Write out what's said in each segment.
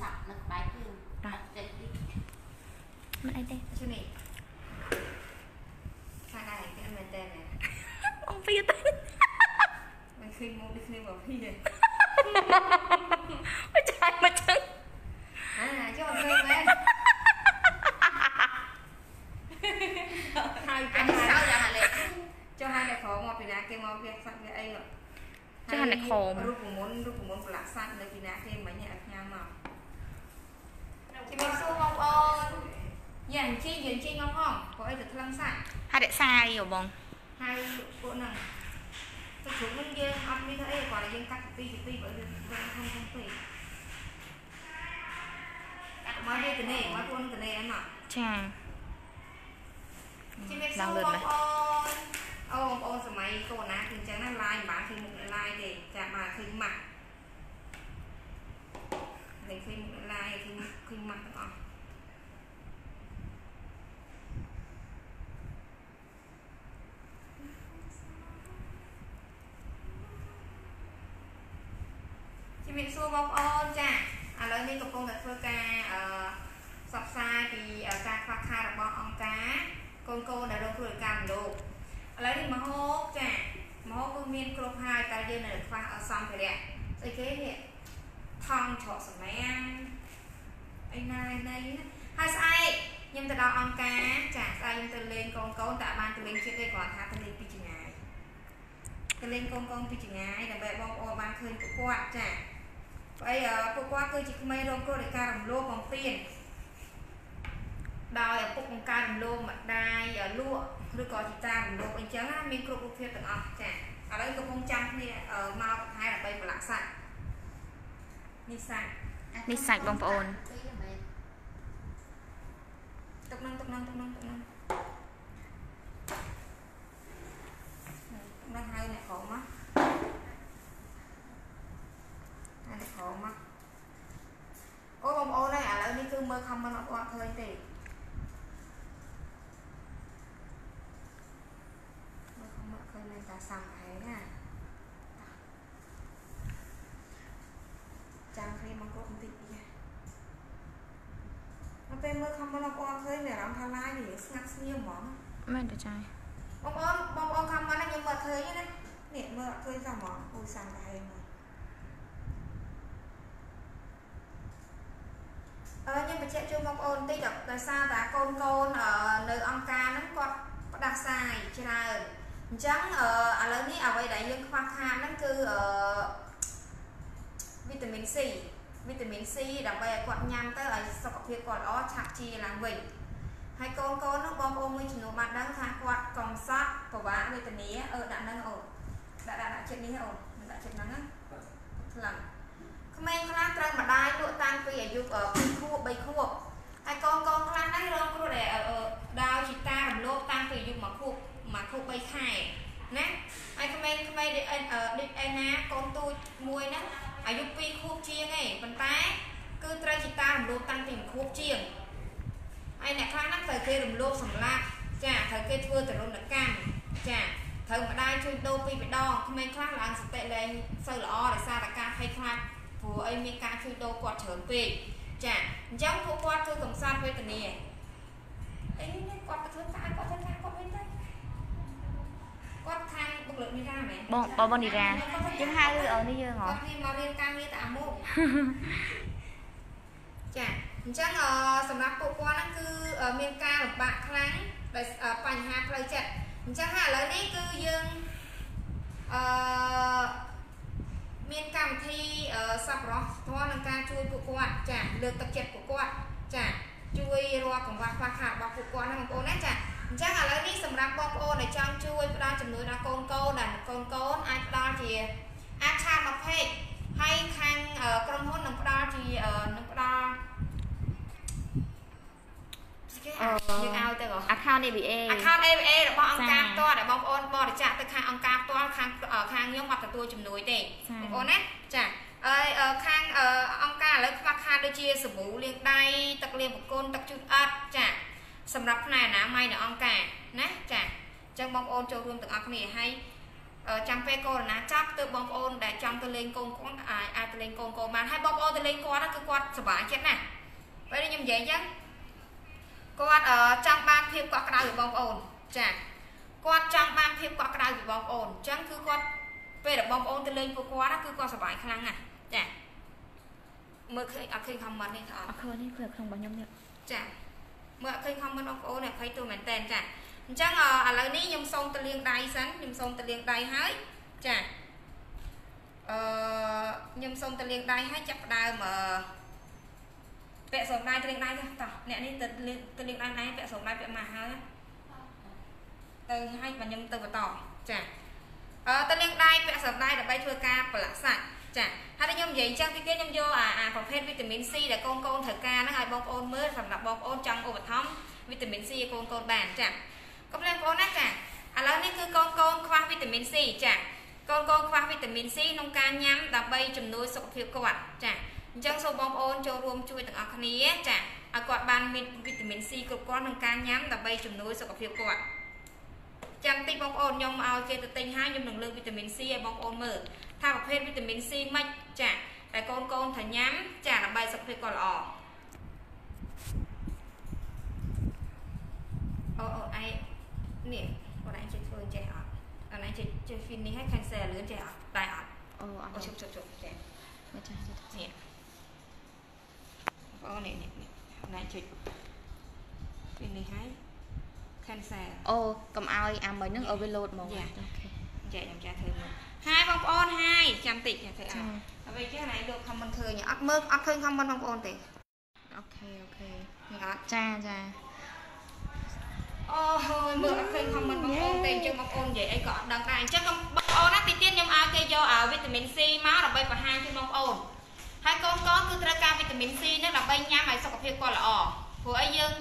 សាប់នៅក្បែរគឺចាចេះទីមិនអីទេឈ្នេះខាងឯងគេអត់មែនទេណាអង្គពីទៅមិនឃើញមកដូចគ្នាមកพี่ទេមិនចាញ់មកចឹងអាចុះអត់ឃើញមែនហើយអាចាំនេះសោហើយយ៉ាងណាលេចុះហើយអ្នកក្រមកពីណាគេមកវាសាច់វាអីនោះចាអ្នកក្រមរូបមន្តរូបមន្តប្រឡាក់សាច់នៅពីណាគេមិញឲ្យផ្ញើមក ជំរាបសួរបងប្អូនយ៉ាងជីយើងជីងងងព្រោះអីទៅថ្លឹងសាច់ហើយរក្សាយបងហើយពួកហ្នឹងទៅជ្រុំនឹងយើងអត់មានអីគាត់តែយើងកាត់ពីពីពីបើយើងវិញធំធំពេកមកវាទៅនេះមកពួកនឹងទៅនេះអញ្ចឹងចាជំរាបសួឡើងរលឿនបងណាស់ប្អូនអូបងប្អូនសម័យកូនណាគឺអញ្ចឹងណាឡាយមិនបានឃើញមុខអ្នកឡាយទេចាបានឃើញម៉ាក់តែឃើញមុខ អ្នកឡាយឃើញឃើញម៉ាក់ទាំងអស់ជំរាបសួរបងប្អូនចាឥឡូវនេះកំពុងតែធ្វើការអឺផ្សព្វផ្សាយពីអឺការខ្វះខាតរបស់អង្គការកូនកូនដែលរងគ្រោះដោយការរំលោភឥឡូវនេះមហោបចាមហោបគឺមានគ្រប់ហើយតែយើងនៅខ្វះសម្ភារៈស្អីគេនេះថង់ច្រកសម្អាង អីណាអីណីណាហើយស្អែកខ្ញុំទៅដល់អង្គការចាស្អែកខ្ញុំទៅលេងកូនកូនតែអត់បានទៅលេងជាតិទេគ្រាន់ថាទៅលេងពីចម្ងាយទៅលេងកូនកូនពីចម្ងាយដើម្បីបងប្អូនបានឃើញពួកគាត់ចាព្រោះអីអឺពួកគាត់គឺជាក្មេងរងគ្រោះដោយការរំលោភបំពានដោយឪពុកបង្កើនរំលោភម្ដាយលក់ឬក៏ជីតារំលោភអីចឹងណាមានគ្រប់រូបភាពទាំងអស់ចាឥឡូវកំពុងចាំគ្នាអឺមកបន្ថែមដើម្បីប្រឡាក់សាច់នេះសាច់នេះសាច់បងប្អូនពីមែន ទឹកនឹងទឹកនឹងទឹកនឹងទឹកនឹងទឹកនឹងហើយអ្នកក្រមកហើយអ្នកក្រមកអូបងប្អូនហើយឥឡូវនេះគឺមើល comment អត់អត់ឃើញទេមើល comment ឃើញនៅតែសាំហែងណាចាំគ្នាមកគ្រប់បន្តិចទៀ តមកពេលមើល comment បងប្អូនឃើញមានអារម្មណ៍ថា live នេះស្ងាត់ស្ងៀមហ្មងមែនទេចាបងប្អូនបងប្អូន comment ហ្នឹងខ្ញុំមើលអត់ឃើញទេណានេះមើលអត់ឃើញសោះហ្មងអូយសាំកាហេមើលអឺខ្ញុំបញ្ជាក់ជូនបងប្អូនបន្តិចដល់ដោយសារតែកូនកូនអឺនៅអង្គការហ្នឹងគាត់ផ្ដាសាយច្រើនអញ្ចឹងអឺឥឡូវនេះអ្វីដែលយើងខ្វះខាតហ្នឹងគឺអឺវីតាមីន C វីតាមីន C ដើម្បីឲ្យគាត់ញ៉ាំទៅឲ្យសុខភាពគាត់ល្អឆាប់ជាឡើងវិញហើយកូនកូននោះបងប្អូនមួយចំនួនបានដឹងថាគាត់កំសត់ពិបាកវេទនាអឺដាក់ហ្នឹងអូនដាក់ដាក់ដាក់ចិត្តនេះអូនមិនដាក់ចិត្តហ្នឹងណាខ្លាំងក្មេងខ្លះត្រូវម្ដាយលក់តាំងពីអាយុ2ខួប3ខួបហើយកូនកូនខ្លះហ្នឹងរងគ្រោះដែលអឺដោយជីតារំលោភតាំងពីអាយុ1ខួប1ខួប3ខែណាហើយក្មេងក្មេងដូចអឺដូចឯណាកូនទូចមួយហ្នឹង អាយុ2ខួបជាងឯងប៉ុន្តែគឺត្រូវជីតារំលោភតាំងពី1ខួបជាងហើយអ្នកខ្លះហ្នឹងត្រូវគេរំលោភសម្លាប់ចាត្រូវគេធ្វើទរណកម្មចាត្រូវម្ដាយជួយដូរពីរម្ដងក្មេងខ្លះឡើងសតិលែងសូវល្អដោយសារតែការភ័យខ្លាចព្រោះអីមានការជួយដូរគាត់ច្រើនពេកចាអញ្ចឹងពួកគាត់គឺកំសត់វេទនាអីនេះគាត់ទៅធ្វើការគាត់ធ្វើការគាត់វិញទៅ គាត់ខាងបុគ្គលិកនីរ៉ាមែនបងបងបងនីរ៉ាយើងហៅអឺនេះយើងហ៎គាត់នេះមករៀនការងារតែអាមុខចាអញ្ចឹងអឺសម្រាប់ពួកគាត់ហ្នឹងគឺអឺមានការលំបាកខ្លាំងដោយអឺបញ្ហាផ្លូវចិត្តអញ្ចឹងហើយឥឡូវនេះគឺយើងអឺមានកម្មវិធីអឺសប្បុរសធម៌នឹងការជួយពួកគាត់ចាលើកទឹកចិត្តពួកគាត់ចាជួយរាល់កង្វះខ្វះខាតរបស់ពួកគាត់ណាបងប្អូនណាចាអ ញ្ចឹងឥឡូវនេះសម្រាប់បងប្អូនដែលចង់ជួយផ្ដល់ជំនួយដល់កូនកូនដែលកូនកូនអាចផ្ដល់ជាអាចឆាតមកពេកហើយខាងអឺក្រុមហ៊ុននឹងផ្ដល់ជាអឺនឹងផ្ដល់ស្គីអាយើងឲ្យទៅហ៎ account ABA account AVA របស់អង្គការចា៎ផ្ទាល់ដែលបងប្អូនបរិច្ចាគទៅខាងអង្គការផ្ទាល់ខាងអឺខាងខ្ញុំអត់ទទួលជំនួយទេចា៎បងប្អូនណាចាហើយអឺខាងអឺអង្គការឥឡូវខ្វះខាតដូចជាសាប៊ូលាងដៃទឹកលាងបង្គន់ទឹកជូតអត់ចា សម្រាប់ផ្នែកអនាម័យនៅអង្គការណាចាអញ្ចឹងបងប្អូនចូលរួមទាំងអស់គ្នាហើយអអឺចាំពេលកូនណាចាប់ទៅបងប្អូនដែលចង់ទៅលេងកូនគាត់អាចអាចទៅលេងកូនកូនបានហើយបងប្អូនទៅលេងគាត់ហ្នឹងគឺគាត់សប្បាយចិត្តណាស់ពេលនេះខ្ញុំនិយាយអញ្ចឹងគាត់អឺចង់បានភាពកក់ក្ដៅពីបងប្អូនចាគាត់ចង់បានភាពកក់ក្ដៅពីបងប្អូនអញ្ចឹងគឺគាត់ពេលដែលបងប្អូនទៅលេងពួកគាត់ណាគឺគាត់សប្បាយខ្លាំងណាស់ចាមើលឃើញអត់ឃើញ comment នេះអត់អត់ឃើញនេះគឺក្នុងរបស់ខ្ញុំនេះចា មើលអត់ឃើញ comment បងប្អូនអភ័យទោសមែនតើចាអញ្ចឹងអឥឡូវនេះខ្ញុំសូមទៅលាងដៃសិនខ្ញុំសូមទៅលាងដៃហើយចាអឺខ្ញុំសូមទៅលាងដៃហើយចាប់ផ្ដើមអឺពាក់សូមដៃទៅលាងដៃទៅតោះអ្នកនេះទៅលាងទៅលាងដៃណៃពាក់សូមដៃពាក់មកហើយទៅឲ្យបើខ្ញុំទៅបន្តចាអឺទៅលាងដៃពាក់សូមដៃដើម្បីធ្វើការប្រឡាក់សាច់ ចាហើយខ្ញុំនិយាយអញ្ចឹងទីទៀតខ្ញុំយកអាអាប្រភេទវីតាមីន C ដែលកូនកូនត្រូវការហ្នឹងឲ្យបងប្អូនមើលសម្រាប់បងប្អូនចង់ឧបត្ថម្ភវីតាមីន C ឲ្យកូនកូនបានចាកុំបងប្អូនណាចាឥឡូវនេះគឺកូនកូនខ្វះវីតាមីន C ចាកូនកូនខ្វះវីតាមីន C ក្នុងការញ៉ាំដើម្បីជំនួយសុខភាពគាត់ចាអញ្ចឹងសូមបងប្អូនចូលរួមជួយទាំងអស់គ្នាចាឲ្យគាត់បានមានវីតាមីន C គ្រប់គ្រាន់ក្នុងការញ៉ាំដើម្បីជំនួយសុខភាពគាត់ចាំតិចបងប្អូនខ្ញុំឲ្យគេទៅទិញហើយខ្ញុំនឹងលើកវីតាមីន C ឲ្យបងប្អូនមើល ថាប្រភេទវីតាមីន C មិនចាតែកូនកូនត្រូវញ៉ាំចាដើម្បីសុខភាពគាត់ល្អអូអូឯនេះបងឯងចេះធ្វើចេះអត់បងឯងចេះចេះ fin នេះឲ្យ cancel លឿនចេះអត់តែអត់អូអត់អូជុបជុបជុបចេះមកចាស់ចាស់នេះបងអូននេះនេះនេះណែចុច fin នេះឲ្យ cancel អូកុំឲ្យអាមិញហ្នឹង overload ហ្មងយ៉ាអូខេចាខ្ញុំចាធ្វើមើល ហាយបងប្អូនហាយចាំតិចចាធ្វើអចាត់អ្វីចេះណៃលោក comment ឃើញអត់មើលអត់ឃើញ comment បងប្អូនទេ okay okay នេះអត់ចាចាអូហើយមើលអត់ឃើញ comment បងប្អូនទេអញ្ចឹងបងប្អូននិយាយអីក៏អត់ដឹងដែរអញ្ចឹងបងប្អូនណាទីទៀតខ្ញុំឲ្យគេយកអាវីតាមីន C មកដើម្បីបង្ហាញជូនបងប្អូនហើយកូនកូនគឺត្រូវការវីតាមីន C នេះដើម្បីញ៉ាំឲ្យសុខភាពគាត់ល្អព្រោះអីយើង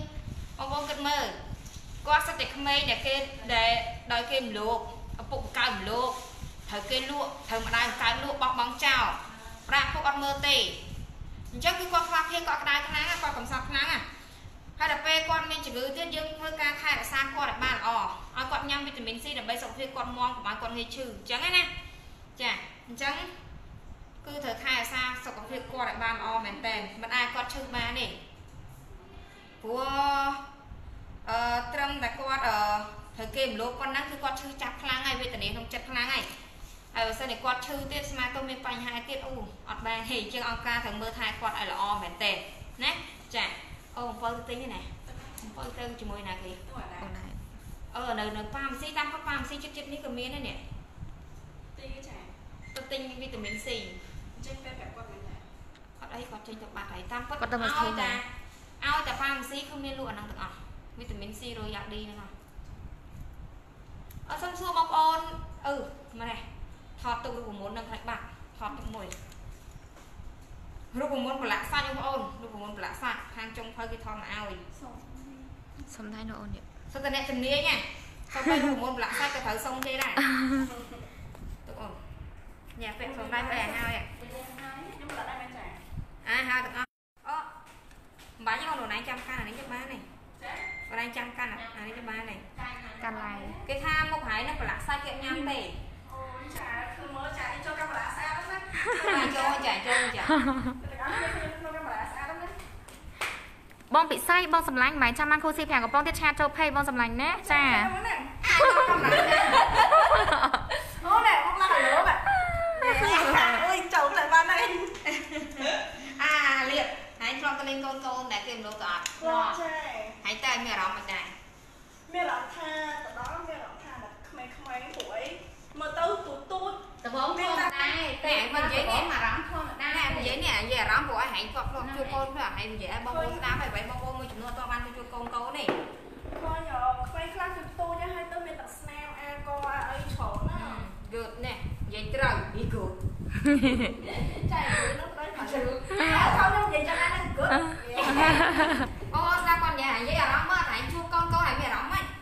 បងប្អូនគិតមើលគាត់សិតតែក្មេងដែលគេដែលដោយគេមលោកឪពុកម្កើមលោក ត្រូវគេលក់ត្រូវម្ដាយម្កើលក់បោះបង់ចោលប្រាក់ពុកអត់មើលទេអញ្ចឹងគឺគាត់ខ្វះភាពកក់ក្ដៅខ្លាំងណាគាត់កំសត់ខ្លាំងណាហើយដល់ពេលគាត់មានជំងឺទៀតយើងធ្វើការថែរក្សាគាត់ឲ្យបានល្អឲ្យគាត់ញ៉ាំវីតាមីន C ដើម្បីសុខភាពគាត់មាំកុំឲ្យគាត់ងាយឈឺអញ្ចឹងណាចាអញ្ចឹងគឺត្រូវថែរក្សាសុខភាពគាត់ឲ្យបានល្អមែនតើមិនអាចគាត់ឈឺបានទេព្រោះអឺត្រឹមតែគាត់អឺត្រូវគេមលោកប៉ុណ្ណឹងគឺគាត់ឈឺចាប់ខ្លាំងហើយវេទនាក្នុងចិត្តខ្លាំងហើយ ហើយបើសិនតែគាត់ឈឺទៀតស្មាទៅមានបញ្ហាទៀតអូអត់បានទេអញ្ចឹងអង្គការត្រូវមើលថែគាត់ឲ្យល្អមែនតើណាចាអូអំពៅទៅទិញទេណាអំពៅទៅជាមួយណាគេអូនដែរអឺនៅនៅប៉ាម៉ាស៊ីតាមប៉ាម៉ាស៊ីចិត្តចិត្តនេះក៏មានដែរនេះទីចាទៅទិញវីតាមីន C ចេញពេលប្រាប់គាត់មិនដែរអត់អីគាត់ចេញទៅបាត់ហើយតាមពិតគាត់ទៅមកឃើញដែរឲ្យតែប៉ាម៉ាស៊ីគឺមានលក់អាហ្នឹងទាំងអស់វីតាមីន C រយ៉ាឌីហ្នឹងអត់សុំសួរបងប្អូនអឺមកនេះ ថតទុករូបមន្តនឹងខ្លាច់បាត់ថតទុកមួយរូបមន្តប្រឡាក់សាច់បងប្អូនរូបមន្តប្រឡាក់សាច់ខាងចុងភៅគេថតមកឲ្យសុំសំដែងនៅអូននេះសុទ្ធតែអ្នកជំនាញហ៎សុំទៅរូបមន្តប្រឡាក់សាច់ក៏ត្រូវសុំគេដែរទុកអូនញ៉ាពាក់សុំដៃបែរឲ្យហ៎ទៅយ៉ាងហើយខ្ញុំដាក់ដែរមែនចាអាហៅទាំងអស់អូមិនបាច់ទេបងនរណៃចាំកាន់អានេះទៅបានទេចាបងណៃចាំកាន់អានេះទៅបានទេកាន់ឡាយគេថាមុខហើយនឹងប្រឡាក់សាច់គេញ៉ាំទេ ចាធ្វើមើលចាឲ្យចូលកាមេរ៉ាស្អាតហ្នឹងណាចូលចាចូលចាបងពិស័យបងសម្លាញ់មិនចាំបានខូស៊ីប្រាំងកំប៉ុងទៀតឆាតចូលភ័យបងសម្លាញ់ណាចាអូណែអស់ឡាក់លោបអូយចូលតែបានហើយអាលៀបហើយធ្លាប់ទៅលេងកូនកូនដែលគេមនុស្សក៏អត់ធ្លាប់ចាហើយតែមានអារម្មណ៍មិនដែរមានអារម្មណ៍ថាទៅដល់មានអារម្មណ៍ថាក្មេងៗព្រោះអី មើលទៅទូទូចតបងធម្មតាតែមិននិយាយគេអារម្មណ៍ធម្មតានិយាយនេះនិយាយអារម្មណ៍ព្រោះឯងហែងធ្លាប់ធ្លាប់ជួបកូនហ្នឹងឯងនិយាយឲ្យបងប្អូនស្ដាប់ហើយបងប្អូនមួយចំនួនអត់បានទៅជួបកូនកូនទេបងយកខ្វៃខ្លះទៅទូចហើយទៅមានទឹកស្នាមអាកអីច្រើនណា good ណែនិយាយត្រូវ be good ចៃនោះដល់មកជឿថាខ្ញុំនិយាយចឹងណា good អូស្ដាប់គាត់និយាយអារម្មណ៍មើលឯងជួបកូនកូនឯងមានអារម្មណ៍ហ្មង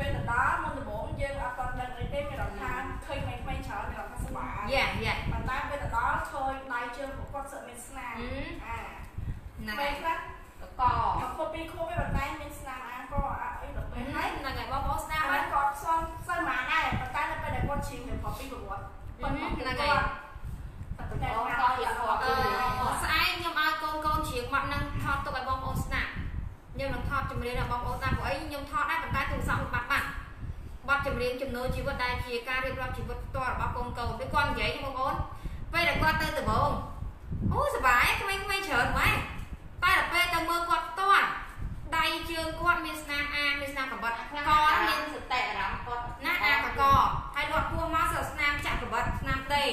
ពេលទៅដល់មុនដំបូងយើងអត់ទាន់ដឹងអីទេមានអារម្មណ៍ថាឃើញក្មេងៗច្រើនមានអារម្មណ៍ថាសុបាយយ៉ាយ៉ាប៉ុន្តែពេលទៅដល់ឃើញដៃជើងរបស់គាត់សឹកមានស្នាមអាហ្នឹងពេលហើយខ្លះកមកពីខួបឯប៉ុន្តែមានស្នាមអាក៏អាអីដល់ពេលហើហើយយហ្នឹងហើយបងប្អូនស្ដាប់ហើហើយយគាត់ស្នងសើមកដែរប៉ុន្តែនៅពេលដែលគាត់ជិះទៅពីប្រវត្តិហ្នឹងហើយតែតែអូការក៏រៀបរាប់អឺស្អែកខ្ញុំឲ្យកូនកូនជ្រៀងបាត់នឹងថតទុកឲ្យបងប្អូនស្ដាប់ ខ្ញុំនឹងថតចម្រៀងដល់បងប្អូនស្ដាប់ព្រោះអីខ្ញុំថតដែរប៉ុន្តែទូរស័ព្ទខ្ញុំបាត់បាត់បទចម្រៀងចំណូលជីវិតដែលជាការរៀបរាប់ជីវិតផ្ទាល់របស់កូនកូនដូចគាត់និយាយទេបងប្អូនពេលដែលគាត់ទៅដំបងអូសប្បាយក្មេងៗច្រើនម៉ែតែដល់ពេលទៅមើលគាត់ផ្ទាល់ដៃជើងគាត់មានស្នាមអាមានស្នាមកបិតខ្លះកគាត់មាមាននសតិអារម្មណ៍គាត់ណាអាកកហើយលាត់ពោះមកសើស្នាមចាក់កបិតស្នាមដេ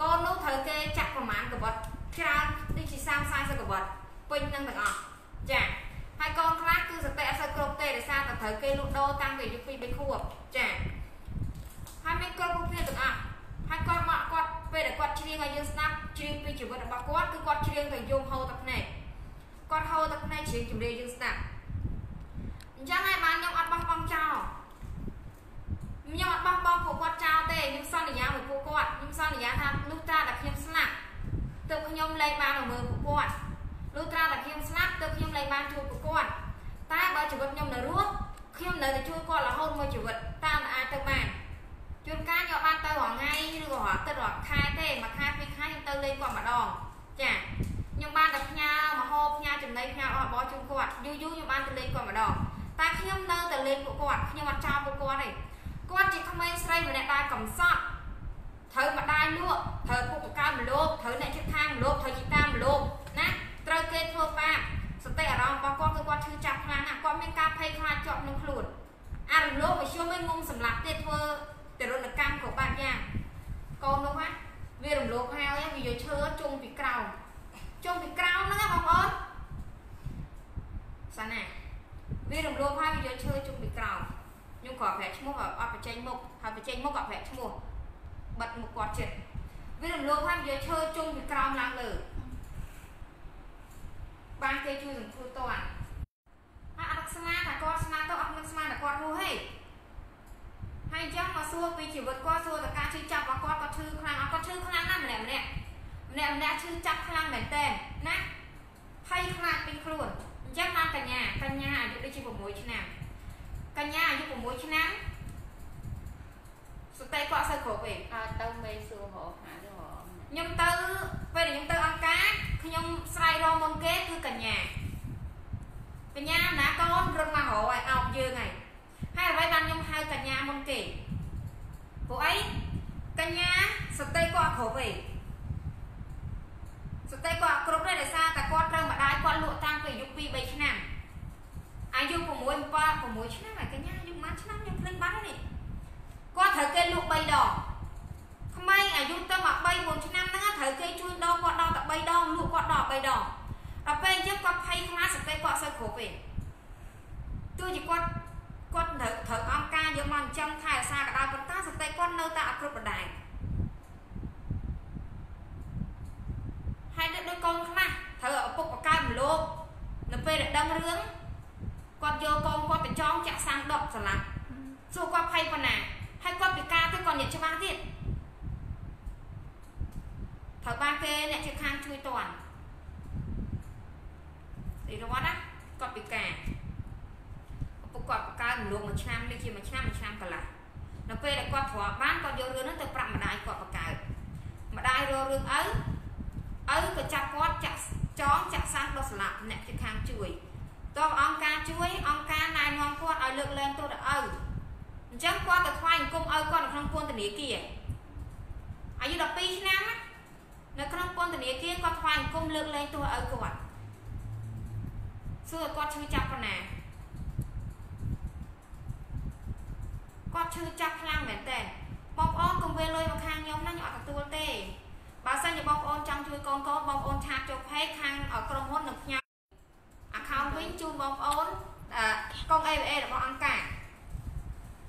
កូននោះត្រូវគេចាក់ប្រមាណកបិតច្រើនដូចជា30 40កបិតពេញនឹងទាំងអស់ចា ហើយកូនខ្លះគឺសតិអត់សូវគ្រប់ទេដោយសារតែត្រូវគេលក់ដូរតាំងពីអាយុ2 3ខួបចាហើយមានគ្រប់រូបភាពទាំងអស់ហើយគាត់មកគាត់ពេលដែលគាត់ច្រៀងឲ្យយើងស្ដាប់ច្រៀងពីជីវិតរបស់គាត់គឺគាត់ច្រៀងទៅយំហូរទឹកភ្នែកគាត់ហូរទឹកភ្នែកច្រៀងចម្រៀងយើងស្ដាប់អញ្ចឹងហើយបានខ្ញុំអត់បោះបង់ចោលខ្ញុំអត់បោះបង់ពួកគាត់ចោលទេខ្ញុំសន្យាមួយពួកគាត់ខ្ញុំសន្យាថាលុះត្រាតែខ្ញុំស្លាប់ទើបខ្ញុំលែងបានមកមើលពួកគាត់ លុះត្រាតែខ្ញុំស្លាប់ទើបខ្ញុំលែងបានជួបពួកគាត់តែបើជីវិតខ្ញុំនៅរស់ខ្ញុំនៅតែជួយគាត់រហូតមួយជីវិតតាមតែអាចទៅបានជួនកាលខ្ញុំបានទៅរាល់ថ្ងៃឬក៏រាល់ទឹករាល់ខែទេមួយខែពីរខែខ្ញុំទៅលេងគាត់ម្ដងចាខ្ញុំបានតែផ្ញើមហោបផ្ញើចំណីផ្ញើអស់បោះជូនគាត់យូរយូរខ្ញុំបានទៅលេងគាត់ម្ដងតែខ្ញុំនៅតែលេងពួកគាត់ខ្ញុំអត់ចោលពួកគាត់ទេគាត់ជាក្មេងស្រីម្នាក់ដែលកំសត់ត្រូវម្ដាយលក់ត្រូវពុកបកើមលោកត្រូវអ្នកជិតខាងលោកត្រូវជីតាមលោកណា ត្រូវគេធ្វើបាបសតិអារម្មណ៍របស់គាត់គឺគាត់ឈឺចាប់ខ្លាំងណាស់គាត់មានការភ័យខ្លាចជាប់ក្នុងខ្លួនអារំលោភមធ្យមឯងងុំសម្លាប់ទៀតធ្វើទរណកម្មក៏បាត់យ៉ាងកូននោះណាវារំលោភហើយវាយកឈើជុំពីក្រោមជុំពីក្រោមហ្នឹងណាបងប្អូនសាណាវារំលោភហើយវាយកឈើជុំពីក្រោមខ្ញុំក៏ប្រាក់ឈ្មោះអត់បញ្ចេញមុខហើយបញ្ចេញមុខក៏ប្រាក់ឈ្មោះបិទមុខគាត់ចិត្តវារំលោភហើយយកឈើជុំពីក្រោមឡើងលើ បានគេជួយសង្គ្រោះតាន់ហើយអត់ស្មានថាគាត់ស្មានទៅអត់មានស្មានថាគាត់រស់ហេហើយអញ្ចឹងមកសួរពីជីវិតគាត់សួរតការឈឺចាប់របស់គាត់គាត់ឈឺខ្លាំងអត់គាត់ឈឺខ្លាំងណាស់ម្នាក់ម្នាក់ម្នាក់ម្នាក់ឈឺចាប់ខ្លាំងមែនតើណាភ័យខ្លាចពេញខ្លួនអញ្ចឹងបានកញ្ញាកញ្ញាអាយុដូចជា6ឆ្នាំកញ្ញាអាយុ6ឆ្នាំសតិគាត់សូវគ្រប់ទេហើយទៅមេសួរហោហាទៅហោ ខ្ញុំទៅពេលដែលខ្ញុំទៅអង្គការខ្ញុំស្រ័យរកមុនគេគឺកញ្ញាកញ្ញាណាកូនរត់មករកឲ្យអោបយើងហើយហើយអ្វីបានខ្ញុំហៅកញ្ញាមុនគេព្រោះអីកញ្ញាសតិគាត់គ្រប់ទេសតិគាត់គ្រប់ទេដោយសារតែគាត់ត្រូវម្ដាយគាត់លក់តាំងពីអាយុ2 3ឆ្នាំអាយុ6 7 6ឆ្នាំហើយកញ្ញាអាយុប៉ុន្មានឆ្នាំខ្ញុំភ្លេចបាត់ហើយនេះគាត់ត្រូវគេលក់3ដង ក្មេងអាយុទៅមក3 4ឆ្នាំហ្នឹងត្រូវគេជួយដងគាត់ដល់តែ3ដងលក់គាត់ដល់3ដងដល់ពេលអញ្ចឹងគាត់ភ័យខ្លាចសតិគាត់សូវគ្រប់ទេទោះជាគាត់គាត់ត្រូវត្រូវអង្គការយកមកចិញ្ចឹមថែរក្សាក៏ដោយប៉ុន្តែសតិគាត់នៅតែអត់គ្រប់ដដែលហើយដូចដូចកូនខ្លះត្រូវឪពុកបកើមលោកនៅពេលដែលដឹងរឿងគាត់យកកូនគាត់ទៅចងចាក់សាំងដុតសម្លាប់សួរគាត់ភ័យប៉ុណ្ណាហើយគាត់ពិការទៅគាត់និយាយច្បាស់ទៀត ត្រូវបានគេអ្នកជិតខាងជួយតន់ទីរវត្តណាគាត់ពិការឪពុកគាត់បកកើមលោកមួយឆ្នាំនេះជាមួយឆ្នាំមួយឆ្នាំកន្លះនៅពេលដែលគាត់ធ្លាប់បានគាត់យករឿងហ្នឹងទៅប្រាប់ម្ដាយគាត់បកកើម្ដាយរករឿងឪឪក៏ចាប់គាត់ចាក់ចងចាក់សាំងដុសស្លាប់អ្នកជិតខាងជួយតោះអង្គការជួយអង្គការណែនាំគាត់ឲ្យលើកលែងទោសដល់ឪអញ្ចឹងគាត់ទៅថ្វាយអង្គមឪគាត់នៅក្នុងពន្ធនាគារអាយុ12ឆ្នាំណា នៅក្នុងពន្ធនាគារគាត់ថ្វាយអង្គមលើកលែងទោសឲ្យគាត់សួរគាត់ឈឺចាប់ប៉ុណ្ណាគាត់ឈឺចាប់ខ្លាំងមែនតើបងប្អូនកុំវេលុយមកខាងខ្ញុំណាខ្ញុំអត់ទទួលទេបើសិនជាបងប្អូនចង់ជួយកូនកូនបងប្អូនឆាតចូល page ខាងក្រុមហ៊ុននឹងផ្ញើ account វិញជូនបងប្អូនអឺកង AVA របស់អង្គការ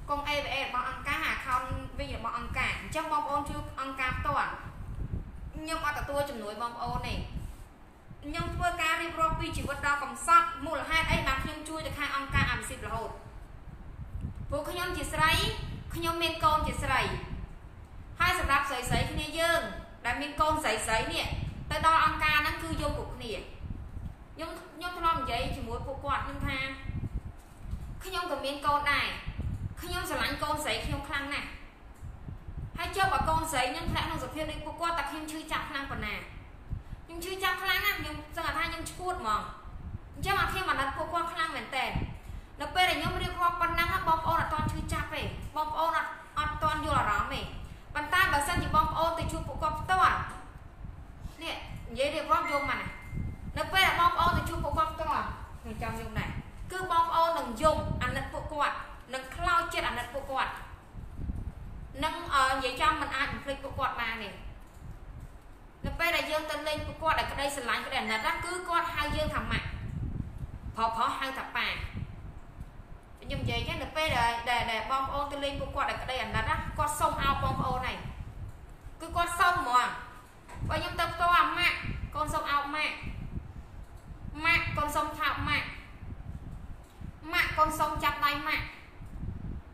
កង AVA របស់អង្គការ account វិញរបស់អង្គការអញ្ចឹងបងប្អូនជួយអង្គការផ្ទាល់ ខ្ញុំអត់ទទួលជំនួយបងប្អូនទេខ្ញុំធ្វើការរៀបរាប់ពីជីវិតដ៏កំសត់មូលហេតុអីបានខ្ញុំជួយទៅខាងអង្គការអភិសិទ្ធរហូតព្រោះខ្ញុំជាស្រីខ្ញុំមានកូនជាស្រីហើយសម្រាប់ស្រីស្រីគ្នាយើង ដែលមានកូនស្រីស្រីនេះទៅដល់អង្គការហ្នឹងគឺយកពួកគ្នាខ្ញុំខ្ញុំធ្លាប់និយាយជាមួយពួកគាត់ខ្ញុំថាខ្ញុំក៏មានកូនដែរខ្ញុំស្រឡាញ់កូនស្រីខ្ញុំខ្លាំងណាស់ ហើយចុះបើកូនស្រីខ្ញុំធ្លាក់ក្នុងសភាពដូចពួកគាត់តែខ្ញុំឈឺចាប់ខ្លាំងប៉ុណ្ណាខ្ញុំឈឺចាប់ខ្លាំងណាស់ខ្ញុំសឹងថាខ្ញុំឈួតហ្មងអញ្ចឹងអាខ្ញុំអាណិតពួកគាត់ខ្លាំងមែនតើនៅពេលដែលខ្ញុំរៀបរាប់ប៉ុណ្ណឹងបងប្អូនអត់តន់ឈឺចាប់ទេបងប្អូនអត់អត់តន់យល់អារម្មណ៍ទេប៉ុន្តែបើសិនជាបងប្អូនទៅជួបពួកគាត់ផ្ទាល់នេះនិយាយរៀបរាប់យកមកណានៅពេលដែលបងប្អូនទៅជួបពួកគាត់ផ្ទាល់ខ្ញុំចង់យកដែរគឺបងប្អូននឹងយំអាណិតពួកគាត់នឹងខ្លោចចិត្តអាណិតពួកគាត់ នឹងនិយាយចំមិនអាចបំភ្លេចពួកគាត់បានទេនៅពេលដែលយើងទៅលេងពួកគាត់ដែលក្តីស្រឡាញ់ក្តីអាណិតណាគឺគាត់ហៅយើងថាម៉ាក់ប្រុសប្រុសហៅថាប៉ាខ្ញុំនិយាយចឹងនៅពេលដែលដែលបងប្អូនទៅលេងពួកគាត់ដែលក្តីអាណិតណាគាត់សុំអោបបងប្អូនហើយគឺគាត់សុំហ្មងបើខ្ញុំទៅផ្ទាល់អាម៉ាក់កូនសុំអោបម៉ាក់ម៉ាក់កូនសុំថោកម៉ាក់ម៉ាក់កូនសុំចាប់ដៃម៉ាក់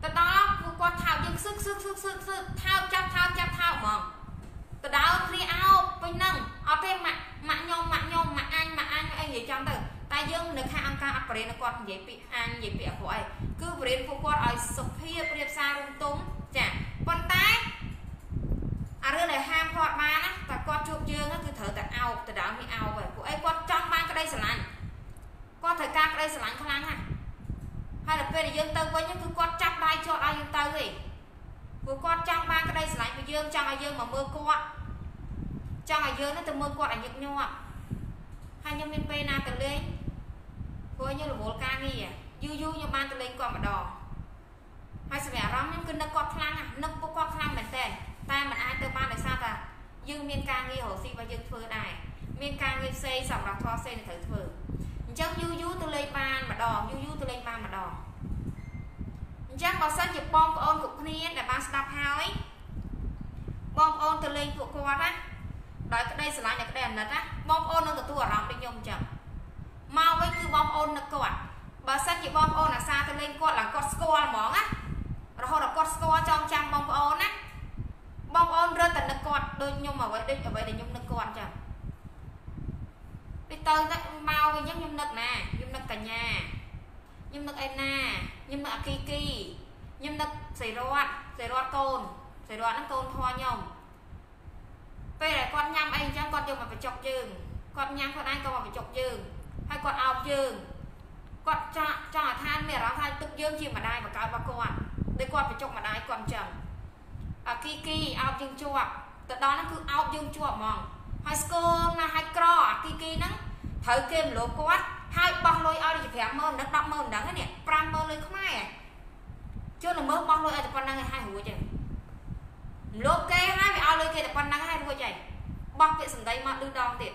ទៅដល់ពួកគាត់ថោកយើងសឹកសឹកសឹកសឹកសឹកថោកចាប់ថោកចាប់ថោកហ្មងទៅដល់គ្នាអោបពេញហ្នឹងអត់ទេម៉ាក់ម៉ាក់ខ្ញុំម៉ាក់ខ្ញុំម៉ាក់អញម៉ាក់អញអីនិយាយចំទៅតែយើងនៅខាងអង្គការអត់បរិញ្ញាគាត់និយាយពីអញនិយាយពីអពុអីគឺបរិញ្ញាពួកគាត់ឲ្យសុភាពរៀបសាររុំទុំចាប៉ុន្តែអារឿងដែលហាមគាត់បានណាតែគាត់ជួបយើងគឺត្រូវតែអោបទៅដល់មានអោបហើយពួកអីគាត់ចង់បានក្តីស្រឡាញ់គាត់ត្រូវការក្តីស្រឡាញ់ខ្លាំងណាស់ ហើយដល់ពេលដែលយើងទៅវិញគឺគាត់ចាប់ដៃជាប់ឲ្យយើងទៅឯងព្រោះគាត់ចង់បានក្តីស្រឡាញ់ពីយើងចង់ឲ្យយើងមកមើលគាត់ចង់ឲ្យយើងទៅមើលគាត់ឲ្យញឹកញាប់ហើយខ្ញុំមានពេលណាទៅលេងព្រោះខ្ញុំរវល់ការងារយូរយូរខ្ញុំបានទៅលេងគាត់ម្ដងហើយសម្រាប់អារម្មណ៍ខ្ញុំគឺនឹកគាត់ខ្លាំងណាស់នឹកពួកគាត់ខ្លាំងមែនតើតែมันអាចទៅបានដោយសារតែយើងមានការងាររកស៊ីរបស់យើងធ្វើដែរមានការងារផ្សេងសម្រាប់ធေါ်ផ្សេងត្រូវធ្វើ អញ្ចឹងយូរយូរទៅលេងបានម្ដងយូរយូរទៅលេងបានម្ដងអញ្ចឹងបើសិនជាបងប្អូនគ្រប់គ្នាដែលបានស្ដាប់ហើយបងប្អូនទៅលេងពួកគាត់ណាដោយក្តីស្រឡាញ់និងក្តីអាណិតណាបងប្អូននឹងទទួលអារម្មណ៍ដូចខ្ញុំអញ្ចឹងមកវិញគឺបងប្អូននឹកគាត់បើសិនជាបងប្អូនអាសាទៅលេងគាត់ឡើងគាត់ស្គាល់ហ្មងណារហូតដល់គាត់ស្គាល់ចងចាំបងប្អូនណាបងប្អូនរត់តែនឹកគាត់ដូចខ្ញុំអ្វីដូចអ្វីដែលខ្ញុំនឹកគាត់អញ្ចឹង ពេលទៅទៅមកវិញអញ្ចឹងខ្ញុំនឹកណាខ្ញុំនឹកកញ្ញាខ្ញុំនឹកអេណាខ្ញុំនឹកអាគីគីខ្ញុំនឹកសៃរតសៃរតកូនសៃរតហ្នឹងកូនធွာខ្ញុំពេលដែលគាត់ញ៉ាំអីអញ្ចឹងគាត់យកមកបញ្ចុកយើងគាត់ញ៉ាំគាត់ឯងក៏មកបញ្ចុកយើងហើយគាត់អោបយើងគាត់ចង់ចង់ឲ្យថាមានអារម្មណ៍ថាទឹកយើងជាម្ដាយបកកើតរបស់គាត់ដូចគាត់បញ្ចុកម្ដាយគាត់អញ្ចឹងអាគីគីអោបយើងជាប់ទៅដល់ហ្នឹងគឺអោបយើងជាប់ហ្មង ហើយស្គមណាស់ហើយក្រអាគីគីហ្នឹងត្រូវគេមលោគាត់ហើយបោះលុយឲ្យដូច50000នឹង100000មិនដឹងនេះ50000លុយខ្មែរជួនល្មើបោះលុយឲ្យតែប៉ុណ្្នឹងឯងហើយរួចទេលោកគេហើយវាឲ្យលុយគេតែប៉ុណ្្នឹងហើយរួចហើយបោះពាក្យសម្ដីមកឌឺដងទៀត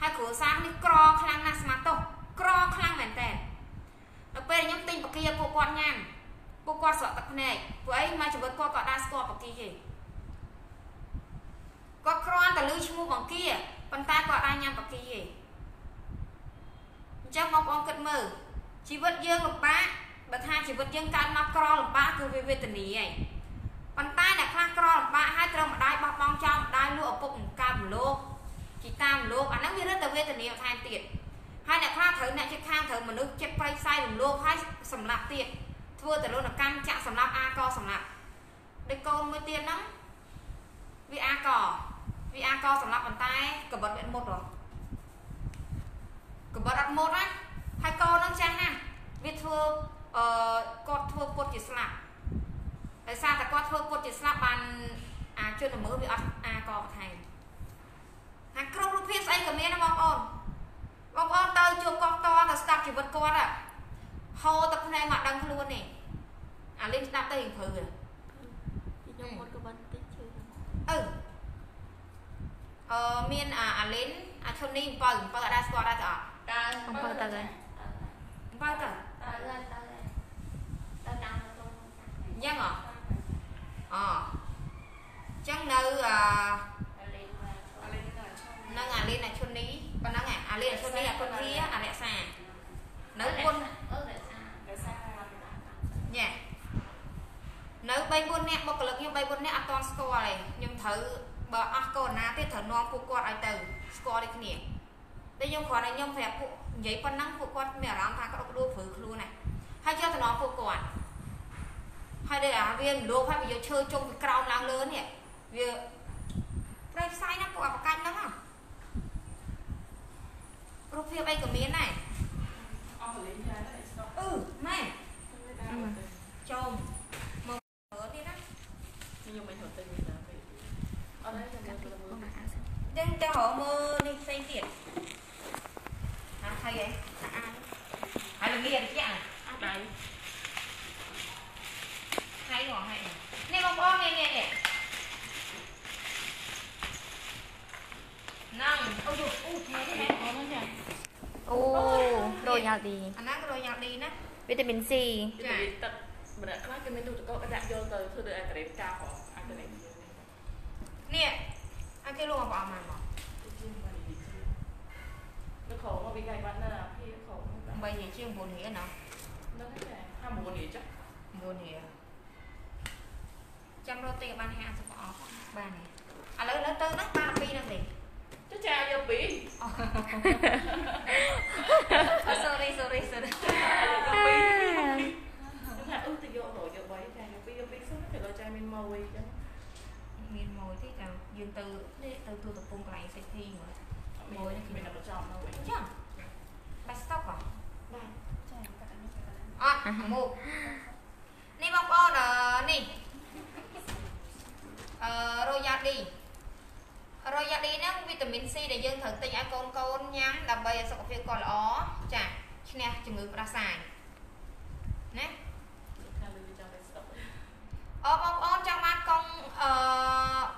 ហើយគ្រួសារនេះក្រខ្លាំងណាស់ស្មាតោក្រខ្លាំងមែនតើដល់ពេលខ្ញុំទិញបកាពួកគាត់ញ៉ាំពួកគាត់ស្រក់ទឹកភ្នែកពួកអីមកជីវិតគាត់ក៏ដាក់ស្គាល់បកាទេ គាត់គ្រាន់តែឮឈ្មោះបង្គីប៉ុន្តែគាត់អាចញ៉ាំបកាទេអញ្ចឹងបងប្អូនគិតមើលជីវិតយើងលំបាកបើថាជីវិតយើងកើតមកក្រលំបាកគឺវាវេទនាឯងប៉ុន្តែអ្នកខ្លះក្រលំបាកហើយត្រូវម្ដាយបោះបង់ចោលម្ដាយលក់ឪពុកបង្កើមលោកជីតាមលោកអាហ្នឹងវារឹតតែវេទនាបន្ថែមទៀតហើយអ្នកខ្លះត្រូវអ្នកជិតខាងត្រូវមនុស្សចិត្តប្រៃផ្សាយរំលោភហើយសម្លាប់ទៀតធ្វើទរណកម្មចាក់សម្លាប់អាកសម្លាប់ដូចកូនមួយទៀតហ្នឹងវាអាក វាអាកសម្លាប់ប៉ុន្តែកបិតវាមុតហ៎កបិតអត់មុតណាហើយកូនហ្នឹងចាស់ណាស់វាធ្វើអឺគាត់ធ្វើពុតជាស្លាប់ដោយសារតែគាត់ធ្វើពុតជាស្លាប់បានអាជនល្មើសវាអត់អាកបន្ថែមហើយគ្រប់រូបភាពស្អីក៏មានណាបងប្អូនបងប្អូនទៅជួបកោះតទៅស្ដាប់ជីវិតគាត់ហូរទឹកភ្នែកមកដឹងខ្លួននេះអាលីងស្ដាប់ទៅរៀងព្រឺខ្ញុំមុតក៏បានតិចជឿអឺ អឺមានអាអាលីនអាឈុននេះអំពៅអំពៅអត់ដែរស្គាល់ដែរទៅអត់តើអំពើទៅហើយអំពៅទៅតើទៅទៅទៅតាមទៅអញ្ចឹងហ៎អចឹងនៅអឺលេងអាលេងនៅឆុងនឹងអាលីនអាឈុននេះប៉ុណ្ណឹងអាលីនអាឈុននេះអាគុនធាអារក្សានៅគុនអឺរសាដោយសារញ៉ែនៅ3 4នាក់បុគ្គលិកខ្ញុំ3 4នាក់អត់តន់ស្គាល់ទេខ្ញុំត្រូវ បើអស់កូនណាទេត្រូវនាំពួកគាត់ឲ្យទៅស្គាល់ដូចគ្នាតែខ្ញុំគ្រាន់តែខ្ញុំប្រាប់ពួកនិយាយប៉ុណ្ណឹងពួកគាត់មានអារម្មណ៍ថាក្តុកក្តួលព្រឺខ្លួនណាហើយយកទៅនាំពួកគាត់ហហើយដូចអាវាលោកហើយវាយកឈើជុំពីក្រោមឡើងលើនេះវាប្រេផ្សាយណាពួកអាប្រកាច់ហ្នឹងហ៎រូបភាពអីក៏មានដែរអស់កលីញ៉ាតែស្ទប់អឺម៉ែអឺចូលមកមើលនេះណា ខ្ញុំមិនហត់ទៅវិញណាពេលអត់ហើយចាំមើលទៅមើល ចឹងទៅរកមើលនេះផ្សេងទៀតអាថៃឯងអាល្ងាតិចអាដៃថៃហងហើយនេះបងប្អូននេះនេះនេះហ្នឹងអូយអូថៃនេះហ៎អត់ហ្នឹងចាអូរយ៉ាល់ឌីអាហ្នឹងក៏រយយ៉ាល់ឌីណាវីតាមីន C វាទឹកម្នាក់ខ្លះគេមានទូទឹកកកដាក់យកទៅធ្វើដូចអាក្រេមកាផងអាក្រេមយើងនេះអាគេលក់មកអស់មកមកជាងបាន និយាយនៅខោមកវាកាយបាត់ណាพี่ខោហ្នឹងបីនិយាយជាង9រៀលណាហ្នឹងតែហាមួននេះចា9រៀលចាំរត់ទេបាន50អស់បានទេឥឡូវឥឡូវទៅណាបាន2ហ្នឹងទេចុះចាយកពីរ sorry sorry sorry ខ្ញុំថាអឺទៅយករយយកបីចាយកពីរយកពីរសិនតែ យើងទៅនេះទៅទូតពងកន្លែងសេដ្ឋីមកមួយនេះមានតែបញ្ចប់មកវិញចឹងបាស្តុកហ៎បាទចាកាត់នេះកាត់នេះអត់មកនេះបងប្អូនអឺនេះអឺរ៉ូយ៉ាឌីរ៉ូយ៉ាឌីហ្នឹងវីតាមីន C ដែលយើងត្រូវទិញឲ្យកូនកូនញ៉ាំដើម្បីឲ្យសុខភាពគាត់ល្អចាឈ្នះជំងឺផ្ដាសាយណា ខាងលើវាចង់តែស្ដប់ អរបងប្អូនចង់បានកង់អឺ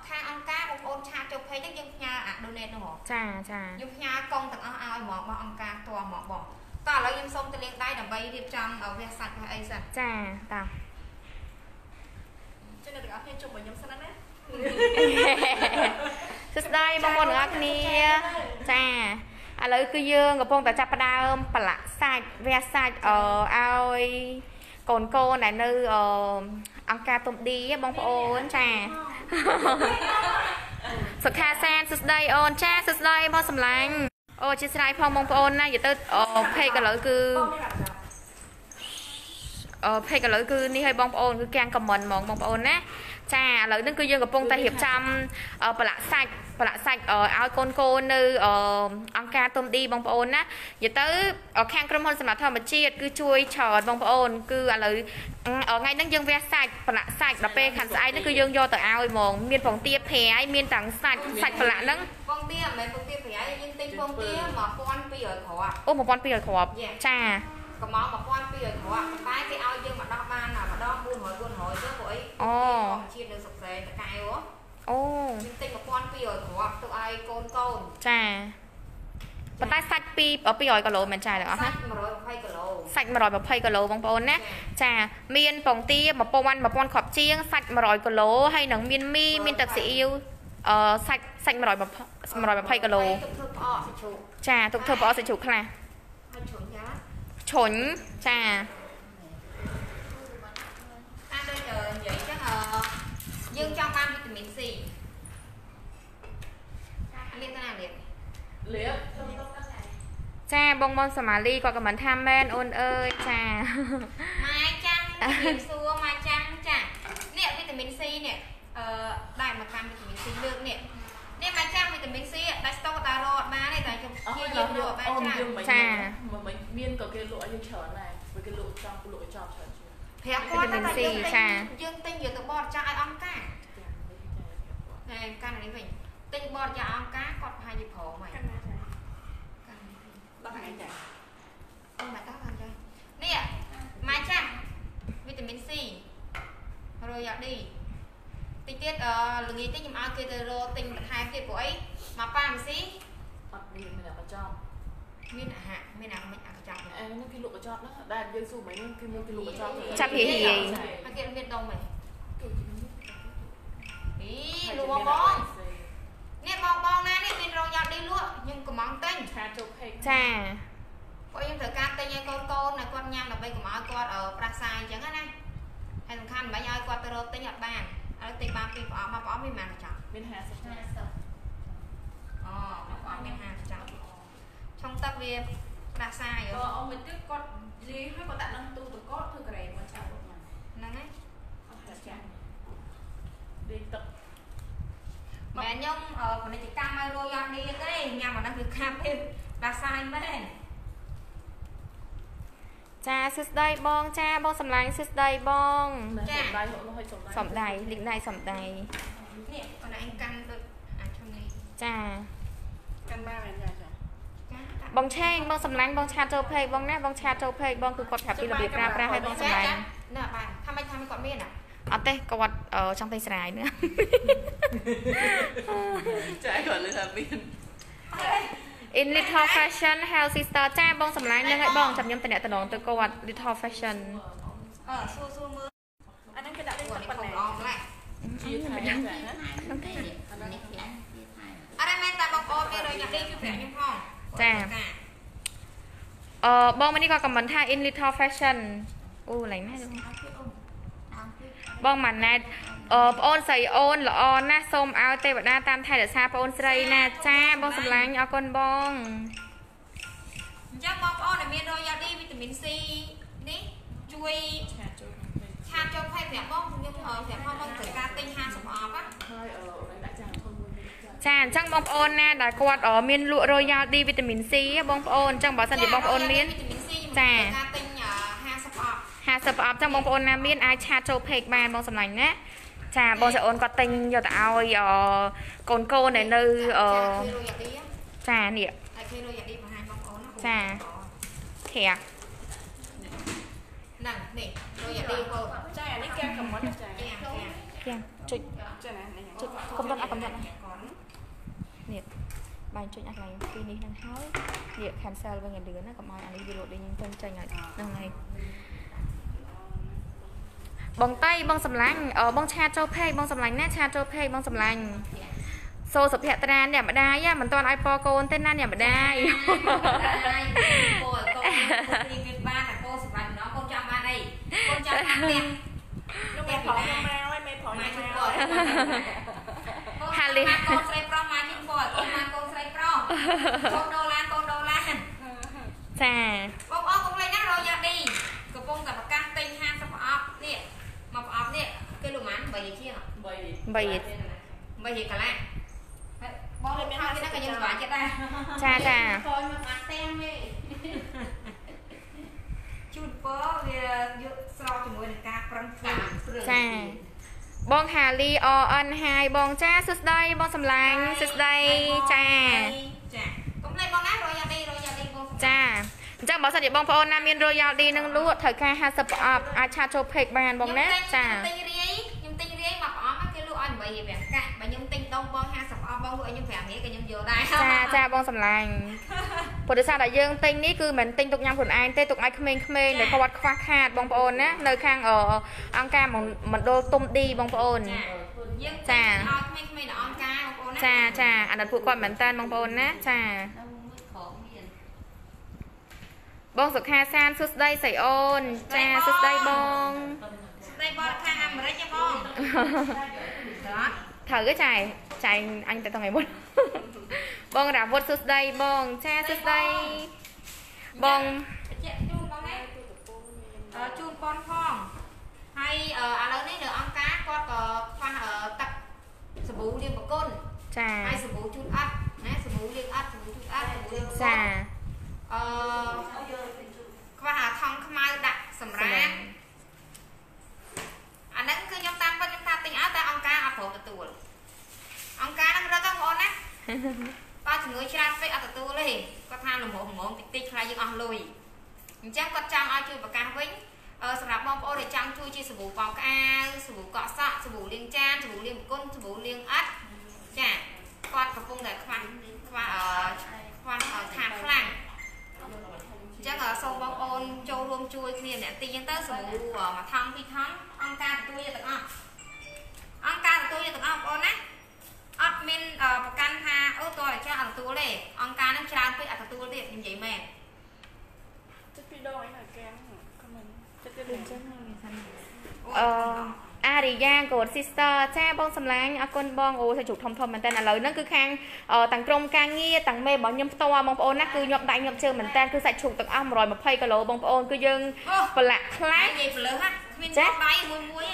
ខាងអង្គការបងប្អូនឆាតចូលពេកហ្នឹងយើងផ្ញើអា donate ហ្នឹងហ៎ចាចាខ្ញុំផ្ញើកង់ទាំងអស់ឲ្យហ្មងរបស់អង្គការផ្ទាល់ហ្មងបងតោះឥឡូវខ្ញុំសូមទៅលាងដៃដើម្បីរៀបចំវះសាច់វះអីសិនចាតាចឹងអ្នកទាំងអស់គ្នាជុំមកខ្ញុំសិនណាសួស្តីបងប្អូនទាំងអស់គ្នាចាឥឡូវគឺយើងកំពុងតែចាប់ផ្ដើមប្រឡាក់សាច់វះសាច់អឺឲ្យកូនកូនដែលនៅអឺ អង្គការទុំឌីបងប្អូនចាសុខាសានសួស្តីអូនចាសួស្តីបងសំឡាញ់អូជាស្រ័យផងបងប្អូនណានិយាយទៅអូផេកឥឡូវគឺបងនេះដាក់អឺ page ឥឡូវគឺនេះឲ្យបងប្អូនគឺកាំង comment ហ្មងបងប្អូនណា ចាឥឡូវហ្នឹងគឺយើងកំពុងតែរៀបចំអឺប្រឡាក់សាច់ប្រឡាក់សាច់អឺឲ្យកូនកូននៅអឺអង្គការទុំឌីបងប្អូនណានិយាយទៅអឺខាងក្រុមហ៊ុនសម្រាប់ធម្មជាតិគឺជួយច្រើនបងប្អូន គឺឥឡូវអឺថ្ងៃហ្នឹងយើងវះសាច់ប្រឡាក់សាច់ដល់ពេលខាងស្អែកហ្នឹងគឺយើងយកទៅឲ្យហ្មងមានពងទាប្រៃមានទាំងសាច់សាច់ប្រឡាក់ហ្នឹងពងទាមិនមែនពងទាប្រៃយើងទិញពងទា1200គ្រាប់អូ1200គ្រាប់ចាកំង1200គ្រាប់តែគេឲ្យយើងមកដោះបានម្ដង400 400ទៅព្រោះអី ធម្មជាតិនៅសុកស្រែតកែវអូយើងទិញ1200គ្រាប់ទុកឲ្យកូនកូនចាប៉ុន្តែសាច់ពី200គីឡូមែនចាទាំងអស់ណាសាច់120គីឡូសាច់120គីឡូបងប្អូនណាចាមានពងទា1000 1000គ្រាប់ជាងសាច់100គីឡូហើយនឹងមានមីមានទឹកស៊ីអ៊ីវអឺសាច់សាច់120 120គីឡូទុកធ្វើផ្អកសាច់ជ្រូកចាទុកធ្វើប្រអប់សាច់ជ្រូកខ្លះហើយជ្រុំយ៉ាឈុញចាអា ដូចនិយាយចឹងអឺយើងចង់បានវីតាមីន C អានេះទៅណាលៀបលៀបចាបងបងសមាលីគាត់ខមមិនថាមែនអូនអើយចាម៉ែចាំជំរាបសួរម៉ែចាំចានេះវីតាមីន C នេះអឺដែរមកកាន់វីតាមីន C លើកនេះនេះម៉ែចាំវីតាមីន C ដែលស្តុកតារត់បានទេតែខ្ញុំអស់ជាហើយយើងលលក់ក់បានអូនចាយើងមិនមិនមានក៏គេលក់ឲ្យយើងច្រើនដែរព្រោះគេលក់ចង់លក់ចប់ច្រើន ជាងប្រាប់គាត់ថាយើងទិញយើងទិញយកទៅបរិច្ចាគឲ្យអង្គការចាមិនចាចាតែកាន់នេះវិញទិញបរិច្ចាគអង្គការគាត់ប្រហែលជាព្រមហើយកាន់ណាចាកាន់នេះវិញដល់ថ្ងៃចាអូម៉ែតោះបានចានេះម៉ែចាំវីតាមីន C រយយ៉ាឌីតិចទៀតអឺល្ងាចតិចខ្ញុំឲ្យគេទៅរកទិញបន្ថែមទៀតព្រោះអីមកប៉ាមីស៊ីអត់មានមានតែបញ្ចប់ មានអាហារមានអាមិនអាកញ្ចប់អេនេះគេលក់បញ្ចប់ហ្នឹងដែលយើងស៊ូមិញគឺមានគេលក់បញ្ចប់ចាប់ហៀហៀហើយគេមានដុំហ៎គេអីលក់បងបងនេះបងបងណានេះមានរយយ៉ាឌីលក់ខ្ញុំកំងទិញឆាជុកហេកចាព្រោះខ្ញុំត្រូវការទិញឲ្យកូនកូនឲ្យគាត់ញ៉ាំដើម្បីកុំឲ្យគាត់ប្រាសាយអញ្ចឹងណាហើយសំខាន់មិនឲ្យគាត់ទៅរកទិញអត់បានឥឡូវទិញបានពីប្រអប់មកប្រអប់មានប៉ុន្មានចង់មាន50ចាអូមកប្រអប់មាន50ចង់ ឆុងទឹកវាប្រាសាយក៏អស់មួយទៀតគាត់និយាយឲ្យគាត់ដាក់នឹងទូទឹកកកធ្វើក្រែមមកឆាលក់ញ៉ាំហ្នឹងហើយអចាដេកទឹកមែនខ្ញុំអឺពាណិជ្ជកម្មឲ្យរយអត់នេះទេញ៉ាំអាហ្នឹងគឺខាប់ទេដាសាយមែនចាសួស្ដីបងចាបងសម្លាញ់សួស្ដីបងចាសំដៃហូបហុយសំដៃសំដៃលីកដៃសំដៃនេះប៉ុន្តែឯងកាន់ដូចអាចឈុំនេះចាកាន់បានមែនចាចាចា បងឆេងបងសម្លាញ់បងឆាតចូលពេកបងណាបងឆាតចូលពេកបងគឺគាត់ប្រាប់ពីរបៀបប្រើប្រាស់ឲ្យបងសម្លាញ់ណែបាទថាមិនថាមិនគាត់មានអាអត់ទេគាត់អឺចង់ទៅស្រាយ nữa ចាគាត់លើថាមាន In Little Fashion Hair Sister ចាបងសម្លាញ់នឹងឲ្យបងចាំខ្ញុំតំណតំណងទៅគាត់ Little Fashion អឺសួរសួរមើលអាហ្នឹងគេដាក់លេខគាត់ទឹកនេះប៉ុខំណ្ណាអងម្ល៉េះជាថៃចាណាហ្នឹងទេអរមែនតែបងប្អូនមានរយយ៉ាប់នេះជួយប្រាប់ខ្ញុំផង អឺបងមកនេះក៏ខមមិនថា In Little Fashion អូឡៃណាបងម៉ាណែតអឺបងអូនស្រីអូនល្អណាស់សូមឲ្យទេវតាតាមថែរក្សាបងអូនស្រីណាចាបងសម្លាញ់អរគុណបងអញ្ចឹងបងប្អូនដែលមានរយយ៉ាប់នេះវីតាមីន C នេះជួយឆាចូលឆាតចូលផៃប្រាប់បងខ្ញុំអឺប្រាប់ផងបងត្រូវការទិញ50អបណាហើយអឺអូនដាក់ចានធំមួយ ចាចាអញ្ចឹងបងប្អូនណាដែលគាត់អឺមានលក់ Royal D វីតាមីន C បងប្អូនអញ្ចឹងបើសិនជាបងប្អូនមានវីតាមីន C ខ្ញុំចាត្រូវការទិញអឺ50អប50ប្រអប់ចឹងបងប្អូនណាមានអាចឆាតចូល page បានបងសម្លាញ់ណាចាបងចៅអូនគាត់ទិញយកទៅឲ្យអកូនកូនដែលនៅអចាគឺរយយ៉ាប់នេះចានេះតែគេរយយ៉ាប់នេះបង្ហាញបងប្អូនណាចាធាក់ហ្នឹងនេះរយយ៉ាប់នេះបងចាអានេះកែកំមិនចាចាចាធាក់ចុចចាណានេះចុចកំដត់អត់កំដត់ណាគាត់នេះ បាញ់ចុចអាកន្លែងពីរនេះហ្នឹងហើយនេះ cancel វិញឲ្យលឿនណាកុំឲ្យអានេះវាលោតដេញពេញចេញឲ្យហ្នឹងហើយបងតៃបងសម្លាញ់អឺបងឆាតចូល page បងសម្លាញ់ណាឆាតចូល page បងសម្លាញ់សូសុភត្រាអ្នកម្ដាយមិនទាន់ឲ្យពកូនទេណាអ្នកម្ដាយហើយកូនកូនពីវាបានតែកូនសម្រាប់ម្ដងកូនចាំបានអីកូនចាំបានទៀតខ្ញុំមេផងខ្ញុំមកហើយមេផងម៉ែខ្ញុំជូមកនគាត់ ហាលីកូនស្រីប្រុសម៉ែជូនគាត់កូនម៉ែកូនស្រីប្រុសកូនដុល្លារកូនដុល្លារចាបងប្អូនកុំភ្លេចណារយ៉ាឌីកំពុងតែប្រកាសទិញ50ប្រអប់នេះមកប្រអប់នេះគេលុម៉ាន់3ជាងបីបី3ជាកន្លះបងលេបថតនេះក៏យើងស្វាចិត្តដែរចាចាកូនមកបាត់ទាំងទេជូនពរវាយកស្របជាមួយនឹងការប្រឹងធ្វើគ្រឿងចា បងហាលីអអនហាយបងចាសួស្ដីបងសម្លាញ់សួស្ដីចាចាកុំភ្លេចបងណារយ៉ាឌីរយ៉ាឌីបងចាអញ្ចឹងបើសិនជាបងប្អូនណាមាន Royal D នឹងលក់ត្រូវការ50ប្រអប់អាចឆាតចូល page បានបងណាចាទិញរា ឲ្យ8រៀល5កាក់បើខ្ញុំទិញដងបង50ប្រអប់បងលក់ឲ្យខ្ញុំ5រៀលក៏ខ្ញុំយកដែរចាចាបងសម្លាញ់ព្រោះដោយសារតែយើងទិញនេះគឺមិនទិញទុកញ៉ាំខ្លួនឯងទេទុកឲ្យក្មេងៗដែលគាត់ខ្វះខាតបងប្អូនណានៅខាងអអង្គការមណ្ឌលទុំឌីបងប្អូនយើងចាទិញឲ្យក្មេងៗដល់អង្គការបងប្អូនណាចាចាអាណិតពួកគាត់មែនតើបងប្អូនណាចាដល់មួយក្រមមានបងសុខាសានសួស្ដីស្រីអូនចាសួស្ដីបង ស្ដីបរិខាអាមេរិកទេបងបាទត្រូវទេចាយចាយអញទៅថ្ងៃមុនបងរាវុធសួស្ដីបងចាសួស្ដីបងជែកជូនបងណាអឺជូនប៉ុនផងហើយអឺឥឡូវនេះនៅអង្គការគាត់ក៏ខ្វះអឺទឹកសាប៊ូលាងបង្គន់ចាហើយសាប៊ូជូតអត់ណាសាប៊ូលាងអត់សាប៊ូជូតអត់សាប៊ូលាងបង្គន់ចាអឺខ្វះអាថង់ខ្មៅដាក់សម្រាប់ អាហ្នឹងគឺខ្ញុំតាមពិតខ្ញុំថាទិញឲ្យតែអង្គការអត់ព្រមទទួលអង្គការហ្នឹងរត់ទៅបងប្អូនណាបើជំនួយច្រើនពេកអត់ទទួលទេគាត់ថាលំងងតិចតិចខ្លាចយើងអស់លុយអញ្ចឹងគាត់ចង់ឲ្យជួយប្រកាសវិញអឺសម្រាប់បងប្អូនដែលចង់ជួយជាសាប៊ូបោកក្អាវសាប៊ូកក់សក់សាប៊ូលាងចានសាប៊ូលាងបង្គន់សាប៊ូលាងអិតចាគាត់កំពុងតែខ្វះខ្វះអឺខ្វះអឺខាតខ្លាំង អញ្ចឹងអឺសូមបងប្អូនចូលរួមជួយគ្នាអ្នកទីអញ្ចឹងទៅសាប៊ូអឺមួយថង់ពីរថង់អង្គការទទួលយកទាំងអស់អង្គការទទួលយកទាំងអស់បងប្អូនណាអត់មានអឺប្រកាន់ថាអូតើចាស់អត់ទទួលទេអង្គការនឹងច្រើនពេកអត់ទទួលទេខ្ញុំនិយាយមែនចិត្តពីរដងអីហើយកែខមមិនចិត្តទៅលឿនចឹងអឺ អារីយ៉ាកូន sister ចាបងសម្លាញ់អរគុណបងអូសាច់ជ្រូកធំធំមែនតើឥឡូវហ្នឹងគឺខាងអឺទាំងក្រុមការងារទាំងមេរបស់ខ្ញុំផ្ទាល់បងប្អូនណាគឺញាប់ដៃញាប់ជើងមែនតើគឺសាច់ជ្រូកទាំងអស់120គីឡូបងប្អូនគឺយើងអូប្រឡាក់ខ្លាតែចនិយាយព្រលើសណាគ្មានចាដៃមួយមួយ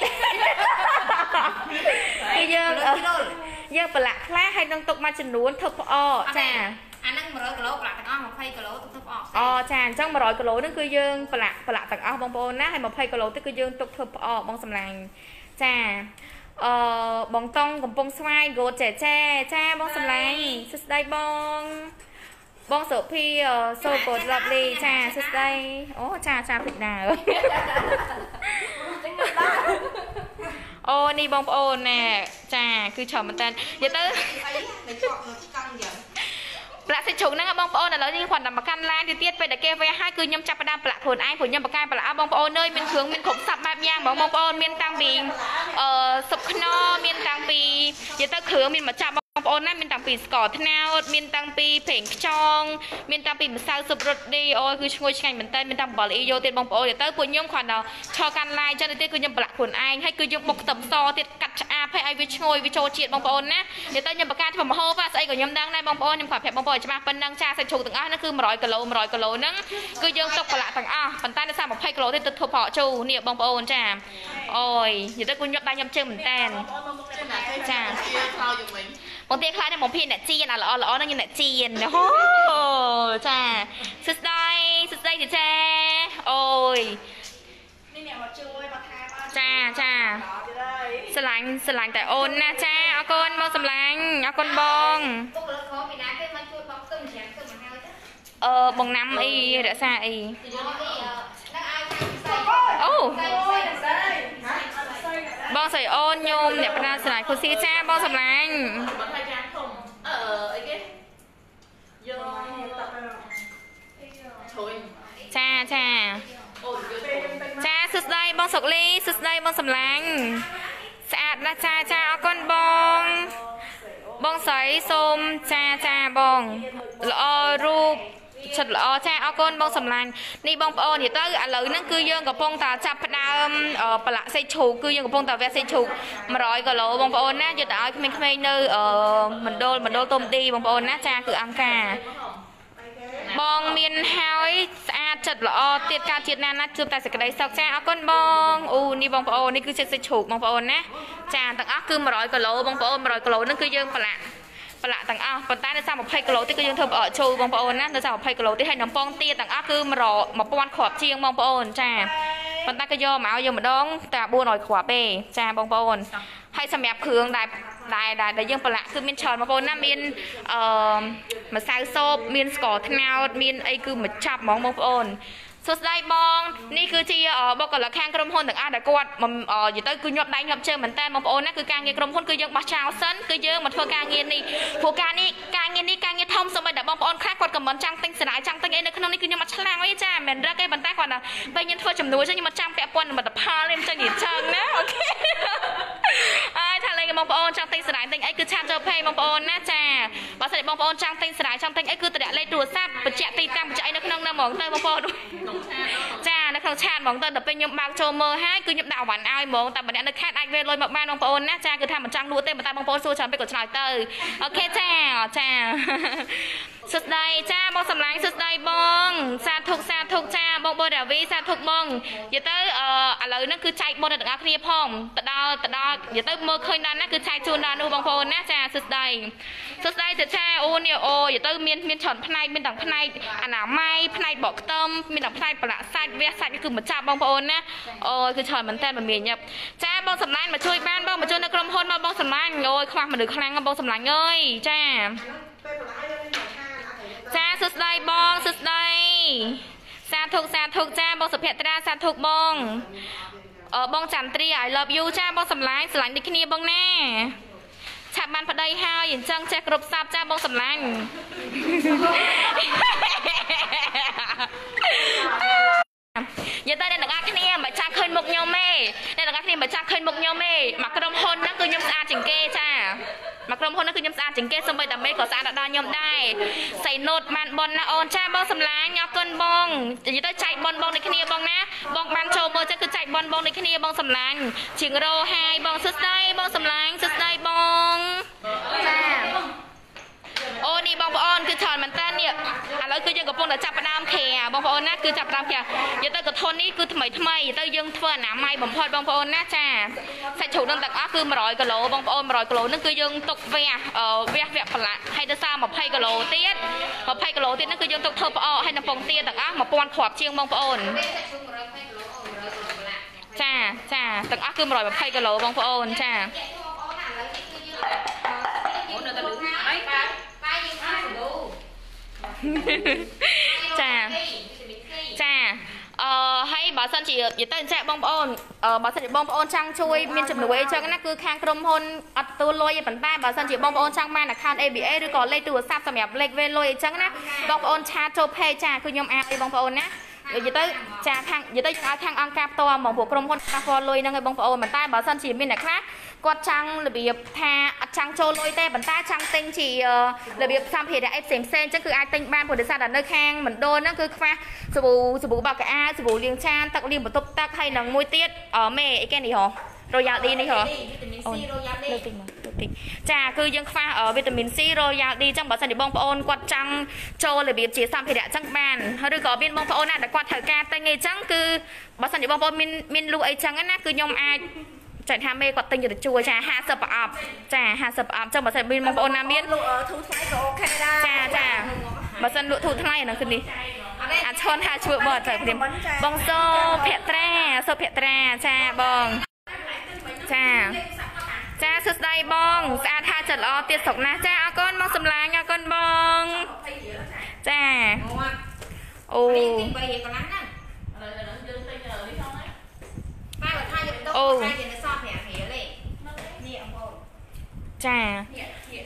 គឺយើងគីអឺឡូយើងប្រឡាក់ខ្លះហើយនឹងទុកមួយចំនួនធ្វើផ្អកចាអាហ្នឹង100គីឡូប្រឡាក់ទាំងអស់20គីឡូទុកទៅផ្អកអូចាអញ្ចឹង100គីឡូហ្នឹងគឺយើងប្រឡាក់ប្រឡាក់ទាំងអស់បងប្អូនណាហើយ20គីឡូទៀតគឺយើងទុកធ្វើផ្អកបងសម្លាញ់ ចាអឺបងតង់កំពុងស្វាយគោតចែចែចាបងសម្លាញ់សួស្ដីបងបងសុភីសូកូតឡប់លីចាសួស្ដីអូចាចាភិកណាអូនេះបងប្អូនណែចា គឺច្រើនមែនតើនិយាយទៅអីតែជា ប់នៅកង់យ៉ាងប្រាក់សិជ្រុកហ្នឹងបងប្អូនឥឡូវនេះគាត់តែមកកាន់ឡានទៀតទៀតពេលដែលគេវេហើយគឺខ្ញុំចាប់ផ្ដើមប្រាក់ខ្លួនឯងព្រោះខ្ញុំបកកាយប្រាក់បងប្អូនអើយមានគ្រឿងមានគ្រប់សពបែបយ៉ាងបងបងប្អូនមានតាំងពីអឺសុបខ្នរមានតាំងពីនិយាយទៅគ្រឿងមានមកចាប់បងប្អូនណាមានតាំងពីស្ករត្នោតមានតាំងពីប្រេងខ្យងមានតាំងពីម្សៅស៊ុបរ៉ូឌីអូគឺឈ្ងុយឆ្ងាញ់មែនតើមានតាំងអំបិលអ៊ីយ៉ូទៀតបងប្អូននិយាយទៅពួកខ្ញុំគ្រាន់តែឆកកាន់ឡាយចឹងទៅទៀតគឺខ្ញុំប្រឡាក់ខ្លួនឯងហើយគឺយើងបុកខ្ទឹមសទៀតកាត់ឆ្អាបឲ្យឲ្យវាឈ្ងុយវាចូលជាតិបងប្អូនណានិយាយទៅខ្ញុំបកការធ្វើម្ហូបស្អីក៏ខ្ញុំដឹងដែរបងប្អូនខ្ញុំគាត់ប្រាប់បងប្អូនឲ្យច្បាស់ប៉ុណ្ណឹងចាសាច់ជ្រូកទាំងអស់ហ្នឹងគឺ100គីឡូ100គីឡូហ្នឹងគឺយើងទុកប្រឡាក់ទាំងអស់ប៉ុន្តែនៅសារ20គីឡូទៀតទៅធ្វើប្រក់ជូរនេះបងប្អូនចាអូយនិយាយទៅគឺញាប់ដៃញាប់ជើងមែនតើចាជាខ្លោយ៉ាងវិញ បងទៀតខ្លាចតែបងភីអ្នកជៀនអាល្អល្អហ្នឹងខ្ញុំអ្នកជៀនអូចាសួស្ដីសួស្ដីចាចាអូយនេះអ្នកមកជួយមកថែមអត់ចាចាដល់ទៀតហើយស្រឡាញ់ស្រឡាញ់តែអូនណាចាអរគុណមកសម្លាញ់អរគុណបងពុកលើខពីណាគេមកជួយបងខ្ទឹមច្រាំខ្ទឹមមកហើយទៅ អឺបងណាំអីរក្សាអីយកអីនឹងឲ្យខាងផ្សេងអូផ្សេងអូផ្សេយងអ្នកស្រីហ៎អត់ស្រីអ្នកស្រីបងស្រីអូនញោមអ្នកផ្ដាល់ស្រឡាញ់ខុសស៊ីចាបងសម្លាញ់បើថាយ៉ាងធំអឺអីគេយកតាក់ទៅជួយចាចាអូនយកពេលយើងពេញមកចាសួស្ដីបងសុកលីសួស្ដីបងសម្លាញ់ស្អាតណាស់ចាចាអរគុណបងបងស្រីសូមចាចាបងល្អរូប ចិត្តល្អចាអរគុណបងសំឡាញ់នេះបងប្អូននិយាយទៅឥឡូវហ្នឹងគឺយើងកំពុងតែចាប់ផ្ដើមអឺប្រឡាក់សេចឈូកគឺយើងកំពុងតែវះសេចឈូក100គីឡូបងប្អូនណាយកទៅឲ្យក្មេងៗនៅអឺមណ្ឌលមណ្ឌលតុំឌីបងប្អូនណាចាគឺអង្គការបងមានហើយស្អាតចិត្តល្អទៀតការជាតិណាណាជួបតែសេចក្តីសុខចាអរគុណបងអូនេះបងប្អូននេះគឺចិត្តសេចឈូកបងប្អូនណាចាទាំងអស់គឺ100គីឡូបងប្អូន100គីឡូហ្នឹងគឺយើងប្រឡាក់ ប្រឡាក់ទាំងអស់ប៉ុន្តែនៅសារ20គីឡូទៀតគឺយើងធ្វើប្រអកជូរបងប្អូនណានៅសារ20គីឡូទៀតហើយនំពងទៀតទាំងអស់គឺ1000គ្រាប់ជាងបងប្អូនចាប៉ុន្តែក៏យកមកឲ្យយើងម្ដងតែ400គ្រាប់ទេចាបងប្អូនហើយសម្រាប់គ្រឿងដែលដែលដែលដែលយើងប្រឡាក់គឺមានច្រើនបងប្អូនណាមានអឺម្សៅសូបមានស្ករត្នោតមានអីគឺមួយចាប់ហ្មងបងប្អូន សួស្ដីបងនេះគឺជាអបុគ្គលិកខាងក្រុមហ៊ុនទាំងអស់ដែលគាត់មិនអនិយាយទៅគឺញាប់ដៃញាប់ជើងមែនតើបងប្អូនណាគឺការងារក្រុមហ៊ុនគឺយើងបោះចោលសិនគឺយើងមកធ្វើការងារនេះព្រោះការនេះការងារនេះការងារធំសូម្បីតែបងប្អូនខ្លះគាត់ក៏មិនចង់ទិញស្រាយចង់ទិញអីនៅក្នុងនេះគឺខ្ញុំអត់ឆ្លាងអីចាមិនរឹកទេប៉ុន្តែគាត់ថាពេលខ្ញុំធ្វើចំនួនចឹងខ្ញុំអត់ចង់ពាក់ព័ន្ធនឹងលទ្ធផលទេខ្ញុំចង់និយាយចឹងណាអូខេអើយថាលេងបងប្អូនចង់ទិញស្រាយទិញអីគឺឆាតចូលផេបងប្អូនណាចាបើសិនជាបងប្អូនចង់ទិញស្រាយចង់ទិញអីគឺតម្លាក់លេខទូរស័ព្ទបញ្ជាក់ទីតាំងបញ្ជាក់អីនៅក្នុងនោះហ្មងទៅបងប្អូនក្នុងឆាតចានៅក្នុងឆាតហ្មងទៅដល់ពេលខ្ញុំបើកចូលមើលហើយគឺខ្ញុំដាក់អវ៉ាន់ឲ្យហ្មងតែម្នាក់នៅខេត្តអាចវេលលុយមកបានបងប្អូនណាចាគឺថាមិនចង់លក់ទេប៉ុន្តែបងប្អូនសួរច្រើនពេកក៏ឆ្លើយទៅអូខេចាចាសួស្ដីចាបងសម្លាញ់សួស្ដីបង សាធុកសាធុកចាបងបូរាវីសាធុកបងនិយាយទៅអឺឥឡូវហ្នឹងគឺចែកបុណ្យដល់អ្នកគ្នាផងទៅដល់ទៅដល់និយាយទៅមើលឃើញដល់ណាគឺចែកជូនដល់នោះបងប្អូនណាចាសួស្ដីសួស្ដីចាចាអូនេះអូនិយាយទៅមានមានច្រើនផ្នែកមានទាំងផ្នែកអនាម័យផ្នែកបកខ្ទឹមមានទាំងផ្នែកប្រឡាក់សាច់វះសាច់គឺមកចាប់បងប្អូនណាអូយគឺច្រើនមែនតើមមាញញឹបចាបងសម្លាញ់មកជួយបានបងមកជួយនៅក្រុមហ៊ុនមកបងសម្លាញ់អូយខ្វះមនុស្សខ្លាំងណាស់បងសម្លាញ់អើយចាចាសួស្ដីបងសួស្ដីសាធុកសាធុកចាបងសុភត្រាសាធុកបងអឺបងចន្ទ្រា I love you ចាបងសម្លាញ់ស្រឡាញ់ដូចគ្នាបងណា ឆាប់បានប្តីហើយអញ្ចឹងចេះគ្រប់សពចាបងសម្លាញ់ និយាយទៅអ្នកទាំងអស់គ្នាមិនចាំឃើញមុខខ្ញុំទេអ្នកទាំងអស់គ្នាមិនចាំឃើញមុខខ្ញុំទេមកក្រុមហ៊ុនហ្នឹងគឺខ្ញុំស្អាតជាងគេចាមកក្រុមហ៊ុនហ្នឹងគឺខ្ញុំស្អាតជាងគេសូម្បីតែមេក៏ស្អាតដល់ខ្ញុំដែរសៃណូតបានប៉ុនណាអូនចាបងសម្លាញ់អរគុណបងនិយាយទៅចែកប៉ុនបងដូចគ្នាបងណាបងបានចូលមើលចឹងគឺចែកប៉ុនបងដូចគ្នាបងសម្លាញ់ជាងរោហាយបងសួស្ដីបងសម្លាញ់សួស្ដីបងចា អូនេះបងប្អូនគឺច្រើនមែនតើនេះឥឡូវគឺយើងកំពុងតែចាប់ផ្ដើមខែបងប្អូនប្អូនណាគឺចាប់តាមផ្ទះនិយាយទៅកធននេះគឺថ្មីថ្មីទៅយើងធ្វើអនាម័យបំផុតបងប្អូនណាចាសាច់ជ្រូកនឹងទាំងអស់គឺ100គីឡូបងប្អូន100គីឡូនឹងគឺយើងទុកវះអឺវះវះប្រឡាក់ហើយទៅសារ20គីឡូទៀត20គីឡូទៀតនឹងគឺយើងទុកធ្វើផ្អកហើយនឹងពងទាទាំងអស់1000គ្រាប់ជាងបងប្អូនពេលសាច់ជ្រូក120គីឡូអូ100គីឡូកន្លះចាចាទាំងអស់គឺ120គីឡូបងប្អូនចាចាបងប្អូនឥឡូវនេះគឺយើងអូនៅតែលឺអីបាទបាយយើងអា ចទៅចាវីតាមីន C ចាអឺហើយបើសិនជានិយាយទៅចាក់បងប្អូនអឺបើសិនជាបងប្អូនចង់ជួយមានជំនួយអីចឹងណាគឺខាងក្រុមហ៊ុនអត់ទទួលលុយទេប៉ុន្តែបើសិនជាបងប្អូនចង់បាន account ABA ឬក៏លេខទូរស័ព្ទសម្រាប់លេខវេលុយអីចឹងណាបងប្អូនឆាតចូល page ចាគឺខ្ញុំអាចអីបងប្អូនណា និយាយទៅចាខាងនិយាយទៅយើងឲ្យខាងអង្គការផ្ទាល់ហ្មងព្រោះក្រុមហ៊ុនប៉ះពាល់លុយហ្នឹងឯងបងប្អូនប៉ុន្តែបើសិនជាមានអ្នកខ្លះគាត់ចង់របៀបថាអត់ចង់ចូលលុយទេប៉ុន្តែចង់ទិញជារបៀបសម្ភារៈអីផ្សេងផ្សេងៗអញ្ចឹងគឺអាចទិញបានព្រោះដោយសារតែនៅខាងមណ្ឌលហ្នឹងគឺខ្វះសាប៊ូសាប៊ូបោកកៅអៅសាប៊ូលាងចានទឹកលាងបន្ទប់ទឹកហើយនឹងមួយទៀតអឺមេអីគេនេះហ៎ Royal D នេះហ៎វីតាមីន C រ៉ូយ៉ាល់ D លើកតិចមកលើក តិចចាគឺយើងខ្វះអឺវីតាមីន C Royal D អញ្ចឹងបើសិនជាបងប្អូនគាត់ចង់ចូលរបៀបជាសម្ភារៈអញ្ចឹងបានឬក៏មានបងប្អូនណាដែលគាត់ត្រូវការទិញអីអញ្ចឹងគឺបើសិនជាបងប្អូនមានមានលក់អីអញ្ចឹងណាគឺខ្ញុំអាចចែកថាមេគាត់ទិញទៅជួយចា50ប្រអប់ចា50ប្រអប់អញ្ចឹងបើសិនមានបងប្អូនណាមានលក់ធូរថ្លៃក៏អូខេដែរចាចាបើសិនលក់ធូរថ្លៃអាហ្នឹងគឺនេះអាចឈន់ថាជួយបត់ទៅព្រាមបងសូភក្ត្រាសូភក្ត្រាចាបងចា ចាសួស្ដីបង ស្អាតថាចិត្តល្អទៀតស្រុកណាស់ចាអរគុណមកសម្លាញ់អរគុណបងចាអូអូនេះទី3រៀលកន្លះហ្នឹងឥឡូវឥឡូវយើងទិញនេះផងណាតែបើថាយកទៅតែជានៅសល់5រៀលទេនេះអង្កូនចានេះនេះ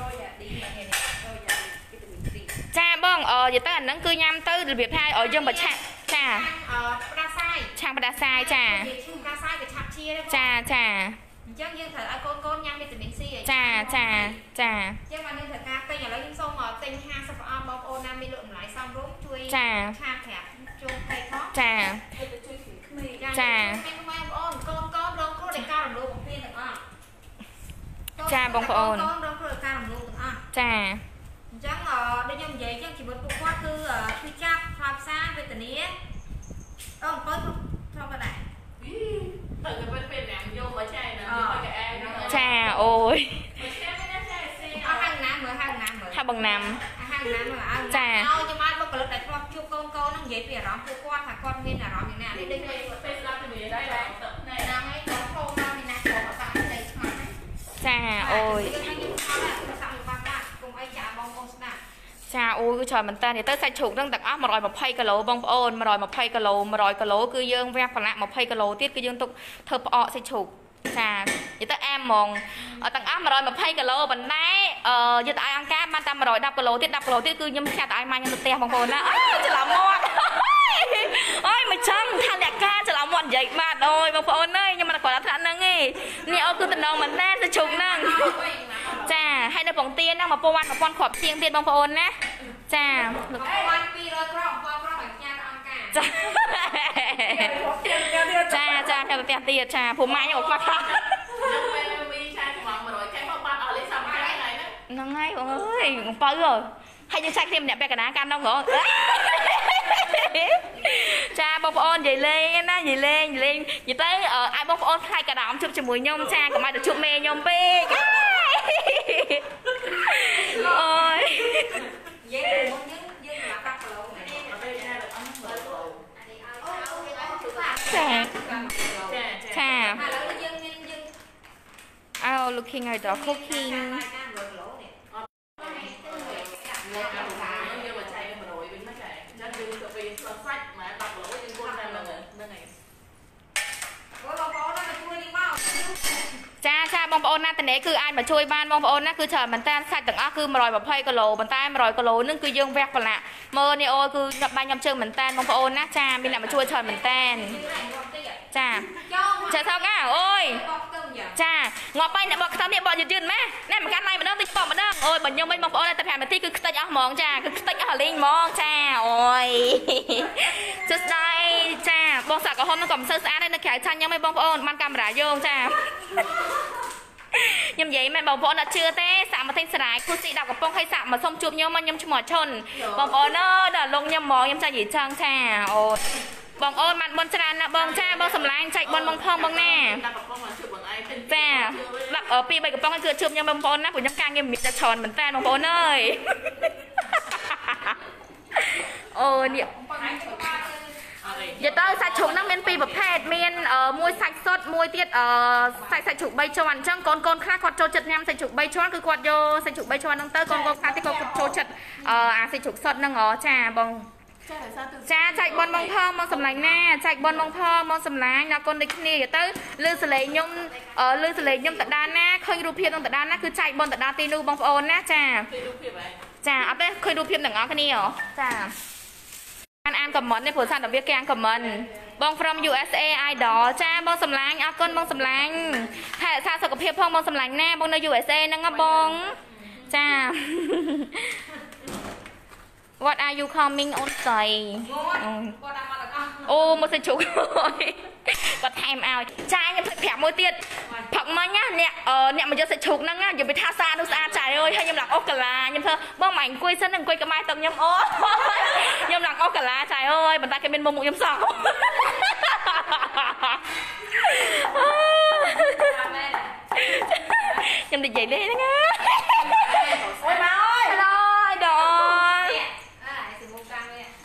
រយយ៉ាឌីមកនេះរយយ៉ាវីតាមីន C ចាបងអឺនិយាយទៅអាហ្នឹងគឺញ៉ាំទៅរបៀបថាឲ្យយើងបច្ឆាចាអឺផ្ដាសាយឆាំងបដាសាយចានិយាយឈឺផ្ដាសាយក៏ឆាប់ជាដែរចាចាអញ្ចឹងយើងត្រូវឲ្យកូនកូនញ៉ាំវីតាមីន C ឲ្យចាចាចាអញ្ចឹងបានយើងត្រូវការទិញឥឡូវខ្ញុំសូមទិញ50ប្រអប់បងប្អូនណាមានលក់តម្លៃសមរម្យជួយចាឆាប្រាប់ជុំពេកផងចាទៅជួយក្មេងចាចាបងប្អូនកូនកូនរងគ្រោះដោយការរំលោភបំពានទាំងអស់ចាបងប្អូនកូនរងគ្រោះដោយការរំលោភទាំងអស់ចាអញ្ចឹងអឺដូចខ្ញុំនិយាយអញ្ចឹងជីវិតពួកគាត់គឺអឺឈឺចាប់ខ្លោចផ្សាវេទនាអូអំពើធម្មតា ទៅទៅពេលពេលណាំយកមកចែកណាយកមកកែអែចាអូយមកចែកមិនណាចែកសេអស់ហាងណាមើលហាងណាមើលថាបងណាំហាងណាមើលឲ្យចាឲ្យខ្ញុំឲ្យបុគ្គលិកដែលធ្លាប់ជួបកូនកូនហ្នឹងនិយាយពីអារម្មណ៍ពួកគាត់ថាគាត់មានអារម្មណ៍យ៉ាងណានេះដូចខ្ញុំពេលស្ដាប់ទៅវាដែរដែរទឹកណែហ្នឹងហើយគាត់ចូលមកមានណាគាត់អត់បានស្ដីស្មាត់ហ្នឹងចាអូយខ្ញុំខ្ញុំខំតែសាក់លោកបាក់បាក់កុំអីចាបងប្អូនស្ដាប់ ចាអូយគឺច្រើនមែនតើទៅសាច់ជ្រូកហ្នឹងទាំងអស់120គីឡូបងប្អូន120គីឡូ100គីឡូគឺយើងវះប្រឡាក់20គីឡូទៀតគឺយើងទុកធ្វើផ្អកសាច់ជ្រូក ចានិយាយទៅអែមហ្មងអត់ទាំងអស់120គីឡូប៉ុន្តែអឺយកទៅឲ្យអង្គការបានតែ110គីឡូទៀត10គីឡូទៀតគឺខ្ញុំចាត់ឲ្យម៉ាញ់ខ្ញុំទៅផ្ទះបងប្អូនណាអើយច្រឡំមាត់អើយមិនចឹងថាអ្នកការច្រឡំមាត់និយាយបាត់អូយបងប្អូនអើយខ្ញុំមិនគាត់ថាហ្នឹងទេនេះអូគឺតំណងមែនតើសាច់ជ្រូកហ្នឹងចាហើយនៅពងទាហ្នឹង1000 1000គ្រាប់ជាងទៀតបងប្អូនណាចាគាត់200គ្រាប់បងប្រុសឲ្យផ្ញើអ ង្គការចាចាចាទៅផ្ទះទៀតចាព្រោះម៉ាញ់អត់ខ្វះខាតនឹងពេលមីឆែកមក100កែមកបាត់អស់លេខសំខាន់ហើយណាហ្នឹងហើយបងអើយបងបើអើយហើយយើងឆែកគ្នាម្នាក់ពាក់កណ្ដាលកាន់នោះហ៎ចាបងប្អូននិយាយលេងណានិយាយលេងនិយាយលេងនិយាយទៅឲ្យបងប្អូនខ្លាចកណ្ដាលជួបជាមួយខ្ញុំចាកុំឲ្យទៅជួបមេខ្ញុំពេកអូយនិយាយមុនយើងយើងសម្រាប់10គីឡូនេះ ចា5គីឡូចាចាចាឥឡូវយើងមានយើងអោ looking at the cooking លេខអាហារយើងមកចែក100វិញមកចែកចឹងយើងទៅពេលស្លសាច់មក10គីឡូយើងគួរតែហ្នឹងហ្នឹងហើយ ចាចាបងប្អូនណាតនេគឺអាចមកជួយបានបងប្អូនណាគឺច្រើនមែនតើសាច់ទាំងអស់គឺ120គីឡូប៉ុន្តែ100គីឡូហ្នឹងគឺយើងវះប្រឡាក់មើលនេះអូគឺខ្ញុំបាញ់ខ្ញុំជើងមែនតើបងប្អូនណាចាមានអ្នកមកជួយច្រើនមែនតើចាចាថោកអាអូយចាងាប់បាយអ្នកបកខ្ទឹមនេះបកយឺតយឺតម៉ែណែមកកាន់ឡាយម្ដងតិចបកម្ដងអូយបើខ្ញុំវិញបងប្អូនតែ5នាទីគឺខ្ទេចអស់ហ្មងចាគឺខ្ទេចអស់លេងហ្មងចាអូយសួស្ដីចាបងសាក់ក្រហមនឹងក៏មិនសូវស្អាតទេនៅក្រៅឆាញ់ខ្ញុំឯងបងប្អូនបានកាមេរ៉ាយោងចាខ្ញុំនិយាយមែនបងប្អូនអត់ជឿទេសាក់មកទិញសារាយគូស៊ី10កំប៉ុងឲ្យសាក់មកសុំជួបខ្ញុំមកខ្ញុំឈ្មោះឈុនបងប្អូនអើយដល់លងខ្ញុំហ្មងខ្ញុំចាច់និយាយចង់ថាអូបងអូនបានបនច្រើនណាស់បងចាបងសម្លាញ់ចែកបនបងផងបងណាដាក់កំប៉ុងមកជឿបងឯងទិញចាដាក់អឺពីរបីកំប៉ុងឲ្យគឺជួបខ្ញុំបងប្អូនណាព្រោះខ្ញុំការងារមានតែច្រើនមែនតើបងប្អូនអើយអូនេះអត់ទេ និយាយទៅសាច់ជ្រូកហ្នឹងមានពីរប្រភេទមានអឺមួយសាច់សុទ្ធមួយទៀតអឺសាច់សាច់ជ្រូក3ជាន់អញ្ចឹងកូនកូនខ្លះគាត់ចូលចិត្តញ៉ាំសាច់ជ្រូក3ជាន់គឺគាត់យកសាច់ជ្រូក3ជាន់ហ្នឹងទៅកូនកូនខ្លះទៀតគាត់ចូលចិត្តអឺអាសាច់ជ្រូកសុទ្ធហ្នឹងហ៎ចាបងចាដោយសារទៅចាចែកបនបងផងមកសម្លាញ់ណាចែកបនបងផងមកសម្លាញ់ដល់កូនដូចគ្នាទៅលឺសលេងខ្ញុំអឺលឺសលេងខ្ញុំតដាណាឃើញរូបភាពក្នុងតដាណាគឺចែកបនតដាទីនោះបងប្អូនណាចាទីរូបភាពឯងចាអត់ទេឃើញរូបភាពទាំងអស់គ្នាហ៎ចា អានអានខមមិននេះព្រោះសារតែវាកាំងខមមិនបង from USA Idol ចាបងសម្លាញ់អរគុណបងសម្លាញ់ថែរក្សាសុខភាពផងបងសម្លាញ់ណាបងនៅ USA ហ្នឹងណាបងចា What are you coming on say គាត់ដាក់មកទាំងអស់អូមកសិជុកគាត់ថែមឲ្យចាខ្ញុំភ្លេចប្រាប់មួយទៀតផឹកមិញណាអ្នកអឺអ្នកមកយកសាច់ជ្រូកហ្នឹងណានិយាយពីថាស្អាតនោះស្អាតចាយអើយហើយខ្ញុំឡើងអូសកាឡាខ្ញុំធ្វើបងមិនអង្គុយសិនអង្គុយក្បែរទឹកខ្ញុំអូខ្ញុំឡើងអូសកាឡាចាយអើយបន្តែគេមានមុខមុខខ្ញុំសោះខ្ញុំនិយាយលេងហ្នឹងណាអូយមកអើយ Hello idol អើយសិមុខ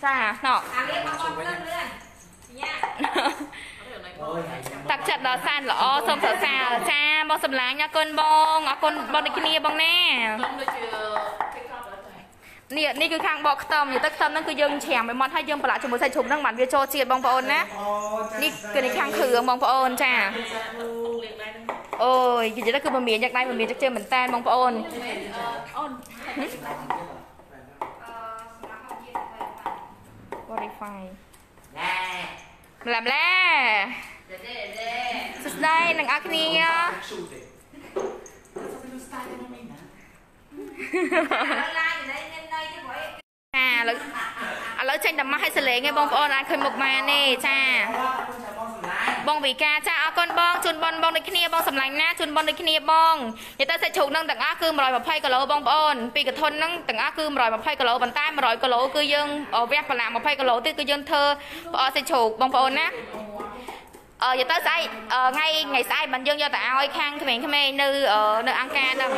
តាំងនេះចាណោអានេះមកគាត់លឿនលឿនញ៉ាតាក់ចិត្តដល់សានល្អសូមសរសើរចាបងសម្លាញ់អរគុណបងអរគុណបងដូចគ្នាបងណាខ្ញុំដូចជា TikTok អត់ទេនេះនេះគឺខាងបកខ្ទឹមនិយាយទៅខ្ទឹមហ្នឹងគឺយើងច្រាំឲ្យម៉ត់ហើយយើងប្រឡាក់ជាមួយសាច់ជ្រូកហ្នឹងបានវាចូលជាតិបងប្អូនណានេះគឺនេះខាងគ្រឿងបងប្អូនចាលេងដៃនឹងអូយនិយាយទៅគឺមមាញយ៉ាងដៃមមាញចឹកជើមែនតើបងប្អូនអូន អឺសម្រាប់មកយាយទៅ Spotify ណែម្លែម្លែដេដេដេសួស្ដីនឹងអរគ្នាឥឡូវឡាយនៅនៅនៅទីព្រោះចាឥឡូវឥឡូវចេញតែមកឲ្យសលេងឯងបងប្អូនអាចឃើញមុខម៉ានទេចា បងវិការចាអរគុណបងជូនបងបងដូចគ្នាបងសម្លាញ់ណាជូនបងដូចគ្នាបងនិយាយទៅសាច់ជ្រូកហ្នឹងទាំងអស់គឺ120គីឡូបងប្អូនពីកធុនហ្នឹងទាំងអស់គឺ120គីឡូប៉ុន្តែ100គីឡូគឺយើងវះប្រឡាក់20គីឡូទៀតគឺយើងធ្វើផ្អកសាច់ជ្រូកបងប្អូនណាអឺនិយាយទៅស្អែកអឺថ្ងៃថ្ងៃស្អែកបានយើងយកទៅឲ្យខាងក្មេងៗនៅអឺនៅអង្គការហ្នឹង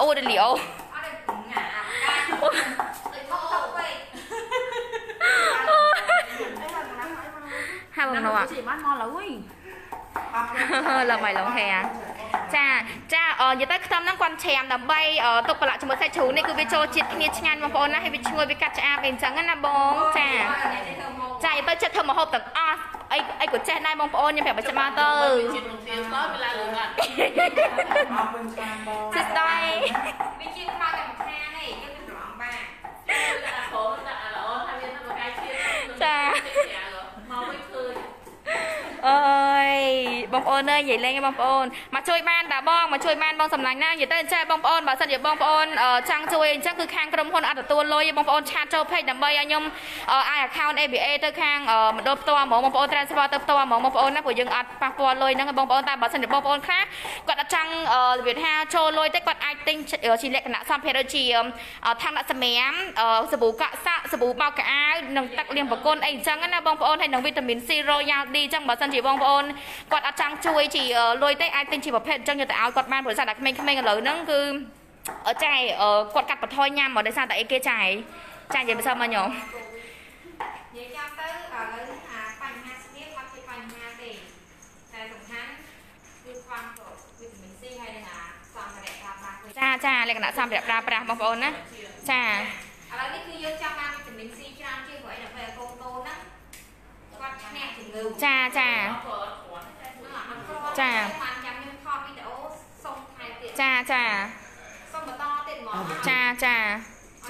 អូដេលីអូអត់ទេញ៉ាអាកាទៅថោទៅពេក hai vòng đầu ạ chị bán ngon lắm ui លើមិនឡងហែចាចាអឺនិយាយទៅខ្ទឹមហ្នឹងគាត់ច្រាមដើម្បីអឺទុកប្រឡាក់ជាមួយសាច់ជ្រូកនេះគឺវាចូលជាតិគ្នាឆ្ងាញ់បងប្អូនណាហើយវាឈ្ងុយវាកាត់ឆ្អាបអីអញ្ចឹងណាបងចាចានិយាយទៅចិត្តធ្វើម្ហូបទាំងអស់អីអីក៏ចេះដែរបងប្អូនខ្ញុំប្រាប់បើច្បាស់ទៅ chị đồng tiền có cái là lừa gạt សិស្ដីវាជាខ្មៅតែមួយខាងទេយើងទៅប្រងបា đã khổ đã là ôn hai bên nó cái អើយបងប្អូនអើយនិយាយលេងឯងបងប្អូនមកជួយបានតាបងមកជួយបានបងសម្លាញ់ណានិយាយទៅចាបងប្អូនបើសិនជាបងប្អូនអឺចង់ជួយអញ្ចឹងគឺខាងក្រុមហ៊ុនអត់ទទួលលុយទេបងប្អូនឆាតចូល page ដើម្បីឲ្យខ្ញុំអឺឲ្យ account ABA ទៅខាងអឺម្ដុំផ្ទាល់ហ្មងបងប្អូន transfer ទៅផ្ទាល់ហ្មងបងប្អូនណាព្រោះយើងអត់ប៉ះពាល់លុយហ្នឹងឯងបងប្អូនតែបើសិនជាបងប្អូនខ្លះគាត់អត់ចង់អឺរបៀបថាចូលលុយទេគាត់អាចទិញជាលក្ខណៈសម្ភារៈដូចជាអឺថង់ដាក់សម្រាមអឺសាប៊ូកក់សាក់សាប៊ូបោកកៅអៅនិងទឹកលាងបង្គន់អីអញ្ចឹងណាបងប្អូនហើយនិងវីតាមីន C Royal D អញ្ចឹងបើសិនជាបងប្អូនគាត់អត់ចង់ជួយជាលុយទេអាចទិញជាប្រភេទអញ្ចឹងយកទៅឲ្យគាត់បានព្រោះសារតែក្មេងៗឥឡូវហ្នឹងគឺអឺចាយអឺគាត់កាត់បន្ថយញ៉ាំមកដោយសារតែអីគេចាយចាយនិយាយមិនសមមកញោមនិយាយចាំទៅឥឡូវអាបញ្ហាស្នៀមអត់ជាបញ្ហាទេតែសំខាន់គឺខ្វះវីតាមីន C ហើយនឹងអាសម្ភារៈប្រើប្រាស់វិញចាចាលក្ខណៈសម្ភារៈប្រើប្រាស់បងប្អូនណាចាឥឡូវនេះគឺយើងចង់បានវីតាមីន C ច្រើនជាងព្រោះអីដើម្បីឲ្យកូនតូនហ្នឹង គាត់ឈ្នះជំងឺចាចា nó khổ khổ ចាបានចាំខ្ញុំថតវីដេអូសុំថែទៀតចាចាសុំបន្តទៀតហ្មងចាចា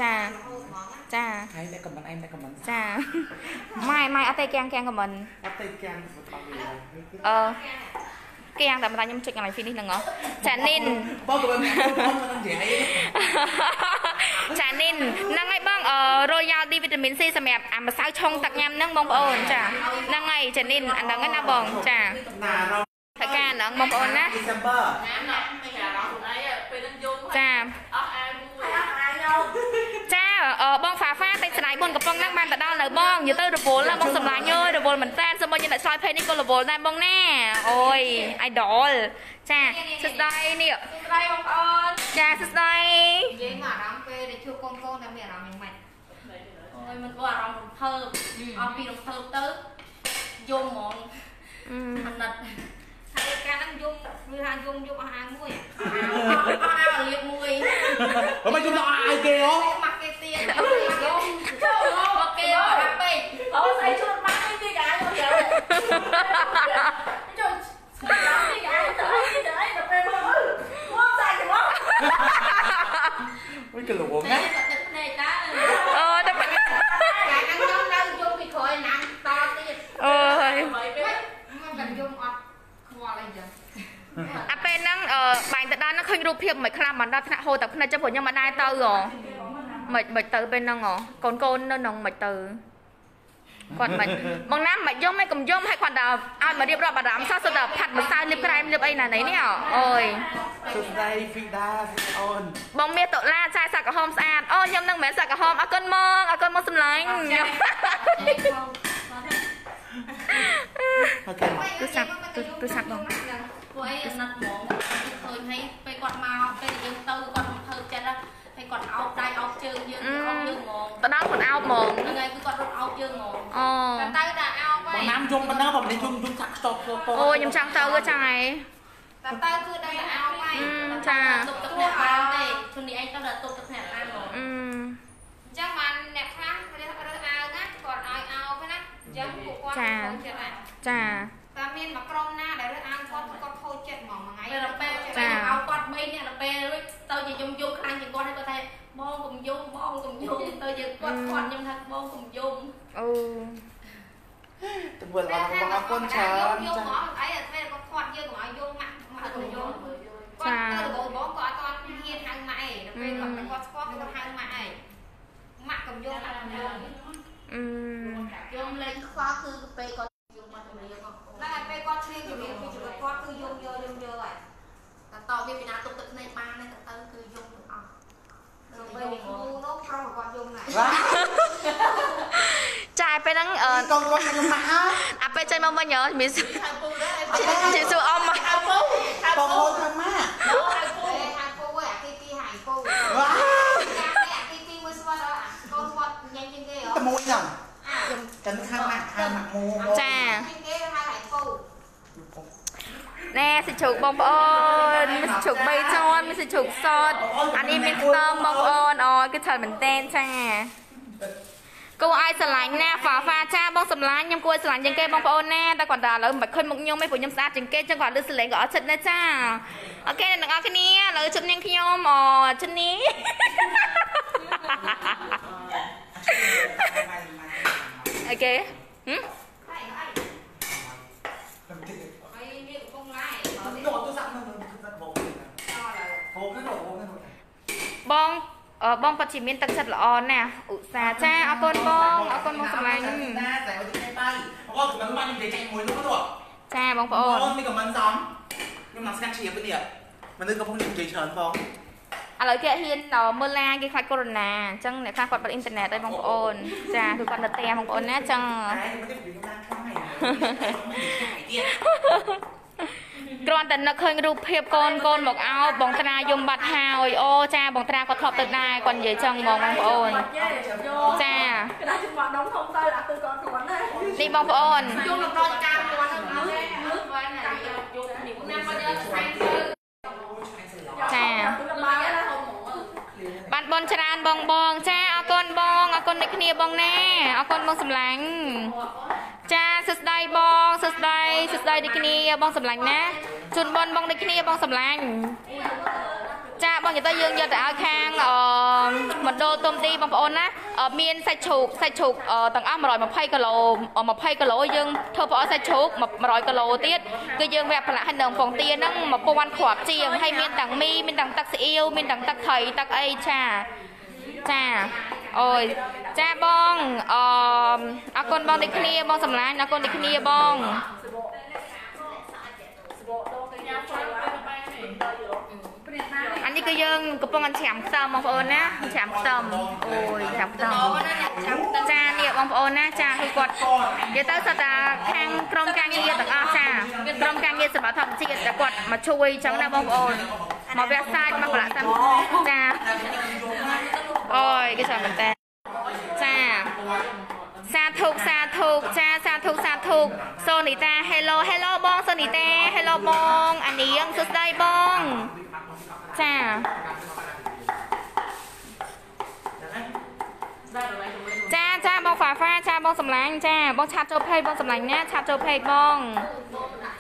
ចារហូតហ្មងណាចាហើយតែកំមិនឯងតែកំមិនចាម៉ែម៉ែអត់ទេកៀងកៀងខមមិនអត់ទៅកាំងបបវាអឺ កៀងតែមិនថាខ្ញុំចុចកន្លែង finish ហ្នឹងហ៎ចានីនបងកំមិនបងមិននិយាយចានីនហ្នឹងហើយបងអឺ Royal D vitamin C សម្រាប់អាម្សៅឆុងទឹកញ៉ាំហ្នឹងបងប្អូនចាហ្នឹងហើយចានីនអាហ្នឹងណាបងចាណារ ថៃការហ្នឹងបងប្អូនណា December ណាំណាំមិនអារម្មណ៍ខ្លួនឯងពេលហ្នឹងយំចាអស់អាយមួយអត់អាយញោមចាអឺបងហ្វាហ្វាតែស្ដាយបុនកំប៉ុងហ្នឹងបានទៅដល់នៅបងនិយាយទៅរវល់ណាបងសម្លាញ់អើយរវល់មែនតើសូមបងយើងអ្នកឆ្លើយភេទនេះក៏រវល់ដែរបងណាអូយ idol ចាសួស្ដីនេះស្ដីបងប្អូនចាសួស្ដីនិយាយមកអារម្មណ៍ពេលដែលជួបកូនកូនតែមានអារម្មណ៍យ៉ាងម៉េចអូយមិនធ្វើអារម្មណ៍រំភើបអស់ពីរំភើបទៅយំហ្មងអឺអាណិត ហើយការហ្នឹងយំគឺថាយំយំអស់អាវមួយអស់អាលៀបមួយ Ủa mà chúng nó ai kêu មកគេទៀតយំចូលមកមកគេគេមកហាហាក់ក់ពេកអូស្អីជួនបាក់នេះទីកាយមកចូលចូលស្គាល់ទីកាយទៅអីទៅអីទៅពេលមកមកសាច់ទៅមក Mấy cái lỗ តែ ngắt គាត់ទឹកភ្នែកតើអូតែកាលហ្នឹងយំនៅយំពីក្រោយណាំតទៀតអូយបីពេលមិនបានយំអត់ខ្វល់អីចឹង អាពេលហ្នឹងអឺបាញ់ទៅដល់ហ្នឹងឃើញរូបភាពមិនខ្លះមិនដល់ថ្នាក់ហូរតែភ្នែកចុះព្រោះខ្ញុំមិនដែរទៅហ៎មិនមិនទៅពេលហ្នឹងហ៎កូនកូននៅក្នុងមិនទៅគាត់មិនបងណាមិនយំឯងកុំយំឲ្យគាត់ដល់ឲ្យមករៀបរាប់អារម្មណ៍សោះសុទ្ធតែផាត់ម្សៅលាបក្រែមលាបអីណានេះនេះអូយ Sụt đây Frida Sụt ôn បងមានតុលាចាយសាក់ក្រហមស្អាតអូខ្ញុំនឹងមិនមែនសាក់ក្រហមអរគុណមកអរគុណមកសម្លាញ់ខ្ញុំ Ok ទូរស័ព្ទទូទូរស័ព្ទបង ពួកអីអាណិតហ្មងឃើញហើយពេលគាត់មកពេលយើងទៅគាត់រំភើបចិត្តហើយគាត់អោបដៃអោបជើងយើងអោបយើងហ្មងទៅដល់ខ្លួនអោបហ្មងហ្នឹងហើយគឺគាត់រត់អោបយើងហ្មងអូតែទៅតែអោបហើ Bọn យ Nam chung bọn nào bọn này chung chung chắc stop stop stop អូខ្ញុំចង់ទៅក៏ចង់ឯងតែទៅគឺតែអោបហើយអឺចាទុកទឹកភ្នែកបានទេជំនេះឯងទៅដល់ទុកទឹកភ្នែកបានហ្មងអឺអញ្ចឹងបានអ្នកខ្លះរើសរើសអាវណាគាត់ឲ្យអោបណាអញ្ចឹងពួកគាត់ខូចចិ ត្តណាចាតែមានមួយក្រុមណាដែលរើសអាវគាត់គាត់ខូចចិត្តហ្មងមួយថ្ងៃពេលដល់ពេលពេលអោបគាត់3នាក់ដល់ពេលរួចទៅជាយំយំខ្លាំងជាងគាត់ហើយគាត់ថាបងកុំយំបងកុំយំទៅយើងគាត់គាត់ខ្ញុំថាបងកុំយំអូ Tôi vừa là bọn áo con យ chờ ំយំហ្មងអីតែពេលគាត់ខាត់យើងកុំឲ្យយំម៉ាក់ម៉ាក់កុំយំគាត់ទៅបងបងគាត់អត់ទាន់ហ៊ានហៅម៉ាក់ឯងពេលគាត់គាត់ស្គាល់គាត់ហៅម៉ាក់ឯងម៉ាក់កុំយំម៉ាក់កុំយំអឺយំលេងខ្វល់គឺពេលគាត់យំគាត់ជំរាបគាត់ តែពេលគាត់ឆ្លៀងជំរាបពីជំរាបគាត់គឺយំយកយំយកហើយតែតវាពីណាទុកទឹកភ្នែកបានទៅទៅគឺយំទាំងអស់ទៅពេលគ្រូនោះប្រុសគាត់យំណាស់ Vâng ចាពេលហ្នឹងអឺ Con con nhưng mà á អាពេលចេញមកវិញហ៎មានហៅពូដែរជាសួរអមមកហៅពូហៅ Con ពូ hôn thằng má ហៅពូពេលហាពូឯអាគីគីហាយពូ Vâng ចាំតែអាគីគីមួយស្វាត់អត់កូនគាត់ញ៉ាំជាងគេហ៎ Tao mũi nhầm Cần khăn mặt khăn mặt mù ចាជាងគេហៅហាយពូ ណែសិជ្រូកបងប្អូនមានសិជ្រូក3ជាន់មានសិជ្រូកសតអានេះមានខ្ទឹមបងប្អូនអូយគឺច្រើនមែនតែនចាគួរឲ្យស្រឡាញ់ណាហ្វាហ្វាចាបងស្រឡាញ់ខ្ញុំគួរឲ្យស្រឡាញ់ជាងគេបងប្អូនណាតែគាត់ថាឥឡូវមិនឃើញមុខខ្ញុំទេព្រោះខ្ញុំស្អាតជាងគេចឹងគាត់លើសលេងក៏អត់ចិត្តណាចាអូខេអ្នកទាំងអស់គ្នាឥឡូវជុំនាងខ្ញុំអូជុំនេះអូខេហឹម ហើយហើយហើយនេះកំពុងឡាយអត់ទេ Đồ tôi dặn nó rất bố ដល់ហើយ Bố cái đồ bố cái đồ បងអឺបងពិតជាមានទឹកចិត្តល្អណាស់ឧស្សាហ៍ចាអរគុណបងអរគុណបងសម្លាញ់ Ra giải vào cái tay Có cái bắn bắn để chạy mùi nó có được ចាបងប្អូន Con mới cầm bắn gióm Nhưng mà snack chia bên địa Mà nơi có phong điểm chơi trơn phong ឥឡូវគេហ៊ានដល់មើលឡាគេខ្លាចកូវីដ -19 អញ្ចឹងអ្នកខ្លះគាត់បាត់អ៊ីនធឺណិតហើយបងប្អូនចាគឺគាត់នៅផ្ទះបងប្អូនណាអញ្ចឹង Đấy, mà tiếp tục chúng ta không này Hải tiết គ្រាន់តែនឹកឃើញរូបភាពកូនកូនមកអោបបងត្រាយំបាត់ហើយអូចាបងត្រាគាត់ធ្លាប់ទៅដែរគាត់និយាយចឹងហ្មងបងប្អូនចា cái đó chúng bạn đóng không tay là từ con của bạn này នេះបងប្អូនជួបដល់ការគាត់ទៅមើលមើលគាត់ណាជួបនេះណាគាត់យកស្អាតទៅចា từ con ba cái đó không បានបនច្រើនបងបង ចាអរគុណបងអរគុណដូចគ្នាបងណាអរគុណបងសម្លាញ់ ចាសួស្ដីបងសួស្ដីសួស្ដីដូចគ្នាបងសម្លាញ់ណាជូនបនបងដូចគ្នាបងសម្លាញ់ចាបងនិយាយទៅយើងយកទៅឲ្យខាងអឺមណ្ឌលទុំទីបងប្អូនណាអឺមានសាច់ជ្រូកសាច់ជ្រូកអឺទាំងអស់120គីឡូ20គីឡូយើងធ្វើប្រអប់សាច់ជ្រូក100គីឡូទៀតគឺយើងវគ្គប្រឡាក់ឲ្យនៅកំពង់ទាហ្នឹង1000គ្រាប់ជាងហើយមានទាំងមីមានទាំងទឹកស៊ីអ៊ីវមានទាំងទឹកត្រីទឹកអីចាចា អូយចាបងអអរគុណបងដូចគ្នាបងសំឡាញ់អរគុណដូចគ្នាបងសបោសបោដល់កញ្ញាចូលបានបានទេ គឺយើងកំពុងតែច្រាំខ្ទឹមបងប្អូនណាច្រាំខ្ទឹមអូយច្រាំខ្ទឹមដល់ណាអ្នកចាំទៅចានេះបងប្អូនណាចាគឺគាត់និយាយទៅសតថាខាងក្រុមការងារទាំងអស់ចាក្រុមការងារសម្រាប់ធម្មជាតិតែគាត់មកជួយអញ្ចឹងណាបងប្អូនមកវះសាច់មកប្រឡាក់តាមចាអូយគេច្រើនមែនតើចាសាធុសាធុចាសាធុសាធុសូនីតា Hello Hello បងសូនីតា Hello បងអានាងសួស្ដីបង ចាចាចាបងហ្វាហ្វាចាបងសំឡាញ់ចាបងឆាត់ចូលផេកបងសំឡាញ់ណាឆាត់ចូលផេកបង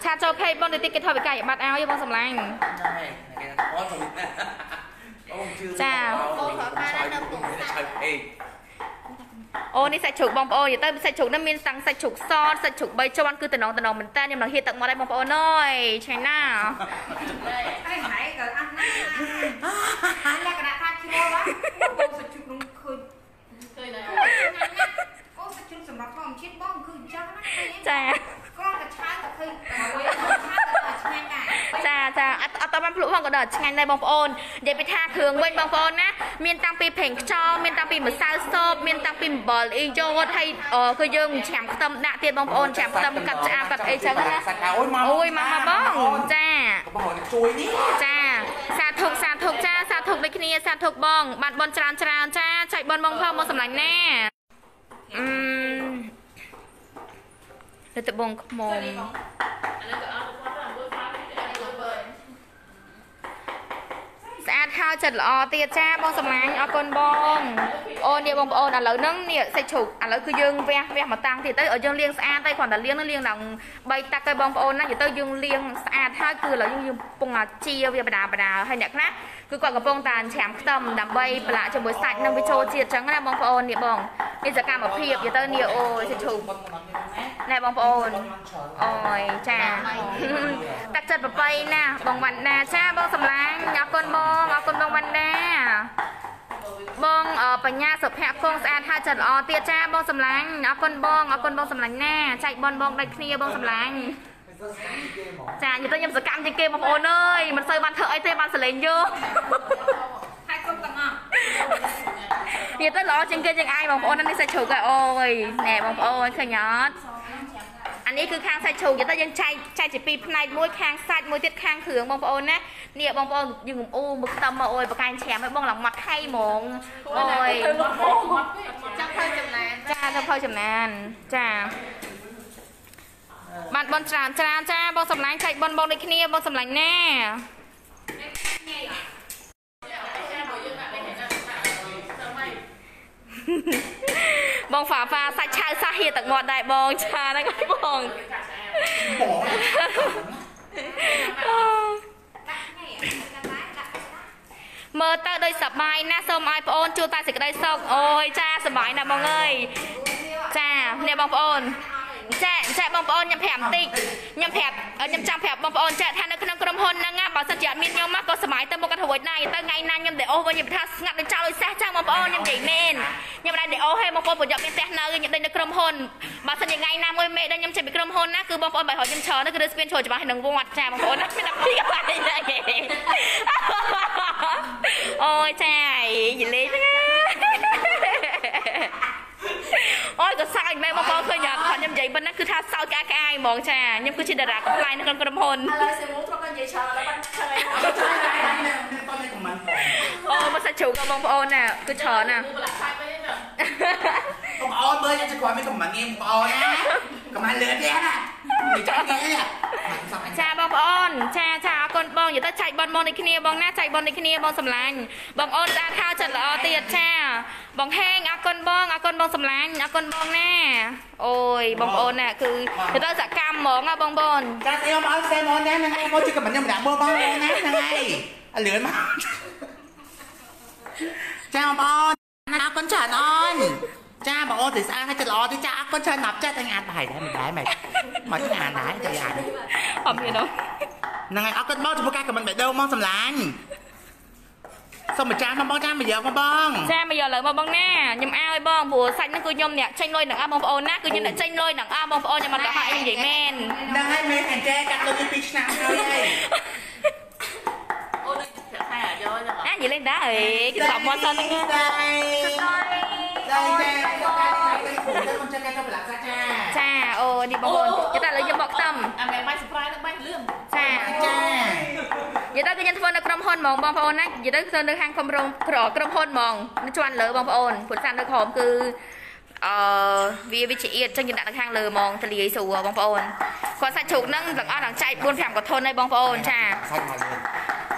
ឆាត់ចូលផេកបងទៅទីគេធ្វើវិក័យបាត់ឲ្យបងសំឡាញ់ចាបងហ្វាហ្វានៅក្នុងឆាត់ផេក អូនេះសាច់ជ្រូកបងប្អូននិយាយទៅសាច់ជ្រូកនេះមានសាំងសាច់ជ្រូកសសាច់ជ្រូក3ជាន់គឺតំណងតំណងមែនតើខ្ញុំនឹងហៀតទឹកមកដែរបងប្អូនអើយឆ្ងាញ់ណាស់តែណៃក៏អស់ណាស់លក្ខណៈថាឈ្មោះបងសាច់ជ្រូកនោះឃើញឃើញដែរអូសាច់ជ្រូកសម្រាប់ធម្មជាតិបងគឺអញ្ចឹងណាចា គ្រាន់តែឆាតែឃើញអ្វីឆាតែឆ្ងាញ់ដែរចាចាអត់អត់តបានភ្លក់ផងក៏ដល់ឆ្ងាញ់ដែរបងប្អូននិយាយពីថាគ្រឿងវិញបងប្អូនណាមានតាំងពីប្រេងខ្យល់មានតាំងពីម្សៅស៊ុបមានតាំងពីអំបិលអីចូលគាត់ហើយអឺគឺយើងច្រាំខ្ទឹមដាក់ទៀតបងប្អូនច្រាំខ្ទឹមកាត់ឆ្អាបកាត់អីចឹងណា Sạch áo ôi mà. អូយមកមកបងចា Có bảo là chui đi. ចាសាធុកសាធុកចាសាធុកដូចគ្នាសាធុកបងបានបនច្រើនច្រើនចាចែកបនបងផងមកសម្លាញ់ណាអឺ នៅត្បូងខ្មុំស្អាតហើយចិត្តល្អទៀតចាបងសំឡាញ់អរគុណបងអូននេះបងប្អូនឥឡូវហ្នឹងនេះសាច់ជ្រូកឥឡូវគឺយើងវះវះមកតាំងទៀតទៅឲ្យយើងលាងស្អាតទៅគ្រាន់តែលាងនឹងលាងដល់3តាក់ទៅបងប្អូនណានិយាយទៅយើងលាងស្អាតហើយគឺឥឡុងយើងកំពុងអាជាវាបដាបដាហើយអ្នកខ្លះ គឺគាត់កំពុងតែច្រាំខ្ទឹមដើម្បីប្រឡាក់ជាមួយសាច់នឹងវាចូលជាតិចឹងណាបងប្អូននេះបងនេះសកម្មភាពនិយាយទៅនេះអូយសាច់ជ្រូកណែបងប្អូនអូយចាទឹកចិត្តប្របីណាបងវណ្ណាចាបងសម្លាញ់អរគុណបងអរគុណបងវណ្ណាបងអឺបញ្ញាសុភ័ក្រគង់ស្អាតហើយចិត្តល្អទៀតចាបងសម្លាញ់អរគុណបងអរគុណបងសម្លាញ់ណាចែកបនបងដូចគ្នាបងសម្លាញ់ ចានិយាយទៅខ្ញុំសកម្មជាងគេបងប្អូនអើយមិនសូវបានធ្វើអីទេបានសលេងយកហើយគ្រប់ទាំងអស់និយាយទៅល្អជាងគេជាងអាយបងប្អូននេះសាច់ជ្រូកហើយអូយណែបងប្អូនឃើញអត់អានេះគឺខាងសាច់ជ្រូកនិយាយទៅយើងចែកចែកជាពីរផ្នែកមួយខាងសាច់មួយទៀតខាងគ្រឿងបងប្អូនណានេះបងប្អូនយើងអូមកខ្ទឹមមកអូយបកាញ់ច្រាមឲ្យបងឡើងម៉ាត់ហៃហ្មងអូយចាំទៅចំណានចាទៅផៅចំណានចា បានបនច្រើនច្រើនចាបងសម្លាញ់ចែកបនបងដូចគ្នាបងសម្លាញ់ណាបងហ្វាហ្វាសាច់ឆៅសាហៀទឹកមាត់ដែរបងឆាហ្នឹងហើយបង Bỏ. មើលទៅដូចសប្បាយណាស់សូមឲ្យបងអូនជួបតែសេចក្តីសុខអូយចាសប្បាយណាស់បងអើយចានេះបងប្អូន ចាចាបងប្អូនខ្ញុំប្រាប់បន្តិចខ្ញុំប្រាប់ខ្ញុំចង់ប្រាប់បងប្អូនចាថានៅក្នុងក្រុមហ៊ុនហ្នឹងណាបើសិនជាអត់មានខ្ញុំមកក៏សម័យទៅមកក៏រួចដែរទៅថ្ងៃណាខ្ញុំដេអូវិញខ្ញុំថាស្ងាត់ដូចចោលដូចសេះចឹងបងប្អូនខ្ញុំនិយាយមែនខ្ញុំមិនដែរដេអូឲ្យបងប្អូនប្រយកមានផ្ទះនៅខ្ញុំដេញនៅក្រុមហ៊ុនបើសិនជាថ្ងៃណាមួយមេដល់ខ្ញុំចេញពីក្រុមហ៊ុនណាគឺបងប្អូនបើរកខ្ញុំច្រើនគឺស្ពានចូលច្បាស់នឹងវត្តចាបងប្អូនណាមានតែពីបាត់ទេអូយចាយលេងហ្នឹងអូយក៏សើចមែនបងប្អូនឃើញអត់ខ្ញុំនិយាយប៉ុណ្ណាគឺ ថាសោតកាក្អាយហ្មងចាខ្ញុំគឺជាតារាកំ pl នៅក្នុងក្រុមហ៊ុនឥឡូវសិមុខធ្លាប់តែនិយាយច្រើនដល់បាត់ឆ្លើយអូមកសាច់ជ្រូកបងប្អូនណាគឺច្រើនណាបងប្អូនមើលខ្ញុំជាគាត់មានកំមិនងាយបងប្អូនណាកំមិនលឿនទេណានិយាយចាស់ទេ បងប្អូនចាចាអរគុណបងនិយាយទៅចែកបនបងដូចគ្នាបងណាចែកបនដូចគ្នាបងសម្លាញ់បងអូនស្អាតខោចិត្តល្អទៀតចាបងហេងអរគុណបងអរគុណបងសម្លាញ់អរគុណបងណាអូយបងប្អូនណាគឺនិយាយទៅសកម្មហ្មងណាបងប្អូន Cha xem ơi xem ơi nè nè coi ចាបងអូនទីស្អាតហើយចិត្តល្អទីចាអរគុណច្រើនណាប់ចិត្តទាំងអានបាយដែរមិនដែរមែនមកអានដែរទៅអានអត់មានអត់ហ្នឹងហើយអរគុណបងចំពោះការខមមិនបេះដូងមកសម្លាញ់សុំម្ចាស់មកបងចាមកយកមកបងចាមកយកលើមកបងណាខ្ញុំអើយបងព្រោះសាច់ហ្នឹងគឺខ្ញុំអ្នកចេញលុយនឹងអស់បងប្អូនណាគឺខ្ញុំអ្នកចេញលុយនឹងអស់បងប្អូនខ្ញុំមិនដឹងថាអីនិយាយមែនហ្នឹងហើយមែនអញ្ចេះកាត់លុយពី2ឆ្នាំហើយហើយអូននឹងប្រាក់ខែអត់យកទេបងអញនិយាយលេងដែរគេតបមកសិនហ្នឹងដែរ ចាអូនេះបងប្អូនគេតែឥឡូវយើងបកខ្ទឹមអាមែនបាញ់ surprise នឹងបាញ់លឿងចា cha និយាយទៅគឺខ្ញុំធ្វើនៅក្រុមហ៊ុនហ្មងបងប្អូនណានិយាយទៅធ្វើនៅខាងក្រុមរងក្រក្រុមហ៊ុនហ្មងនៅជាន់លើបងប្អូនព្រោះសាននៅក្រោមគឺអឺវាវិជាអៀតចឹងយើងដាក់នៅខាងលើហ្មងតលាយស្រួលបងប្អូនគាត់សាច់ជ្រូកហ្នឹងទាំងអស់ទាំងចែក4 5កធុនហើយបងប្អូនចា xanh này luôn បង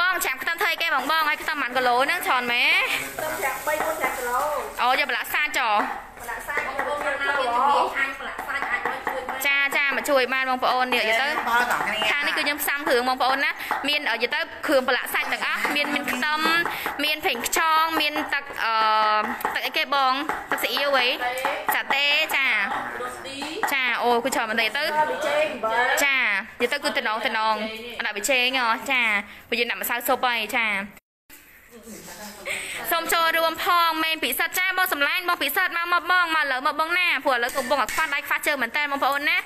បងចាំខ្ទឹមថៃគេបងបងឲ្យខ្ទឹម1គីឡូហ្នឹងច្រើនមែនខ្ញុំចាក់3 4គីឡូអូយកប្រឡាក់សាចចប្រដាក់សាច់បងខ្ញុំប្អូនខ្ញុំណាទៅមានជំនាញខាងប្រឡាក់សា ច់អាចមកជួយបានចាចាមកជួយបានបងប្អូននេះនិយាយទៅ bao cả cái ខាងនេះគឺខ្ញុំផ្សំគ្រឿងបងប្អូនណាមាននិយាយទៅគ្រឿងប្រឡាក់សាច់ទាំងអស់មានមានខ្ទឹមមានប្រេងខ្យងមានទឹកអឺទឹកអីគេបងទឹកស៊ីអ៊ីវហីសាតេចាដូស្ទីចាអូគឺច្រើនមែនទេទៅប៊ីចេងបើចានិយាយទៅគឺតំណងតំណងអត់ដាក់ប៊ីចេងហ៎ចាព្រោះយើងដាក់ម្សៅស៊ុបហើយចា សូមចូលរួមផងមេនពិសិដ្ឋចាបងសម្លាញ់បងពិសិដ្ឋមកមកបងមកលើមកបងណាព្រោះឥឡូវកំពុងតែខ្វះដៃខ្វះជើងមែនតើបងប្អូនណា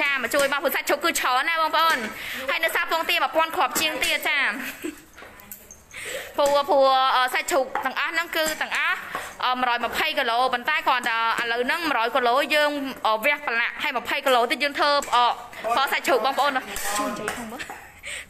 ចាមកជួយបងពុទ្ធសាច់ជុកគឺច្រើនណាបងប្អូនហើយនៅសាពងទា1000គ្រាប់ជាងទៀតចាព្រោះព្រោះអឺសាច់ជ្រូកទាំងអស់ហ្នឹងគឺទាំងអស់អឺ120គីឡូប៉ុន្តែគ្រាន់តែឥឡូវហ្នឹង100គីឡូយើងអឺវះប្រឡាក់ហើយ20គីឡូទៀតយើងធ្វើអឺព្រោះសាច់ជ្រូកបងប្អូនជួយចៃផងមើល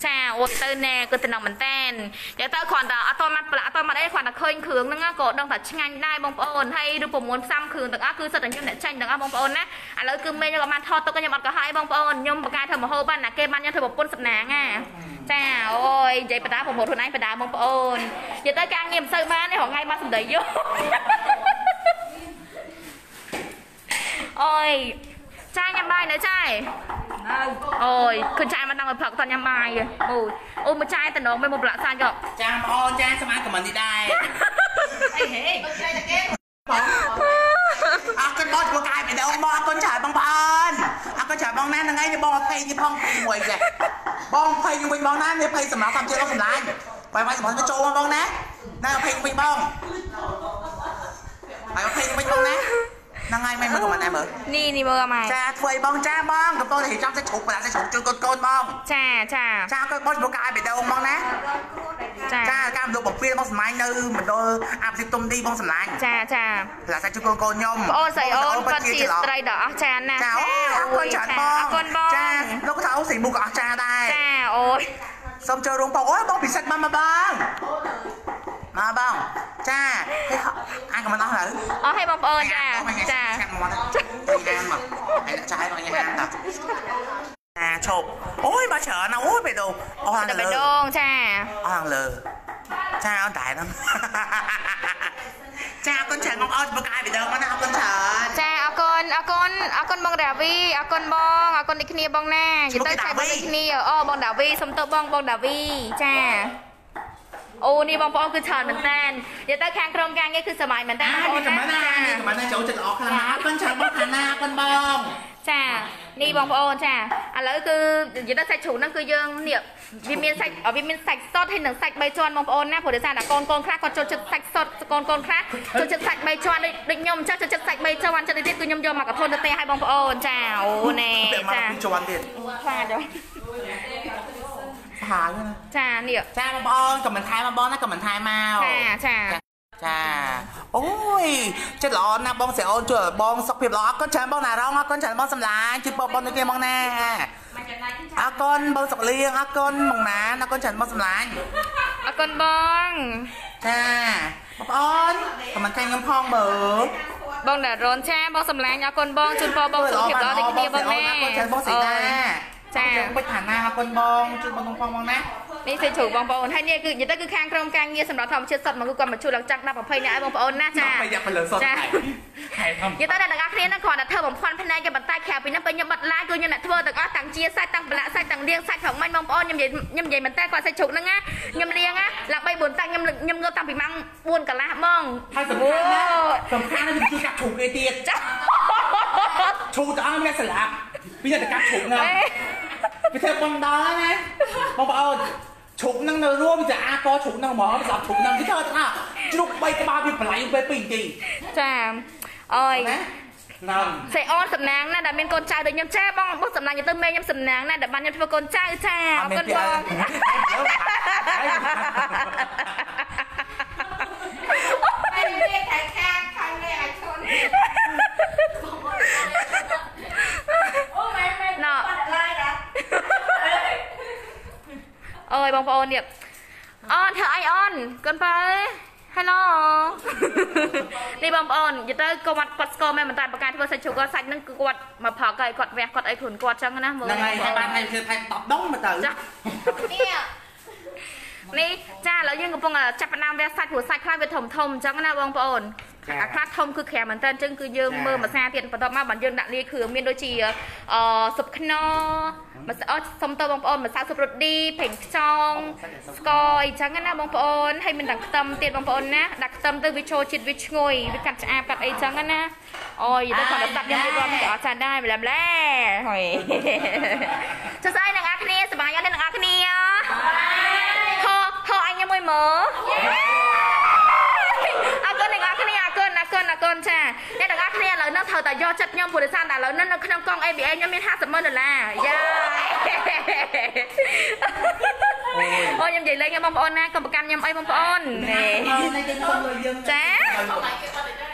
ចាអូទៅណែគឺតំណងមែនតែនយកទៅគ្រាន់តែអត់តមាត់ប្រឡាក់អត់តមាត់អីគ្រាន់តែឃើញគ្រឿងហ្នឹងក៏ដឹងថាឆ្ងាញ់ដែរបងប្អូនហើយរូបប្រមូលផ្សំគ្រឿងទាំងអស់គឺសិតតែខ្ញុំអ្នកចាញ់ទាំងអស់បងប្អូនណាឥឡូវគឺមេខ្ញុំក៏បានថតទុកខ្ញុំអត់ក៏ហើយបងប្អូនខ្ញុំបកកែធ្វើមហូបបានណាគេបានខ្ញុំធ្វើប្រពន្ធសំណាងណាចាអូយនិយាយបដាប្រមូលខ្លួនឯងបដាបងប្អូននិយាយទៅការងារមិនសូវបានទេរហងៃបានសម្ដីយកអូយ ចាញ៉ាំបាយនៅចាអូយឃើញចាមកដល់មកផឹកតញ៉ាំបាយអូយអូមកចាយតំណងមិនមកប្រឡាក់សាច់ក៏ cha mà ô cha sao mai của mình đi đây អីហេ à con bót của cài mày đâu bót con trời bong bòn à con trời bong nan là ngay như bót phay như phong mùi kìa bong phay như bình bong nan như phay sầm nó cầm chưa có sầm lại phải phải sầm nó trâu bong nè nào phay như bình bong phải phay như bình bong nè năng ngay mày mới của mình em ở នេះនេះមើលមក cha thuê bong cha bong cầm tôi thì trong sẽ chụp và sẽ chụp cho con con bong ចាចា cha con bót của cài mày đâu bong nè ចាចាកាមលោកបំពេញបងសម្លាញ់នៅមណ្ឌលអាប់ស៊ីទុំឌីបងសម្លាញ់ចាចាផ្លាសាជួយកូនកូនខ្ញុំបងអូនស្រីអូនគាត់ជាស្ត្រីដ៏អស្ចារ្យណាស់ចាអូអរគុណច្រើនបងអរគុណបងចាលោកថាអូនស្រីមុខក៏អស្ចារ្យដែរចាអូយសូមចូលរួមបងអូយបងពិសិដ្ឋមកមកបង មកបងចាហេអានក៏មិនអស់ហើយអស់ឲ្យបងប្អូនចាចាឆាក់មកទៅអានមកហើយចាឲ្យបងអានតាចាឈប់អូយមកច្រើនណាស់អូយបេះដូងអស់ខាងតែបេះលើដូងចាអស់ខាងលើចាអូនតែហ្នឹងចាអរគុណច្រើនបងអត់មកកាយបេះដូងមកណាអរគុណច្រើនចាអរគុណអរគុណអរគុណបងដាវីអរគុណបងអរគុណដូចគ្នាបងណានិយាយទៅឆែកបងដូចគ្នាអូបងដាវីសុំទោសបងបងដាវីចា អូនេះបងប្អូនគឺច្រើនមែនតើនិយាយទៅខាងក្រុមការងារគឺសម័យមែនតើបងប្អូនចាំណាណាចាចាំណាចូលចិត្តល្អខ្លាំងណាស់អរគុណច្រើនបងខាងណាអរគុណបងចានេះបងប្អូនចាឥឡូវគឺនិយាយទៅសាច់ជ្រូកហ្នឹងគឺយើងនេះវាមានសាច់វាមានសាច់សុតហើយនិងសាច់3ជាន់បងប្អូនណាព្រោះដោយសារតែកូនកូនខ្លះគាត់ចូលចិត្តសាច់សុតកូនកូនខ្លះចូលចិត្តសាច់3ជាន់ដូចដូចខ្ញុំចាស់ចូលចិត្តសាច់3ជាន់ចិត្តទៀតគឺខ្ញុំយកមកកធនទៅទេឲ្យបងប្អូនចាអូណែតែមកចាពីជាន់ទៀតខ្លាចហ៎ សាហាវណាចានេះចាបងប្អូនខមមិនថែមកបងណាខមមិនថែមកចាចាចាអូយចិត្តល្អណាស់បងស្រីអូនជួយបងសុខភាពល្អអរគុណច្រើនបងណារងអរគុណច្រើនបងសម្លាញ់ជួយបងបងទៅទៀតបងណាអរគុណបងសុកលៀងអរគុណបងណាអរគុណច្រើនបងសម្លាញ់អរគុណបងចាបងប្អូនខមមិនថែខ្ញុំផងមើលបងតារនចាបងសម្លាញ់អរគុណបងជូនពរបងសុខភាពល្អដូចគ្នាបងណាអរគុណច្រើនបងស្រីតា ចាពេជ្រឋានៈអរគុណបងជួយបងផងបងណានេះសេចជ្រូកបងប្អូនហើយនេះគឺនិយាយទៅគឺខាងក្រុមការងារសម្រាប់ធម្មជាតិសុទ្ធមកគឺគាត់មកជួយឡើងចាក់10 20នាក់ឲ្យបងប្អូនណាចាប្រយ័ត្នពលិសុទ្ធចាហេតុធំនិយាយទៅអ្នកទាំងអស់គ្នាហ្នឹងគ្រាន់តែធ្វើបំផាន់ភ្នែកគេបន្តែក្រៅពីហ្នឹងពេលខ្ញុំបិទ live គឺខ្ញុំអ្នកធ្វើទាំងអស់ទាំងជាសាច់ទាំងប្រឡាក់សាច់ទាំងរៀងសាច់ផងមិញបងប្អូនខ្ញុំនិយាយខ្ញុំនិយាយមែនតើគាត់សាច់ជ្រូកហ្នឹងណាខ្ញុំរៀងណាឡើង3 4តាំងខ្ញុំខ្ញុំងើបតាំងពីម៉ោង4កន្លះហ្មងហើយសំខាន់ណាសំខាន់ណាគឺជួយកាត់ជ្រូកគេទៀតចាជ្រូកទៅអស់មានស្លាប់ ពីតែកាត់ជ្រូកហ្នឹងអេវាធ្វើបងដល់ណាបងប្អូនជ្រូកហ្នឹងនៅរួមវាអាកជ្រូកហ្នឹងហ្មងសម្រាប់ជ្រូកហ្នឹងគេធ្វើថាជ្រូក3ក្បាលវាបន្លៃពេល2នាទីចាអើយណាហ្នឹងសេអូនសំណាងណាដែលមានកូនចៅដូចខ្ញុំចាបងបងសំណាងទៅមេខ្ញុំសំណាងណាដែលបានខ្ញុំធ្វើកូនចៅចាអរគុណបងពេលនេះតែខាងខាងនេះឲ្យឈុន អូមែនមែន ណ៎ បាត់ឡាយដល់ អើយបងប្អូននេះអូនធ្វើអីអូនកូនប៉ាអើយ Hello នេះបងប្អូននិយាយទៅគាត់គាត់ស្គាល់មែនមិនតែបកការធ្វើសាច់ជ្រូកគាត់សាច់ហ្នឹងគឺគាត់មកប្រកឲ្យគាត់វះគាត់អីខ្លួនគាត់ចឹងណាមើលហ្នឹងហើយហើយបានហើយធ្វើថែតបដងមកទៅចានេះនេះចាឥឡូវយើងកំពុងតែចាប់ផ្ដើមវះសាច់ព្រោះសាច់ខ្លះវាធំធំអញ្ចឹងណាបងប្អូន អាខ្លះធំគឺក្រាមមែនតើអញ្ចឹងគឺយើងមើលមួយសាទៀតបន្ទាប់មកបើយើងដាក់លាយគ្រឿងមានដូចជាអឺស៊ុបខ្នុរម្សៅអស់សុំទៅបងប្អូនម្សៅស៊ុបរ៉ូឌីប្រេងខ្យងស្ករអីចឹងណាបងប្អូនហើយមានទាំងខ្ទឹមទៀតបងប្អូនណាដាក់ខ្ទឹមទៅវាចូលជាតិវាឈ្ងុយវាកាត់ឆ្អាបកាត់អីចឹងណាអូយទៅគាត់ទៅដាក់យើងរៀបរាប់ក៏អត់ចានដែរម្លែម្លែហើយចុះស្អីអ្នកនរគ្នាសប្បាយអត់អ្នកនរគ្នាហោហោអញញ៉ាំមួយមើលអរគុណអ្នកនរគ្នាអរ គុណអរគុណអរគុណចាអ្នកទាំងអស់គ្នាឥឡូវនេះត្រូវតែយកចិត្តខ្ញុំព្រោះដោយសារតែឥឡូវនេះនៅក្នុងកង ABA ខ្ញុំមាន50ម៉ឺនដុល្លារយ៉ាអូខ្ញុំនិយាយលេងណាបងប្អូនណាកុំប្រកាន់ខ្ញុំអីបងប្អូននេះនេះទៅខ្ញុំលើយើងចា không lại cái con này đây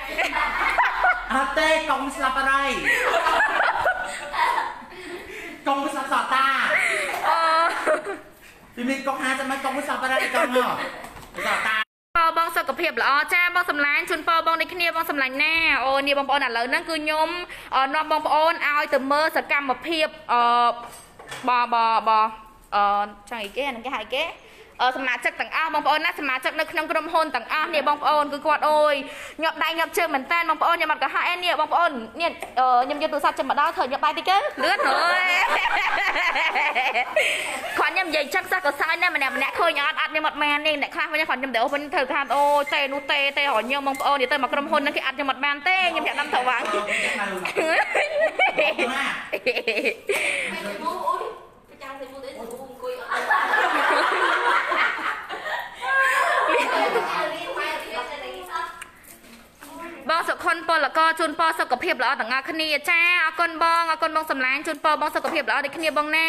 អត់ទេកុំស្លាប់អីកុំស្លាប់សតាអូពីមានកុំ50មិនកុំស្លាប់អីកុំហ៎សតា ពរបងសុខភាពល្អចាបងសម្លាញ់ជូនពរបងដូចគ្នាបងសម្លាញ់ណាអូនេះបងប្អូនឥឡូវហ្នឹងគឺខ្ញុំអឺនាំបងប្អូនឲ្យទៅមើលសកម្មភាពអឺបបបអឺចង់អីគេអាហ្នឹងគេហៅអីគេអឺ សមាជិកទាំងអស់បងប្អូនណាសមាជិកនៅក្នុងក្រុមហ៊ុនទាំងអស់នេះបងប្អូនគឺគាត់អូយញាប់ដៃញាប់ជើងមែនតើបងប្អូនខ្ញុំអត់កុហកអេនេះបងប្អូននេះខ្ញុំយកទូរស័ព្ទចាំមកដល់ធ្វើញាប់ដៃតិចទៅលឿនអូយគាត់ខ្ញុំនិយាយចឹងសោះក៏សើចណាស់ម្នាក់ម្នាក់ឃើញអត់អត់ខ្ញុំអត់បានទេអ្នកខ្លះវិញគាត់ខ្ញុំតែអូវិញធ្វើខាតអូយទេនោះទេទេរញើបងប្អូននេះទៅមកក្រុមហ៊ុនហ្នឹងគេអត់ខ្ញុំអត់បានទេខ្ញុំចាក់ដាំទៅវាងអូយ 31 đến rồi cũng cười បងសុខុនពលកជូនពរសុខភាពល្អទាំងអស់គ្នាចាអរគុណបងអរគុណបងសំឡាញ់ជូនពរបងសុខភាពល្អដូចគ្នាបងណា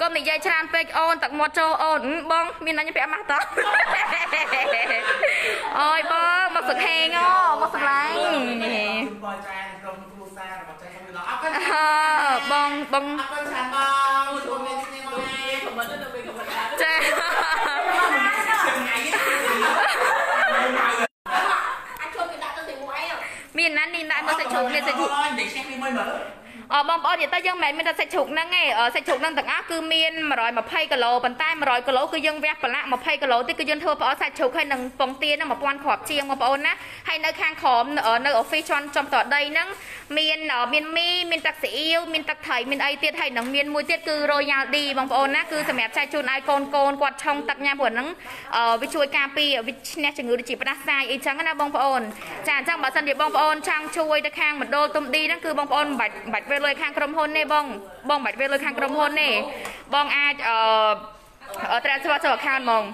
កុំនិយាយច្រើនពេកអូនទឹកមាត់ចូលអូនបងមានអញពាក់ម៉ាស់តោះអូយបងមកសង្ហេងអូមកស្រឡាញ់ជូនពរចាក្រុមគ្រួសាររបស់ បងបងអរគុណច្រើនបងជួបគ្នាគ្នាមកនេះ Comment nó bị comment đã ចាថ្ងៃនេះ Anh cho cái đặt cho thì mua ấy không មានណានេះដាក់មកសាច់ជ្រូកនេះសាច់ជ្រូកអូយនិយាយចេះនេះមួយមើល អឺបងប្អូននិយាយទៅយើងមិនមែនមានតែសាច់ជ្រូកហ្នឹងទេអឺសាច់ជ្រូកហ្នឹងទាំងអស់គឺមាន120គីឡូប៉ុន្តែ100គីឡូគឺយើងវះប្រឡាក់20គីឡូទៀតគឺយើងធ្វើប្រអប់សាច់ជ្រូកហើយនឹងពងទាហ្នឹង1000គ្រាប់ជាងបងប្អូនណាហើយនៅខាងក្រោមអឺនៅ office ជន់ចំតដីហ្នឹងមានអឺមានមីមានទឹកស៊ីអ៊ីវមានទឹកត្រីមានអីទៀតហើយនឹងមានមួយទៀតគឺ Royal D បងប្អូនណាគឺសម្រាប់ចែកជូនឲ្យកូនកូនគាត់ឆុងទឹកញ៉ាំព្រោះហ្នឹងអឺវាជួយការពារវាឈ្នះជំងឺដូចជាផ្ដាសាយអីចឹងណាបងប្អូនចាអញ្ចឹងបើសិនជាបងប្អូនចង់ជួយទៅខាងមណ្ឌលទុំឌីហ្នឹងគឺបងប្អូនមិនបាច់មិនបាច់វេលុយខាងក្រុមហ៊ុនទេបងបងមិនបាច់វេលុយខាងក្រុមហ៊ុនទេបងអាចអឺអឺ transfer ចូល account ហ្មង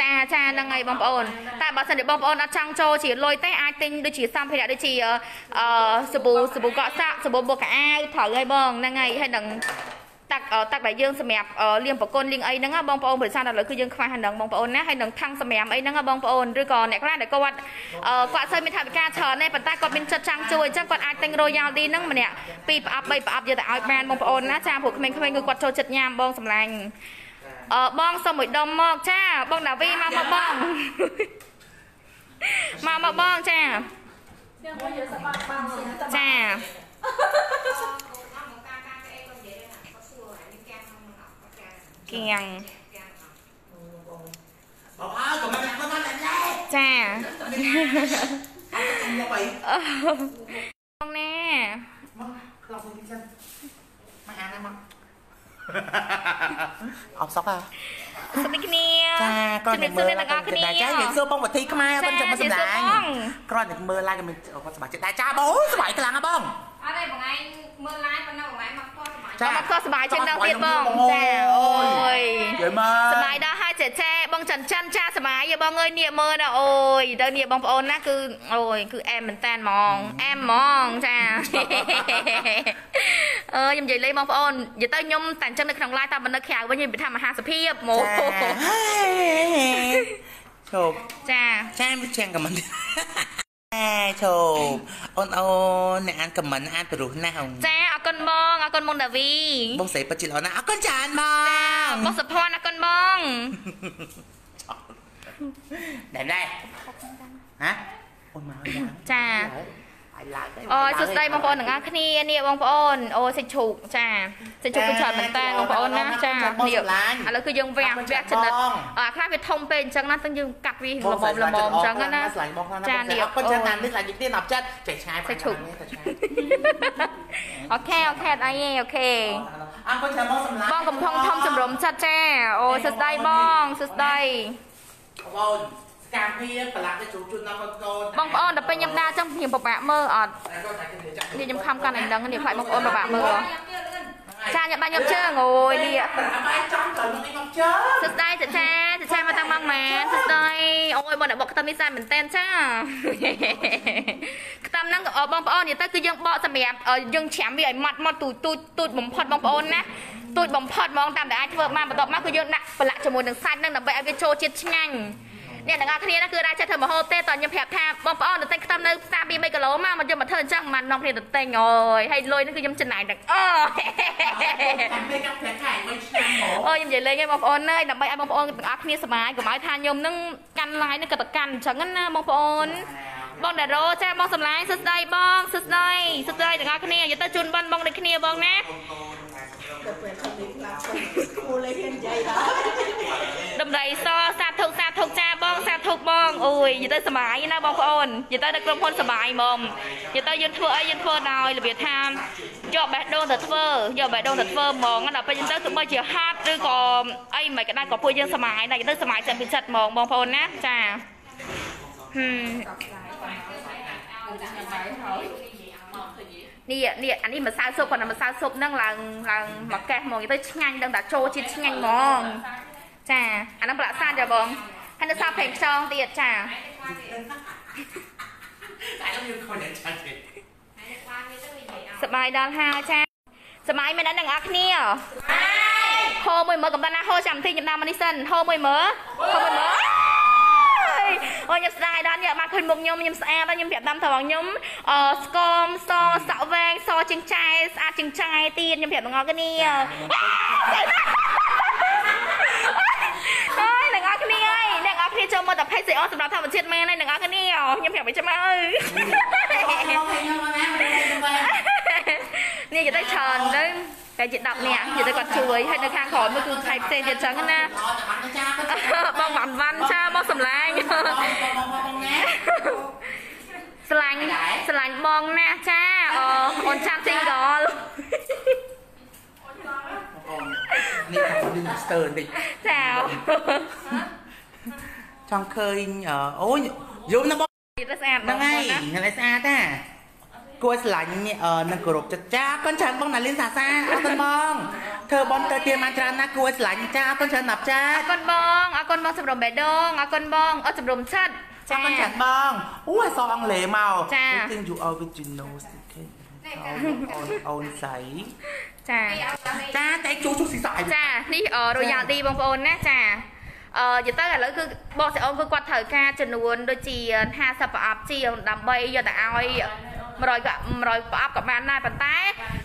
ចាចាហ្នឹងហើយបងប្អូនតែបើសិនជាបងប្អូនអត់ចង់ចូលជាលុយទេអាចទិញដូចជាសម្ភារៈដូចជាអឺសាប៊ូសាប៊ូកក់សាក់សាប៊ូបូកអាវត្រូវហើយបងហ្នឹងហើយហើយនឹង ទឹកអឺទឹកដែលយើងសម្រាប់អឺលាងប្រគុណលាងអីហ្នឹងណាបងប្អូនព្រោះសារតែឥឡូវគឺយើងខ្វះហ្នឹងបងប្អូនណាហើយនឹងថង់សម្រាប់អីហ្នឹងណាបងប្អូនឬក៏អ្នកខ្លះដែលគាត់អឺគាត់អត់សូវមានថវិកាច្រើនទេប៉ុន្តែគាត់មានចិត្តចង់ជួយអញ្ចឹងគាត់អាចទិញ Royal D ហ្នឹងម្នាក់ពីរប្រអប់បីប្រអប់យកទៅឲ្យបានបងប្អូនណាចាព្រោះក្មេងៗគឺគាត់ចូលចិត្តញ៉ាំបងសម្លាញ់អឺបងសុំមួយដុំមកចាបងដាវីមកមកបងមកមកបងចា Nhưng bây giờ sao băng băng rồi ចា អត់មកការការគេអីក៏និយាយដែរណាគាត់សួរអានេះការមកអត់ការ គៀងការអត់បងអើកុំមកមកមកណែចាអត់ខ្ញុំបីអឺបងណាមកក្លោបទីសិនមកអានមកអបសក់ហ่ะសុខគ្នាចាគាត់ជំរាបសួរអ្នកទាំងអស់គ្នាចានិយាយសួរបងវិធីខ្មែរបងចាំមកសម្លាញ់ចាជំរាបសួរបងគ្រាន់តែមើល live ក៏មានគាត់សប្បាយចិត្តដែរចាបងសប្បាយខ្លាំងណាស់បង អត់ទេបងឯងមើល live ប៉ុណ្ណឹងបងឯងមកផ្ទាល់សុបាយបងមកខុសសុបាយជាងដល់ទៀតបងអូយចាអូយនិយាយមកសុបាយដល់ហើយចេះចេបងបងច័ន្ទច័ន្ទចាសមាយបងអើយនៀកមើលណាអូយទៅនៀកបងប្អូនណាគឺអូយគឺអែមមែនតានហ្មងអែមហ្មងចាអើយខ្ញុំនិយាយលេងបងប្អូននិយាយទៅខ្ញុំតែអញ្ចឹងនៅក្នុង live តែមិននៅក្រៅវិញខ្ញុំវាថាមហាសភាពហ្មងជោគចាចាវាជាងខមមិន អែជោគអូនអូនអ្នកអានខមមិនអានព្រោះណាស់អូនចាអរគុណបងអរគុណបងដាវីបងស្រីពិតជាល្អណាស់អរគុណច្រើនបចាងបងសុភ័ណ្ឌអរគុណបងដែរដែរហ៎អូនមកយ៉ាងចា អាយឡាយទៅអូយសួស្តីបងប្អូនទាំងអស់គ្នានេះបងប្អូនអូសិចជ្រូកចាសិចជ្រូកគឺច្រើនមែនតើបងប្អូនណាចានេះឥឡូវគឺយើងវះវះចំណិតអាខ្លះវាធំពេកអញ្ចឹងណាទៅយើងកាត់វាល្មមល្មមអញ្ចឹងណាស្លាញ់បងខ្លាំងណាស់ចាបងនេះអរគុណអូច្រើនណាស់នេះស្លាញ់ទៀតដល់ចិត្តចេះឆ្ងាយសេចឈប់ទៅឆ្ងាយអូខេអូខេអត់អីទេអូខេអរគុណច្រើនបងសម្លាញ់បងកំផុងធំសម្រុំចិត្តចាអូសួស្តីបងសួស្តីបងប្អូនស កម្មភាពប្រឡាក់ទៅជួបជូនដល់កូនកូនបងប្អូនដល់ពេលខ្ញុំដើរចឹងខ្ញុំពិបាកមើលអត់នេះខ្ញុំខំកាន់ឯហ្នឹងនេះខ្លាចបងប្អូនពិបាកមើលចាខ្ញុំបានខ្ញុំជើងអូយនេះអបាយចំទៅនឹងខ្ញុំជើសួស្តីចាចាចាចាមកតាំងមកម៉ែនសួស្តីអូយបងអ្នកបកខ្ទឹមនេះសែនមែនតែនចាខ្ទឹមហ្នឹងអឺបងប្អូននិយាយទៅគឺយើងបកសម្រាប់អឺយើងច្រាំវាឲ្យម៉ត់ម៉ត់ទូចទូចទូចបំផុតបងប្អូនណាទូចបំផុតហ្មងតាមដែលអាចធ្វើបានបន្ទាប់មកគឺយើងដាក់ប្រឡាក់ជាមួយនឹងសាច់ហ្នឹងដើម្បីឲ្យវាចូលជាតិឆ្ងាញ់ អ្នកទាំងអស់គ្នាណាគឺអាចចេះធ្វើម្ហូបទេតើខ្ញុំប្រាប់ថាបងប្អូនទៅទិញខ្ទឹមនៅផ្សារ2 3គីឡូមកមកយកមកធ្វើអញ្ចឹងមិននាំគ្នាទៅទិញអូយហើយលុយហ្នឹងគឺខ្ញុំចំណាយទាំងអស់តាមពេលកាប់ផ្លែខែមិនឆ្នាំហ្មងអូយខ្ញុំនិយាយលេងឯងបងប្អូនអើយដើម្បីឲ្យបងប្អូនទាំងអស់គ្នាសុបាយកុំឲ្យថាខ្ញុំនឹងកាន់ lie នឹងក៏ទៅកាន់អញ្ចឹងណាបងប្អូន បងដារ៉ូចាបងសំឡាញ់សួស្ដីបងសួស្ដីសួស្ដីទាំងអស់គ្នាយកទៅជូនបិណ្ឌបងដូចគ្នាបងណាទៅពេលនេះខ្លះគូលេងនិយាយដល់ដំរីសសាធុកសាធុកចាបងសាធុកបងអូយយកទៅសុបាយណាបងប្អូនយកទៅនៅក្រុមហ៊ុនសុបាយហ្មងយកទៅយើងធ្វើអីយើងធ្វើដោយរបៀបថាយកបេះដូងទៅធ្វើយកបេះដូងទៅធ្វើហ្មងដល់ពេលយើងទៅទោះបីជាហាត់ឬក៏អីមិនក៏ដោយក៏ពួកយើងសុបាយដែរយកទៅសុបាយចិត្តពីចិត្តហ្មងបងប្អូនណាចាហឹម ខ្ញុំបាយហើយមកឃើញនេះនេះអានេះម្សៅស៊ុបប៉ុន្តែម្សៅស៊ុបហ្នឹងឡើងឡើងមកកេះហ្មងទៅឆ្ងាញ់ដឹងតែចូលជាតិឆ្ងាញ់ហ្មងចាអាហ្នឹងប្រឡាក់សាចាបងហើយនៅសល់ប្រេងខ្យងទៀតចាតែខ្ញុំយល់ខុសអ្នកចាស់ទេសបាយដល់ហើយចាសបាយមែនដែរអ្នកនរគ្នាហូមួយមើលកំដៅណាហូចាំទីខ្ញុំដើមមកនេះសិនហូមួយមើលហូមួយមើល អូយខ្ញុំស្ដាយដល់នេះអត់បានឃើញមុខខ្ញុំខ្ញុំស្អាតដល់ខ្ញុំប្រាប់តាមត្រង់ខ្ញុំអឺស្គមសសក់វែងសជាងចែស្អាតជាងចែទៀតខ្ញុំប្រាប់បងប្អូនគ្នាអើយអ្នកនរគ្នាអើយអ្នកនរគ្នាចូលមកតែភេទស្អីអស់សម្រាប់ធម្មជាតិមែនហើយអ្នកនរគ្នាខ្ញុំប្រាប់ឲ្យចាំអើយនេះនិយាយទៅច្រើនទៅ តែជា10នាក់និយាយទៅគាត់ជួយហើយនៅខាងក្រោយមួយគឺថៃផ្សេងទៀតចឹងណាបងវ៉ាន់វ៉ាន់ចាបងសំឡាញ់ស្រឡាញ់ស្រឡាញ់បងណាស់ចាអូអូនចាំ single នេះខ្ញុំស្ទើរបន្តិចចាចង់ឃើញអូយយំណាបងនិយាយទៅស្អាតហ្នឹងហើយហ្នឹងហើយស្អាតតា គួរស្រឡាញ់នឹងគោរពចិត្តចាកូនច្រើនបងណាលីនសាសាអរគុណបងធ្វើបនទៅទៀតបានច្រើនណាស់គួរស្រឡាញ់ចាអរគុណច្រើនណាប់ចាអរគុណបងអរគុណបងសម្រុំបេះដូងអរគុណបងអត់សម្រុំឆិតចាអរគុណច្រើនបងអូយសអង់គ្លេសមកចា I think you are with you know stick អូនអូនសៃចាចាតែជួជួស៊ីសាយចានេះអឺ royalty បងប្អូនណាចាអឺនិយាយទៅឥឡូវគឺបងស្រីអូនគឺគាត់ត្រូវការចំនួនដូចជា50ប្រអប់ជាងដើម្បីយកទៅឲ្យ 100ក៏100ប្រអប់ក៏បានដែរប៉ុន្តែ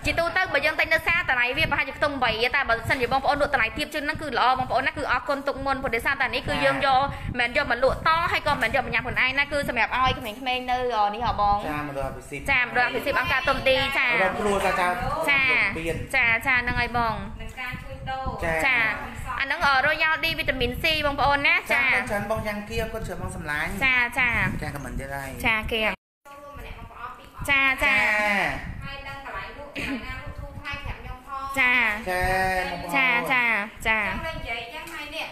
ជាទូទៅបើយើងទិញនៅផ្សារតម្លៃវាប្រហែលជាខ្ទង់8តែបើសិនជាបងប្អូនលក់តម្លៃទាបជាងហ្នឹងគឺល្អបងប្អូនណាគឺអរគុណទុកមុនព្រោះដោយសារតែនេះគឺយើងយកមិនមែនយកមកលក់តហើយក៏មិនមែនយកមកញ៉ាំខ្លួនឯងណាគឺសម្រាប់ឲ្យក្មេងៗនៅនេះហ៎បងចាមកដល់ពិសិដ្ឋចាម្ដងពិសេសអង្គការទុំទីចារកគ្រួសារចាចាពៀនចាចាហ្នឹងហើយបងនឹងការជួយដូរចាចាអាហ្នឹង Royal D វីតាមីន C បងប្អូនណាចាចាច្រើនបងយ៉ាងគៀគាត់ច្រើនបងសម្លាញ់ចាចាចាខមមិនទៀតហើយចាគៀ ចាចាហើយដឹងកន្លែងលក់កន្លែងណាលក់ធូរថ្លៃប្រាប់ខ្ញុំផងចាចាមកបងចាចាចាចឹងលេងនិយាយចឹងហើយនេះ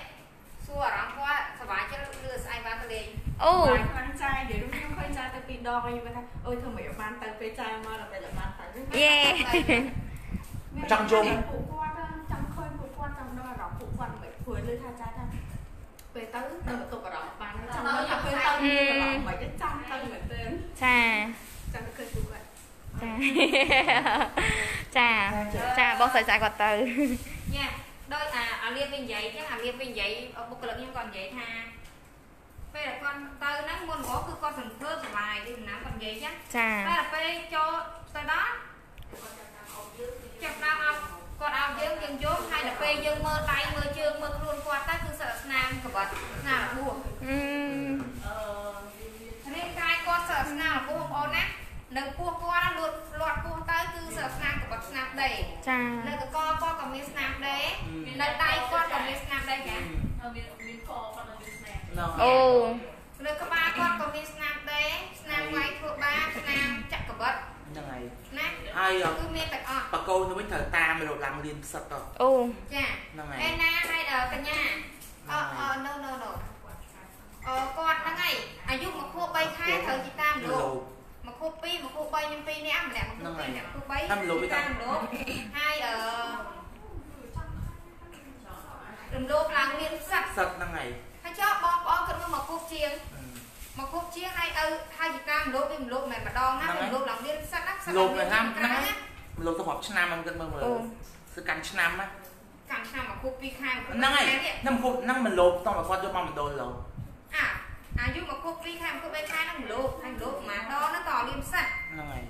សួរអារម្មណ៍គាត់សប្បាយចិត្តលឺស្អីបានទៅលេងអូបាយខ្លាំងចាយនិយាយរួមខ្ញុំឃើញចាយទៅពីរដងហើយខ្ញុំថាអូយធ្វើមិនបានទៅពេលចាយមកដល់ពេលបានទៅយេពួកគាត់ចង់ឃើញពួកគាត់ចង់ដឹងអារម្មណ៍ពួកគាត់មិនព្រោះលើថាចាយថាពេលទៅទៅបន្ទប់អារម្មណ៍បានចាំដល់ទៅយកពេលទៅទៅទៅអារម្មណ៍មិនចាំទៅមែនទេចា ចាំទៅឃើញទូគាត់ចាចាចាបងស្រីស្អាតគាត់ទៅញ៉ាដោយអាអាលៀបវិញនិយាយចឹងអាលៀបវិញនិយាយបុគ្គលិកខ្ញុំគាត់និយាយថាពេលដែលគាត់ទៅហ្នឹងមុនមកគឺគាត់សង្ឃើសុបាយដូចណាគាត់និយាយចឹងចាតែដល់ពេលចូលទៅដល់ចាប់ដើមអោគាត់ឲ្យយើងយើងយកហើយដល់ពេលយើងមើលដៃមើលជើងមើលខ្លួនគាត់ទៅគឺសឹកស្នាមកបាត់ស្នារបួសអឺរាងកាយគាត់សឹកស្នារបួសបងប្អូនណា នៅពោះគាត់លួតលាត់ពោះទៅគឺសឹកស្នាមកបាត់ស្នាមដេចានៅកកគាត់ក៏មានស្នាមដេនៅដៃគាត់ក៏មានស្នាមដេចាមានមានកគាត់នៅស្នាមអូនៅក្បាលគាត់ក៏មានស្នាមដេស្នាមវាយធ្វើបាបស្នាមចក្របិតហ្នឹងហើយណាហើយគឺមានទាំងអស់បកូនទៅវិញត្រូវតាមរកឡើងរៀនផ្សិតទៅអូចាហ្នឹងហើយឯណាហើយកញ្ញាអឺអឺ no no no អឺគាត់ហ្នឹងហើយអាយុមកខួប3ខែត្រូវជីតាមលោកលោក មកខួប2មកខួប3ខ្ញុំ2នាក់ម្នាក់មកខួប2ម្នាក់ខួប3 តាមលោក ជី តាម តាមលោកហើយអឺរំលោភឡើងមានសັດ ផ្សិតហ្នឹងហើយ ហើយចុះបងប្អូនគិតមើលមកខួបជាងមកខួបជាងហើយឪហើយជីតាមលោកវាមលោភមិនម្ដងណាវាមលោភឡើងមានសັດណាសັດ លោកទៅហាម ក្រៅ ហ្នឹង ណា លោកទៅរាប់ឆ្នាំមកគិតមើលមើលគឺកាន់ឆ្នាំណា កាន់ឆ្នាំមកខួប2ខែមកខួប ហ្នឹងហើយ ខែនេះ ហ្នឹងគាត់ហ្នឹងមិនលោកតោះគាត់យកមកបណ្ដូលលោក អា អាយុមកគប់2ខែមកគប់3ខែហ្នឹងលោកហើយលោកមួយដងហ្នឹងតលៀមសិតហ្នឹងហើយ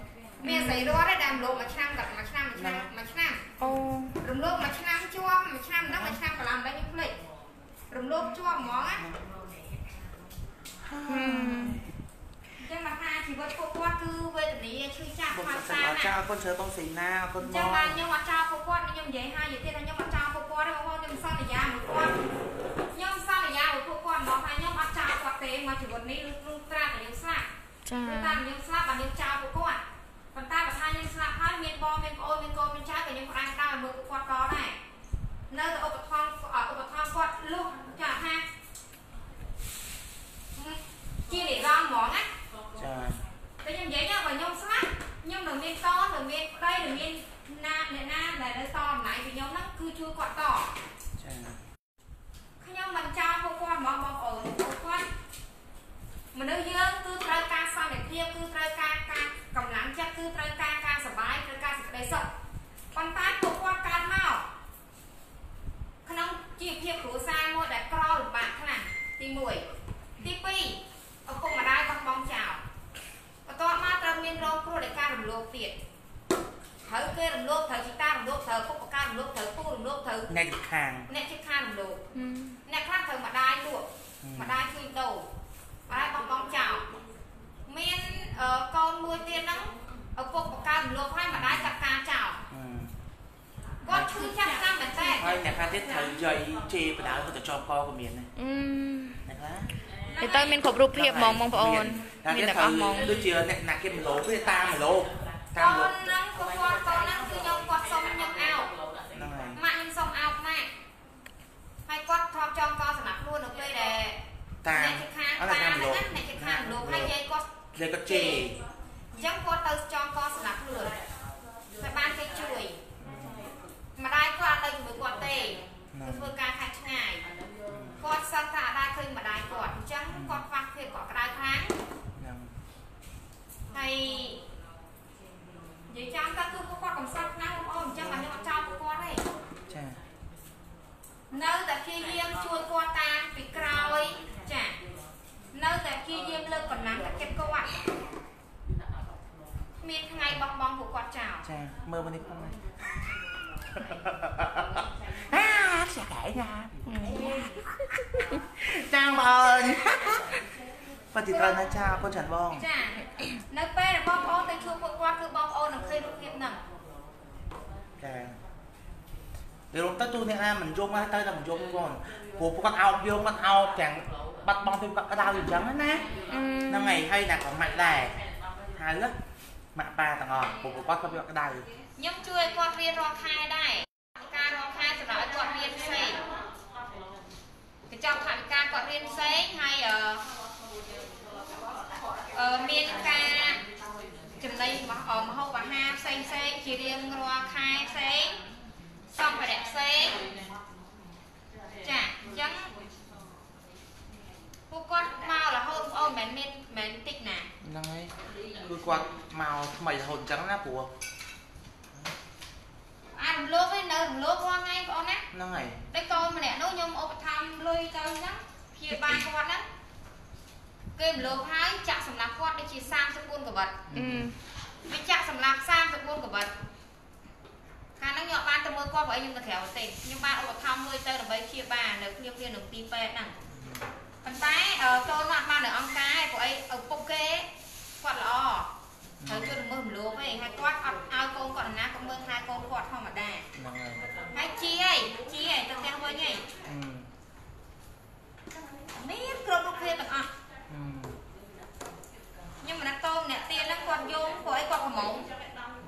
មានស្រីរត់ទេដែលលោកមួយឆ្នាំតែមួយឆ្នាំមួយឆ្នាំមួយឆ្នាំអូរំលោភមួយឆ្នាំជាប់មួយឆ្នាំហ្នឹងមួយឆ្នាំកន្លងដែរខ្ញុំភ្លេចរំលោភជាប់ហ្មងណាហឹមអញ្ចឹងមកថាជីវិតពួកគាត់គឺវេទនាឈឺចាប់បងខ្វះសាសារអរណាចាអរគុណច្រើនបងសេណាអរគុណអញ្បចឹងងបានខ្ញុំអត់ចោលពួកគាត់ខ្ញុំនិយាយហើយនិយាយទៀតថាខ្ញុំអត់ចោលពួកគាត់ទេបងប្អូនខ្ញុំសន្យាមួយគាត់ខ្ញុំសន្យាមួយពួកគាត់ហ្មងថាខ្ញុំអត់ចោលគាត់ទេមកជីវិតនេះឬត្រាតែខ្ញុំស្លាប់ ចាគឺតាមខ្ញុំស្លាប់បានខ្ញុំចោលពួកគាត់ប៉ុន្តែបើថាខ្ញុំស្លាប់ហើយមានបងមានប្អូនមានកូនមានចៅក៏ខ្ញុំផ្ដាំផ្ដាំឲ្យមើលពួកគាត់តដែរនៅតែឧបត្ថម្ភឧបត្ថម្ភគាត់លុះចាថាជានិរន្តរ៍ហ្មងណាចាតែខ្ញុំនិយាយថាបើខ្ញុំស្លាប់ខ្ញុំនឹងមានកូននឹងមានប្តីនឹងមានណាអ្នកណាដែលនៅតអំណាចពីខ្ញុំហ្នឹងគឺជួយគាត់តចាខ្ញុំមិនចោលពួកគាត់ហ្មងបងប្អូនពួកគាត់មនុស្សយើង ភាពគឺត្រូវការការកម្លាំងចិត្តគឺត្រូវការការសុបាយត្រូវការសេចក្តីសុខប៉ុន្តែពួកគាត់កើតមកក្នុងជីវភាពគ្រួសារមួយដែលក្រលំបាកខ្លាំងទី1ទី2ឪពុកម្ដាយបោះបង់ចោលបន្ទាប់មកត្រូវមានរងគ្រោះដោយការរំលោភទៀតត្រូវគេរំលោភត្រូវជីតារំលោភត្រូវពុកបការរំលោភត្រូវពូរំលោភត្រូវអ្នកជិតខាងអ្នកជិតខាងរំលោភហឹមអ្នកខ្លះត្រូវម្ដាយលក់ម្ដាយជួយដូរម្ដាយបងបងចោល មានអឺកូនមួយទៀតហ្នឹងឪពុកបកើរំលោភហើយម្ដាយកាត់ការចោលគាត់ឈឺចាប់ខ្លាំងមែនតើហើយអ្នកខ្លះទៀតត្រូវយាយជេរបដៅទៅចោលកក៏មានដែរអឺអ្នកខ្លះទៅទៅមានគ្រប់រូបភាពហ្មងបងប្អូនមានទាំងអស់ហ្មងដូចជាអ្នកណាគេមលោគេតាមមលោតាកូមនលោហ្នឹងក៏គាត់កូនហ្នឹងគឺខ្ញុំគាត់សុំខ្ញុំអោបហ្នឹងហើយម៉ាក់ខ្ញុំសុំអោបម៉ាក់ហើយគាត់ធ្លាប់ចងកសម្រាប់ខ្លួននៅពេលដែលតាមអ្នកជិតខាងអត់តាតាមមហ្នឹងលោណាអ្នកជិតខាងរំលោភហើយយាយគាត់ យាយក៏ជេរអញ្ចឹងគាត់ទៅចងកសម្រាប់ខ្លួនតែបានគេជួយម្ដាយគាត់អត់ទៅជាមួយគាត់ទេគឺធ្វើការខាត់ឆ្ងាយគាត់សឹងថាអត់ដែរឃើញម្ដាយគាត់អញ្ចឹងគាត់ខ្វះភាពកក់ក្ដៅខ្លាំងហ្នឹងហើយនិយាយចាំទៅគឺពួកគាត់កំសត់ខ្លាំងបងប្អូនអញ្ចឹងបានខ្ញុំអត់ចោលពួកគាត់ទេចានៅតែព្យាយាមជួយគាត់តាមពីក្រោយចា នៅតែព្យាយាមលើកកម្លាំងទឹកចិត្តគាត់គ្មានថ្ងៃបោះបង់ពួកគាត់ចោលចាមើលមកនេះផងណាអាខ្សែកែណាចាងបងបតិត្រូវណាចាកូនចាន់បងចានៅពេលដែលបងប្អូនទៅជួបពួកគាត់គឺបងប្អូននឹងឃើញរូបភាពហ្នឹងចាវារំទៅទូអ្នកណាមិនយំទៅតែមិនយំបងព្រោះគាត់អោបយកគាត់អោបទាំង បាត់បង់ពេលគាត់ក្តៅអញ្ចឹងណាអឺហ្នឹងហើយហើយណាក៏ម៉ាក់ដែរហៅម៉ាក់ប៉ាទាំងអស់ព្រោះគាត់គាត់វាក្តៅខ្ញុំជួយគាត់រៀនរាល់ខែដែរការរាល់ខែសម្រាប់ឲ្យគាត់រៀនផ្សេងកញ្ចប់ថវិកាគាត់រៀនផ្សេងហើយអឺអឺមានការចំណីមកអមហូបអាហារផ្សេងផ្សេងជារៀងរាល់ខែផ្សេងសម្ភារៈផ្សេងចាអញ្ចឹង អូនមិនមែនមិនតិចណាហ្នឹងហើយគឺគាត់មកថ្មីរហូតអញ្ចឹងណាព្រោះអាចរំលោភឯនៅរំលោភរាល់ថ្ងៃបងអូនណាហ្នឹងហើយដូចកូនម្នាក់នោះខ្ញុំឧបត្ថម្ភលុយទៅហ្នឹងព្យាបាលគាត់ហ្នឹងគេរំលោភហើយចាក់សម្លាប់គាត់ដូចជា34កបិតអឺវាចាក់សម្លាប់34កបិតកាលហ្នឹងខ្ញុំអត់បានទៅមើលគាត់ព្រោះអីខ្ញុំទៅក្រៅទេខ្ញុំបានឧបត្ថម្ភលុយទៅដើម្បីព្យាបាលនៅគ្នាគ្នានឹងទីពេទ្យហ្នឹង ប៉ុន្តែអឺកូនគាត់បាននៅអង្គការឯងព្រោះអីឪពុកគេគាត់ល្អហើយជួយល្មើសរំលោភឯងហើយគាត់អត់ឲ្យកូនគាត់ណាគាត់មើលថែកូនគាត់ធម្មតាហ្នឹងហើយហើយជាឯងជាឯងទៅផ្ទះវិញឯងអឺមានគ្រប់រូបភាពទាំងអស់អឺខ្ញុំមិនណាតោមអ្នកទៀនហ្នឹងគាត់យងព្រោះអីគាត់ប្រមង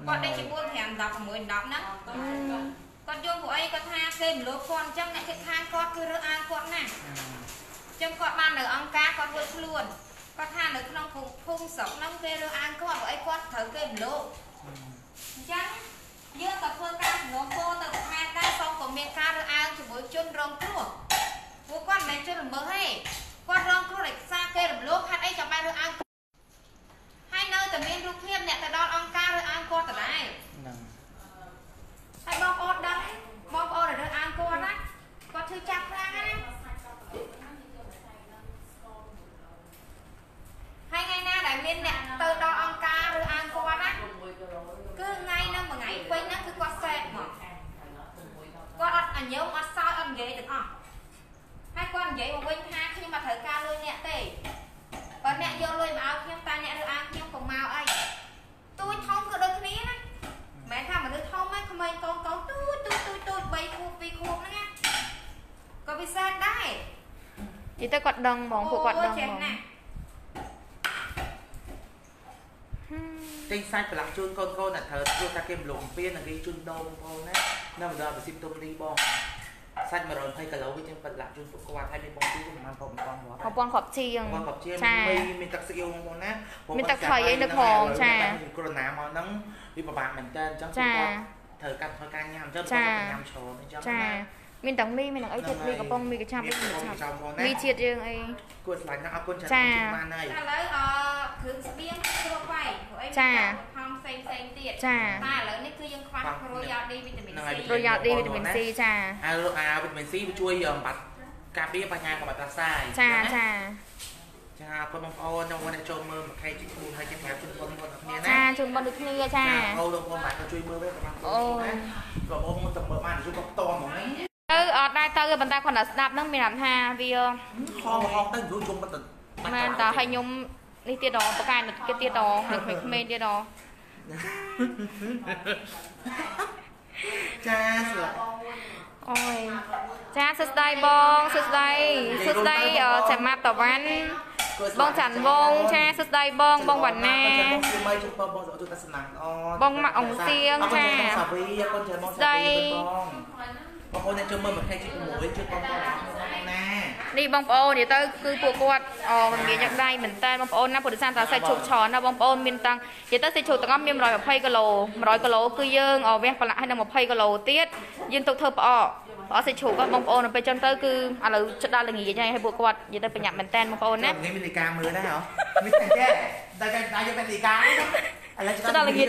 គាត់ដេកជា4 5 10 6 10ហ្នឹងគាត់យងព្រោះអីគាត់ថាគេមលោភគាត់អញ្ចឹងអ្នកជិតខាងគាត់គឺរើសអើងគាត់ណាស់អញ្ចឹងគាត់បាននៅអង្គការគាត់រួចខ្លួនគាត់ថានៅក្នុងភូមិភូមិស្រុកហ្នឹងគេរើសអើងគាត់ព្រោះអីគាត់ត្រូវគេមលោភអញ្ចឹងយើងក៏ធ្វើការសំណូមពរទៅប្រហែលដែរសូមក៏មានការរើសអើងជាមួយជនរងគ្រោះពួកគាត់មិនមែនជនល្មើសទេគាត់រងគ្រោះដោយសារគេរំលោភហេតុអីចាំបាច់រើសអើងហើយនៅតែមានរូបភាពអ្នកទៅដល់អង្គការរើសអើងគាត់ដដែលហ្នឹងហើយបងប្អូនដឹងទេបងប្អូនដែលរើសអើងគាត់ណាគាត់ឈឺចាប់ខ្លាំងណា ហើយថ្ងៃណាដែលមានអ្នកទៅដល់អង្គការរើសអើងគាត់ណាគឺថ្ងៃហ្នឹងមួយថ្ងៃពេញហ្នឹងគឺគាត់សែកមកគាត់អត់អញ្ញោមអត់សោយអត់និយាយទាំងអស់ហើយគាត់និយាយមកវិញថាខ្ញុំមកត្រូវការលុយអ្នកទេបើអ្នកយកលុយមកឲ្យខ្ញុំតែអ្នករើសអើងខ្ញុំកុំមកអីទួយធំក៏ដូចគ្នាណាមិនថាមនុស្សធំហ្នឹងក្មេងកូនកូនទូចទូចទូចទូច3ខួប2ខួបហ្នឹងណាក៏ពិសេសដែរនិយាយទៅគាត់ដឹងហ្មងពួកគាត់ដឹងចេះហ្មងណាស់ ទិញសាច់ប្រឡាក់ជូនកូនកូនតែត្រូវធ្វើតែគេមលងពៀននិងគេជូនដូងបងប្អូនណានៅម្ដងប្រសិទ្ធទុំនេះបងសាច់120គីឡូវាជាងប្រឡាក់ជូនពួកគាត់ហើយមានបងទីប្រហែលបងបងបងប្រព័ន្ធគ្រាប់ជាងបងគាត់ជាចាមានមានទឹកស្អៀវបងប្អូនណាមានទឹកត្រីអីនៅផងចាគ្រូណាមកហ្នឹងវាពិបាកមែនតើអញ្ចឹងចាគាត់ត្រូវកាត់ធ្វើការញ៉ាំអញ្ចឹងចាគាត់ញ៉ាំច្រើនអញ្ចឹងចាណា មានទាំងមីមានទាំងអីទៀតមីកំប៉ុងមីកញ្ឆាប់មីកញ្ឆាប់ចាំបងណាមីជាតិយើងអីគួរឆ្លាញ់ណាស់អរគុណច្រើនចាជួបបានហើយតែឥឡូវអឺគ្រឿងស្បៀងគ្រប់ហើយព្រោះអីចាខំផ្សេងផ្សេងៗទៀតចាតែឥឡូវនេះគឺយើងខ្វះប្រូយ៉ាឌីវីតាមីនហ្នឹងហើយ C ប្រយោជន៍ D វីតាមីន C ចាហើយលោកអាវីតាមីន C វាជួយបំបត្តិការពារបញ្ហាកម្រិតប្រសាយចាណាចាចាអរគុណបងប្អូនខ្ញុំអ្នកចូលមើលមួយខែជិះគូហើយជាប្រាប់ជូនបងប្អូនទាំងគ្នាណាចាជូនបងដូចគ្នាចាចាអូលោកបងប្អូនបានជួយមើលវិញបងប្អូនណាបងប្អូនមកទៅមើលបាន ត់ដែរទៅទេប៉ុន្តែគាត់តែស្ដាប់ហ្នឹងមានអារម្មណ៍ថាវាហងហងទៅយូរជុំបាត់ទៅមែនតើឲ្យខ្ញុំនេះទៀតដល់បកកាយនៅគេទៀតដល់នៅក្មេងៗទៀតដល់ចាស្លាប់អូយចាសួស្ដីបងសួស្ដីសួស្ដីអឺចាំម៉ាប់តាវ៉ាន់បងច័ន្ទវងចាសួស្ដីបងបងវណ្ណាបងជួយមើលជួយបងបងជួយតែសំណាងអូបងម៉ាក់អង្គសៀងចាបងសាវីអរគុណច្រើន បងប្អូនអ្នកចូលមើលមកខែជិះ6ជិះបងប្អូនណាណានេះបងប្អូននិយាយទៅគឺពួកគាត់អមិនងាយយកដៃមែនតើបងប្អូនណាពុទ្ធសាសនាសាច់ឈូកច្រើនណាបងប្អូនមានតាំងនិយាយទៅសាច់ឈូកទាំងអស់មាន120គីឡូ100គីឡូគឺយើងអវះប្រឡាក់ហើយនឹង20គីឡូទៀតយើងទុកធ្វើផ្អកអស់សាច់ឈូកបងប្អូនទៅពេលចឹងទៅគឺឥឡូវចិត្តដល់ល្ងាចហើយហើយពួកគាត់និយាយទៅប្រញាប់មែនតើបងប្អូនណានេះមានលីកាមើលដែរហ៎មានតែតែតែយកតែលីកាហ្នឹង ចិត្តដល់ល្ងាច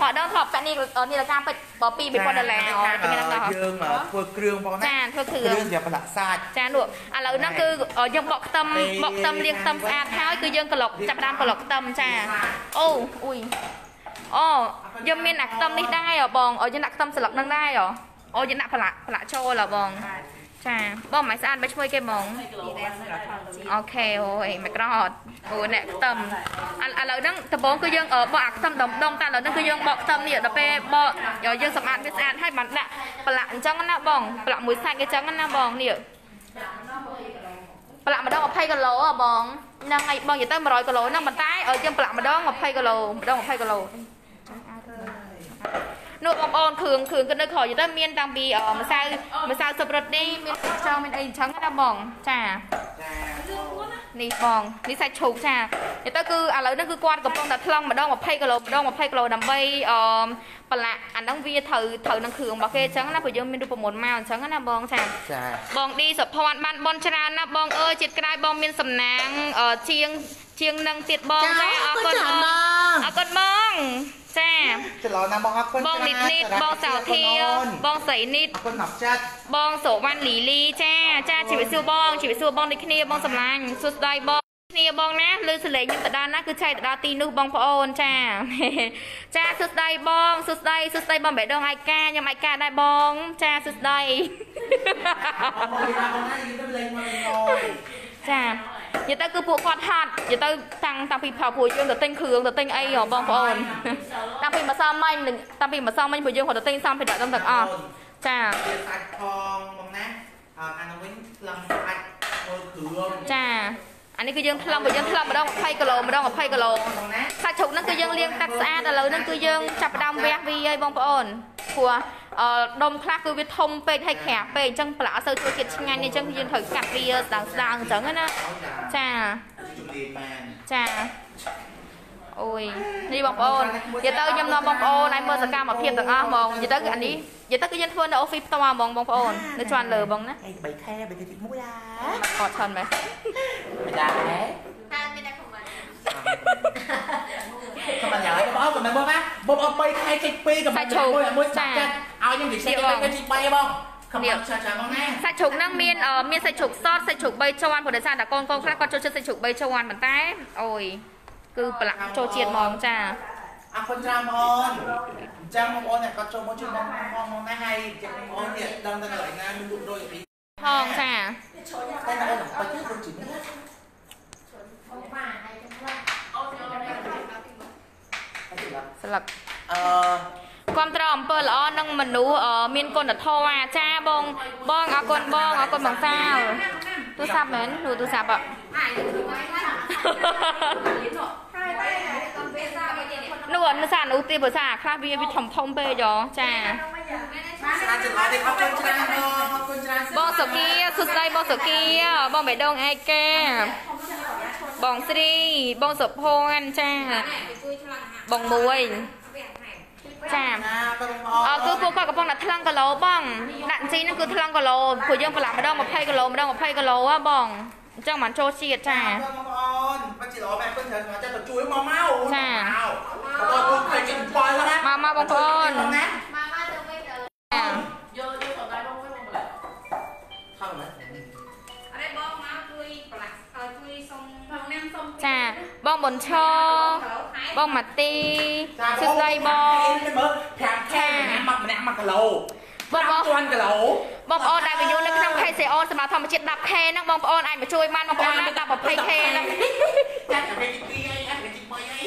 ថតដល់ថតប៉ានេះនេះលកាពេជ្របើ2 3000ដុល្លារអូពីហ្នឹងដល់យើងធ្វើគ្រឿងបងណាចាធ្វើគ្រឿងគ្រឿងសម្រាប់ប្រឡាក់សាច់ចានោះឥឡូវហ្នឹងគឺយើងបកខ្ទឹមបកខ្ទឹមលាងខ្ទឹមស្អាតហើយគឺយើងក្លុកចាប់ដើមក្លុកខ្ទឹមចាអូអ៊ុយអូយើងមានអាខ្ទឹមនេះដែរហ៎បងអូយើងដាក់ខ្ទឹមស្លឹកហ្នឹងដែរហ៎អូយើងដាក់ប្រឡាក់ប្រឡាក់ចូលហ៎បងចា បងមិនស្អាតបើឈ្មោះគេហ្មងអូខេអូយមិនក្រអត់អូអ្នកខ្ទឹមឥឥឡូវហ្នឹងដំបូងគឺយើងបកអាខ្ទឹមដុំដុំតែឥឡូវហ្នឹងគឺយើងបកខ្ទឹមនេះដល់ពេលបកយើងសម្អាតវាស្អាតហើយបានដាក់ប្រឡាក់អញ្ចឹងណាបងប្រឡាក់មួយសាច់អញ្ចឹងណាបងនេះប្រឡាក់ម្ដង20គីឡូហ៎បងហ្នឹងហើយបងនិយាយទៅ100គីឡូហ្នឹងប៉ុន្តែឲ្យយើងប្រឡាក់ម្ដង20គីឡូម្ដង20គីឡូ នោះបងប្អូនគ្រឿងគ្រឿងគឺនៅក្រោយនិយាយទៅមានតាំងពីអឺម្សៅម្សៅស៊ុបរ៉ូឌីមានចង់មានអីអញ្ចឹងណាបងចាចានេះបងនេះសាច់ឈូកចានិយាយទៅគឺឥឡូវហ្នឹងគឺគាត់កំពុងតែថ្លឹងម្ដង20គីឡូម្ដង20គីឡូដើម្បីអឺប្រឡាក់អាហ្នឹងវាត្រូវត្រូវនឹងគ្រឿងរបស់គេអញ្ចឹងណាព្រោះយើងមានរូបមន្តមកអញ្ចឹងណាបងចាចាបងឌីសុភ័ណ្ឌបានបនច្រើនណាស់បងអើយជាតិក្រោយបងមានសំណាងអឺជាងជាងនឹងទៀតបងចាអរគុណបងអរគុណបង ចាច្រឡំណាបងអរគុណបងនិតនិតបងសៅធាបងស្រីនិតអរគុណដល់ចិត្តបងសុវណ្ណលីលីចាចាជីវិតសួរបងជីវិតសួរបងដូចគ្នាបងសម្លាញ់សួស្ដីបងគ្នាបងណាលើសលេងខ្ញុំទៅដល់ណាគឺចែកទៅដល់ទីនោះបងប្អូនចាចាសួស្ដីបងសួស្ដីសួស្ដីបងបេះដូងឯកាខ្ញុំឯកាដែរបង ចាសួស្ដីបងមកពីណាបងណាយទៅលេងមកលេងអយចា និយាយទៅគឺពួកគាត់ហាត់និយាយទៅតាំងតាំងពីផៅពួកយើងទៅទិញគ្រឿងទៅទិញអីហ៎បងប្អូនតាំងពីម្សិលមិញនឹងតាំងពីម្សិលមិញពួកយើងគាត់ទៅទិញសម្ភារៈទាំងទាំងអស់ចាវាសាច់ផងបងណាអឺអានោះវិញឡំសាច់មើលគ្រឿងចា អានេះគឺយើងថ្លឹងបើយើងថ្លឹងម្ដង20គីឡូម្ដង20គីឡូបងណាសាច់ជ្រូកហ្នឹងគឺយើងលាងទឹកស្អាតឥឡូវហ្នឹងគឺយើងចាប់ផ្ដើមវះវាហើយបងប្អូនព្រោះអឺដុំខ្លះគឺវាធំពេកហើយក្រាស់ពេកអញ្ចឹងប្រឡាក់អត់សូវចូលជាតិឆ្ងាញ់ទេអញ្ចឹងគឺយើងត្រូវកាត់វាស្ដើងស្ដើងអញ្ចឹងណាចាជំរាបបានចា អូយនេះបងប្អូននិយាយទៅខ្ញុំនាំបងប្អូនឲ្យមើលសកម្មភាពទាំងអស់ហ្មងនិយាយទៅគឺអានេះនិយាយទៅគឺយើងធ្វើនៅអូហ្វីសផ្ទាល់ហ្មងបងប្អូននៅជាន់លើបងណាអីបីខែបីខែទីមួយអាខត់ឆន់មែនមិនដែរតែមានតែខមមិនក៏មិនយ៉ាងបងក៏មិនបងណាបងអត់3ខែចេញ2ក៏មិនមួយមួយស្ដាប់ចិត្តឲ្យខ្ញុំនិយាយទៅទៅទី3បងខំឆាឆាបងណាសាច់ជ្រូកហ្នឹងមានអឺមានសាច់ជ្រូកសតសាច់ជ្រូក3ជាន់ព្រោះដោយសារតែកូនកូនខ្លះគាត់ចូលចិត្តសាច់ជ្រូក3ជាន់ប៉ុន្តែអូយ គឺប្រឡាក់ចូលជាតិហ្មងចាអរគុណច្រើនបងអញ្ចឹងបងប្អូនអ្នកគាត់ចូលមកជួយបងបងមកណាហើយចឹងបងប្អូននេះដឹងទៅកន្លែងណាមានរូបដូចនេះផងចាតែបងប្អូនបាច់ទៅដូចជានេះអូបាហើយចាំខ្លះអូនយកទៅស្លឹកអឺគ្រប់ត្រអំពើល្អនិងមនុស្សអឺមានគុណធម៌អាចារ្យបងបងអរគុណបងអរគុណបងសាវទូរស័ព្ទមែនទូរស័ព្ទអហើ យទៅវិញណាហើយតែកុំពេលសាមកទៀតនេះនោះអនុសាអនុទីភាសាខ្លះវាវាធំធំពេកយោចាស្អាតចម្លើយទេអរគុណច្រើនបងអរគុណច្រើនបងសុគាសុស្ដីបងសុគាបងបេះដូងឯកាបងស្រីបងសុភ័ណ្ឌចាជួយឆ្លងអាហារបងមួយវាអាហារចាណាបងប្អូនអឺគឺពួកគាត់កំពុងតែថ្លឹងគីឡូបងដាក់ជីហ្នឹងគឺថ្លឹងគីឡូពួកយើងប្រឡាក់ម្ដង20គីឡូម្ដង20គីឡូហ៎បង អញ្ចឹងបានចូលជាតិចាបងប្អូនបាច់ជាល្អបែបពិតត្រូវមកចាំទៅជួយមកមកចាបងប្អូនគុំឃើញចិត្តបើណាមកមកបងប្អូនណាមកមកទៅវិញទៅចាយកយកទៅដៃបងវិញបងម្ល៉េះថតមើលអរេបងមកជួយប្រឡាក់ឲ្យជួយសុំផងណាំសុំចាបងបុនឈបងម៉ាទីសួស្ដីបងមើល5ខែម្នាក់មកម្នាក់1គីឡូ បងបង5គីឡូបងប្អូនដែលបញ្យល់នៅក្នុង KCO សម្រាប់ធម្មជាតិ 10K ហ្នឹងបងប្អូនអាចមកជួយបានបងប្អូនណា10 20K ហ្នឹងចាក់ទៅទី2អីអាទៅទី3អី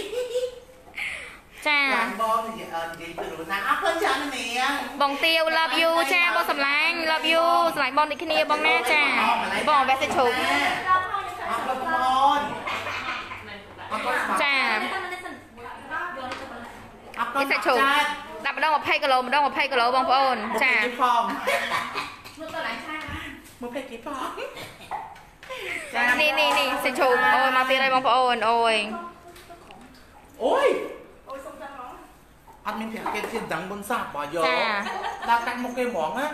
ចាបងនិយាយនិយាយទៅណាអរគុណច្រើននាងបងទាវ love you ចាបងសំឡាញ់ love you ស្រឡាញ់បងដូចគ្នាបងណាចាបងវ៉េសឈូកអរគុណបងអូនអរគុណចាអរគុណនេះសាច់ជ្រូក ដាក់ម្ដង20គីឡូម្ដង20គីឡូបងប្អូនចាផងមកទៅឡើងឆាមកពេកគេផងនេះនេះនេះសាច់ជ្រូកអូយមកទៀតហើយបងប្អូនអូយអូយអូយសុំចាំហ្មងអត់មានប្រាក់គេទៀតដឹងមុនសោះបើយកចាដល់កាត់មុខគេហ្មងណា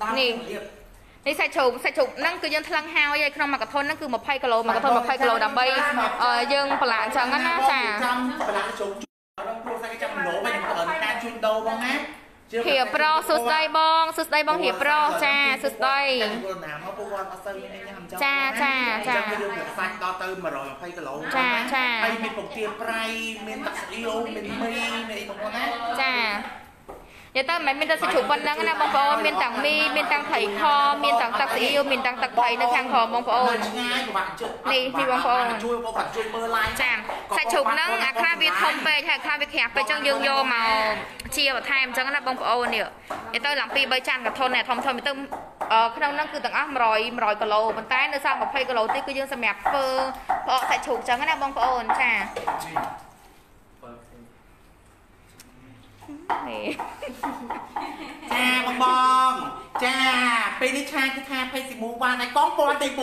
តាមរៀបនេះសាច់ជ្រូកសាច់ជ្រូកហ្នឹងគឺយើងថ្លឹងហើយហើយក្នុងមួយកធុនហ្នឹងគឺ20គីឡូមួយកធុន20គីឡូដើម្បីអឺយើងប្រឡាក់អញ្ចឹងណាចាចាំប្រឡាក់ជុំដល់គ្រូសាច់ចាំឡូវិញអ ត់ការជួយដោបងណាហៀប្រុសសួស្ដីបងសួស្ដីបងហៀប្រុសចាសួស្ដីគោលណាមកពួកគាត់អត់សូវមានញ៉ាំចាំចាចាចាចាំយើងសាច់ដល់ទៅ120គីឡូចាចាហើយមានពងទាប្រៃមានទឹកស្អៀវមានមីមានអីបងប្អូនណាចា និយាយទៅមិនមែនមានតែសាច់ជ្រូកប៉ុណ្ណឹងណាបងប្អូនមានទាំងមីមានទាំងត្រីខមានទាំងទឹកស៊ីអ៊ីវមានទាំងទឹកត្រីនៅខាងក្រោមបងប្អូនឆ្ងាយពិបាកជិតនេះនេះបងប្អូនជួយបងគាត់ជួយមើល live ចាសាច់ជ្រូកហ្នឹងអាខ្លះវាធំពេកហើយអាខ្លះវាក្រាស់ពេកអញ្ចឹងយើងយកមកជាបន្ថែមអញ្ចឹងណាបងប្អូននេះនិយាយទៅឡើងពី3ចានកធុននេះធំធំទៅអឺក្នុងហ្នឹងគឺទាំងអស់100 100គីឡូប៉ុន្តែនៅសល់20គីឡូទៀតគឺយើងសម្រាប់ធ្វើផ្អកសាច់ជ្រូកអញ្ចឹងណាបងប្អូនចា អ នេះ ចាបងបងចាពេលនេះឆាគឺថាភេទស៊ីមូបានហើយកងពណ៌ទី1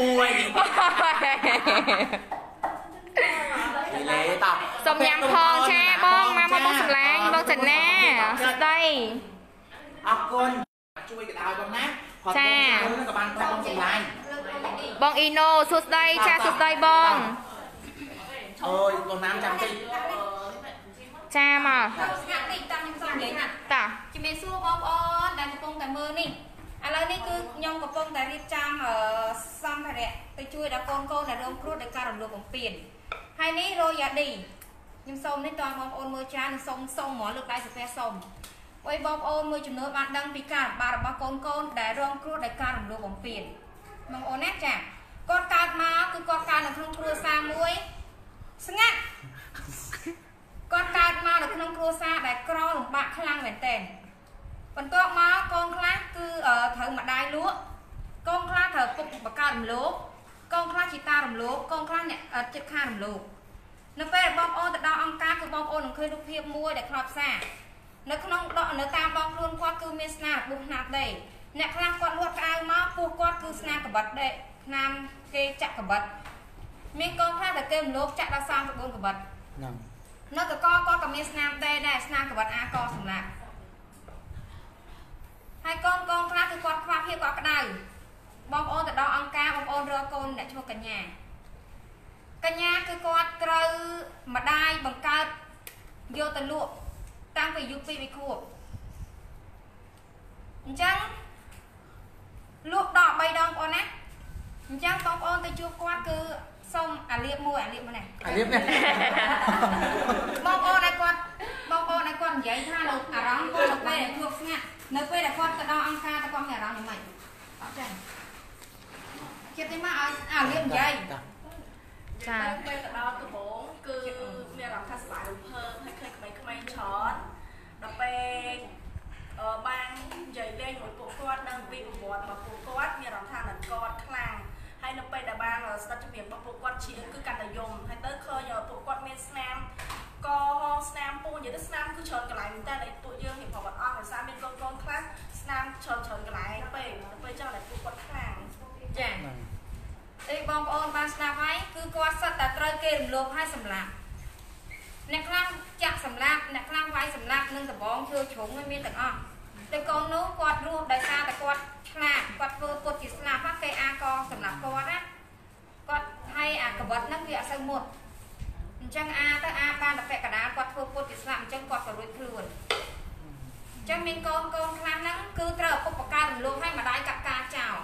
លេតោះសុំញ៉ាំផងចាបងមកមកបងសម្លាញ់បងចិនណាស្ដីអរគុណជួយកណ្ដោយបងណាក៏បានប្រាប់បងសម្លាញ់លើកលើកនេះបងអ៊ីណូសួស្ដីចាសួស្ដីបងអូយបងណាមចាំតិច ចាមកទៅស្ងាត់តិចតាមខ្ញុំសុំនិយាយណាតាជំរាបសួរបងប្អូនដែលកំពុងតែមើលនេះឥឡូវនេះគឺខ្ញុំកំពុងតែរៀបចំអឺសម្ភារៈទៅជួយដល់កូនកូនដែលរងគ្រោះដោយការរំលោភបំពានហើយនេះរ៉ូយ៉ាឌីខ្ញុំសូមនេះតើបងប្អូនមើលច្រើនសូមសូមហ្មងលើកដៃសាពះសូមអុយបងប្អូនមួយចំនួនបានដឹងពីការបាត់របស់កូនកូនដែលរងគ្រោះដោយការរំលោភបំពានបងប្អូនណាចាគាត់កើតមកគឺគាត់កើតនៅក្នុងគ្រួសារមួយស្ងាត់ គាត់កើតមកនៅក្នុងគ្រួសារដែលក្រលំបាកខ្លាំងមែនទែនបន្ទាប់មកកូនខ្លះគឺអឺត្រូវម្ដាយលក់កូនខ្លះត្រូវពុកបកើតរំលោភកូនខ្លះជាតារំលោភកូនខ្លះអ្នកអឺចិត្តខាងរំលោភនៅពេលបងប្អូនទៅដល់អង្គការគឺបងប្អូននឹងឃើញរូបភាពមួយដែលខ្លោចផ្សារនៅក្នុងដកនៅតាមបងខ្លួនគាត់គឺមានស្នារបួសណាប់ដែរអ្នកខ្លះគាត់លួចក្អៅមកពោះគាត់គឺស្នាកបិតដែរឆ្នាំគេចាក់កបិតមានកូនខ្លះតែគេរំលោភចាក់ដល់34កបិតហ្នឹង នៅកកគាត់ក៏មានស្នាមដែរដែរស្នាមកបិតអាកសម្រាប់ហើយកូនកូនខ្លះគឺគាត់ខ្វះភាពកក់ក្ដៅបងប្អូនទៅដល់អង្គការបងប្អូនរកកូនអ្នកឈ្មោះកញ្ញាកញ្ញាគឺគាត់ត្រូវម្ដាយបង្កើតយកទៅលក់តាំងពីអាយុ2 3ខួបអញ្ចឹងលក់ដល់3ដងបងប្អូនណាអញ្ចឹងបងប្អូនទៅជួបគាត់គឺ សូមអាលៀបមួយអាលៀបមួយណាអាលៀបនេះបងប្អូនឲ្យគាត់បងប្អូនឲ្យគាត់និយាយថានៅអារម្មណ៍គាត់នៅពេលដែលជួបស្ងាត់នៅពេលដែលគាត់ទៅដល់អង្គការទៅគាត់មានអារម្មណ៍យ៉ាងម៉េចអត់ចាចិត្តនេះមកឲ្យអាលៀបនិយាយចាពេលទៅដល់ដំបងគឺមានអារម្មណ៍ថាសប្បាយរំភើបហើយឃើញក្មេងៗច្រើនដល់ពេលអឺបាននិយាយលេងមួយពួកគាត់ដឹងពីប្រវត្តិរបស់ពួកគាត់មានអារម្មណ៍ថានឹងកត់ខ្លាំង ហើយនៅពេលដែលបានស្ដាប់ជំនាញរបស់ពួកគាត់ជាងគឺកាន់តែយំហើយទៅឃើញពួកគាត់មានស្នាមកស្នាមពូនិយាយទៅស្នាមគឺច្រើនកន្លែងមែនតើពួកយើងរៀបប្រវត្តិអស់ដោយសារមានកូនកូនខ្លះស្នាមច្រើនច្រើនកន្លែងពេកទៅពេលចឹងតែពួកគាត់ខ្លាំងចាអីបងប្អូនបានស្ដាប់ហើយគឺគាត់សិតតែត្រូវគេរំលោភឲ្យសម្លាប់អ្នកខ្លះចាក់សម្លាប់អ្នកខ្លះវាយសម្លាប់នឹងដបងឈើជ្រុងឲ្យមានទាំងអស់ តែកូននោះគាត់រស់ដោយសារតែគាត់ឆ្លាតគាត់ធ្វើពុតជាស្លាប់ហ្នឹងគេអាកសម្លាប់គាត់ណាគាត់ឲ្យអាកបិតហ្នឹងវាអត់សូវមុតអញ្ចឹងអាទៅអាបានតែពាក់កណ្ដាលគាត់ធ្វើពុតជាស្លាប់អញ្ចឹងគាត់ក៏រួចខ្លួនអញ្ចឹងមានកូនកូនខ្លះហ្នឹងគឺត្រូវឪពុកបការរំលោភឲ្យម្ដាយកាត់ការចោល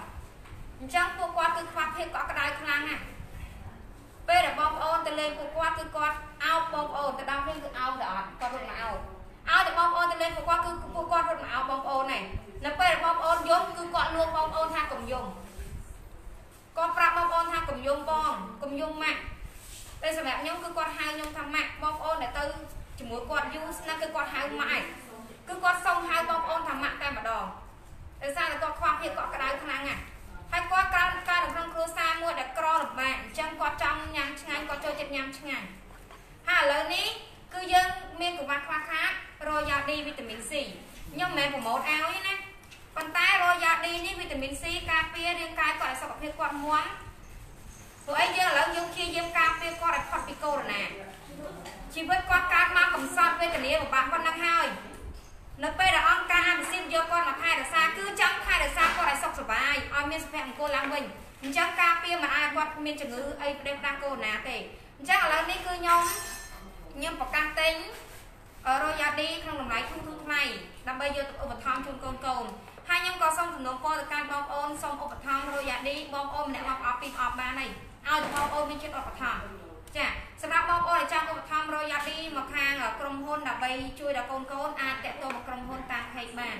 អញ្ចឹងពួកគាត់គឺខ្វះភាពកក់ក្ដៅខ្លាំងណាស់ពេលដែលបងប្អូនទៅលេងពួកគាត់គឺគាត់អោបបងប្អូនទៅដល់វិញគឺអោបទៅអត់គាត់រត់មកអោប អោបតែបងប្អូនទៅលេងពួកគាត់គឺពួកគាត់រត់មកអោបបងប្អូនហ្នឹងនៅពេលដែលបងប្អូនយំគឺគាត់លួងបងប្អូនថាកុំយំគាត់ប្រាប់បងប្អូនថាកុំយំបងកុំយំម៉ាក់តែសម្រាប់ខ្ញុំគឺគាត់ហៅខ្ញុំថាម៉ាក់បងប្អូនដែលទៅជាមួយគាត់យូរស្និទ្ធគឺគាត់ហៅម៉ាក់ឯងគឺគាត់សុំហៅបងប្អូនថាម៉ាក់តែម្ដងដោយសារតែគាត់ខ្វះភាពកក់ក្ដៅខ្លាំងណាស់ហើយគាត់កើតកើតនៅក្នុងគ្រួសារមួយដែលក្រលំបាកអញ្ចឹងគាត់ចង់ញ៉ាំឆ្ងាញ់គាត់ចូលចិត្តញ៉ាំឆ្ងាញ់ហើយឥឡូវនេះគឺយើងមានកង្វះខ្វះខាត រយ៉ាឌីវីតាមីន C ខ្ញុំមិនមែនប្រម៉ូតឲ្យទេណាប៉ុន្តែរយ៉ាឌីនេះវីតាមីន C ការពាររាងកាយគាត់ឲ្យសុខភាពគាត់មាំព្រោះអីយើងឥឡូវយើងព្យាយាមការពារគាត់ឲ្យផុតពីកូវីដ -19 ជីវិតគាត់កើតមកកំសត់វេទនាពិបាកប៉ុណ្ណឹងហើយនៅពេលដែលអង្គការអាមេស៊ីនយកគាត់មកថែរក្សាគឺចង់ថែរក្សាគាត់ឲ្យសុខសប្បាយឲ្យមានសុភមង្គលឡើងវិញអញ្ចឹងការពារមិនឲ្យគាត់មានជំងឺអីផ្ដេសផ្ដាស់កូវីដ -19 ទេអញ្ចឹងឥឡូវនេះគឺខ្ញុំខ្ញុំប្រកាសទិញ រ៉ូយ៉ាឌីក្នុងតម្លៃធូរធូរថ្លៃដើម្បីយកទៅឧបត្ថម្ភជូនកូនកូនហើយខ្ញុំក៏សូមសំណូមពរទៅកាន់បងប្អូនសូមឧបត្ថម្ភរ៉ូយ៉ាឌីបងប្អូនម្នាក់មកអត់ពីអត់បានហើយឲ្យបងប្អូនមានចិត្តឧបត្ថម្ភចាសម្រាប់បងប្អូនដែលចង់ឧបត្ថម្ភរយយ៉ាឌីមកខាងក្រុមហ៊ុនដើម្បីជួយដល់កូនកូនអាចតាក់ទងមកក្រុមហ៊ុនតាម page បាន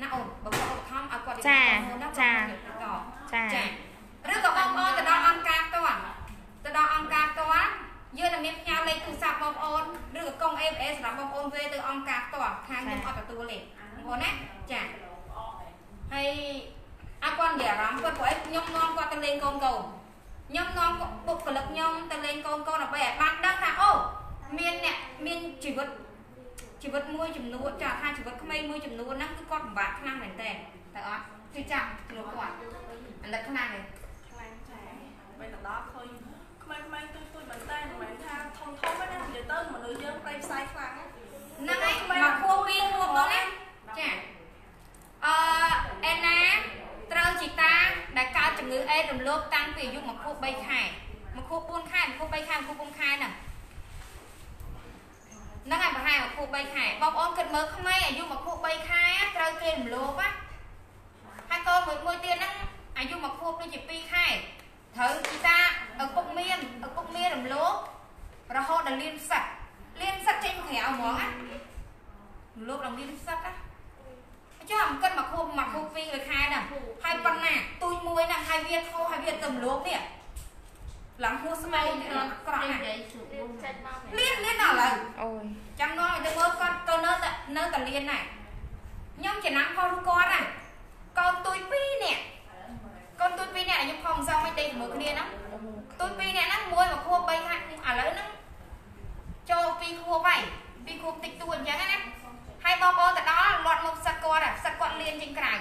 ណាអូនបើគាត់ឧបត្ថម្ភឲ្យគាត់ចាក្រុមហ៊ុនណាចាគាត់ទៅតចាចាឬក៏បងប្អូនទៅដល់អង្គការផ្ទាល់ទៅដល់អង្គការផ្ទាល់ យើងនឹងមានផ្ញើលេខទូរស័ព្ទបងប្អូនឬក៏កុង AFA សម្រាប់បងប្អូនវេទៅអង្គការផ្ទាល់ខាងខ្ញុំអត់ទទួលទេបងប្អូនណាចាហើយអរគុណនិយាយអារម្មណ៍គាត់ព្រោះអីខ្ញុំនាំគាត់ទៅលេងកូនកូនខ្ញុំនាំបុគ្គលិកខ្ញុំទៅលេងកូនកូនដើម្បីឲ្យបានដឹងថាអូមានអ្នកមានជីវិតជីវិតមួយចំនួនចាថាជីវិតក្មេងមួយចំនួនហ្នឹងគឺគាត់ពិបាកខ្លាំងមែនតើតែអត់គឺចាប់ខ្លួនគាត់អាណិតខ្លាំងទេខ្លាំងចាពេលទៅដល់ឃើញក្មេងៗទូចទូចមែនតើមិនមែនថាធំធំទេណានិយាយទៅ មនុស្សយើងប្រៃផ្សាយខ្លាំងណាហ្នឹងហើយមកខួបពីខួបមកណាចាអឺអេណាត្រូវជីតាដែលកើតជំងឺអេដរំលោភតាំងពីអាយុមកខួប3ខែមកខួប4ខែមកខួប3ខែមកខួប4ខែហ្នឹងហ្នឹងហើយប្រហែលមកខួប3ខែបងប្អូនគិតមើលក្មេងអាយុមកខួប3ខែត្រូវគេរំលោភណាហើយកូនមួយមួយទៀតហ្នឹងអាយុមកខួបដូចជា2ខែត្រូវជីតាឪពុកមានឪពុកមានរំលោភរហូតដល់លៀនសឹកលៀនសឹ កចេញមកក្រៅហ្មងណាលោកដល់មានសឹកណាចុះអំកិនមកខួបមកខួបពីរខែហ្នឹងហើយប៉ុណ្ណាទូចមួយហ្នឹងហើយវាធោះហើយវាទៅមលោកនេះឡើងហួស្មៅក្រក់ណានិយាយជួបមុនចេញមកលៀនលៀនដល់ឥឡូវអូយចាំនាំឲ្យទៅមើលគាត់ទៅនៅតែនៅតែលៀនដែរខ្ញុំចំណាំខុសឬគាត់ណាកូនទូចពីរនាក់កូនទូចពីរនាក់ខ្ញុំខំសងមិនដេកជាមួយគ្នាហ្នឹងទូចពីរនាក់ហ្នឹងមួយមកខួប3ខែឥឡូវហ្នឹងចូលពីខួបហើយ ពីខួបតិចតួចអញ្ចឹងណាហើយបងប្អូនទៅដល់លាត់មុខសឹកគាត់សឹកគាត់លៀនចេញក្រៅ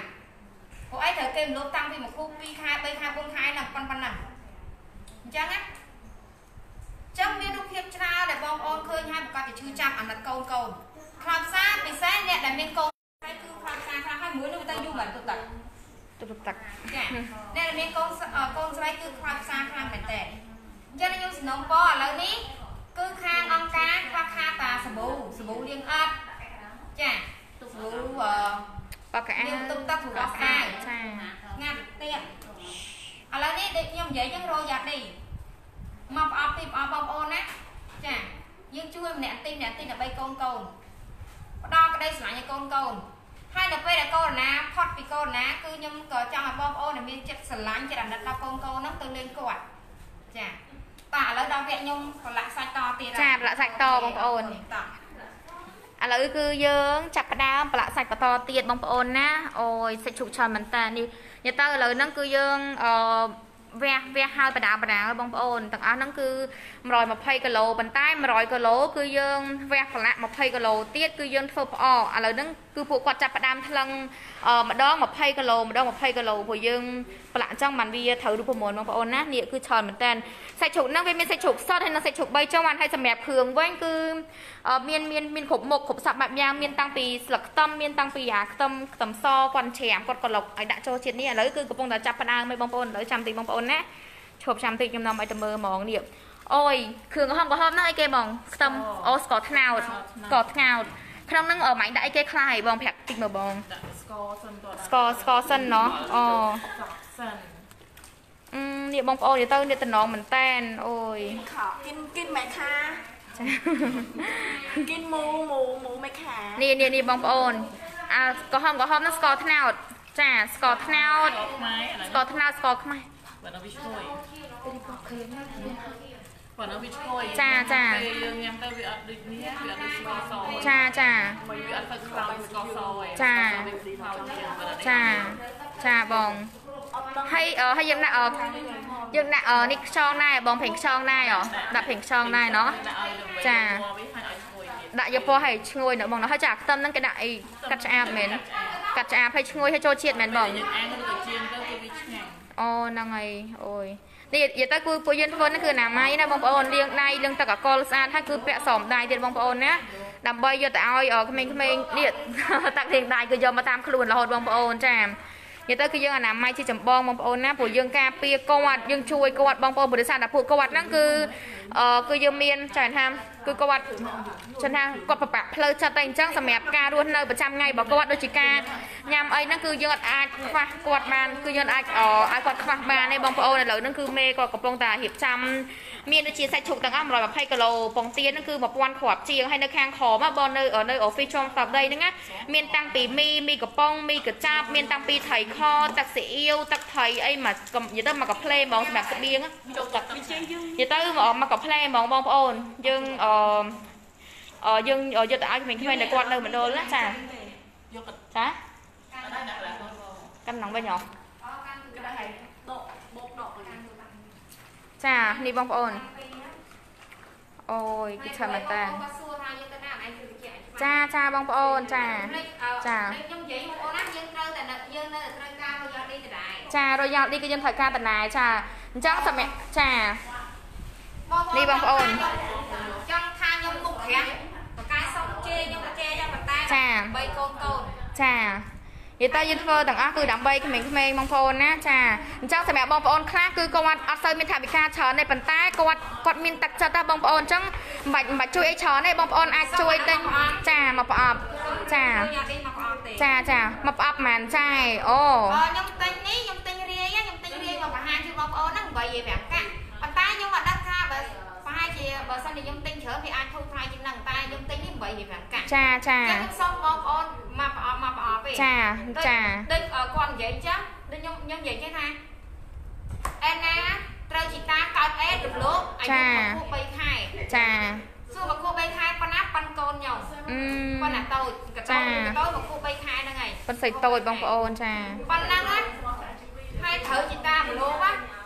ព្រោះអីត្រូវគេមលប់តាំងពីមួយខូ2ខែ3ខែ4ខែហ្នឹងប៉ុណ្ណឹងអញ្ចឹងណាចឹងមានរូបភាពច្រើនដែលបងប្អូនឃើញហើយប្រកាសជាឈឺចាប់អាណិតកូនកូនខ្លោបសារពិសេសអ្នកដែលមានកូនហើយគឺខ្លោបសារខ្លះហើយមួយនោះទៅយូរមិនទៅទឹកទុកទឹកចាអ្នកដែលមានកូនស្អឺកូនស្រីគឺខ្លោបសារខ្លាំងមែនតើអញ្ចឹងខ្ញុំសំណូមពរឥឡូវនេះ គឺខាងអង្គការខ្វះខាតតាសាប៊ូសាប៊ូលាងអត់ចាសាប៊ូអឺបកអាយើងទុកទឹករបស់ស្អាតចាងាត់ទៀតឥឡូវនេះដូចខ្ញុំនិយាយចឹងរយយ៉ាត់នេះមកប្រអប់ពីប្រអប់បងប្អូនណាចាយើងជួយម្នាក់តិចម្នាក់តិចដើម្បីកូនកូនផ្ដល់ក្តីស្រឡាញ់ឲ្យកូនកូនហើយដល់ពេលដែលកូនណាផុតពីកូនណាគឺខ្ញុំក៏ចង់ឲ្យបងប្អូនដែលមានចិត្តស្រឡាញ់ចិត្តអាណិតដល់កូនកូនហ្នឹងទៅលេងគាត់ចា បាទឥឡូវដល់វគ្គខ្ញុំប្រឡាក់សាច់តទៀតហើយចាប្រឡាក់សាច់តបងប្អូនតោះឥឡូវគឺយើងចាប់ផ្ដើមប្រឡាក់សាច់បន្តទៀតបងប្អូនណាអូយសាច់ជ្រូកច្រើនមែនតើនេះនិយាយទៅឥឡូវហ្នឹងគឺយើងអឺវះវះហើយបដាបដាហើយបងប្អូនទាំងអស់ហ្នឹងគឺ120គីឡូប៉ុន្តែ100គីឡូគឺយើងវះប្រឡាក់20គីឡូទៀតគឺយើងធ្វើផ្អកឥឡូវហ្នឹងគឺពួកគាត់ចាប់ផ្ដើមថ្លឹងអឺម្ដង20គីឡូម្ដង20គីឡូព្រោះយើងប្រឡាក់អញ្ចឹងបានវាត្រូវរូបមន្តបងប្អូនណានេះគឺច្រើនមែនតើសាច់ជ្រូកហ្នឹងវាមានសាច់ជ្រូកសុទ្ធហើយនិងសាច់ជ្រូក3ចុងបានហើយសម្រាប់គ្រឿងវិញគឺអឺមានមានមានគ្រប់មុខគ្រប់សពបែបយ៉ាងមានតាំងពីស្លឹកខ្ទឹមមានតាំងពីអាខ្ទឹមខ្ទឹមសគាត់ច្រាមគាត់ក៏លុកឲ្យដាក់ចូលជាតិនេះឥឡូវគឺកំពុងតែចាប់ផ្ដើមហើយបងប្អូនឥឡូវចាំតិចបងប្អូនណាឈប់ចាំតិចខ្ញុំនាំឲ្យទៅមើលហ្មងនេះ អូយគ្រឿងក្រហមក្រហមហ្នឹងអីគេបងខ្ទឹមអូស្ករត្នោតស្ករត្នោតក្នុងហ្នឹងអឺម៉ាញ់ដាក់អីគេខ្លះហើយបងប្រាប់តិចមើលបង ដាក់ស្ករសិនតើ ស្ករស្ករសិនណោះអូ សិន អឺនេះបងប្អូននិយាយទៅនេះតំណងមែនតែនអូយ ខោกินกินไหมคะ ចា กินหมูหมูหมูไหมคะ នេះនេះនេះបងប្អូនអាក្រហមក្រហមហ្នឹងស្ករត្នោតចាស្ករត្នោត ខ្មែរឥឡូវ ស្ករត្នោតស្ករខ្មែរ បើនៅវាឈ្ងុយ បើនៅវាឈ្ងុយចាចាពេលយើងញ៉ាំទៅវាអត់ដូចនេះវាអត់ដូចស្ករសចាចាមកវាអត់ទៅខ្លោចស្ករសឯងចាវាខ្លោចជាងបើនេះចាចាបងហើយអឺហើយយើងដាក់អឺយើងដាក់អឺនេះខ្យងដែរបងប្រេងខ្យងដែរអដាក់ប្រេងខ្យងដែរណោះដាក់ឲ្យទៅចាវាឲ្យឲ្យឈ្ងុយទៀតដាក់យកពណ៌ឲ្យឈ្ងុយណោះបងណោះហើយចាខ្ទឹមហ្នឹងគេដាក់អីកាត់ឆ្អាបមែនកាត់ឆ្អាបឲ្យឈ្ងុយឲ្យចូលជាតិមែនបងយើងអាំងឬក៏ជាងទៅគឺវាឆ្ងាញ់អូហ្នឹងហើយអូយ នេះនិយាយទៅគឺពួកយើងធ្វើហ្នឹងគឺអនាម័យណាបងប្អូនលាងដៃលាងទឹកអាល់កុលស្អាតហើយគឺពាក់សមដៃទៀតបងប្អូនណាដើម្បីយកទៅឲ្យអឺក្មេងៗនេះតាក់លាងដៃគឺយកមកតាមខ្លួនរហូតបងប្អូនចានិយាយទៅគឺយើងអនាម័យជាចម្បងបងប្អូនណាព្រោះយើងការពារគាត់យើងជួយគាត់បងប្អូនបរិស័ទដល់ពួកគាត់ហ្នឹងគឺអឺគឺយើងមានចាថា គឺគាត់ចាថាគាត់ប្របាក់ផ្លូវចិត្តតែអញ្ចឹងសម្រាប់ការរស់នៅប្រចាំថ្ងៃរបស់គាត់ដូចជាការញ៉ាំអីហ្នឹងគឺយើងអាចខ្វះគាត់បានគឺយើងអាចអឲ្យគាត់ខ្វះបានទេបងប្អូនឥឡូវហ្នឹងគឺមេគាត់កំពុងតែរៀបចំមានដូចជាសាច់ជ្រូកទាំងអស់120គីឡូពងទាហ្នឹងគឺ1000គ្រាប់ជាងហើយនៅខាងក្រោមបងនៅនៅ office ចំតបដីហ្នឹងណាមានតាំងពីមីមីកំប៉ុងមីកញ្ចាបមានតាំងពីត្រីខទឹកស៊ីអ៊ីវទឹកត្រីអីមកកំនិយាយទៅមកកាផ្លេហ្មងសម្រាប់ស្បៀងចូលទឹកនិយាយទៅមកកាផ្លេហ្មងបងប្អូនយើងអឺអឺយើងយកទៅឲ្យក្មេងៗដែលគាត់នៅមណ្ឌលណាចាយកចាកាន់ឡើងវិញហ៎ចានេះបងប្អូនអូយគឺឆាមែនតាចាចាបងប្អូនចាចាខ្ញុំនិយាយបងប្អូនណាយើងត្រូវតែយើងនៅត្រូវការរយយ៉ាល់ឌីដដែលចារយយ៉ាល់ឌីគឺយើងត្រូវការដដែលចាអញ្ចឹងសម្រាប់ចា នេះបងប្អូនចង់ថាខ្ញុំមុខក្រាស់បកកាយសុំជេរខ្ញុំក៏ជេរយ៉ាងប៉ុន្តែចាបីកូនកូនចា និយាយទៅយើងធ្វើទាំងអស់គឺដើម្បីក្មេងៗបងប្អូនណាចាអញ្ចឹងសម្រាប់បងប្អូនខ្លះគឺគាត់អត់សូវមានថវិកាច្រើនទេប៉ុន្តែគាត់គាត់មានទឹកចិត្តណាបងប្អូនអញ្ចឹងមិនបាច់មិនបាច់ជួយអីច្រើនទេបងប្អូនអាចជួយទិញចាមកប្រអប់ចារយៈនេះមកអត់ទេចាចាមកប្រអប់ហ្មងចាយអូអឺខ្ញុំទិញនេះខ្ញុំទិញរាយខ្ញុំទិញរាយមកបង្ហាញជូនបងប្អូនហ្នឹង8 5កាក់ប៉ុន្តែខ្ញុំអត់ដឹងថាបើ ប្រហែលជាបើសិនជាខ្ញុំទិញច្រើនវាអាចធូរថ្លៃជាងហ្នឹងតែខ្ញុំទិញនេះ8 5កាក់ចាចាចឹងខ្ញុំសូមបងប្អូនមកប្រអប់មកប្រអប់ទេចាចាដូចគាត់និយាយចឹងដូចខ្ញុំខ្ញុំនិយាយគេថាអេណាត្រូវជីតាកើតអេរំលោភអាយុមកគូ3ខែចាសួរមកគូ3ខែប៉ុណ្ណាប៉ាន់កូនខ្ញុំអឺប៉ុណ្ណាតូចកចាតូចកតូចមកគូ3ខែហ្នឹងហើយប៉ុន្តែតូចបងប្អូនចាប៉ុណ្ណឹងណាហើយត្រូវជីតាមលោភណា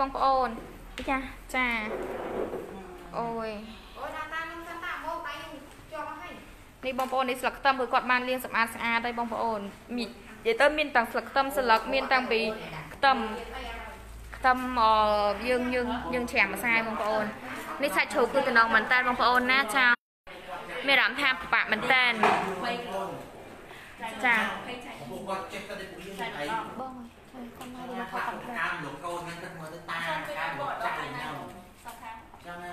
បងប្អូនចាចាអូយអូយតាមតាមខ្ញុំតាមតាមមកដៃខ្ញុំជាប់មកហើយនេះបងប្អូននេះស្លឹកខ្ទឹមគឺគាត់បានលាងសម្អាតស្អាតហើយបងប្អូនមាននិយាយទៅមានទាំងស្លឹកខ្ទឹមស្លឹកមានទាំងពីខ្ទឹមខ្ទឹមអឺយើងយើងយើងច្រាំម្សៅបងប្អូននេះសាច់ជ្រូកគឺតំណងមែនតើបងប្អូនណាចាមានអារម្មណ៍ថាពិបាកមែនតើចា ពួកគាត់ចេះទៅពួកយើងអី បងគាត់មក មកខ្លាចខាងលោកកូនហ្នឹងទឹកមើលទៅតាខាងលោកចាស់ហ្នឹងចឹងណា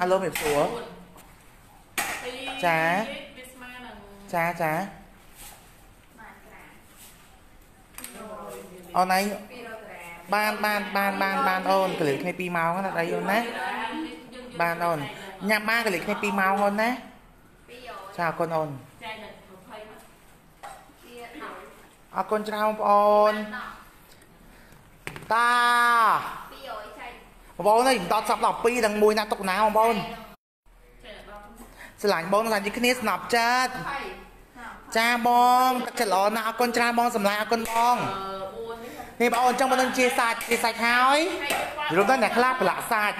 អាឡូមេសួរចាវាស្មើនឹងចាចាបានក្រាមអូនឯង200ក្រាមបានបានបានបានបានអូនកលិចគ្នា2ម៉ោងណាដៃអូនណាបានអូនញ៉ាំបានកលិចគ្នា2ម៉ោងអូនណា200ចាអរគុណអូនចែកនឹង20មក វាដល់ អរគុណច្រើនបងប្អូនដល់តា200ចែកបងប្អូនអើយមិនដល់សប្តាហ៍12ដល់មួយណាទុកណាបងប្អូនចែកដល់ស្រឡាញ់បងស្រឡាញ់ជាគ្នាស្នប់ចិត្ត20ចាបងទឹកចិត្តល្អណាស់អរគុណច្រើនបងសម្លាញ់អរគុណបងអឺ4នេះនេះបងអូនអញ្ចឹងមិននឹងជាសាច់ជាសាច់ហើយយល់ទៅអ្នកខ្លះប្រឡាក់សាច់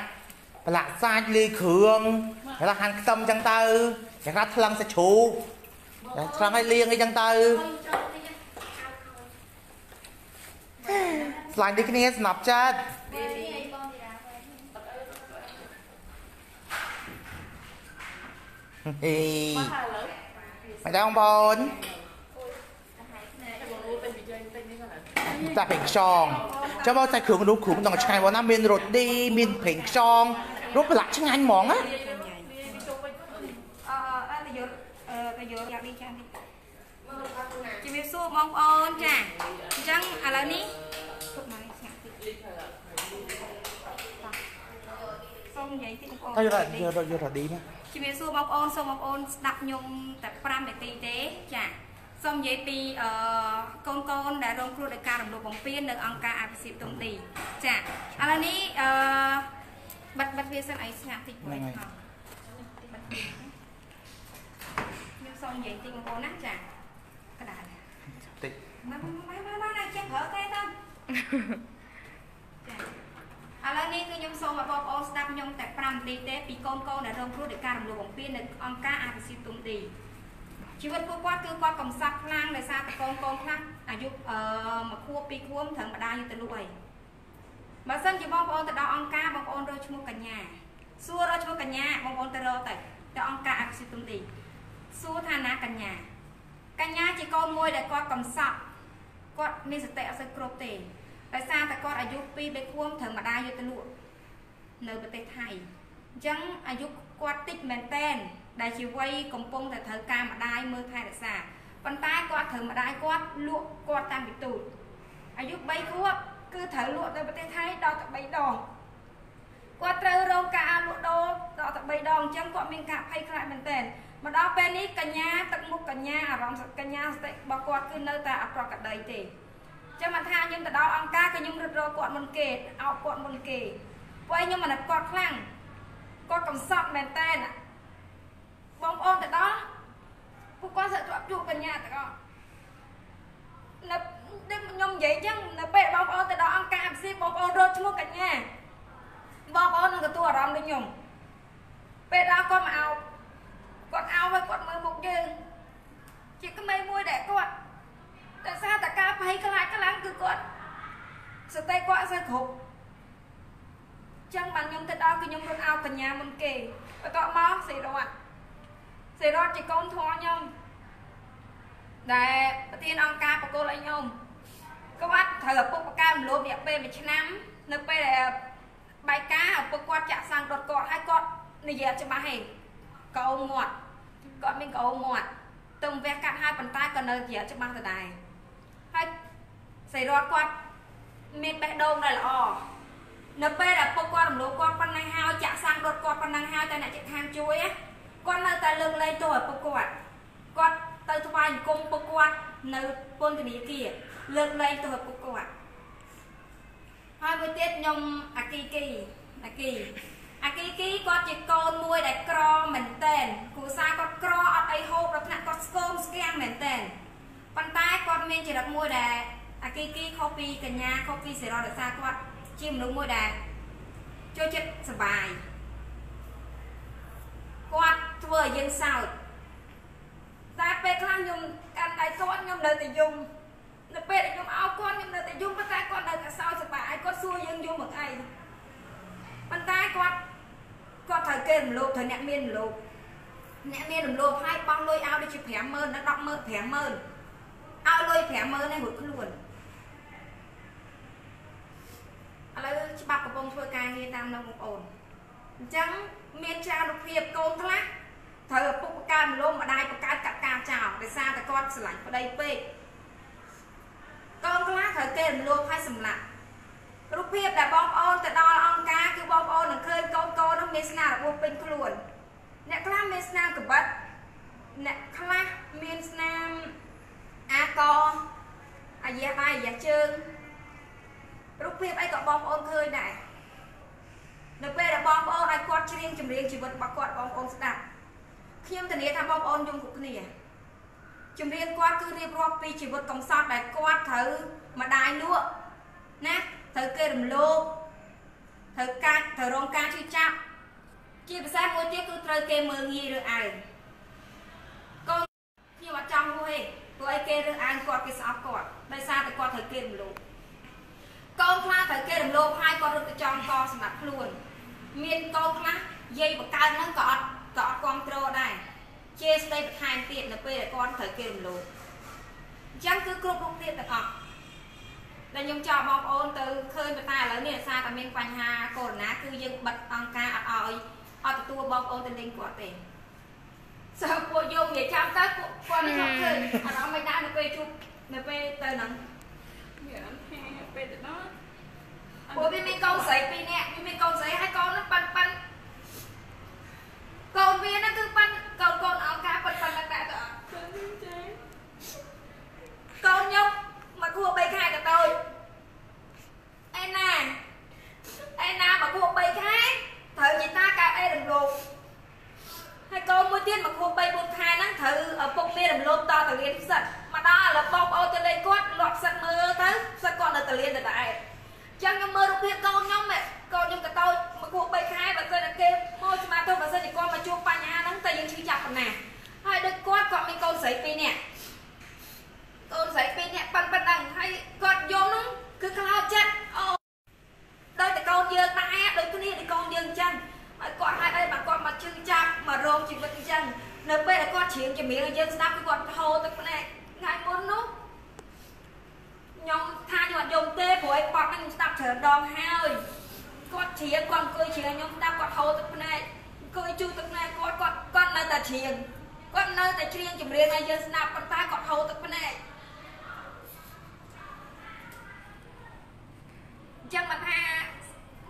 ប្រឡាក់សាច់លាយគ្រឿងអ្នកខ្លះហាន់ខ្ទឹមអញ្ចឹងទៅអ្នកខ្លះថ្លឹងសាច់ជ្រូកអ្នកថ្លឹងឲ្យលាងអីចឹងទៅចូលនេះខោខោ ស្លាញ់ដូចគ្នាស្នប់ចិត្តវានេះអីបងទីរាវិញហេមកហើយឥឡូវមិនដែរបងប្អូនអាហារតែប្រេងខ្យងចាំបងតែគ្រឿងនោះគ្រឿងដល់ឆ្ងាញ់បងណាមានរ៉ូឌីមានប្រេងខ្យងរសប្រឡាក់ឆ្ងាញ់ហ្មងណាអឺអឺទៅយកអឺទៅយកយ៉ានេះចានេះជំ រាបសួរបងប្អូនចាអញ្ចឹងឥឡូវនេះទុកមកនេះស្ងាត់តិចសូមនិយាយតិចបងប្អូនតែយកយកយករ៉ូឌីណាជំរាបសួរបងប្អូនសូមបងប្អូនស្ដាប់ខ្ញុំតែ5នាទីទេចាសូមនិយាយពីអឺកូនកូនដែលរងគ្រោះដោយការរំលោភបំពាននៅអង្គការអភិសិទ្ធទុំទីចាឥឡូវនេះអឺបាត់បាត់វាសិនអីស្ងាត់តិចព្រោះខំបាត់វាខ្ញុំសូមនិយាយតិចបងប្អូនណាចាកដាលតិច មកមកមកមកណាចេះប្រើគេទៅចាឥឡូវនេះគឺខ្ញុំសូមឲ្យបងប្អូនស្ដាប់ខ្ញុំតែ5នាទីទេពីកូនកូនដែលរងគ្រោះដោយការរំលោភបំពាននៅអង្គការអភិសិទ្ធទុំទីជីវិតពួកគាត់គឺគាត់កំសត់ខ្លាំងដោយសារតែកូនកូនខ្លះអាយុអឺមួយខួបពីរខួបត្រឹមម្ដាយទៅលក់អីបើសិនជាបងប្អូនទៅដល់អង្គការបងប្អូនរកឈ្មោះកញ្ញាសួររកឈ្មោះកញ្ញាបងប្អូនទៅរកទៅទៅអង្គការអភិសិទ្ធទុំទីសួរថាណាកញ្ញាកញ្ញាជាកូនមួយដែលគាត់កំសត់ គាត់មានសតិអត់សូវគ្រប់ទេដោយសារតែគាត់អាយុ2 3ខួបត្រូវម្ដាយយកទៅលក់នៅប្រទេសថៃអញ្ចឹងអាយុគាត់តិចមែនតែនដែលជាវ័យកំពុងតែត្រូវការម្ដាយមើលថែរក្សាប៉ុន្តែគាត់ត្រូវម្ដាយគាត់លក់គាត់តាំងពីទូចអាយុ3ខួបគឺត្រូវលក់ទៅប្រទេសថៃដល់ទៅ3ដងគាត់ត្រូវរងការលក់ដូរដល់ទៅ3ដងអញ្ចឹងគាត់មានការភ័យខ្លាចមែនទែន មកដល់ពេលនេះកញ្ញាទឹកមុខកញ្ញាអារម្មណ៍កញ្ញាសតិរបស់គាត់គឺនៅតែអត់ប្រក្រតីទេចឹងមកថាខ្ញុំទៅដល់អង្គការក៏ខ្ញុំរត់រកគាត់មុនគេអោបគាត់មុនគេព្រោះឯងខ្ញុំមិនគាត់ខ្លាំងគាត់កំសត់មែនតើបងប្អូនទៅដល់ពួកគាត់ sẽ ជាប់ជួបកញ្ញាទាំងអស់នៅដូចខ្ញុំនិយាយចឹងនៅពេលបងប្អូនទៅដល់អង្គការអភិសិទ្ធបងប្អូនរត់ឈ្មោះកញ្ញាបងប្អូននឹងទទួលអារម្មណ៍ដូចខ្ញុំពេលដល់គាត់មកអោប គាត់អោបហើយគាត់មើលមុខយើងជាក្មេងមួយដែលគាត់តែសារតែការភ័យខ្លាចខ្លាំងគឺគាត់សតិគាត់អត់សូវគ្រប់ចឹងបានខ្ញុំទៅដល់គឺខ្ញុំរត់អោបកញ្ញាមុនគេបន្ទាប់មកសេរតសេរតជាកូនធွာខ្ញុំដែលប្រធានអង្គការបកគលឲ្យខ្ញុំគាត់ត្រូវឪពុកបកើមលោបរយៈពេល1ឆ្នាំ នៅពេលដែលបែកការឪពុកគាត់ចាក់សាំងដុតគាត់ហើយគាត់និយាយអត់ច្បាស់ទេ កោមាត់គាត់មានកោមាត់ទៅវះកាត់ហើយប៉ុន្តែក៏នៅជាច្បាស់ដដែលហើយសេរតគាត់មានបេះដូងដែលល្អនៅពេលដែលពុកគាត់រំលោភគាត់ប៉ុណ្ណឹងហើយចាក់សាំងដុតគាត់ប៉ុណ្ណឹងហើយតែអ្នកជិតខាងជួយគាត់នៅតែលើកលែងទោសឲ្យពុកគាត់គាត់ទៅថ្វាយអង្គមពុកគាត់នៅពន្ធនាគារលើកលែងទោសឲ្យពុកគាត់ហើយមួយទៀតខ្ញុំអាគីគីអាគី អាគីគីគាត់ជាកូនមួយដែលក្រមែនតែនគ្រួសារគាត់ក្រអត់អីហូបដល់ថ្នាក់គាត់ស្គមស្គាំងមែនតែនប៉ុន្តែគាត់មានចរិតមួយដែលអាគីគីខុសពីកញ្ញាខុសពីសេរ៉រសាគាត់ជាមនុស្សមួយដែលចូលចិត្តសុបាយគាត់ធ្វើឲ្យយើងសោចតែពេលខ្លះខ្ញុំកាន់ដៃគាត់ខ្ញុំនៅតែយំនៅពេលដែលខ្ញុំអោបគាត់ខ្ញុំនៅតែយំប៉ុន្តែគាត់នៅតែសោចសប្បាយគាត់សួរយើងយំមកអីប៉ុន្តែគាត់ គាត់ត្រូវគេរំលោភត្រូវអ្នកមានរំលោភអ្នកមានរំលោភហើយបង់លុយឲ្យដូចជា50000ដល់100000 50000ឲ្យលុយ50000នេះរួចខ្លួនឥឡូវច្បាប់កំពុងធ្វើការងារតាមនោះបងប្អូនអញ្ចឹងមានចាររូបភាពកូនខ្លះត្រូវឪពុកបកើមលំម្ដាយបកើកាត់ការចោលដោយសារតែគាត់ស្រឡាញ់ប្តីពេកកូនខ្លះត្រូវគេរំលោភហើយសម្លាប់ រូបភាពដែលបងប្អូនទៅដល់អង្គការគឺបងប្អូននឹងឃើញកូនកូននោះមានស្នារបួសពេញខ្លួនអ្នកខ្លះមានស្នាមកបិតអ្នកខ្លះមានស្នាមអាកអាយ៉ាដៃអាយ៉ាជើងរូបភាពអីក៏បងប្អូនឃើញដែរនៅពេលដែលបងប្អូនឲ្យគាត់ច្រៀងចម្រៀងជីវិតរបស់គាត់បងប្អូនស្ដាប់ខ្ញុំធានាថាបងប្អូនយំគ្រប់គ្នាចម្រៀងគាត់គឺរៀបរាប់ពីជីវិតកំសត់ដែលគាត់ត្រូវម្ដាយលក់ណា ត្រូវគេរំលោភត្រូវកាច់ត្រូវរងការឈឺចាប់ជាភាសាមួយទៀតគឺត្រូវគេមើលងាយរើសអើងកូនខ្ញុំអត់ចង់ហួសទេព្រោះអីគេរើសអើងគាត់គេស្អប់គាត់ដោយសារតែគាត់ត្រូវគេរំលោភកូនខ្លះត្រូវគេរំលោភហើយគាត់រត់ទៅចង់កសម្រាប់ខ្លួន មានកូនខ្លះយាយបកើហ្នឹងក៏អត់ក៏អត់គ្រប់គ្រងដែរជាស្ដីបន្ថែមទៀតនៅពេលដែលគាត់ត្រូវគេរំលោភអញ្ចឹងគឺគ្រប់រូបភាពទាំងអស់ ដែលខ្ញុំចោលបងប្អូនទៅឃើញប៉ុន្តែឥឡូវនេះដោយសារតែមានបញ្ហាកូវីដ -19 គឺយើងបិទអង្គការអត់ឲ្យអត់ទទួលបងប្អូនទៅលេងគាត់ទេសើពួកយើងនិយាយចាំទៅពួកគាត់មិនឃើញអារម្មណ៍មិនដែរនៅពេលជួបនៅពេលទៅហ្នឹងមានអត់ហេពេលទៅដល់ពួកវាមានកូនស្រីពីរនាក់វាមានកូនស្រីហើយកូនហ្នឹងប៉ាន់ប៉ាន់កូនវាហ្នឹងគឺប៉ាន់កូនកូនអង្គការប៉ាន់ប៉ាន់ដាក់ទៅអត់ទៅចេះកូនខ្ញុំ មកគួរ3ខែក៏តូចឯណាឯណាមកគួរ3ខែត្រូវជីតាកៅអេរំលោភហើយកូនមួយទៀតមកគួរ3 4ខែហ្នឹងត្រូវឪពុកមានរំលោភតតលៀនផ្សិតមកដល់ឥឡូវបងប្អូនទៅលេងគាត់លាក់ផ្សិតមើលទៅផ្សិតគាត់នៅតលៀនទៅដែរអញ្ចឹងខ្ញុំមើលរូបភាពកូនខ្ញុំហ៎កូនខ្ញុំក៏តូចមកគួរ3ខែបើសិនតែគេមកស្មាទៅបើសិនជាគាត់មកជួបបញ្ហាហ្នឹងតែយើងឈឺចាប់ប៉ុណ្ណាហើយដូចគាត់គាត់មានកូនស្រីពីរនាក់ កូនស្រីពីរនាក់ប៉ិនប៉ិនហ្នឹងហើយគាត់យកហ្នឹងគឺខ្លោចចិត្តអូដោយតែកូនយើងដែរដូចគ្នាដូចកូនយើងអញ្ចឹងហើយគាត់ហេតុអីបើគាត់មកជឿចាប់មករងជីវិតអញ្ចឹងនៅពេលដែលគាត់ច្រៀងចម្រៀងឲ្យយើងស្ដាប់គឺគាត់ហូរទឹកភ្នែកថ្ងៃមុននោះខ្ញុំថាខ្ញុំអត់យំទេព្រោះឯបត់ហ្នឹងខ្ញុំស្ដាប់ច្រើនដងហើយគាត់ច្រៀងគាត់អង្គុយច្រៀងខ្ញុំស្ដាប់គាត់ហូរទឹកភ្នែកអង្គុយជូរទឹកភ្នែកគាត់គាត់គាត់នៅតែច្រៀងគាត់នៅតែច្រៀងចម្រៀងឲ្យយើងស្ដាប់ប៉ុន្តែគាត់ហូរទឹកភ្នែក អញ្ចឹងមិនថា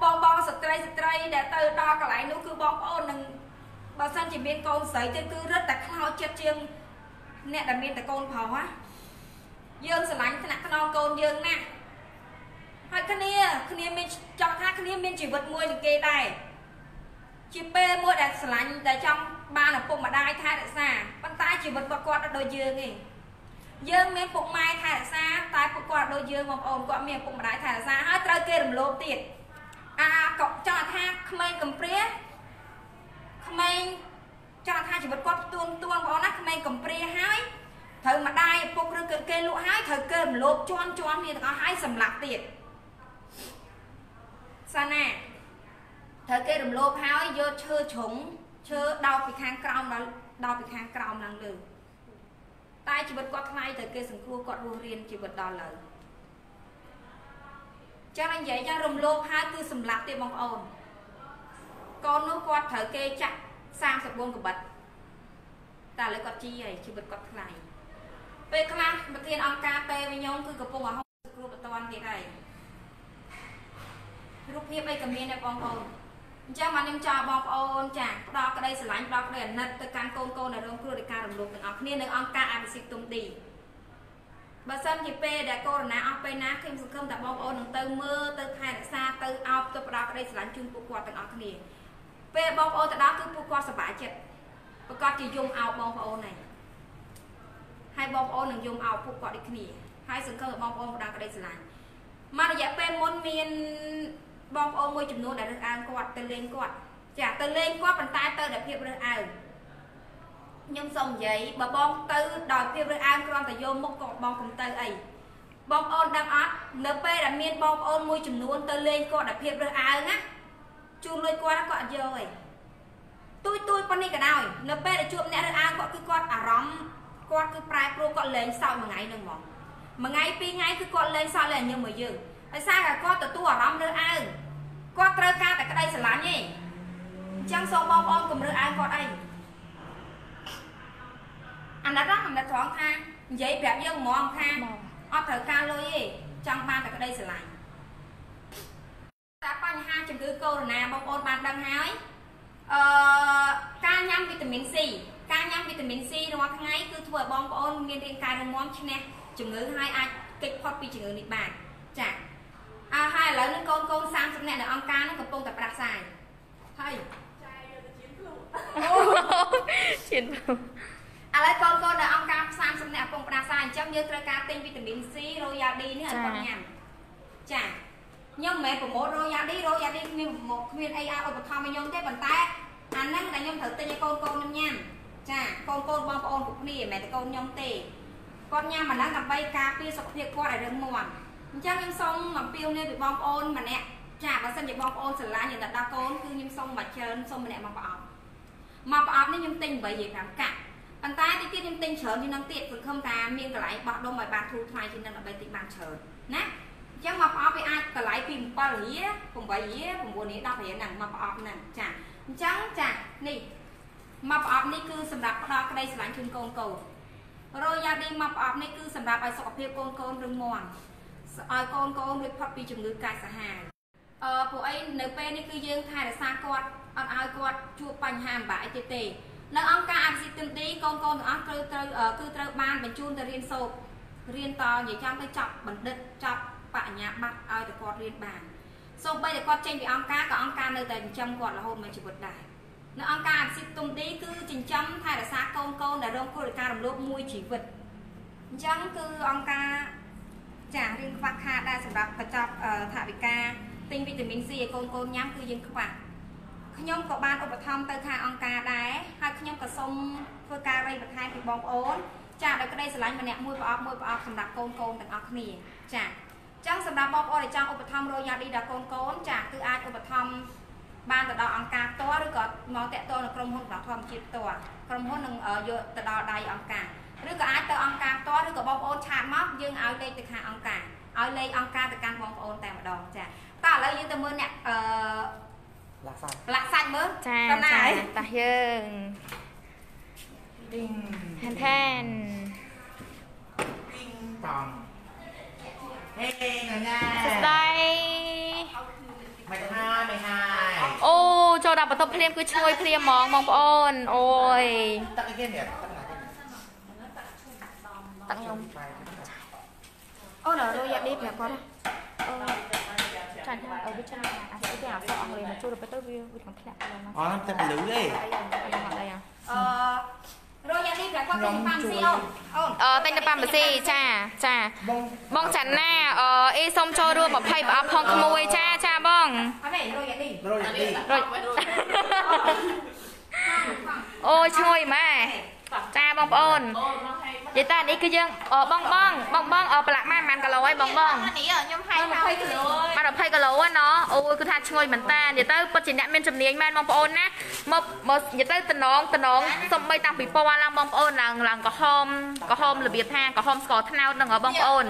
បងបងស្ត្រីស្ត្រីដែលទៅដល់កន្លែងនោះគឺបងប្អូននឹងបើសិនជាមានកូនស្រីទៅគឺរឹតតែខ្លោចចិត្តជាងអ្នកដែលមានតែកូនប្រុសណាយើងស្រឡាញ់ថ្នាក់ខ្នងកូនយើងណាស់ហើយគ្នាគ្នាមានចង់ថាគ្នាមានជីវិតមួយនឹងគេដែរជាពេលមួយដែលស្រឡាញ់តែចង់បានឪពុកម្ដាយថែរក្សាប៉ុន្តែជីវិតរបស់គាត់អត់ដូចយើងទេ យើងមានពុកម៉ែថែរក្សាតែពួកគាត់ដូចយើងបងប្អូនគាត់មានឪពុកម្ដាយថែរក្សាហើយត្រូវគេរំលោភទៀតអាក៏ចង់ថាក្មេងកំព្រាក្មេងចង់ថាជីវិតគាត់ទួងទួងបងប្អូនណាក្មេងកំព្រាហើយត្រូវម្ដាយឪពុកឬក៏គេលក់ហើយត្រូវគេរំលោភជន់ជន់គ្នាទាំងអស់ហើយសម្លាប់ទៀតសាណាត្រូវគេរំលោភហើយយកឈើជ្រុងឈើដោតពីខាងក្រោមដល់ដោតពីខាងក្រោមឡើងលើ តែជីវិតគាត់ថ្លៃទៅគេសង្គ្រោះគាត់រស់រៀនជីវិតដល់ឡើយចាស់និយាយចាស់រំលោភហើយគឺសម្លាប់ទេបងប្អូនកូននោះគាត់ត្រូវគេចាក់34កបិតតែឥឡូវគាត់ជីហើយជីវិតគាត់ថ្លៃពេលខ្លះប្រធានអង្គការទេវិញខ្ញុំគឺកំពុងឲ្យហូបសង្គ្រោះបន្ទាន់ទៀតហើយរូបភាពអីក៏មានដែរបងប្អូន អញ្ចឹងមកខ្ញុំចង់បងប្អូនចាផ្ដល់ក្តីស្រឡាញ់ផ្ដល់ក្តីអាណិតទៅកាន់កូនកូនដែលរងគ្រោះដោយការរំលោភទាំងអស់គ្នានៅអង្គការអភិសិទ្ធទុំឌីបើសិនជាពេលដែលកូវីដ -19 អស់ពេលណាខ្ញុំសង្ឃឹមថាបងប្អូននឹងទៅមើលទៅថែរក្សាទៅអោបទៅផ្ដល់ក្តីស្រឡាញ់ជូនពួកគាត់ទាំងអស់គ្នាពេលបងប្អូនទៅដល់គឺពួកគាត់សប្បាយចិត្តប្រកាសជាយំអោបបងប្អូនហើយហើយបងប្អូននឹងយំអោបពួកគាត់ដូចគ្នាហើយសង្ឃឹមថាបងប្អូនផ្ដល់ក្តីស្រឡាញ់មករយៈពេលមុនមាន បងប្អូនមួយចំនួនដែលរើសអើងគាត់ទៅលេងគាត់ចាទៅលេងគាត់ប៉ុន្តែទៅដោយភាពរើសអើងខ្ញុំសូមនិយាយបើបងទៅដោយភាពរើសអើងគ្រាន់តែយកមុខក៏បងកុំទៅអីបងប្អូនដឹងអត់នៅពេលដែលមានបងប្អូនមួយចំនួនទៅលេងគាត់ដោយភាពរើសអើងណាជូនលុយគាត់គាត់អត់យកអីទួយទួយប៉ុណ្នេះក៏ដោយនៅពេលដែលជួបអ្នករើសអើងគាត់គឺគាត់អារម្មណ៍គាត់គឺប្រែប្រួលគាត់លេងសើចមួយថ្ងៃហ្នឹងហ្មងមួយថ្ងៃពីរថ្ងៃគឺគាត់លេងសើចលេងញឹមមកយើង ហើយសារតែគាត់ទទួលអារម្មណ៍រើសអើងគាត់ត្រូវការតែក្តីស្រឡាញ់ទេអញ្ចឹងសូមបងប្អូនកុំរើសអើងគាត់អីអាណិតណាអាណិតត្រង់ថានិយាយប្រាប់យើងហ្មងថាអត់ត្រូវការលុយទេចង់បានតែក្តីស្រឡាញ់តែបញ្ហាជំងឺកូវីដ -19 បងប្អូនបានដឹងហើយអឺការញ៉ាំវីតាមីន C ការញ៉ាំវីតាមីន C រាល់ថ្ងៃគឺធ្វើឲ្យបងប្អូនមានរាងកាយរឹងមាំឈ្នះជំងឺហើយអាចគេចផុតពីជំងឺនេះបានចា៎ អើហើយឥឡូវនេះកូនកូន30នាក់នៅអង្គការនឹងកំពុងតែប្រាក់ផ្សាយហើយចាយយកទៅជៀនខ្លួនជៀនឥឡូវកូនកូននៅអង្គការ30នាក់កំពុងប្រាក់ផ្សាយអញ្ចឹងយើងត្រូវការទិញវីតាមីន C Royal D នេះឲ្យគាត់ញ៉ាំចា៎ខ្ញុំមិនមែនប្រម៉ូទ Royal D Royal D គ្មានប្រម៉ូទគ្មានអីឲ្យឧបត្ថម្ភឲ្យខ្ញុំទេប៉ុន្តែអាហ្នឹងដែលខ្ញុំត្រូវទិញឲ្យកូនកូនខ្ញុំញ៉ាំចាកូនកូនបងប្អូនគ្រប់គ្នាមិនមែនតែកូនខ្ញុំទេគាត់ញ៉ាំអាហ្នឹងដើម្បីការពារសុខភាពគាត់ឲ្យរឹងមាំ អញ្ចឹងខ្ញុំសូមអំពាវនាវពីបងប្អូនម្នាក់ចាបើសិនជាបងប្អូនស្រឡាញ់នឹងដល់កូនគឺខ្ញុំសូមមកច្រើនសូមម្នាក់មកប្រអប់មកប្រអប់នេះខ្ញុំទិញ8.5កាក់ប៉ុន្តែទីទៀតខ្ញុំទិញច្រើនជាងនឹងទៀតសង្ឃឹមថាមានកន្លែងបោះដុំឲ្យបានធូរថ្លៃជាងនឹងដើម្បីទិញបានច្រើនណាអអញ្ចឹងមកប្រអប់វាអាចកន្លែងពី7រៀល8រៀល9រៀល10រៀលហ្នឹងមកប្រអប់ហ្នឹងចាអញ្ចឹងចានេះមកប្រអប់នេះគឺសម្រាប់ផ្ដល់ក្តីស្រឡាញ់ជូនកូនកូនរយយ៉ាឌីមកប្រអប់នេះគឺសម្រាប់ឲ្យសុខភាពកូនកូនរឹងមាំ ឲ្យកូនកូនរួចផុតពីជំងឺកាចសាហាវអឺពួកអីនៅពេលនេះគឺយើងថែរក្សាគាត់អត់ឲ្យគាត់ជួបបញ្ហាលំបាកអីទៀតទេនៅអង្គការអាស៊ីទិមឌីកូនកូនទាំងអស់ត្រូវត្រូវអឺគឺត្រូវបានបញ្ជូនទៅរៀនសូត្ររៀនតនិយាយចំទៅចប់បណ្ឌិតចប់បញ្ញាបត្រឲ្យតែគាត់រៀនបានសូម្បីតែគាត់ចេញពីអង្គការក៏អង្គការនៅតែចិញ្ចឹមគាត់រហូតមកជីវិតដែរនៅអង្គការអាស៊ីទុំឌីគឺចិញ្ចឹមថែរក្សាកូនកូនដែលរងគ្រោះដោយការរំលោភមួយជីវិតអញ្ចឹងគឺអង្គការ ចារៀងខ្វះខាតដែរសម្រាប់បញ្ចប់អឺថវិកាទិញវីតាមីន C ឲ្យកូនកូនញ៉ាំគឺយើងខ្វះខ្ញុំក៏បានឧបត្ថម្ភទៅខាងអង្គការដែរហើយខ្ញុំក៏សូមធ្វើការរៃបន្ថែមពីបងប្អូនចាដោយក្តីស្រឡាញ់ម្នាក់មួយប្រអប់មួយប្រអប់សម្រាប់កូនកូនទាំងអស់គ្នាចាចឹងសម្រាប់បងប្អូនដែលចង់ឧបត្ថម្ភរយយ៉ាឌីដល់កូនកូនចាគឺអាចឧបត្ថម្ភបានទៅដល់អង្គការផ្ទាល់ឬក៏មកតាក់ទងនឹងក្រុមហ៊ុនរបស់ធម្មជាតិផ្ទាល់ក្រុមហ៊ុននឹងអឺយកទៅដល់ដៃអង្គការ ឬក៏អាចទៅអង្គការផ្ទាល់ឬក៏បងប្អូនឆាតមកយើងឲ្យលេខទៅខាងអង្គការឲ្យលេខអង្គការទៅកាន់បងប្អូនតែម្ដងចាតើឥឡូវយើងទៅមើលអ្នកអឺឡាសាច់លាក់សាច់មើលចាទៅណាចាហើយតាយើងឌីងហានថែនឌីងតងហេណ៎ណាសួស្ដីមិនហើយមិនហើយអូចូលដល់បន្ទប់ភ្លាមគឺឈ្ងុយភ្លាមហ្មងបងប្អូនអូយទឹកអីគេនេះ ទឹកណាគេតាក់ខ្ញុំអូនរយយ៉ាឌីប្រាប់គាត់អូចាញ់អើវាច្រើនអាស្អីគេអាសអង់គ្លេសមកជួយទៅទៅវាវាខាងធ្លាក់ទៅមកអូនទឹកពលឺទេអីអីអីអីអឺរយយ៉ាឌីប្រាប់គាត់ទៅប៉ាំស៊ីអូនអូនអឺតែងទៅប៉ាំបាស៊ីចាចាបងបងច័ន្ទណាអឺអេសុំចូលរួម20ប្រអប់ផងក្មួយចាចាបងអត់ទេរយយ៉ាឌីរយឌីរុចអូយឈ្ងុយម៉ែចាបងប្អូនអូមកឲ្យនិ យាយតើនេះគឺយើងអបងបងបងបងអប្រឡាក់ម៉ែប្រហែលគីឡូហើយបងបងនេះខ្ញុំហៅ20គីឡូបាន20គីឡូហ្នឹងណអូយគឺថាឈ្ងុយមែនតើនិយាយទៅពិតជាអ្នកមានជំនាញមែនបងប្អូនណាមកមកនិយាយទៅតំណងតំណងសំបីតាំងពីពណ៌ឡើងបងប្អូនឡើងឡើងក្រហមក្រហមរបៀបថាក្រហមស្ករត្នោតហ្នឹងហ៎បងប្អូន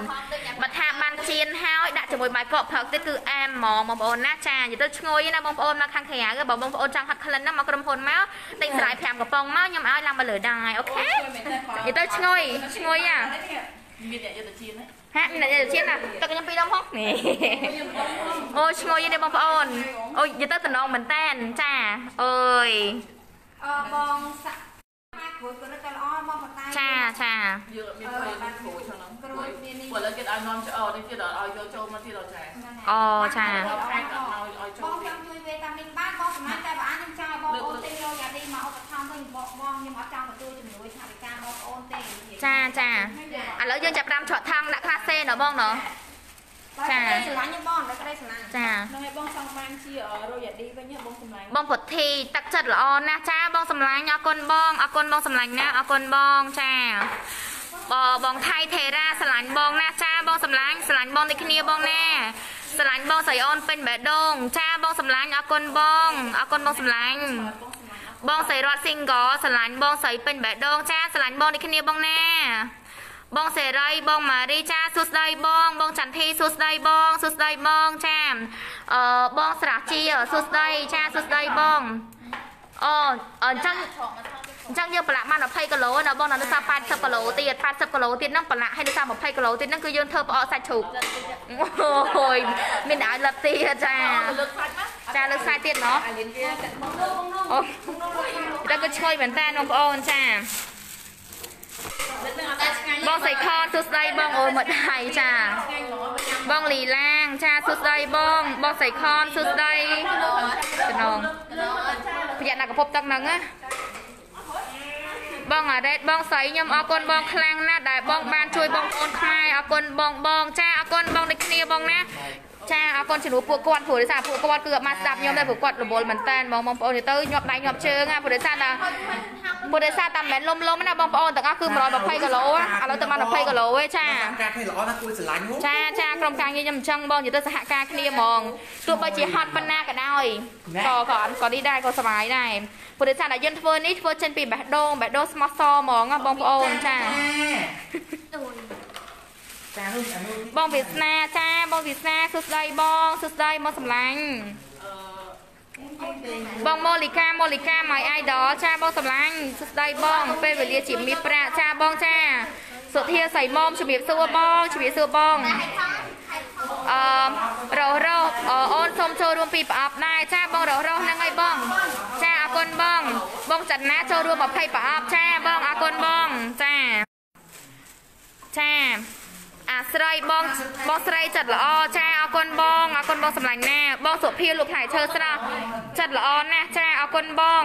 បើថាបានជៀនហើយដាក់ជាមួយបាយកកផឹកទៀតគឺអែមហ្មងបងប្អូនណាចានិយាយទៅឈ្ងុយណាបងប្អូនមកខាងក្រៅបើបងប្អូនចង់ហត់ក្លិនណាមកក្រុមហ៊ុនមកទិញស្រាយ5កំប៉ុងមកខ្ញុំឲ្យឡើងមកលើដែរអូខេនិយាយទៅឈ្ងុយឈ្ងុយអាមានអ្នកយកទៅជៀនហ្នឹងហាក់មានអ្នកជិះណាទឹកខ្ញុំពីរដងហុកនេះអូឈ្ងុយទេបងប្អូនអូយនិយាយទៅតំណងមែនតែនចាអើយអឺបងសាក់ មកគ្រួក៏ទៅល្អបងបតាចាចាយើងមានពេលបានគ្រូចឹងហ្នឹងគ្រូមាននេះព្រោះឥឡូវគេឲ្យនាំច្អល់នេះទៀតឲ្យយកចូលមកទៀតដល់ចាអូចាដល់ខែក៏ឲ្យឲ្យចូលបងទៀតចង់ជួយវេតាមីនបានបងសម្រាប់តែបើអានខ្ញុំចង់ឲ្យបងប្អូនទិញរយយ៉ាឌីមកឧបត្ថម្ភវិញបងបងខ្ញុំអត់ចង់ទទួលជំនួយថាវិការបងប្អូនទេចាចាឥឡូវយើងចាប់ផ្ដើមច្រកថងដាក់ខ្លះសេណ៎បងណ៎ ចាស្រឡាញ់ខ្ញុំបងតែក្តីស្រឡាញ់ចាហ្នឹងហើយបងចង់បានជារយឌីវិញបងសម្លាញ់បងពុទ្ធីទឹកចិត្តល្អណាស់ចាបងសម្លាញ់អរគុណបងអរគុណបងសម្លាញ់ណាអរគុណបងចាបងបងថៃថេរ៉ាស្រឡាញ់បងណាស់ចាបងសម្លាញ់ស្រឡាញ់បងដូចគ្នាបងណាស្រឡាញ់បងស្រីអូនពេញបេះដូងចាបងសម្លាញ់អរគុណបងអរគុណបងសម្លាញ់បងស្រីរត់ single ស្រឡាញ់បងស្រីពេញបេះដូងចាស្រឡាញ់បងដូចគ្នាបងណា បងសេរីបងម៉ារីចាសួស្ដីបងបងចន្ទធីសួស្ដីបងសួស្ដីបងចាអឺបងស្រះជាសួស្ដីចាសួស្ដីបងអូអញ្ចឹងអញ្ចឹងយើងប្រឡាក់បាន20គីឡូណាបងនៅសា80គីឡូទៀត80គីឡូទៀតហ្នឹងប្រឡាក់ហើយនៅសា20គីឡូទៀតហ្នឹងគឺយើងធ្វើផ្អកសាច់ជ្រូកអូយមានឲ្យលឹកទៀតចាចាលើកសាច់ទៀតណោះអូតែក៏ឆ្ងាយមែនតើបងប្អូនចា បងសៃខនសួស្ដីបងអូយមកដៃចាបងលីឡាងចាសួស្ដីបងបងសៃខនសួស្ដីចំណងប្រយ័ត្នដាក់កពប់ទឹកហ្នឹងណាបងអារ៉េតបងស្រីខ្ញុំអរគុណបងខ្លាំងណាស់ដែលបងបានជួយបងប្អូនខ្មែរអរគុណបងបងចាអរគុណបងដូចគ្នាបងណា ចាអរគុណជំនួសពួកគាត់ព្រោះដោយសារពួកគាត់គឺអត់បានស្ដាប់ខ្ញុំទេព្រោះគាត់រវល់មែនតើបងបងប្អូនទៅញាប់ដៃញាប់ជើងណាព្រោះដោយសារតែព្រោះដោយសារតែមិនមែនលំលំណាបងប្អូនទាំងអស់គឺ120គីឡូឥឡូវទៅបាន20គីឡូឯងចាការគ្នាល្អណាស់គួរស្រឡាញ់ហូចាចាក្រុមការងារខ្ញុំអញ្ចឹងបងនិយាយទៅសហការគ្នាហ្មងទោះបីជាហត់ប៉ុណ្ណាក៏ដោយក៏ក៏អត់ក៏នេះដែរក៏សុបាយដែរព្រោះដោយសារតែយើងធ្វើនេះធ្វើចេញពីបេះដូងបេះដូងស្មោះសរហ្មងណាបងប្អូនចាចានោះអានោះ បងវាសនាចាបងវាសនាសួស្ដីបងសួស្ដីមកសម្លាញ់បងម៉ូលីកាម៉ូលីកា my idol ចាបងសម្លាញ់សួស្ដីបងពេលវេលាជាមាសប្រាក់ចាបងចាសុធាសៃមុំជំរាបសួរបងជំរាបសួរបងអឺរស់រស់អឺអូនសូមចូលរួមពីប្រអប់ដែរចាបងរស់រស់ហ្នឹងហើយបង ចាអរគុណបង បងច័ន្ទណាចូលរួម20ប្រអប់ចាបងអរគុណបងចាចា អាស្រ័យបងបងស្រីចិត្តល្អចាអរគុណបងអរគុណបងសម្លាញ់ណាបងសុភាលោកផ្លែឈើស្រស់ចិត្តល្អណាស់ចាអរគុណបង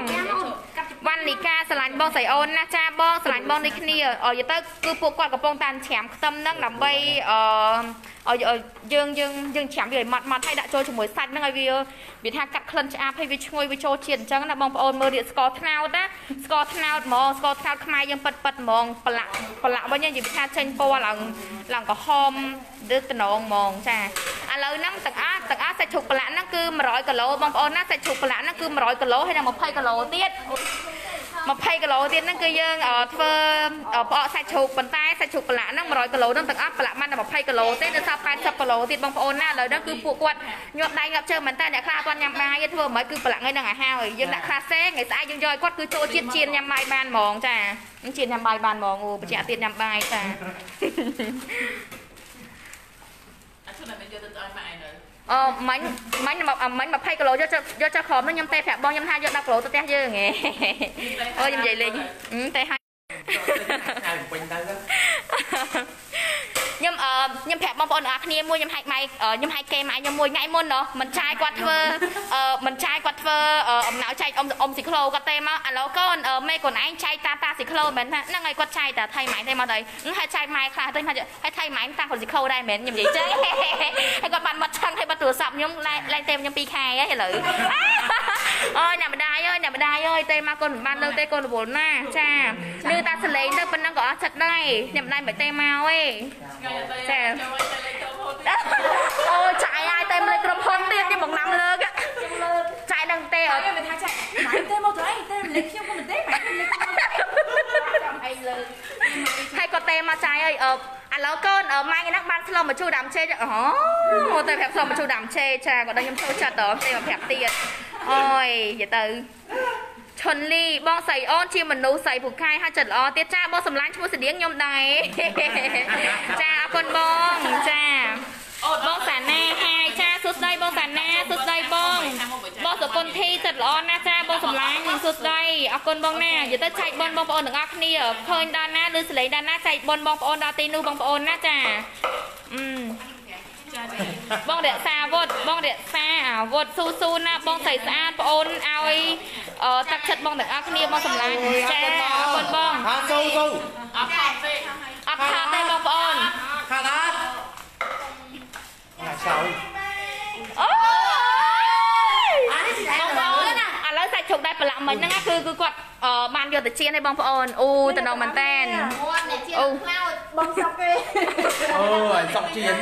វណ្ណលីកាស្រឡាញ់បងស្រីអូនណាស់ចាបងស្រឡាញ់បងដូចគ្នាអយទៅគឺពួកគាត់កំពុងតានច្រាមខ្ទឹមហ្នឹងដើម្បីអឺឲ្យយើងយើងយើងច្រាមវាឲ្យម៉ត់ម៉ត់ហើយដាក់ចូលជាមួយសាច់ហ្នឹងឲ្យវាវាថាកាត់ក្លិនឆ្អាបហើយវាឈ្ងុយវាចូលជាតិអញ្ចឹងណាបងប្អូនមើលរៀបស្ករត្នោតណាស្ករត្នោតហ្មងស្ករត្នោតខ្មែរយើងប៉ិតប៉ិតហ្មងប្រឡាក់ប្រឡាក់វិញនិយាយថាចេញពណ៌ឡើងឡើងក្រហមឬតំណងហ្មងចាឥឡូវហ្នឹងទាំងអស់ទាំងអស់សាច់ជ្រូកប្រឡាក់ហ្នឹងគឺ100គីឡូបងប្អូនណាសាច់ជ្រូកប្រឡាក់ហ្នឹងគឺ100គីឡូហើយនឹង20គីឡូទៀត 20គីឡូទៀតហ្នឹងគឺយើងធ្វើផ្អកសាច់ជ្រូកប៉ុន្តែសាច់ជ្រូកប្រឡាក់ហ្នឹង100គីឡូហ្នឹងទាំងអស់ប្រឡាក់បានតែ20គីឡូទេនៅសល់80គីឡូទៀតបងប្អូនណាឥឡូវហ្នឹងគឺពួកគាត់ញាប់ដៃញាប់ជើងមែនតើអ្នកខ្លះអត់ទាន់ញ៉ាំបាយទេធ្វើមិនគឺប្រឡាក់ថ្ងៃហ្នឹងឲ្យហើយយើងដាក់ខ្លះសេថ្ងៃស្អែកយើងយកឲ្យគាត់គឺចូលជាតិជៀនញ៉ាំបាយបានហ្មងចាជៀនញ៉ាំបាយបានហ្មងអូបញ្ជាក់ទៀតញ៉ាំបាយចាអាឈុនតែយកទៅឲ្យម៉ែឯនៅ អឺមាញ់មាញ់មកមាញ់20គីឡូយកចុះយកចុះក្រោមនោះខ្ញុំទេប្រាប់បងខ្ញុំថាយក10គីឡូទៅផ្ទះយើងហ៎អូខ្ញុំនិយាយលេងហឹមទេហើយខែពេញទៅ ខ្ញុំអឺខ្ញុំប្រាប់បងប្អូនទាំងអស់គ្នាមួយខ្ញុំហែកម៉ៃខ្ញុំហែកគេម៉ៃខ្ញុំមួយថ្ងៃមុនណោះមិនចាយគាត់ធ្វើអឺមិនចាយគាត់ធ្វើអំណៅចែកអ៊ំអ៊ំស៊ីក្លូគាត់ទេមកឥឡូវកូនមេកូនឯងចែកតាតាស៊ីក្លូមែនថាហ្នឹងហើយគាត់ចែកតាថៃម៉ៃទេមកទៅហើយចែកម៉ៃខ្លះទៅថាហើយថៃម៉ៃតាគាត់ស៊ីក្លូដែរមែនខ្ញុំនិយាយចេះហើយគាត់បានមកឆឹងហើយបាត់ទូរស័ព្ទខ្ញុំឡើងទេខ្ញុំ2ខែហើយឥឡូវអូយអ្នកម្ដាយអើយអ្នកម្ដាយអើយទេមកកូនមិនបាននៅទេកូនរវល់ណាចានឿតាសលេងទៅប៉ុណ្ណឹងក៏អស់ចិត្តដែរអ្នកម្ដាយមិនទេមកទេថ្ងៃទៅចូលទៅលេងចូលហូតអូចាយហើយតែមិនលេចក្រុមហ៊ុនទៀតគេមកណាំលើកចាយនឹងទេអត់តែមិនថាចាម៉ែទេមកទៅអីតែលេខខ្ញុំក៏មិនទេម៉ែខ្ញុំលេខខ្ញុំអីលើហើយក៏ទេមកចាយហើយអឺឥឡូវកូនម៉ែហ្នឹងបានឆ្លងមកជូរដាំឆេអូតែប្រាប់ឆ្លងមកជូរដាំឆេចាគាត់ដល់ខ្ញុំចូលចិត្តដល់ទេមកប្រាប់ទៀតអូយនិយាយទៅ ឈុនលីបងស្រីអូនជាមនុស្សស្រីពូកែហើយចិត្តល្អទៀតចាបងសម្លាញ់ឈ្មោះស្តៀងខ្ញុំដែរចាអរគុណបងចាបងសាណាហើយចាសួស្ដីបងសាណាសួស្ដីបងបងសុគន្ធធីចិត្តល្អណាស់ចាបងសម្លាញ់សួស្ដីអរគុណបងណានិយាយទៅចែកបងបងប្អូនទាំងអស់គ្នាឃើញដល់ណាឬសលេងដល់ណាចែកបងបងប្អូនដល់ទីនោះបងប្អូនណាចាអឺ បងរក្សាអាវុធបងរក្សាអាវុធស៊ូស៊ូណាបងស្រីស្អាតប្អូនឲ្យអឺទឹកចិត្តបងទាំងអស់គ្នាបងសម្លាញ់ចាអរគុណបងហាស៊ូស៊ូអត់ខំទេអត់ខាតទេបងប្អូនខាត់អត់ណាចៅអូយបងប្អូនណាឥឡូវសាច់ ជ្រូកដែលប្រឡាក់មិញហ្នឹងណាគឺគឺគាត់អឺបានយកទៅចៀនឲ្យបងប្អូនអូតំណងមែនតែនមួនអ្នកជាអូខ្លោចបងសុកគេអូយសុកជៀន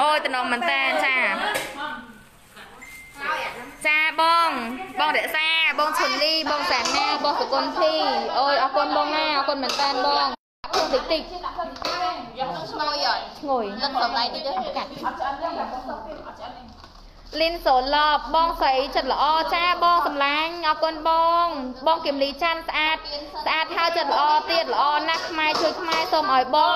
អូយតំណងមែនតែនចាខ្លោចអាហ្នឹងចាបងបងរក្សាបងឈុនលីបងសាណាបងសុគន្ធធីអូយអរគុណបងណាអរគុណមែនតែនបងអរគុណតិចតិចយកទៅឈ្ងុយអត់ឈ្ងុយទឹកសម្លៃតិចទៅកាត់ លីនសូឡប់បងស្រីចិត្តល្អចាបងសម្លាញ់អរគុណបង បងគឹមលីច័ន្ទស្អាតស្អាតហើយចិត្តល្អទៀតល្អណាស់ខ្មែរជួយខ្មែរសូមឲ្យបង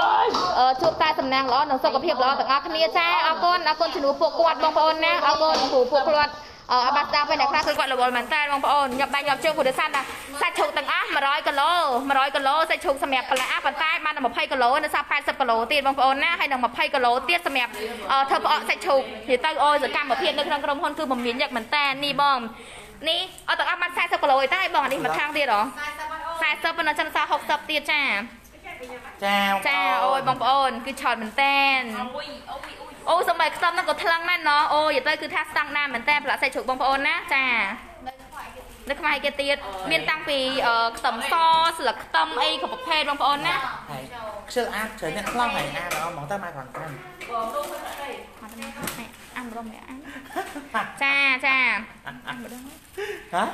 អឺជួបតែសំណាងល្អនិងសុខភាពល្អទាំងអស់គ្នាចាអរគុណអរគុណជំនួសពួកគាត់បងប្អូនណាអរគុណព្រោះពួកគាត់ អឺអបាស្ដាពេលអ្នកខ្លះគឺគាត់រវល់មែនតើបងប្អូនញាប់ដៃញាប់ជើងព្រោះដោយសារណាសាច់ជ្រូកទាំងអស់100គីឡូ100គីឡូសាច់ជ្រូកសម្រាប់ប្រឡាក់ប៉ុន្តែបានតែ20គីឡូនៅសល់80គីឡូទៀតបងប្អូនណាហើយនឹង20គីឡូទៀតសម្រាប់អឺធ្វើផ្អកសាច់ជ្រូកនិយាយទៅអូយសកម្មភាពនៅក្នុងក្រុមហ៊ុនគឺមមាញឹកមែនតើនេះបងនេះអត់ទាំងអស់បាន40គីឡូឯតែបងអានេះមួយខាងទៀតហ៎40ប៉ុណ្ណឹងចឹងសល់60ទៀតចាចាចាអូយបងប្អូនគឺឆោតមែនតើអូយអូយ អូយអូសម័យខ្ទឹមហ្នឹងក៏ថ្លឹងដែរណោះអូយទៅគឺថាស្តង់ដារមែនតើប្រឡាក់សាច់ជ្រូកបងប្អូនណាចានៅខ្មែរគេទៀតមានតាំងពីអឺខ្ទឹមសស្លឹកខ្ទឹមអីគ្រប់ប្រភេទបងប្អូនណាហើយខ្ជិលអាតច្រើនអ្នកខ្លងហើយអាដល់មកទៅមកខាងខាងអាម្ដងម្ដងអាចាចាអាម្ដងហ៎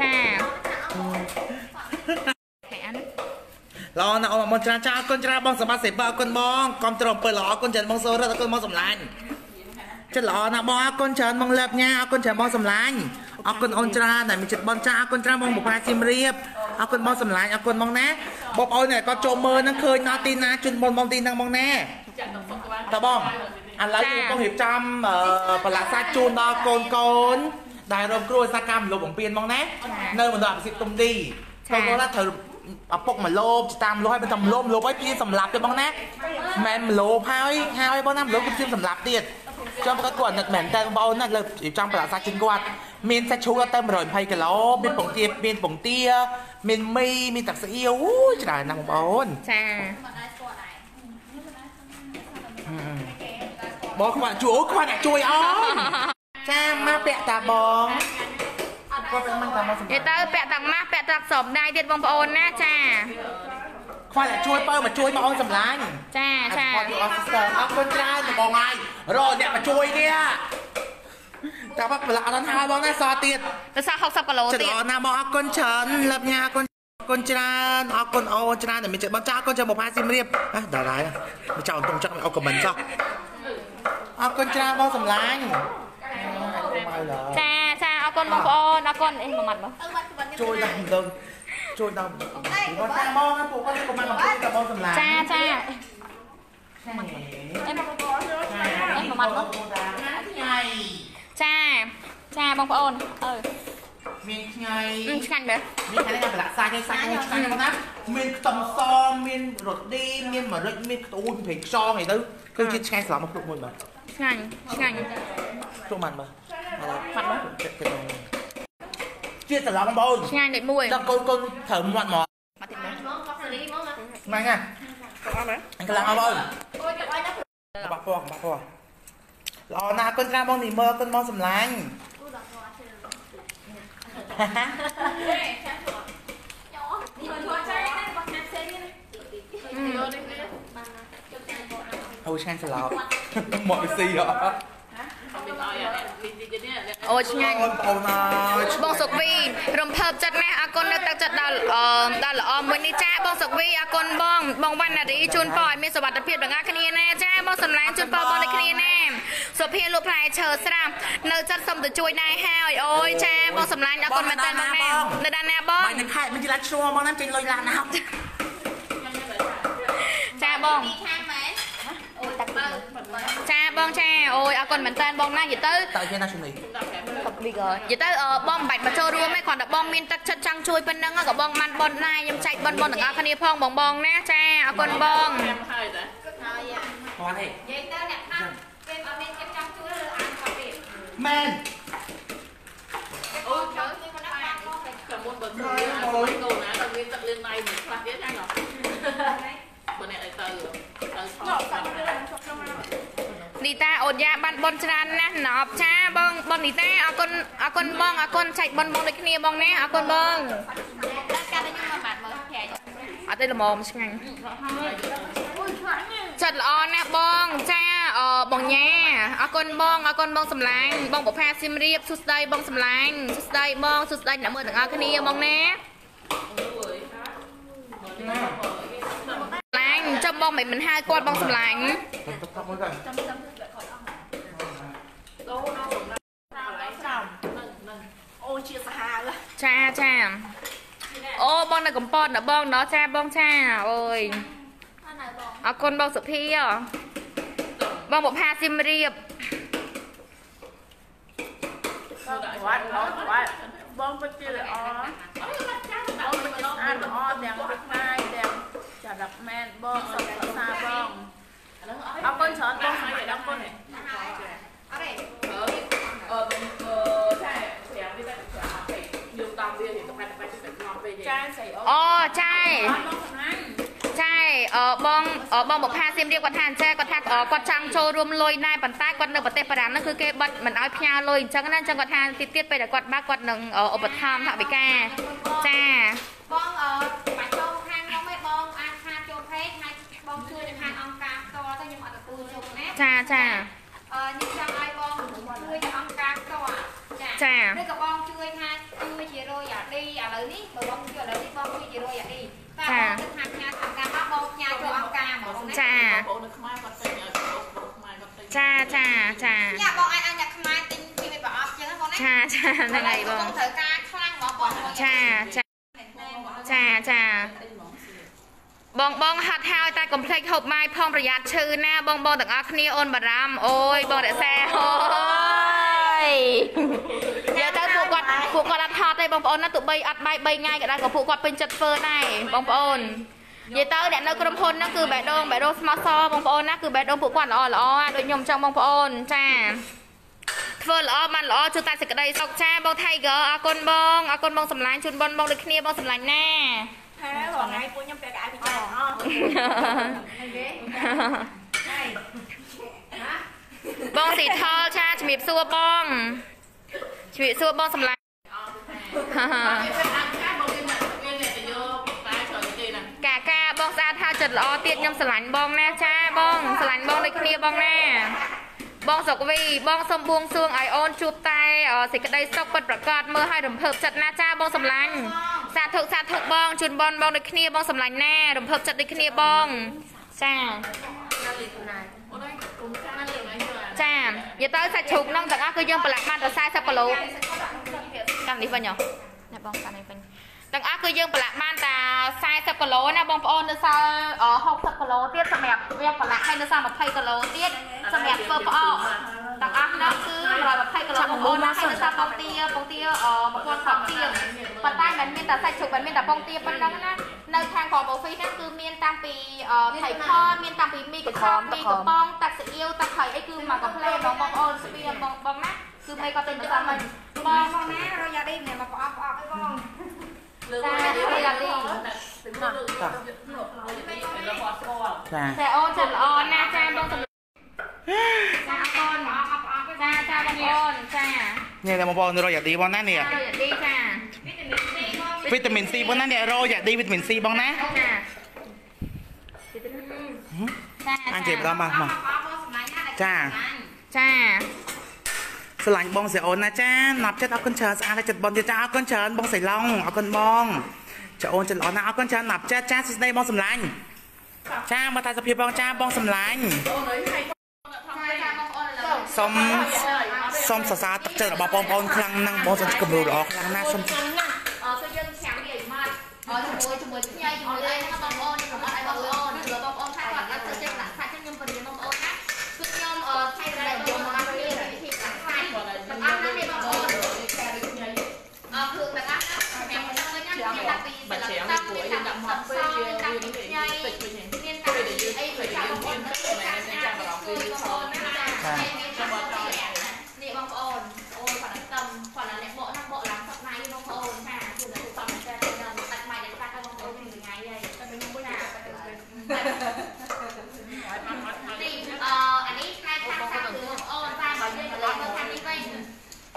ចាខែអាន ល្អណាស់អូនមកច្រើនចាអរគុណច្រើនបងសម្បត្តិសេបអរគុណបងកំត្រអំពើល្អអរគុណច្រើនបងសូរ៉ាត់អរគុណបងសម្លាញ់ចិត្តល្អណាស់បងអរគុណច្រើនបងលើកញ៉ាអរគុណច្រើនបងសម្លាញ់អរគុណអូនច្រើនដែលមានចិត្តបងចាអរគុណច្រើនបងបុផាសៀមរាបអរគុណបងសម្លាញ់អរគុណបងណាបងប្អូនដែលគាត់ចូលមើលហ្នឹងឃើញដល់ទីណាជូនបងបងទីហ្នឹងបងណាចាក់ទៅសុខក្បាលតើបងឥឡូវគឺបងរៀបចំអឺប្រឡាក់សាច់ជូនដល់កូនកូនដែលរងគ្រោះសកម្មលោកបំពេញបងណានៅមណ្ឌលអភិសិទ្ធទុំទីបងប្អូនថាត្រូវ ឪពុកមកលោបតាមលោបឲ្យបើតាមលោបលោបឲ្យព្រៀនសម្លាប់ទេបងណាមិនមែនលោបហើយហើយបងណាលោបគឺព្រៀនសម្លាប់ទៀតចាំគាត់គាត់នឹកមែនតើបងប្អូនណាលើរៀបចំប្រឡាក់សាច់ជូនគាត់មានសាច់ឈូកទៅ120គីឡូមានពងទាមានពងទា មានមីមានទឹកស្អៀវអូយច្រើនណាស់បងប្អូនចាបងខ្វាក់ជួយអូខ្វាក់អ្នកជួយអូនចាមកពាក់តាបង គាត់ពាក់មកតាមកសម្និយាយទៅពាក់តាម៉ាស់ពាក់តាសបដៃទៀតបងប្អូនណាចាខ្វាក់អ្នកជួយបើមកជួយមកអូនសម្លាញ់ចាចាគាត់ជួយអស់សិស្ទើអរគុណច្រើនទៅបងហើយរកអ្នកមកជួយនេះតែបាក់ប្រឡាក់អត់ហើយបងណាសល់ទៀតទៅសោះ60គីឡូចិត្តទៀតល្អណាស់បងអរគុណច្រើនលឹបញ៉ាអរគុណអរគុណច្រើនអរគុណអូនច្រើនតែមានចិត្តបងចាអរគុណច្រើនមកផាសៀមរាបហ៎ដល់ហើយមកចោលតុងចឹកអរខមមិនចោះអរគុណច្រើនបងសម្លាញ់មកឡើយចាចាអរ គុណបងប្អូនអរគុណអេមួយម៉ាត់មកជួយដល់ដល់ជួយដល់បងតាមបងណាពួកគាត់កុំមកជួយដល់បងសម្លាញ់ចាចាអេអេមកអេមួយម៉ាត់មកថ្ងៃចាចាបងប្អូនអឺមានថ្ងៃអឺឆ្ងាញ់មែនមានថ្ងៃប្រឡាក់សាច់ឲ្យសាច់ឆ្ងាញ់បងណាមានខ្ទឹមសមានរ៉ូឌីមានម្រេចមានខ្ទូនប្រេងខ្យងអីទៅគឺជាឆ្ងាញ់ស្លាប់មកភ្លុកមួយបាទឆ្ងាញ់ឆ្ងាញ់ភ្លុកមិនបាទ បាត់មកជាត្រឡប់បងប្អូនឆ្ងាញ់ដូចមួយដល់កូនកូនត្រូវមាត់មកមកទៀតមកមកកប់សេរីមកមកម៉េចណាអត់មែនអញកន្លងបងប្អូនអូយទៅឲ្យដល់បាក់ពងបាក់ពងល្អណាស់គុណច្រើនបងនេះមើលគុណបងសម្លាញ់អូឆ្ងាញ់ស្លាប់មកពីស៊ីហ៎មានឲ្យ អានេះនេះទៀតនេះអូឆ្ងាញ់បងប្អូនអើយបងសុកវីរំភើបចិត្តណាស់អរគុណនៅទឹកចិត្តដល់អឺដល់ល្អមួយនេះចាបងសុកវីអរគុណបងបងវណ្ណារីជូនពរឲ្យមានសុវត្ថិភាពទាំងអស់គ្នាណាចាបងសម្លាញ់ជូនពរបងដូចគ្នាណាសុភាលោកផ្លែឈើស្រាប់នៅចិត្តសុំទៅជួយដែរហើយអូយចាបងសម្លាញ់អរគុណមែនតើបងណានៅដល់ណាបងបាញ់នឹងខែមិនជាឡាច់ឈ្មោះបងណាចេញលុយឡានណាស់ចាបងខាងមែនអូយតាក់បើ ចាបងចាអូយអរគុណមែនតើបងណានិយាយទៅតើគេណាជំនីសុកវីក៏និយាយទៅអឺបងមិនបាច់មកចូលរួមទេគ្រាន់តែបងមានទឹកចិត្តចង់ជួយប៉ុណ្ណឹងក៏បងបានបនដែរខ្ញុំចែកបនបនទាំងអស់គ្នាផងបងបងណាចាអរគុណបងចាំហើយតាហើយគាត់ទេនិយាយទៅអ្នកខាងពេលអត់មានចិត្តចង់ជួយឬអានគាត់ទេមែនអូចូលជួយគាត់បានបងតែចាំមុនបើទៅអូយកូនណាដល់មានទឹកលឿនដៃមួយខ្លះទៀតហ្នឹងហ៎បើអ្នកឲ្យទៅ ទៅឆោតតាមនីតាអូនយ៉ាបានបនច្រើនណាស់ណប់ចាបងបងនីតាអរគុណអរគុណបងអរគុណចែកបនបងដូចគ្នាបងណាអរគុណបងដល់កាត់តែខ្ញុំមកបាត់មើលប្រាច់អត់ទេល្មមឆ្ងាញ់ចិត្តល្អណាស់បងចាអឺបងញ៉ាអរគុណបងអរគុណបងសម្លាញ់បងបុផាសៀមរាបសួស្ដីបងសម្លាញ់សួស្ដីបងសួស្ដីអ្នកមើលទាំងអស់គ្នាបងណា សម្លាញ់ចាំបងមិនមិនហៅគាត់បងសម្លាញ់ទៅតុកតុកមួយទៅដូរដល់សម្រាប់កន្លែងស្រោមនឹងនឹងអូជាសាហាវចាចាអូបងនៅកំពតណាបងណោះចាបងចាអូយអត់នៅបងអរគុណបងសុភាបងបុផាសៀមរាបវត្តបងវត្ត បងពិតជាល្អបងពិតជាស្អាតល្អទាំងផ្នែកទាំងចរិតមែនបងសុខសាបងអរគុណច្រើនបងសម្រាប់អរគុណអត់ទេអឺអឺអឺតែប្រាំវាតែប្រាំពេកយំតាមវា thì tập 8 8ទៅងំពេកចាស្រីអូអូចៃបងសំឡាញ់ ចៃអឺបងអឺបងបុផាសៀមរាបគាត់ថាអញ្ចឹងគាត់ថាអឺគាត់ចង់ចូលរួមលុយដែរប៉ុន្តែគាត់នៅប្រទេសបារាំងហ្នឹងគឺគេបិទមិនឲ្យផ្ញើលុយអញ្ចឹងណាអញ្ចឹងគាត់ថាទៀតទៀតពេលដែលគាត់បើកគាត់នឹងអឺឧបត្ថម្ភថវិកាចាបងអឺបាច់ចូលខាងខ្ញុំឯងបងអាចខាងចូលពេកហើយបងជួយទៅខាងអង្គការផ្ទាល់ទៅខ្ញុំអត់ទទួលជុំណាចាចាអឺខ្ញុំចង់ឲ្យបងជួយទៅអង្គការផ្ទាល់ចាឬក៏បងជួយថាជួយជារយអាឌីឥឡូវនេះបើបងជួយឥឡូវនេះបងជួយជារយអាឌី ចាចាចាចាចាយ៉ាបងអាចអញអ្នកខ្មែរទិញពីប្រអប់ចឹងបងណាចាចាហ្នឹងហើយបងត្រូវការខ្លាំងហ្មងបងចាចាចាចា បងបងហាត់ហើយតែកុំភ្លេចហូបម៉ាយផងប្រយ័ត្នឈឺណា បងបងទាំងអស់គ្នាអូនបារម្ភអូយបងរក្សាអូយយកទៅពួកគាត់ពួកគាត់អត់ហត់ទេបងប្អូនណាទោះបីអត់បាយ3ថ្ងៃក៏ដោយក៏ពួកគាត់ពេញចិត្តធ្វើដែរបងប្អូននិយាយទៅអ្នកនៅក្រុមហ៊ុនហ្នឹងគឺបេះដូងបេះដូងស្មោះសរបងប្អូនណាគឺបេះដូងពួកគាត់ល្អល្អដូចខ្ញុំចឹងបងប្អូនចាធ្វើល្អបានល្អជួនតែសេចក្តីសុខចាបង Tiger អរគុណបងអរគុណបងសម្លាញ់ជូនបងបងដូចគ្នាបងសម្លាញ់ណា ហើយរងថ្ងៃពួកខ្ញុំពាក់កៅអៅពីចាអស់បងស៊ីថលចាជំរាបសួរបងជំរាបសួរបងសម្លាញ់គេពេញអាំខាបងគេមកគេអ្នកទៅយកតែច្រើនទេណាកាកាបងស្អាតថាចិត្តល្អទៀតខ្ញុំស្រឡាញ់បងណាចាបងស្រឡាញ់បងដូចគ្នាបងណា បងសុកវីបងសូមបួងសួងឲ្យអូនជួបតែអសេចក្តីសុខពិតប្រាកដមើលឲ្យរំភើបចិត្តណាចាបងសម្លាញ់សាធុសាធុបងជូនបងបងដូចគ្នាបងសម្លាញ់ណារំភើបចិត្តដូចគ្នាបងចាអូនឯងគុំខានលើហ្នឹងទៅចានិយាយទៅសាច់ជ្រូកហ្នឹងទាំងអស់គឺយើងប្រឡាក់បានតែ40គីឡូកាន់នេះវិញហ៎ណែបងកាន់នេះវិញ ទាំងអស់គឺយើងប្រឡាក់បានតែ40គីឡូណាបងប្អូននៅសល់60គីឡូទៀតសម្រាប់វាប្រឡាក់ហើយនៅសល់20គីឡូទៀតសម្រាប់ធ្វើផ្អកទាំងអស់ហ្នឹងគឺ120គីឡូបងប្អូនណាហើយនៅសល់ពងទាពងទាអឺ1000គ្រាប់ជាងប៉ុន្តែមិនមានតែសាច់ជ្រូកមិនមានតែពងទាប៉ុណ្ណឹងណានៅខាងកោបូហ្វីហ្នឹងគឺមានតាំងពីអឺថៃខមានតាំងពីមីកខំមីកបងតាក់ស៊ីអ៊ីវតាក់ໄខអីគឺមកកាផ្លេបងបងអូនស្បៀងបងបងណាគឺមេក៏ទិញទៅតាមមិញបងបងណារយ៉ាឌីម្នាក់មកប្រអប់ប្រអប់ឲ្យបង លើកទៅលើកទៅលើកទៅលើកគាត់ស្គាល់ចាតែអូនចិត្តល្អណាស់ចាបងសម្លាញ់ចាអរគុណអរគុណចាចាបងអូនចានេះតែបងប្អូនរយយ៉ាឌីបងណានេះចារយឌីចាវីតាមីន C បងណានេះរយយ៉ាឌីវីតាមីន C បងណាចាចាអញចេះម្ដងមកមកចាចា ស្រឡាញ់បងស្រីអូនណាចាណាប់ចិត្តអរគុណច្រើនស្អាតហើយចិត្តបងទៀតចាអរគុណច្រើនបងស្រីឡុងអរគុណបងចាអូនចិត្តល្អណាស់អរគុណច្រើនណាប់ចិត្តចាសួស្ដីបងសម្លាញ់ចាមកតែសុភាពបងចាបងសម្លាញ់អូនអើយហើយចាបងប្អូនឥឡូវសូមសូមសរសើរទឹកចិត្តរបស់បងប្អូនខ្លាំងណាស់បងសូមគំរូល្អខ្លាំងណាស់សូមអឺគឺយើងឆាំវាឲ្យម៉ាត់អឺជាមួយជាមួយខ្ញីជាមួយអីហ្នឹងបងប្អូនខ្ញុំអត់ឲ្យបងប្អូនគឺបងប្អូនថាគាត់អត់ទៅចេះដាក់សាច់ខ្ញុំបរៀនបងប្អូនណាគឺខ្ញុំអឺថៃតែយកមកដាក់វាវិធីដាក់សាច់ទាំងអស់ហ្នឹងឯងបងប្អូនអឺគឺទាំងអស់ហ្នឹងខ្ញុំមិនដឹងវិញណាខ្ញុំដាក់ពីស្លឹកទឹកមានដាក់មកពេលវាដាក់ពីខ្ញីមានដាក់ពីអីវាចាំបងប្អូនទៅចាំ ចាំបងប្អូនបងប្អូនណានេះបងប្អូនអូនគាត់តែតំគាត់តែអ្នកបកណាបកឡើងសក់ណៃបងប្អូនចាគឺតែសំតែតែដាច់ម៉ៃដាច់កាត់បងប្អូនពីថ្ងៃហើយតែខ្ញុំមួយណានេះអឺអានេះខែខាងខាងគឺបងប្អូនតាមបើយើងកន្លងមកខាងនេះវិញ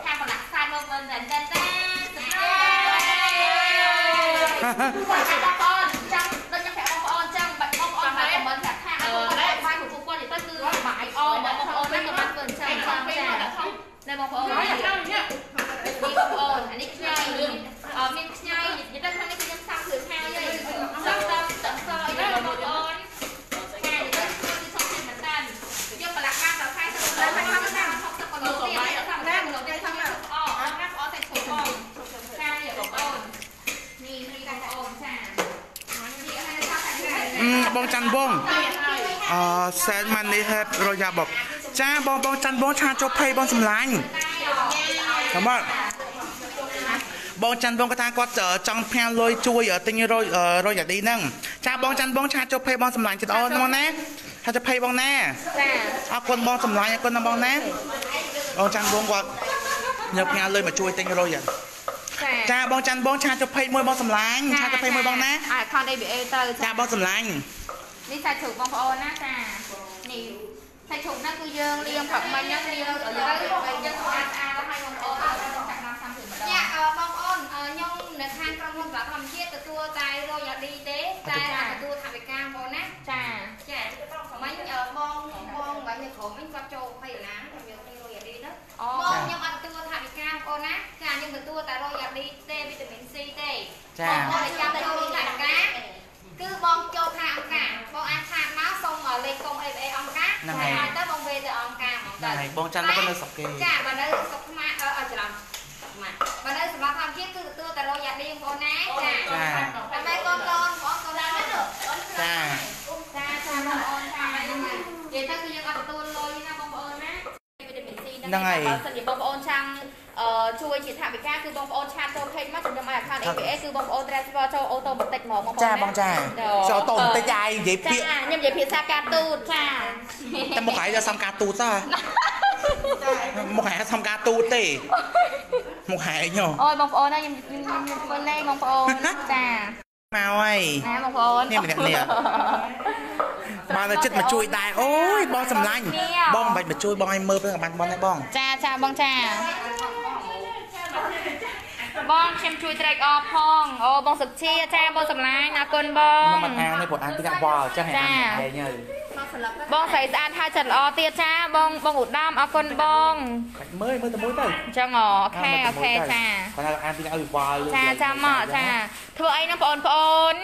ខាងប្រឡាក់ខ្សែមកវិញតែតែតែ តែបងប្អូននេះបងប្អូនអានេះខ្ញីអឺមានខ្ញីនិយាយទៅខាងនេះគឺខ្ញុំសាំគ្រឿងហើយហើយសាំតាមទឹកសអីបងប្អូនខាងនេះគឺសំខាន់មែនតើយើងប្រឡាក់បានដល់ខែទៅដល់ខែទៅ60គីឡូទៀតសំខាន់គីឡូទៀតខាងនេះអអអណាអតែឈប់បងខាងនេះបងប្អូននេះនេះបងប្អូនចានេះឲ្យថាខាងនេះអឺបងច័ន្ទវងអឺសែនម៉ានីហេបរយ៉ាបក ចាបងបងច័ន្ទវងឆាជប់ភ័យបងសម្លាញ់ចាំមកបងច័ន្ទបងគាត់ថាគាត់ចង់ផ្ញើលុយជួយទិញរយរយយ៉ាឌីហ្នឹងចាបងច័ន្ទបងឆាជប់ភ័យបងសម្លាញ់ចិត្តអូនហ្មងណាឆាជប់ភ័យបងណាចាអរគុណបងសម្លាញ់អរគុណណាបងណាបងច័ន្ទបងគាត់យកផ្ញើលុយមកជួយទិញរយយ៉ាចាចាបងច័ន្ទបងឆាជប់ភ័យមួយបងសម្លាញ់ឆាជប់ភ័យមួយបងណាអាខន ABA ទៅចាបងសម្លាញ់នេះសាច់ជ្រូកបងប្អូនណាចានេះ ហើយឈុកហ្នឹងគឺយើងលាងប្រក់មិញហ្នឹងលាងឲ្យយើងទៅបីយើងស្អាតស្អាតហើយបងប្អូនឲ្យយើងចាក់ដាំសាំព្រាម្ដងចាបងប្អូនខ្ញុំនៅខាងក្រុមហ៊ុនបាធម្មជាតិទទួលតែរយឌីទេតែទទួលថាវិការបងណាចាចាមិញបងបងបាញ់នៅក្រុមវិញគាត់ចូល20ដុល្លារខ្ញុំយកគ្នារយឌីហ្នឹងបងខ្ញុំអត់ទទួលថាវិការបងណាចាខ្ញុំទទួលតែរយឌីទេវីតាមីន C ទេចាបងចាំទៅរយឌីតែការ គឺបងចូលថាអង្គការបងអាចខាតមកសូមលេខកុំ FA អង្គការហ្នឹងហើយទៅបងវេទៅអង្គការហ្មងទៅហ្នឹងហើយបងចាន់ទៅនៅស្រុកគេចាបើនៅស្រុកខ្មែរអត់ច្រឡំស្រុកខ្មែរបើនៅសម្រាប់ធម្មជាតិគឺទទួលតែរយយ៉ាឌីបងប្អូនណាចាចាតែកូនកូនបងកូនណាចាចាចាបងអូនចានិយាយទៅគឺយើងអត់ទទួលលុយណាបងប្អូនណាវីតាមីន C ហ្នឹងហើយបើសិនជាបងប្អូនចង់ អឺជួយជាថវិកាគឺបងប្អូនឆាតចូល page មកជំនុំឲ្យ account APA គឺបងប្អូន transfer ចូលអូតូម៉ាទិកហ្មងបងប្អូនចាបងចាចូលតូបន្តិចអាយនិយាយចាពាក្យខ្ញុំនិយាយភាសាការទូតចាតែមកហើយយកសំការទូតតើមកហើយសំការទូតទេមកហើយញោអូយបងប្អូនណាខ្ញុំខ្ញុំខ្ញុំធ្វើលេងបងប្អូនចា មកហើយណាបងប្អូននេះម្នាក់នេះបានតែចិត្តមកជួយដែរអូយបងសម្លាញ់បងមិនបាច់មកជួយបងឲ្យមើលទៅបានបងដែរបងចាចាបងចា បងខ្ញុំជួយត្រេកអរផងអូបងសុខជាចាបងសម្លាញ់អរគុណបងខ្ញុំមិនអានទេព្រោះអានពីកាវ៉ាចឹងឯងអានឯងហើយបងស្រីស្អាតហើយចិត្តល្អទៀតចាបងបងឧត្តមអរគុណបងបាច់មើលមើលទៅមួយទៅអញ្ចឹងអូខេអូខេចាគាត់អានពីកាវ៉ាចាចាមកចាធ្វើអីហ្នឹងបងប្អូន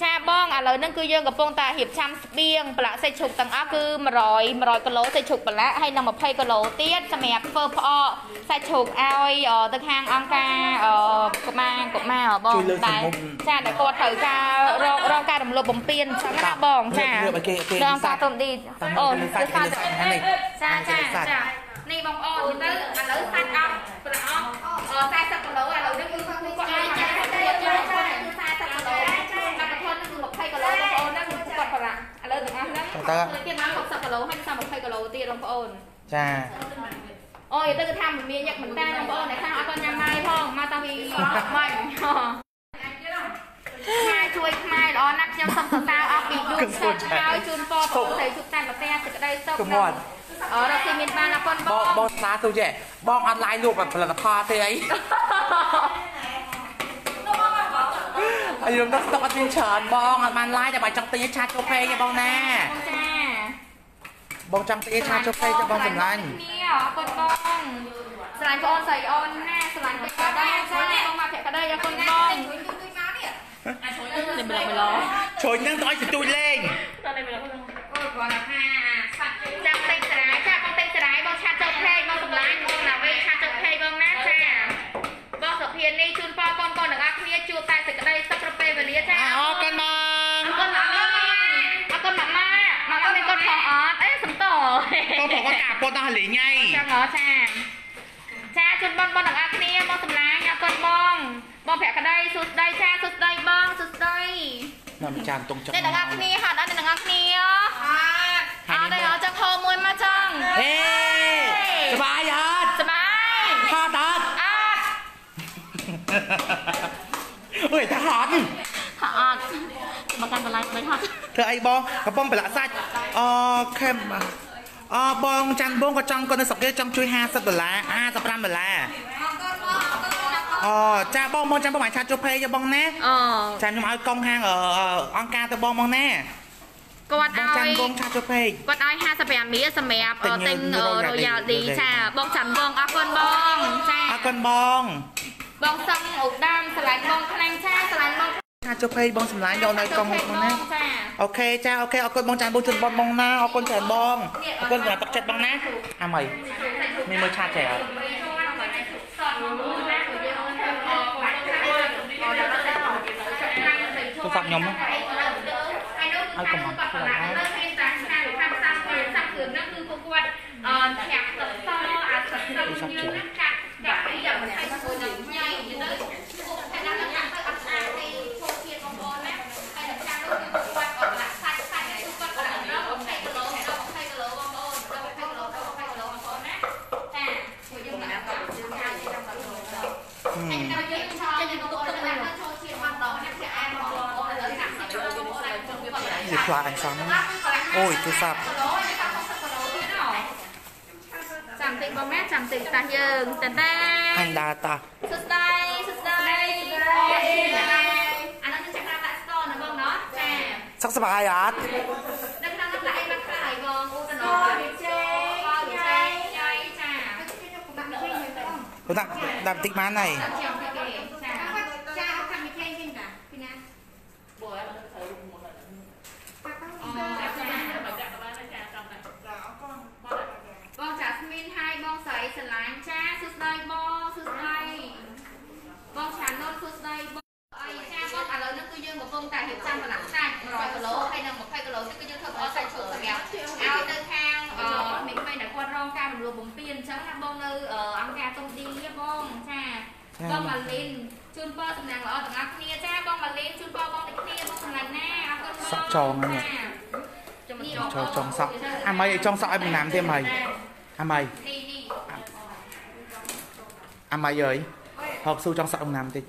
ចាបងឥឡូវហ្នឹងគឺយើងកំពុងតែរៀបចំស្បៀងប្រឡាក់សាច់ជ្រូកទាំងអស់គឺ100 100គីឡូសាច់ជ្រូកប្រឡាក់ហើយនឹង20គីឡូទៀតសម្រាប់ធ្វើផ្អកសាច់ជ្រូកឲ្យអឺទៅខាងអង្គការអឺកុមារកុមារបងតែចាដែលគាត់ត្រូវការរងរងការរំលោភបំពានអញ្ចឹងណាបងចារៀបឲ្យគេគេរងការទុនឌីតាមអូគេសាច់គេសាច់ហ្នឹងនេះចាចាចានេះបងប្អូនទៅឥឡូវសាច់អស់ប្រអស់អឺ40គីឡូឥឡូវនេះគឺគាត់គាត់ចាចាចាចាចាគឺ40គីឡូ ហ្នឹងទៀតមក60គីឡូហើយ30 20គីឡូទៀតបងប្អូនចាអូយទៅគឺថាមិនមានយកមិនតាបងប្អូនតែខាងអត់គាត់ញ៉ាំបាយផងមកតាំងពីមាញ់ខ្មែរជួយខ្មែរល្អណាស់ខ្ញុំសូមសរសើរអស់ពីដួងចិត្តហើយជូនពរបងស្រីជួបតែប្រទេសសេចក្តីសុខកុំមាត់អរគុណមានបានអរគុណបបងងបងស្ដាទៅចេះបងអត់ឡាយលក់ផលិតផលទេអី ហើយខ្ញុំដល់ស្តុកអត់មានច្រើនបងអត់បានឡាយតែបើចង់ទិញឆាតចូលពេកទេបងណាចាបងចង់ទិញឆាតចូលពេកទេបងសម្លាញ់គ្នាអរគុណបងស្រឡាញ់បងស្រីអូនណាស្រឡាញ់ពេកក៏ដែរចាបងមកភក្តីអរគុណបងជួយជួយជួយមកនេះនេះមិនឡងជួយនឹងទៅឲ្យសទួយលេងអូយគាត់ថាចាំពេកស្រាយចាបងពេកស្រាយបងឆាតចូលពេកបងសម្លាញ់បងណាវិញឆាតចូលពេកបងណាចា បងសុភានេះជូនពរកូនកូនទាំងអស់គ្នាជួបតែសេចក្តីសុខប្រពៃវេលាចា អរគុណបង អរគុណម៉ាម៉ាអរគុណម៉ាម៉ាម៉ាម៉ាមានកូនផងអត់អេសំត បងបងគាត់កាពតដល់លេងថ្ងៃ ចឹងហ៎ចាចាជូនបងបងទាំងអស់គ្នាបងសម្លាញ់អរគុណបងបងភក្តីសួស្តីចាសួស្តីបងសួស្តី នាំចានតុងចឹង អ្នកទាំងអស់គ្នាហត់អត់អ្នកទាំងអស់គ្នា អត់ អត់ទេអត់ចឹងហូរមួយមកចឹង ហេសบายអត់ សបាយ អើយថាហត់ហត់អត់មកកាន់បន្លាយមិនហត់ធ្វើអីបងកំពុងប្រឡាក់សាច់អខេមអបងច័ន្ទបងក៏ចង់គាត់នៅស្រុកគេចង់ជួយ50ដុល្លារ55ដុល្លារអរគុណបងអរគុណអរគុណអូចាបងបងចាំបងអាចឆាតចូលពេកបងណាអូចាខ្ញុំឲ្យកង់ហាងអង្គការទៅបងបងណាគាត់បងឲ្យចាំបងឆាតចូលពេកគាត់ឲ្យ55រៀលសម្រាប់ទិញទិញ Royalty Royalty ចាបងចាំបងអរគុណបងចាអរគុណបង បងសឹងឧត្តមស្រឡាញ់បងខ្លាំងចាស្រឡាញ់បងឆាតចូលពេកបងសម្លាញ់យកនៅកង់បងណាចាអូខេចាអូខេអរគុណបងចានបងជូនបងបងណាអរគុណច្រើនបងអរគុណសម្រាប់ទឹកចិត្តបងណាអាម៉ៃមានមើលឆាតចេះអត់ទូរស័ព្ទខ្ញុំណាឲ្យកុំមកធ្វើឲ្យហើយមានតាខាងខាងសាំសាំគ្រឿងហ្នឹងគឺពួកគាត់អឺធាក់ទឹកសអាទឹកសយើងណាកាត់កាត់យ៉ាងមិនឲ្យធ្វើនឹងញ៉ៃទៅពួកតែដល់កាត់ទៅអត់ស្អាតទេពួកទៀតបងប្អូនណាហើយដល់ខាងនោះគឺគាត់អត់ដាក់សាច់សាច់គឺគាត់គាត់ដាក់ដល់20គីឡូដល់20គីឡូបង ប្អូនដល់20គី ល់ហឹមតែដល់យើងឆោយើងទៅទឹកឡើងទៅចូលជាបាត់ដល់ណាគេអានបងប្អូនដល់30គីឡូបងប្អូនឡើងទៅវាបាត់ហើយនេះខ្លាចអញសងអូយទូរស័ព្ទចាំតិចបងណាចាំតិចតាយើងតើតាអញដើរតោះសួស្ដីសួស្ដីអានោះចាំដាក់ស្តនណាបងណោះចាសុខសប្បាយអត់នៅក្នុងនោះដាក់អីមកខ្លះហើយបងអូតណោជេជេជេចាគាត់ដាក់ដាក់បន្តិចបានហើយ ស្រឡាញ់ចាសួស្ដីបងសួស្ដីបងឆាណុលសួស្ដីបងអីចាបងឥឡូវនេះគឺយើងកំពុងតែរៀបចំបន្លាក់សាច់100គីឡូហើយនិង20គីឡូទៀតគឺយើងធ្វើបអសាច់ឈូកសម្រាប់ឲ្យទៅខាងមេក្មេងដែលគាត់រងការរំលោភបំពានអញ្ចឹងណាបងនៅអង្គការទុំឌីបងចាបងម៉ាលីនជូនពរសំណាងល្អទាំងអស់គ្នាចាបងម៉ាលីនជូនពរបងទាំងគ្នាបងសម្លាញ់ណាអរគុណបងសាក់ចងហ្នឹងចង់ចង់សក់អាម៉ៃឲ្យចង់សក់ឲ្យបំណាំទេម៉ៃអាម៉ៃ អាម៉ៃអើយហកស៊ូចងសក់បំណាំតិច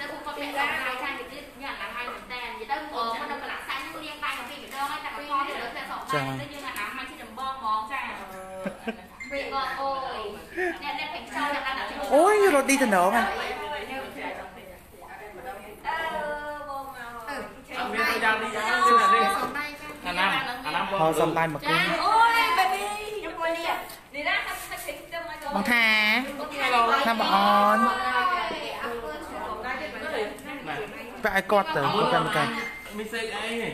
ទៅពួកគាត់មានដល់ហើយខាងទៀតយ៉ាងណាហើយមែនតើនិយាយទៅអឺមិនដល់ប្រឡាក់សាច់ហ្នឹងលាងដៃមកពីម្ដងហើយតែគាត់ទៅលើផ្ទះសក់ដៃទៅយើងអាណាមកជាដំបងហ្មងចាពេលបងអូយអ្នកអ្នកពេញចោលដាក់ដាក់ចូលអូយរត់ឌីតំណងហ្នឹងអត់មានទៅយ៉ាងនេះយ៉ាងនេះណានេះអាណាអាណាបងហៅសំដៃមកគូអូយ baby ខ្ញុំមួយនេះ នេះណាថាថាចេញទៅមកបងថាថាបងអនបែឲ្យគាត់ទៅគាត់តាមកាច់មីសេកអីនេះ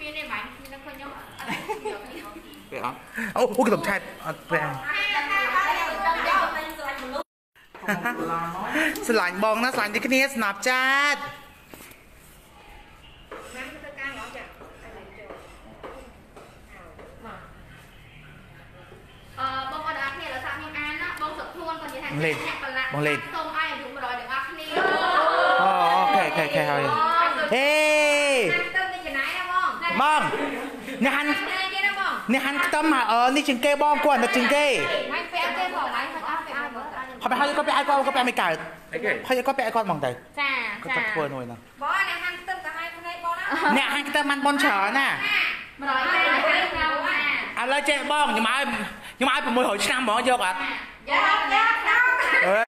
មានទេបាញ់មានឃើញខ្ញុំអត់បែអត់អូអូកំឆែតអត់បែស្រឡាញ់បងណាស្រឡាញ់តែគ្នាស្នាប់ចាត បងប្អូនទាំងអស់គ្នាលើសាក់ខ្ញុំអានណាបងសុខខ្លួនគាត់និយាយថាលេងអ្នកប្រឡាក់បងលេងសូមឲ្យអាយុ100ទាំងអស់គ្នាអូអូខេខេខេហើយហេតាមទៅនេះចំណាយណាបងបងអ្នកហាន់ចំណាយទៀតណាបងអ្នកហាន់ខ្ទឹមហ่าអឺនេះជាងគេបងគាត់តែជាងគេមិនពាក់ទេបងហើយមិនអត់ពាក់ឲ្យបងហើយហើយគាត់ពាក់ឲ្យគាត់គាត់ពាក់មិនកើតអីគេហើយគាត់ពាក់ឲ្យគាត់ហ្មងទៅចាគាត់ចាទៅធ្វើនោះហ្នឹងបងអ្នកហាន់ខ្ទឹមទៅឲ្យភ្នែកបងណាអ្នកហាន់ខ្ទឹមបានបនច្រើនណា100ទេហើយខ្ញុំចាឥឡូវចេះបងខ្ញុំឲ្យ ខ្ញុំឲ្យ600ឆ្នាំហ្មងយកអត់យកយកយកអឺ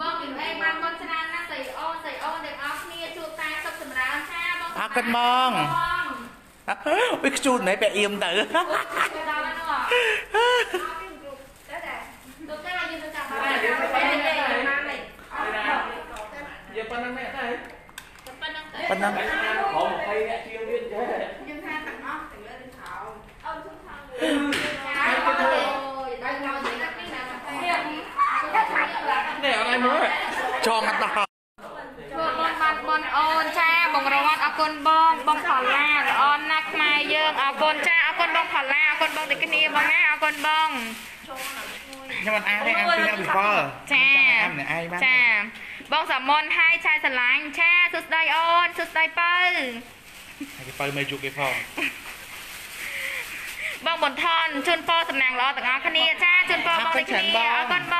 បងពីអីបានបងច្រើនណាស់ស្អីអូនស្អីអូនទាំងអស់គ្នាជួបតាសុខចម្រើនចាបងអរគុណបងបងវាខ្ជូតណែពាក់អៀមទៅទៅដល់នោះទៅតែយើងទៅចាប់បានយកប៉ុណ្្នឹងទេប៉ុណ្ណឹងទៅប៉ុណ្ណឹងហើយណាខំ20អ្នកជាងទៀតចេះយើងថាទាំងអស់ទាំងលើទាំងខោអូនជុំខាងចាអូយដល់មកនិយាយ នេះណាតែនេះអត់ឲ្យមើលចងអត់ដល់ធ្វើបងបានបងអូនចាបងរវត្តអរគុណបងបងផល្លាល្អណាស់ខ្មែរយើងអរគុណចាអរគុណបងផល្លាអរគុណបងទាំងគ្នាបងណាអរគុណបងខ្ញុំមិនអានទេអានពីអ្នកវិពលចាអានម្នាក់ឯងបានចាបងសមនហើយឆាយស្រឡាញ់ឆាសួស្ដីអូនសួស្ដីបើហើយគេបើមិនជួបគេផង បងបន្ថនជូនពរសំណាងល្អទាំងអស់គ្នាចាជូនពរបងទាំងគ្នាអរគុណប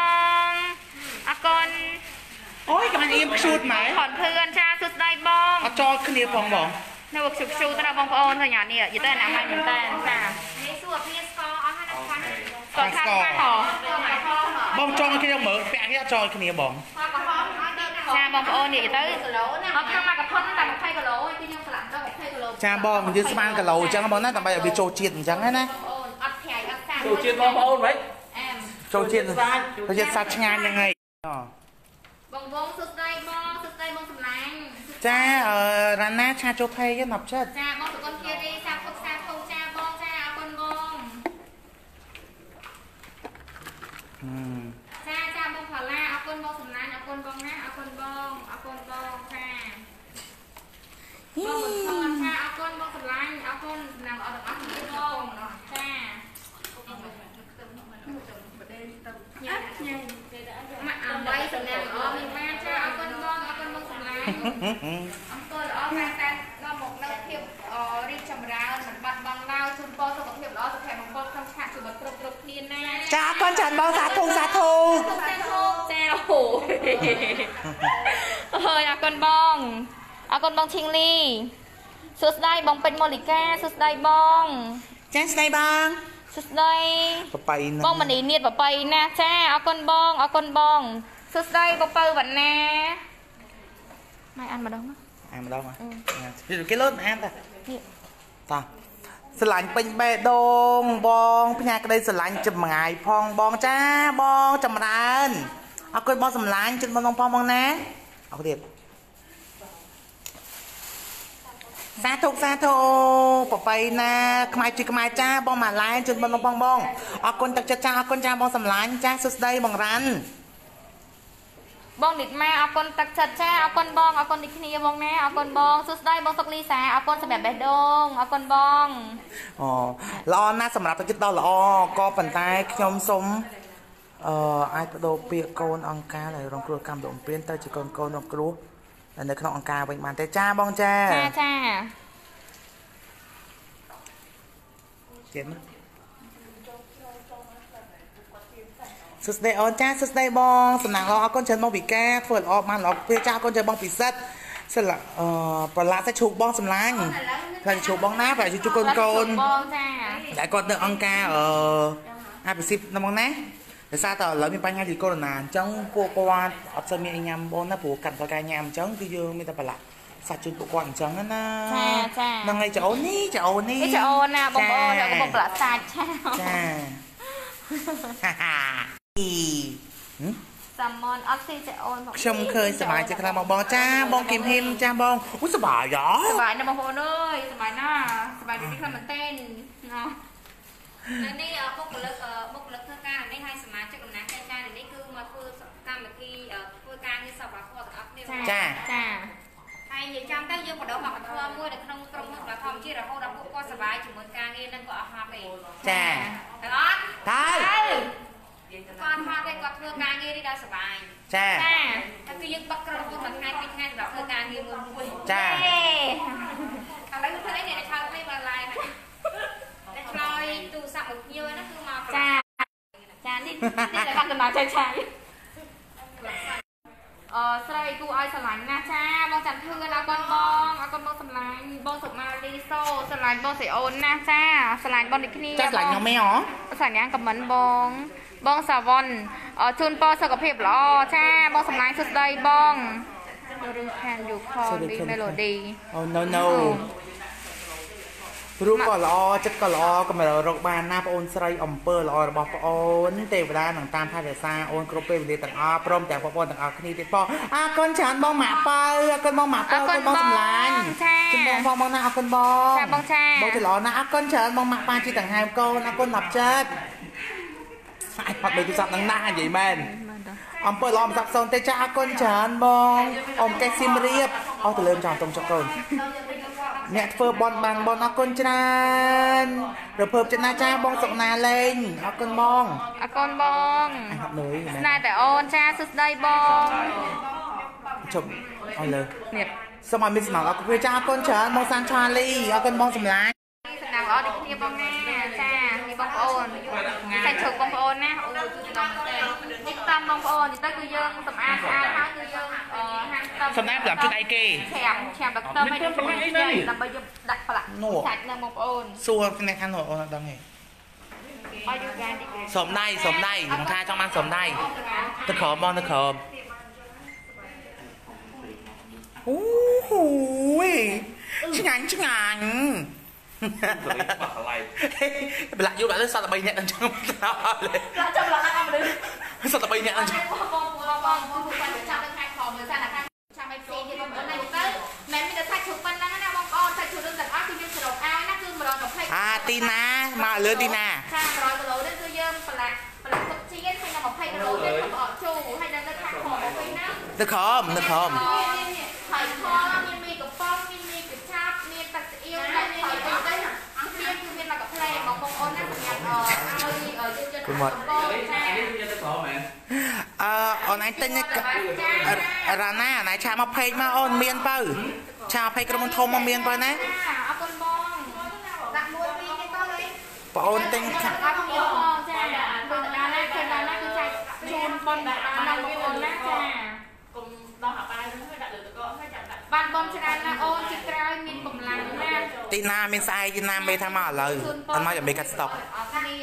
ងអរគុណអូយកំអៀមខ្ជូតម៉ែខនភឿនចាសួស្ដីបងអត់ចោលគ្នាផងបង នៅខ្ជុកខ្ជូទៅដល់បងប្អូនឃើញអត់នេះយីទៅណាម៉ៃមែនតើចានេះសួរគ្នាស្កអស់ហើយណាខាងគាត់ខាងខាងហ៎បងចង់ឲ្យគ្នាមើលពាក់គ្នាអត់ចោលគ្នាបងខកំហំឲ្យទៀតចាបងប្អូននេះយីទៅគីឡូណាអត់ក្នុងមកកធន់តែ20គីឡូឯងគឺខ្ញុំឆ្លាក់ដល់20គីឡូចាបងយើងស្មានគីឡូអញ្ចឹងបងណាដើម្បីឲ្យវាចូលជាតិអញ្ចឹងណាបងប្អូនអត់ប្រៃអត់សាំចូលជាតិបងប្អូនហ្មងអែមចូលជាតិសាច់ចូលជាតិសាច់ឆ្ងាញ់ហ្នឹងហើយអូ បងវងសួស្ដីបងសួស្ដីបងសំឡាញ់ចាអឺរ៉ាណាឆាចូលភ័យណាប់ចិត្តចាបងសុគន្ធគិរីសាពុកសាធុងចាបងចាអរគុណបង ហឹម ចាចាបងផល្លាអរគុណបងសំឡាញ់អរគុណបងណាអរគុណបងអរគុណបងចាបងបន្ថនចាអរគុណបងសំឡាញ់អរគុណសំណាងល្អទាំងអស់គ្នាបងចាម៉ាក់អ្វីសំណាងល្អមានបានចាអរគុណបងអរគុណបងសំឡាញ់ អង្គលល្អតែតែដល់មកនៅភាពរីកចម្រើនមិនបាត់បង់ឡើយជូនពរសុខភាពល្អសុខភាពមង្គលក្នុងឆាកជីវិតគ្រប់គ្រប់គ្នាណា ចាអរគុណច្រើនបងសាធុសាធុ សុខសាធុចាអូហើយអរគុណបង អរគុណបងឈីងលីសួស្ដីបងពេជ្រមូលីកាសួស្ដីបងចាស្ដីបងសួស្ដីបបៃណាបងមនីនៀតបបៃណាចាអរគុណបងអរគុណបងសួស្ដីបងពៅវណ្ណាម៉ែអានម្ដងមកអានម្ដងមកគេលោតអានតានេះតាស្រឡាញ់ពេញបេះដូងបងផ្ញើក្តីស្រឡាញ់ចម្ងាយផងបងចាបងចម្រើនអរគុណបងសម្លាញ់ជូនបងបងផងបងណាអរគុណទៀត សាធុសាធុបបៃណាខ្មែរជួយខ្មែរចាបងម៉ាឡែនជូនបងបងផងបងអរគុណទឹកចិត្តចាអរគុណចាបងសម្លាញ់ចាសួស្ដីបងរ៉ាន់បងនិតម៉ាអរគុណទឹកចិត្តចាអរគុណបងអរគុណដូចគ្នាបងណាអរគុណបងសួស្ដីបងសុកលីសាអរគុណសម្រាប់បេះដូងអរគុណបងអូល្អណាស់សម្រាប់ទឹកចិត្តដ៏ល្អក៏ប៉ុន្តែខ្ញុំសូមអឺអាចបដូរពាក្យកូនអង្ការដែលរងគ្រោះកម្មរំព្រានទៅជាកូនកូនរងគ្រោះ នៅក្នុងអង្ការវិញបានទេចាបងចាចាចាទៀតមកសួស្ដីអូនចាសួស្ដីបងសំណាងល្អអរគុណច្រើនបងវិការធ្វើល្អបានល្អពេលចាអរគុណច្រើនបងពិសិដ្ឋសិលអឺប្រឡាក់សាច់ជ្រូកបងសម្លាញ់ផ្លែជ្រូកបងណាប្រឡាក់ជ្រូកកូនកូនបងចាដែលគាត់នៅអង្គការអឺអាពិសិដ្ឋណាបងណា ដោយសារតែឥឡូវមានបញ្ហាទីកូវីដអញ្ចឹងពួកគាត់អត់សូវមានអីញ៉ាំបងណាព្រោះកាត់តកាយញ៉ាំអញ្ចឹងគឺយើងមានតែប្រឡាក់សាច់ជូនពួកគាត់អញ្ចឹងណាចាចាហ្នឹងហើយចាអូននេះចាអូននេះនេះចាអូនណាបងប្អូនយកកំពុងប្រឡាក់សាច់ចាចាហាហាអីហឹមសាម៉ុនអត់ទេចាអូនខ្ញុំឃើញសប្បាយចិត្តខ្លាំងបងបងចាបងគឹមហ៊ីមចាបងអូសប្បាយហ៎សប្បាយណាស់បងប្អូនអើយសប្បាយណាស់សប្បាយដូចនេះខ្លាំងមែនទែនណា នៅនេះអបុគ្គលិកអបុគ្គលិកធ្វើការនៅនេះហើយសមាជិកដំណាក់កាយការនៅនេះគឺមកធ្វើកម្មវិធីអធ្វើការងារសប្បុរសទាំងអស់គ្នាចាចាហើយនិយាយចាំទៅយើងបដោះមកធ្វើមួយនៅក្នុងក្រុមហ៊ុនរបស់ធម្មជាតិរហូតដល់ពួកគាត់សប្បាយជាមួយការងារនឹងក៏អស់ហត់ទេចាទាំងអត់តើគាត់ហត់ទេគាត់ធ្វើការងារនេះដល់សប្បាយចាចាតែគឺយើងបិទក្រុមហ៊ុនមួយថ្ងៃពីរថ្ងៃសម្រាប់ធ្វើការងារមួយមួយចាឥឡូវធ្វើអីអ្នកឆ្លើយពេលមកឡាយហើយអ្នកឆ្លើយទូរស័ព្ទមកភ្ញៀវហ្នឹងគឺមកចាចានេះនេះដែលបានដំណើរចាយចាយអឺស្រីគូឲ្យស្រឡាញ់ណាស់ចាបងចាំធឿនអរគុណបងអរគុណបងស្រឡាញ់បងសុមាលីសូស្រឡាញ់បងស្រីអូនណាស់ចាស្រឡាញ់បងដូចគ្នាចាឆ្លាញ់ខ្ញុំទេហ៎សញ្ញាខមមិនបងបងសាវ៉ុនអរជូនពរសុខភាពល្អចាបងសំឡាញ់សួស្ដីបងរឿង Can you call me melody អូ no no រូបក៏ល្អចិត្តក៏ល្អក៏មិនរកបានណាបងអូនស្រីអំពើល្អរបស់បងអូនទេវតានឹងតាមថែរក្សាអូនគ្រប់ពេលវេលាទាំងអស់ព្រមទាំងបងប្អូនទាំងអស់គ្នាទៀតផងអរគុណច្រើនបងម៉ាក់ប៉ៅអរគុណបងម៉ាក់ប៉ៅអរគុណបងសម្លាញ់ចាជំបងបងបងណាអរគុណបងចាបងចាបងទៅល្អណាស់អរគុណច្រើនបងម៉ាក់ប៉ាជីទាំងហែមកូនអរគុណដល់ចិត្តអាចផាត់ដូចទូរស័ព្ទនឹងណាស់និយាយមែនអំពើល្អមិនសាប់សូន្យទេចាអរគុណច្រើនបងអ៊ំកេះស៊ីមរៀបអស់ទៅលើចំតុងចុកកូន អ្នកធ្វើបនបានបនអរគុណច្រើនរភើបចិត្តណាចាបងសុកណាលេងអរគុណបងអរគុណបងអញហត់នឿយស្នេហ៍តែអូនចាសួស្ដីបងជប់ឲ្យលើនេះសូមឲ្យមានសំណងអរគុណចាអរគុណច្រើនបងសាន់ឆាលីអរគុណបងសម្លាញ់ សំណាងល្អដូចគ្នាបងណាចានេះបងប្អូនតែជោគបងប្អូនណាអូគឺសំណាងមែនទេនេះតាមបងប្អូននេះទៅគឺយើងសម្អាតស្អាតហើយគឺយើងអឺហាន់តាមសំណាងប្រាប់ជូនដៃគេឆាំឆាំដល់ខ្ទឹមឲ្យយើងដើម្បីយើងដាក់ប្រឡាក់សាច់នៅបងប្អូនសួរអ្នកខាងនោះអូនអត់ដឹងទេឲ្យយើងការនេះសុំដៃសុំដៃខ្ញុំថាចង់បានសុំដៃទៅក្រោមបងទៅក្រោមអូហូយឆ្ងាញ់ឆ្ងាញ់ បាក់កន្លែងប្រឡាក់យូរបាក់ទៅសត3នាក់ដល់ចឹងដល់លេឡាចាំឡាអត់មនុស្សសត3នាក់ដល់ចឹងបងបងបងបងបងគាត់ចាំទៅខែខំមើលសិនណាចាំឲ្យផ្សេងទៀតបងប្អូនណាទៅមិនមានតែសាច់ជ្រូកប៉ុណ្ណឹងណាបងប្អូនសាច់ជ្រូកនឹងទាំងអស់គឺយើងសរុបឲ្យណាគឺ120អាទីណាមកលឿនទីណាចា100គីឡូនេះគឺយើងប្រឡាក់ប្រឡាក់ទឹកជាតិហើយនឹង20គីឡូទៀតគឺប្រអត់ជូរហើយនឹងនៅខាងខំមកវិញណាទៅក្រោមទៅក្រោមមានមានមានហើយខមានមីកំប៉ុងមានមីកញ្ឆាប់មានទឹកស្អៀវហើយមានអីទៅអង្គមានគឺមានមកកាផ្លែបងប្អូនណាសម្រាប់អឲ្យយើងយកទៅកំប៉ុងចានេះវាទៅក្រោមមែនអឺអូនឯងទិញរ៉ាណាណៃឆាមក20មកអូនមានបើឆា20ក្រុមធំមកមានបើណាអរគុណបងដាក់មួយពីរទៀតទៅលេបងអូនទិញអរគុណបងចាដូចដល់ណាគឺដល់ណាគឺចែកជូនបងដល់ណាបងប្អូនណាចាកុំដល់អាបាយ បានបងច្រើនណាអូនជាក្រោយមានកម្លាំងណាស់ទីណាមានស្អែកទីណាមេថាមកឥឡូវអត់មកចាំមេកាត់ស្តុកអរគ្នា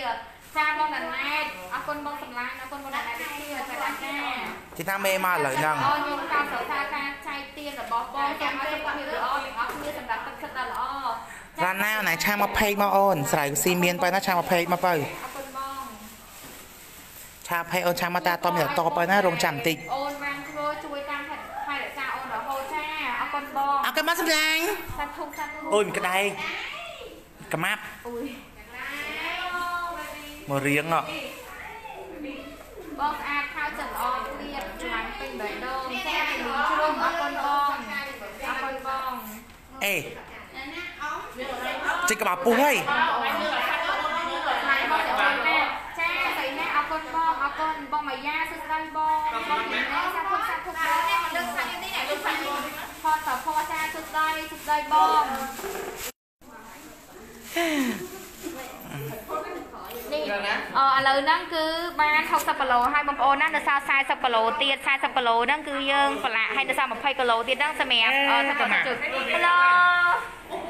ចាបងណាណែតអរគុណបងសម្លាញ់អរគុណបងណាណែតដូចគ្នាចាចាចាទីណាមេមកឥឡូវហ្នឹងអូខ្ញុំតាមសរសើរការចែកទានរបស់បងចាំឲ្យសុខភាពល្អទាំងអស់គ្នាសម្រាប់ទឹកចិត្តដ៏ល្អរ៉ាណាណៃឆាមក20មកអូនស្រ័យស៊ីមានបើណាឆាមក20មកបើអរគុណបងឆា20អូនឆាមកតាតមានតបើណារងចាំបន្តិចអូនបានធ្វើជួយតាមថែថែរក្សាអូនរហូតចាអរគុណ បងអរគុណមកសម្លាញ់សាធុសាធុអូយមានក្តែងក្មាប់អូយមករៀងហ៎បងស្អាតខោចិត្តល្អគ្រៀតឆ្លាញ់ពេញបតែដងចាជំនុំជ្រុំអរគុណបងអរគុណបងអេចេញក្បាលពុះហើយ ថ្លៃបងអូនណាចាស្អីណាអរគុណបងអរ គុណបងម៉ាយ៉ាសួស្ដីបងបងពីណាសាធុសាធុបងនេះមកដឹកសាច់នេះនេះផតតផចាសួស្ដីសួស្ដីបងនេះអឺឥឡូវហ្នឹងគឺបាន60គីឡូហើយបងប្អូនណានៅសល់40គីឡូទៀត40គីឡូហ្នឹងគឺយើងប្រឡាក់ហើយនៅសល់20គីឡូទៀតហ្នឹងសម្រាប់អឺថាទៅជិះ Hello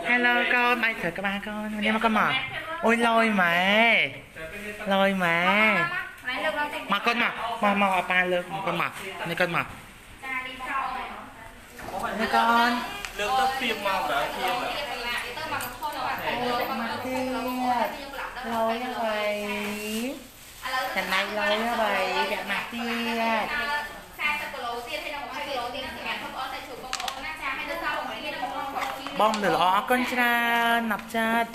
Hello កូនបាយត្រូវក្បាលកូននេះមកកូនមកអូយលយម៉ែលយម៉ែណៃលើកឡើងតិច មកកូនមកមកមកឲ្យប៉ាលើកកូនមកនេះកូនមកចានេះចោលនេះកូនលើកទៅពីមកដល់ពីទៅមកខលបាទអូយមកទៀតលយអ្វីចំណាយលយអ្វីវាក់មកទៀត40គីឡូទៀតហើយនឹង20គីឡូទៀតសម្រាប់បងប្អូនតែជួបបងប្អូនណាចាហើយនៅសល់6ទៀតបងប្អូនគាត់ជីបងនៅល្អអរគុណច្រើនណាប់ចាត់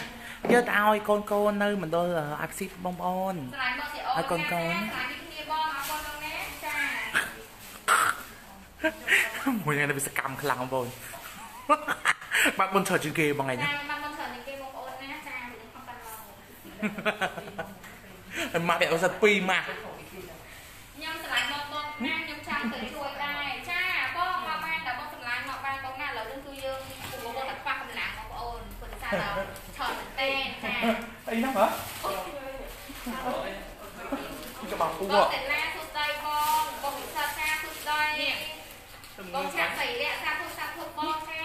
យកទៅឲ្យកូនកូននៅមណ្ឌលអាស៊ីបបងប្អូនស្រឡាញ់បងស៊ីអូឲ្យកូនកូនស្រឡាញ់គ្នាបងអរគុណបងណាចាមួយថ្ងៃនេះវាសកម្មខ្លាំងបងប្អូនបាក់បុនច្រើនជាងគេបងឯងចាមកបងច្រើនគេបងប្អូនណាចាមិនខំកាន់ឡងម៉ាក់វាអត់សិតពីរម៉ាក់ខ្ញុំស្រឡាញ់បងបងណាខ្ញុំចាំទៅជួយដែរចាបងមកបានតែបងស្រឡាញ់មកបានបងណាឥឡូវនេះគឺយើងពួកបងតែខ្វះកម្លាំងបងប្អូនព្រោះតែ អីហ្នឹងហ៎ក្បាលពូបងតែឡាសុស្ដីបងបងវិសាចាសុស្ដីបងឆាក់ស្រីរៈសាធុសាធុបងចា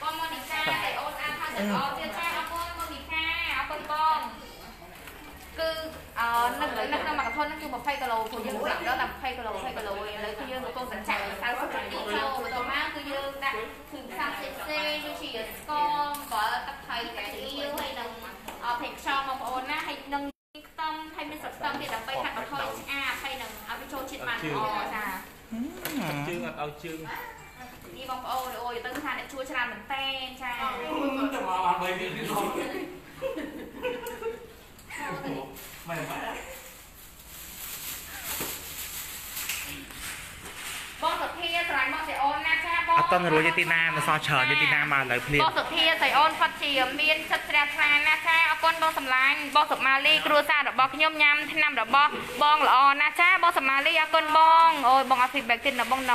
បងមកនិកាតែអូនអានថាទៅអរទៀតចាអរគុណបងនិកាអរគុណបង គឺអឺនៅនៅក្នុងមកកធនហ្នឹងគឺ20គីឡូព្រោះយើងដាក់ដល់តែ20គីឡូ20គីឡូឯងឥឡូវគឺយើងកំពុងតែចាក់40គីឡូចូលបន្តមកគឺយើងដាក់គឺផ្សំផ្សេងផ្សេងដូចជាស្ករអំបិលទឹកថៃកាអ៊ីវហើយនឹងអភេកខ្យងបងប្អូនណាហើយនឹងខ្ទឹមហើយមានស្លឹកខ្ទឹមទៀតដើម្បីកាត់បន្ថយឆ្អាបហើយនឹងឲ្យវាចូលជាតិបានល្អចាជើងអត់ឲ្យជើងនេះបងប្អូនអូយទៅថាអ្នកជួយច្រើនមែនតើចាចាំមកអត់បីទៀត ផងម៉ែម៉ែបងសុធាស្រឡាញ់បងសៃអូនណាចាបងអត់តន់រួចទេទីណានៅសល់ច្រើនទេទីណាមកឥឡូវភ្លាមបងសុធាសៃអូនផាត់ជាមានចិត្តជ្រះថ្លាណាចាអរគុណបងសម្លាញ់បងសុមាលីគ្រួសាររបស់ខ្ញុំញ៉ាំឆ្នាំរបស់បងល្អណាចាបងសុមាលីអរគុណបងអូយបងអត់ feedback ទៀតណាបងណ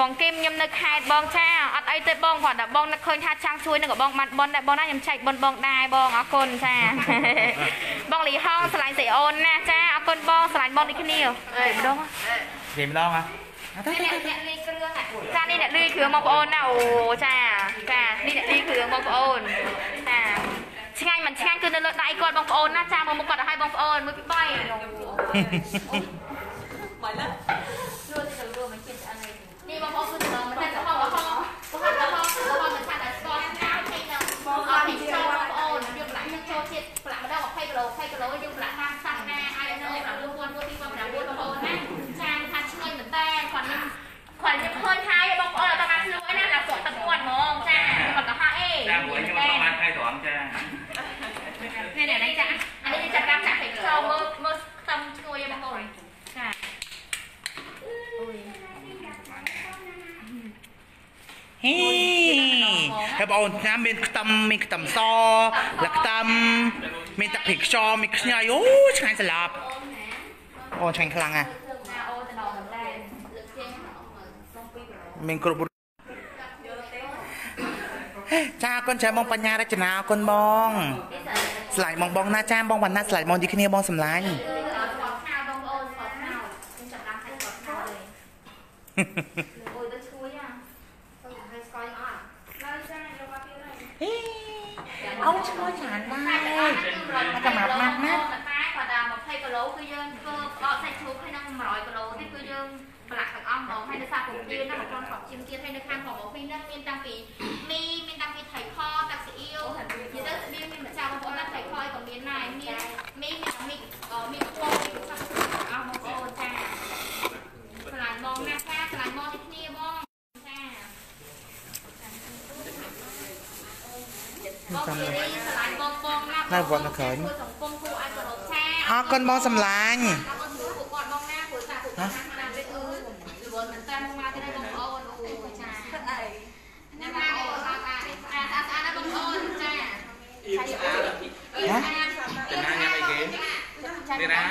បងគឹមខ្ញុំនៅខេត្តបងចាអត់អីទេបងគាត់តែបងនឹកឃើញថាចង់ជួយនឹងបងបានបនដែរបងណាខ្ញុំចែកបនបងដែរបងអរគុណចាបងលីហងស្រឡាញ់សៃអូនណាចាអរគុណបងស្រឡាញ់បងដូចគ្នាអេម្ដងនិយាយម្ដងហ៎នេះអ្នកអ្នកលាយគ្រឿងចានេះអ្នកលាយគ្រឿងបងប្អូនណាអូចាចានេះអ្នកលាយគ្រឿងបងប្អូនចាឆ្ងាញ់មិនឆ្ងាញ់គឺនៅលើដៃគាត់បងប្អូនណាចាមកមុខគាត់ឲ្យបងប្អូនមួយពី3បាយលើលួចទៅរួមមិនចិត្តអី នេះបងប្អូនគឺទៅមិនតែហោះហោះហោះហោះហោះហោះមិនថាតែស្គាល់ណាស់ហើយនឹងបងអត់នេះចូលបងប្អូនយើងប្រាក់យើងចូលជាតិប្រាក់ម្ដង20គីឡូ20គីឡូយើងប្រាក់តាមសាំណាហើយនៅប្រាក់លួចលួចពីបងប្រាក់លួចបងប្អូនណាចាថាឆ្ងាញ់មែនតើគាត់ខ្ញុំគាត់ខ្ញុំឃើញហើយបងប្អូនអត់តាមខ្លួនណាដាក់គាត់ទឹកមាត់ហ្មងចាគាត់ទៅហោះអេចាំមួយខ្ញុំអត់បានថៃត្រង់ចានេះនេះនេះចាអានេះចាកម្មចាក់ពេកចូលមើលមើលខ្ទឹមឈ្ងុយបងប្អូនចា ហេហើយបងអូនឆ្នាំមានខ្ទឹមមានខ្ទឹមសលខ្ទឹមមានទឹកភេកខ្យងមានខ្ញីអូឆ្ងាញ់ស្លាប់អូឆ្ងាញ់ខ្លាំងណាស់ណាអូទៅដល់តែលើកជាងសុំពីប្រហែលមានគ្រប់ចាអរគុណចាបងបញ្ញារចនាអរគុណបងស្លាញ់បងបងណាចាបងវណ្ណាស្លាញ់បងទីគ្នាបងសម្លាញ់គឺអត់ស្គាល់ខាវបងប្អូនស្គាល់ខាវខ្ញុំចាប់តាមតែស្គាល់ខាវទេអូយទៅឈួយអាទៅឲ្យស្គាល់អត់ឡើយចាយកមកទៀតហើយ អូឈ្មោះច្រើនណាស់តែសម្រាប់ម៉ាត់ណាតែគាត់ដល់20គីឡូគឺយើងធ្វើបកសាច់ជ្រូកហើយនឹង100គីឡូនេះគឺយើងប្រឡាក់ទាំងអស់ហ្មងហើយនៅសាគរទៀតណាមកក្នុងស្រុកជិមទៀតហើយនៅខាងក្រុមអូពីនេះមានតាំងពីមីមានតាំងពីថៃខតាក់ស៊ីអ៊ីវនិយាយទៅស្បៀងមានម្ចាស់បងប្អូនណាថៃខឲ្យក៏មានដែរមានមីមានមីមានពងមានសាក់អស់បងប្អូនចាឆ្លាញ់មកណាស់ចាឆ្លាញ់មកនេះគ្នាបងចា បងពីរីឆ្លាញ់បងបងណានៅវត្តនៅក្រោយសង្គមគួរឲ្យគោរពចាអរគុណបងសម្លាញ់អរគុណពួកគាត់បងណាព្រោះថាពួកណាតាមពេលអឺរវល់មែនតើមកទៅបងប្អូនអូចា thật ấy ណាមកអូស្អាតស្អាតស្អាតស្អាតណាបងប្អូនចា Im sẵn rồi. ណា Tình ai nhà mày ghế. Đi ra.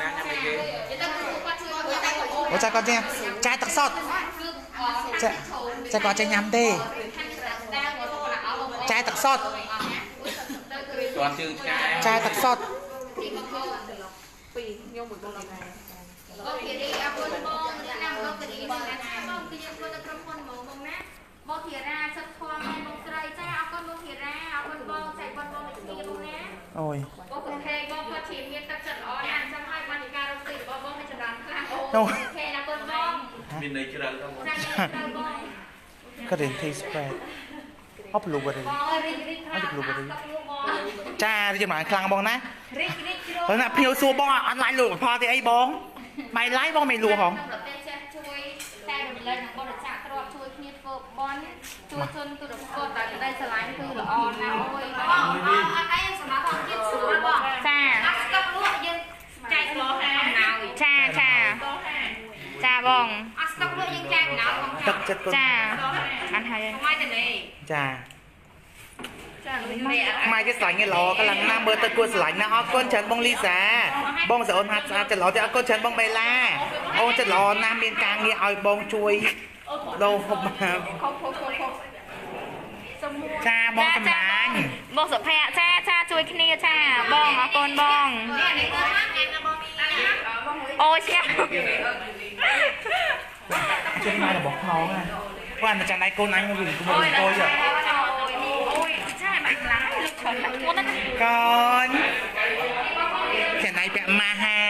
Ra nhà mày ghế. យទៅគឺគាត់ជួយគាត់តែបងប្អូនអូចាគាត់ចេះចាយទឹកសុទ្ធគឺចាចាគាត់ចេះញ៉ាំទេ ចាយទឹកសុទ្ធ Toàn chương trai. ចាយទឹកសុទ្ធពីបងប្អូនពីខ្ញុំមួយបងណាបងគិរីអរគុណបងនេះណាបងគិរីបងណាបងគឺយើងធ្វើទៅក្រុមហ៊ុនហ្មងបងណាបងធីរាសិតធម៌មែនបងស្រីចាអរគុណបងធីរាអរគុណបងចៃបងបងនេះគ្នាបងណាអូយបងប្រភេទបងគាត់ជាមានទឹកចិត្តល្អណាស់ចាំឲ្យបានការរកស៊ីរបស់បងឲ្យចម្រើនខ្លាំងអូអូប្រភេទអរគុណបង Mình này chưa đợi đâu. ចាត្រូវបងក៏រៀន tea spread អបលូបរីបងអើយរីករីកខ្លាំងបងចារីចម្រើនខ្លាំងបងណារីករីកជ្រោហើយណាភ្ញៀវសួរបងអត់ឡាញលក់ផលទេអីបងបាយឡាយបងមិនលក់ហងប្រទេសចេះជួយតែរំលែកនិងបរិច្ចាគទ្រព្យជួយគ្នាធ្វើបន់ជួយជនទុរគតតែក្តីស្រឡាញ់គឺល្អណាស់អូយបងអត់អីសម្រាប់ធម្មជាតិស្រួលបងចាអត់ស្កប់លក់យើងចែកលោហាអំណោយចាចាចាបងអត់ស្កប់លក់ យើងចែកអំណោយបងទឹកចិត្តកូនចាបានហើយមកទៅនេះចាចានេះអត់ម៉ែគេស្រឡាញ់គេល្អកម្លាំងណាស់មើលទៅគួរស្រឡាញ់ណាស់អរគុណច្រើនបងលីសាបងសអូនហាត់ស្អាតចិត្តល្អទេអរគុណច្រើនបងបេឡាអូនចិត្តល្អណាស់មានការងារឲ្យបងជួយដោហូបមកចាបងសម្លាញ់បងសុភ័ក្រចាចាជួយគ្នាចាបងអរគុណបងនេះនេះមើ លមកគេណាបងមីណាបងមួយអូយស្ងាត់ជួយម៉ែរបស់ផងណាគាត់តែចាំដៃកូនអញមកវិញគុំមកគួយចុះអូយចាបាច់ឡាយលើកឈុតបាច់មុនណាកូនចាំដៃពាក់ម៉ាស់ហា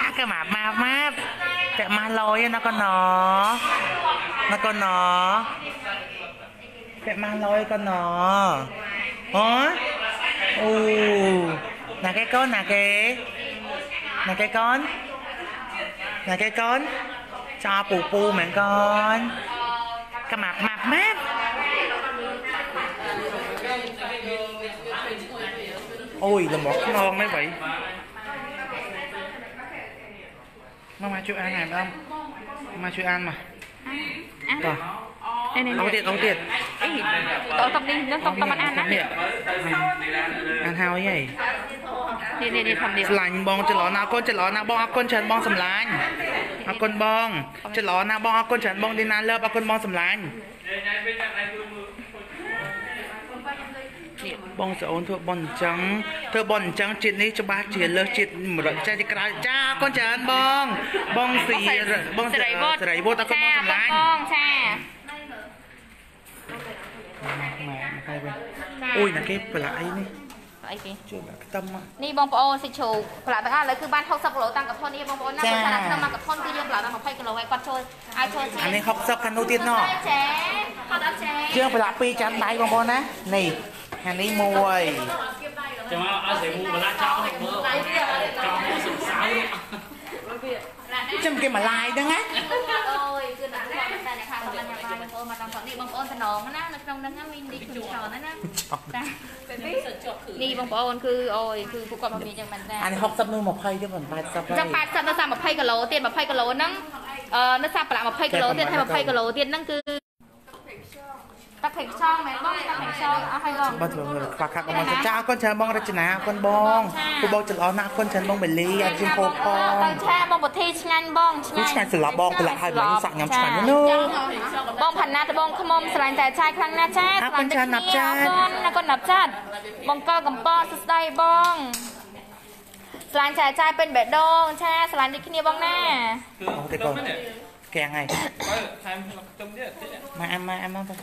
អាក៏ម៉ាប់ម៉ាប់ម៉ាប់ពាក់ម៉ាស់លយណាកូនណណាកូនណពាក់ម៉ាស់លយកូនណអូអូណាគេកូនណាគេណាគេកូន ណាគេកូនចោពូពូមែនកូនក៏ម៉ាប់ម៉ាប់ម៉ាប់ ôi là một ngon mấy vị Mama chưa ăn này không? Mama chưa ăn mà Rồi, នេះនេះ ông tiệt, ông tiệt អីតោះតុកនេះនឹងតុកតុកមិនអានណា Nè, ăn hao cái gì? នេះនេះនេះធម្មតា Lạnh bong chân lỏ nào con chân lỏ nào bong áo con chân bong sầm lạnh áo con bong chân lỏ nào bong áo con chân bong đi na lớp áo con bong sầm lạnh បងស្អូនធ្វើបន់អញ្ចឹងធ្វើបន់អញ្ចឹងជាតិនេះច្បាស់ជាលើសជាតិមរកចាទីក្រោយចាអរគុណច្រើនបង បងស៊ីបងសេរីវត្តសេរីវត្តអរគុណចាបងសម្លាញ់បងចាម៉ែមកហើយវិញ អូយណាគេប្រឡាក់អីនេះអីគេជួយដាក់ខ្ទឹមមកនេះបងប្អូនសិជ្រូប្រឡាក់ទាំងអស់ឥឡូវគឺបាន60គីឡូតាំងកធននេះបងប្អូនណាចាគាត់ថាក្នុងមួយកធនគឺយើងប្រឡាក់ដល់20គីឡូហើយគាត់ចូលឲ្យចូលជាអានេះ60ខាងនោះទៀតណោះចាគាត់អត់ចាយើងប្រឡាក់ពីរចាំដៃបងប្អូនណានេះអានេះមួយ Cho nó ăn sẽ mua mà lá chó này mơ. Chó nó sừng sáo. ចាំ គេមកឡាយហ្នឹងណាអូយគឺដាក់គាត់តែអ្នកខាងគាត់ញ៉ាំបាយបងប្អូនមកដល់គាត់នេះបងប្អូនតំណងណានៅក្នុងហ្នឹងមាននេះគឺច្រើនណាណាចានេះបងប្អូនគឺអូយគឺពួកគាត់មកមានចឹងមែនតើអានេះ60នោះ20ទៀតមិន80ហើយចឹង80ទៅ30 20គីឡូទៀត20គីឡូហ្នឹងអឺនៅសាប្រឡាក់20គីឡូទៀតហើយ20គីឡូទៀតហ្នឹងគឺ ទឹកភេកខ្យងមែនបងទឹកភេកខ្យងអស់ហើយបងបាទបងខ្វះខាតបងមកចាអរគុណច្រើនបងរចនាអរគុណបងគូបងច្រឡំណាស់អរគុណច្រើនបងបេលីអរគុណពោផងទៅឆាបងពុធីឆ្ងាញ់បងឆ្ងានេះញ់ឆ្ងាញ់សម្រាប់បងប្រឡាក់ឲ្យបងសាក់ញ៉ាំឆ្ងាញ់ណាស់នោះបងផាន់ណាត្បូងខ្មុំស្រឡាញ់តែចាយខ្លាំងណាស់ចាអរគុណច្រើនណាប់ចា៎អរគុណណាគុណណាប់ចាត់បងកលកំពតសួស្ដីបងស្រឡាញ់ចាយចាយពេញបេះដូងឆាស្រឡាញ់ដូចគ្នាបងណាអូទេកូនកាំងហើយ Thêm tâm chứ. មកអាមកអាមកទៅ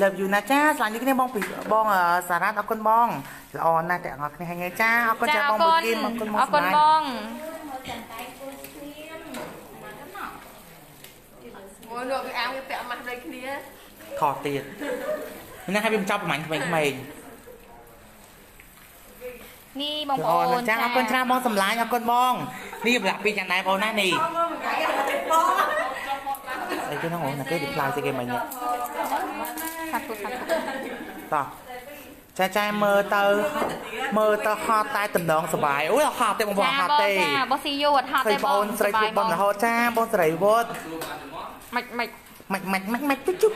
លើបយូណាចាស្លាញ់នេះគ្នាបងពីបងសារ៉ាត់អរគុណបងល្អណាស់ទាំងអស់គ្នាហើយចាអរគុណចាបងមួយគីមអរគុណបងអរគុណសម្បលាញ់ងអូយលោកវាអាំងវាពាក់ម៉ាស់ដូចគ្នាខកទៀតនេះឲ្យវាមិនចាប់ប្រហែលក្មេងៗ នេះបងប្ល្អអូណានស់ចាអរគុណច្រើនបងសម្លាញ់អរគុណបងនេះប្រឡាក់ពីយ៉ាងណាបងណានេះអីគេហ្នឹងអូណាគេ reply ស្អីគេមិញនេះខាត់ពុតខាត់ពុតតោះចចាចាមើលទៅមើលទៅហត់តែតំណងសបាយអូយហត់ទេបងប្អូនហត់ទេចាបងស៊ីយូអត់ហត់ឃើទេញបបងងអូនស្រីជួបបងរហូតចាបងស្រីវត្តមិនមិនម៉ាច់ម៉ាច់ម៉ាច់ម៉ាច់ទៅជុប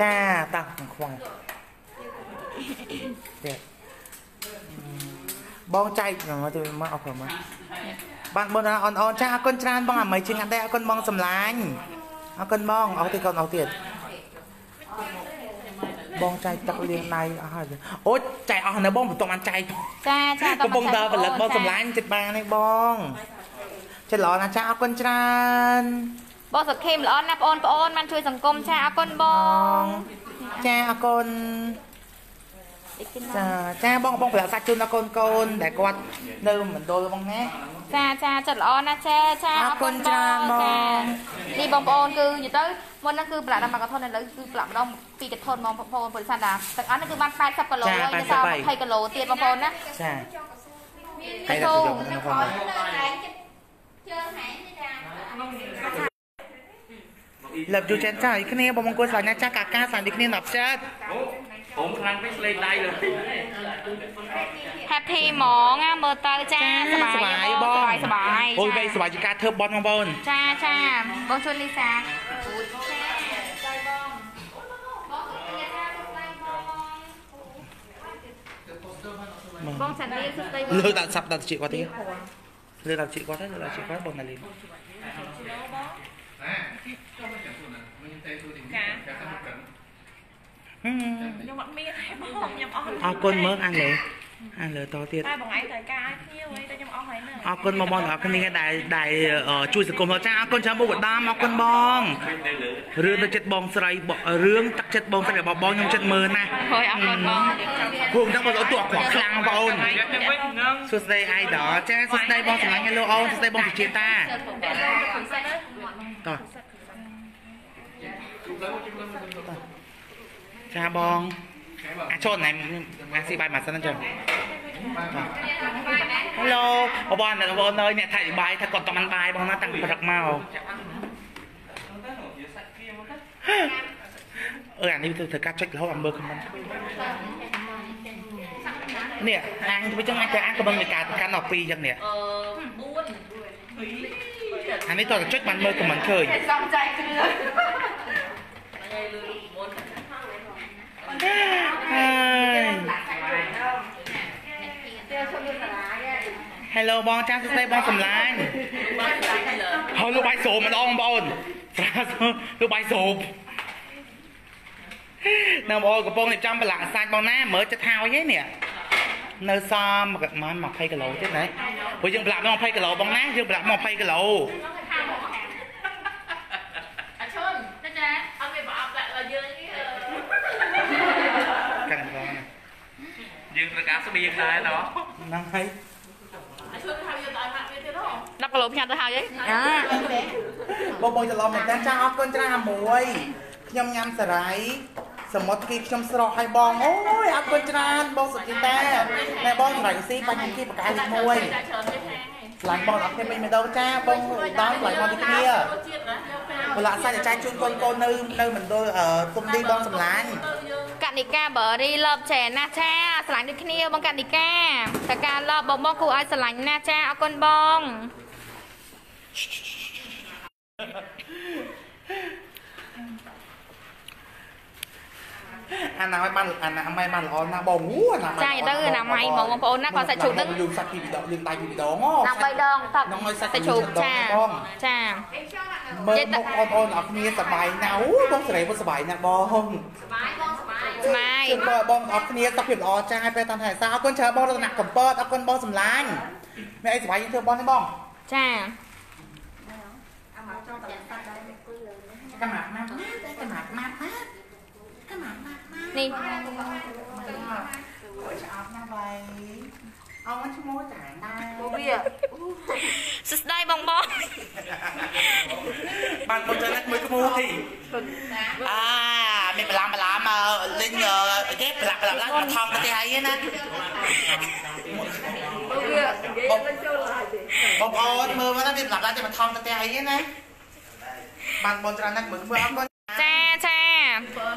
ចាតាំងខ្វល់ទេបងចែកមកទៅមកអរគុណមកបានបងអនអនចាអរគុណច្រើនបងអាមីជាងអត់ដែរអរគុណបងសម្លាញ់អរគុណបងអរទៀតកូនអរទៀតបងចែកទឹកលាងដៃអស់ហើយអូចែកអស់នៅបងបន្ទាប់បានចែកចាចាកំពុងដើរផលិតបងសម្លាញ់ចិត្តបានទេបងចិត្តល្អណាស់ចាអរគុណច្រើន បងសុខេមល្អណាស់បងប្អូនបានជួយសង្គមចាអរគុណបងចាអរគុណចាចាបងបងប្រឡាក់សាច់ជូនដល់កូនកូនដែលគាត់នៅមណ្ឌលបងណាចាចាចិត្តល្អណាស់ចាចាអរគុណច្រើនបងចានេះបងប្អូនគឺនិយាយទៅមុនហ្នឹងគឺប្រឡាក់ដល់មួយកធនឥឡូវគឺប្រឡាក់ម្ដងពីកធនបងប្អូនបរិស័ទតាទាំងអស់ហ្នឹងគឺបាន80គីឡូហើយទៅសល់20គីឡូទៀតបងប្អូនណាចាហើហើយយសូដល់ទៅយកមកជើងហែងនេះចា លើបយូចានចាគ្នាបងមង្គលស្លាញ់ណាស់ចាកាកាស្លាញ់ដូចគ្នាដល់ផ្ចិត ผมครั้งไม่เล่นได้เลย happy ហ្មងណាមើលទៅចាសប្បាយ បង សប្បាយសប្បាយ អូយបីសប្បាយជាការធ្វើបន់បងប្អូន ចាចាបងជួនលីសាបងសាន់ឌីសុស្ដី លើកដាក់សាប់ដាក់ជីគាត់ទៀតលើកដាក់ជីគាត់ទៅលើកដាក់ជីគាត់បងណាលីន ចា ហឹម ខ្ញុំអត់មានទេបងខ្ញុំអស់អរគុណមើងអាលើអាលើតទៀតតែបងឯងត្រូវការឲ្យភ្ញៀវអីតែខ្ញុំអស់ហើយហ្នឹងអរគុណបងប្អូនទាំងអស់គ្នាដែលដែលអឺជួយសង្គមចាអរគុណច្រើនបុកដាមអរគុណបងរឿងទឹកចិត្តបងស្រីបរឿងទឹកចិត្តបងស្រីរបស់បងខ្ញុំចិត្តមើលណាស់ហើយអរគុណបងពួកខ្ញុំបងអត់ទោះខ្វះខ្លាំងបងអូនសួស្ដីអៃដលចាសួស្ដីបងសម្លាញ់ហេឡូអូនសួស្ដីបងសុជាតាតោះ ចាបងអាចចូលណែអាស៊ីបាយមកសិនចឹង Hello បងប្អូនបងប្អូនអើយអ្នកថៃបាយថាគាត់តំបាយបងណាតាំងព្រឹកមកអឺអានេះទៅធ្វើការចុចរហូតឲ្យមើលខមមិននេះអាងទៅចឹងអាចទៅអាងក៏មិនមានការកាន់ដល់2ចឹងនេះអឺ4អានេះតើចុចបានមើលខមមិនឃើញសំចៃគ្រឿង Hello បងចាសួស្ដីបងសម្លាញ់បានតែលើហើយលោកបាយសូមម្ដងបងប្អូនស្រាលោកបាយសូមនៅបងប្អូនកំពុងតែចាំប្រឡាក់សាច់បងណាមើលចិត្តហើយឯនេះនៅសមប្រហែល20គីឡូទៀតណាព្រោះយើងប្រឡាក់មក20គីឡូបងណាយើងប្រឡាក់មក20គីឡូអាឈុនណាចាអត់មានប្រអប់ដាក់ដល់យើងទេ កាន់បងណា យើងត្រូវការស្បៀងដែរណោះហ្នឹងហើយអាឈុនថាយើងទៅឲ្យម៉ាក់វាទៀតហ៎10គីឡូផ្ញើទៅហើយអីបងបងច្រឡំមែនតើចាអរគុណច្រើនអាមួយខ្ញុំញ៉ាំសារាយសមុទ្រគីខ្ញុំស្រស់ឲ្យបងអូយអរគុណច្រើនបងសុជីតាណែបងសារាយស៊ីបាញ់គីបកាយលេខ1តែច្រើនទេខា ងឯងឆ្លាញ់បងអត់គ្នាមិញម្ដងចាបងដល់ឆ្លាញ់មកទីគ្នារសជាតិណាយកពេលបលាក់សាច់ចាយជូនកូនកូននៅនៅមណ្ឌលអឺទុំឌីបងសម្លាញ់កនិកាបរីលបចែណាស់ចាស្រឡាញ់ដូចគ្នាបងកនិកាតើការលបបងបងគួរឲ្យស្រឡាញ់ណាស់ចាអរគុណបង អាណាឲ្យបានអាណាឲ្យបានល្អណាស់បងអូអាណាចាទៅអនាម័យហ្មងបងប្អូនណាគាត់សាច់ជ្រូកហ្នឹងយើងសាច់ពីរដងយើងដៃពីរដងអូដើម្បីដងតបហ្នឹងឲ្យសាច់សាច់ជ្រូកចាចាមើលមុខបងប្អូនអរគ្នាសប្បាយណាស់អូបងសេរីបងសប្បាយណាស់បង bài con bài ស្មាយជូនបងបងអរគ្នាសុខភាពល្អចាស់ឲ្យពេលតាមថែសាអរគុណច្រើនបងរតនៈកំពតអរគុណបងសម្លាញ់មានអីសប្បាយយើងធ្វើបងទេបងចាកាមាត់ណាស់កាមាត់ណាស់ណានេះអូយឆ្អប់ណាស់បា យអងឈ្មោះចាដែរ bia សួស្ដីបងបងបានបងចឹងមួយក្មួយអាមានបឡាមបឡាមលេងគេបឡាបឡាឡើងថងទៅទីហើយណា bia ghế lên cho lại thì បងប្អូនមើលមកណាមានបឡាឡើងទៅថងទៅទីហើយណាបានបងច្រើនណាស់មើលមើលអរគុណ ចាចា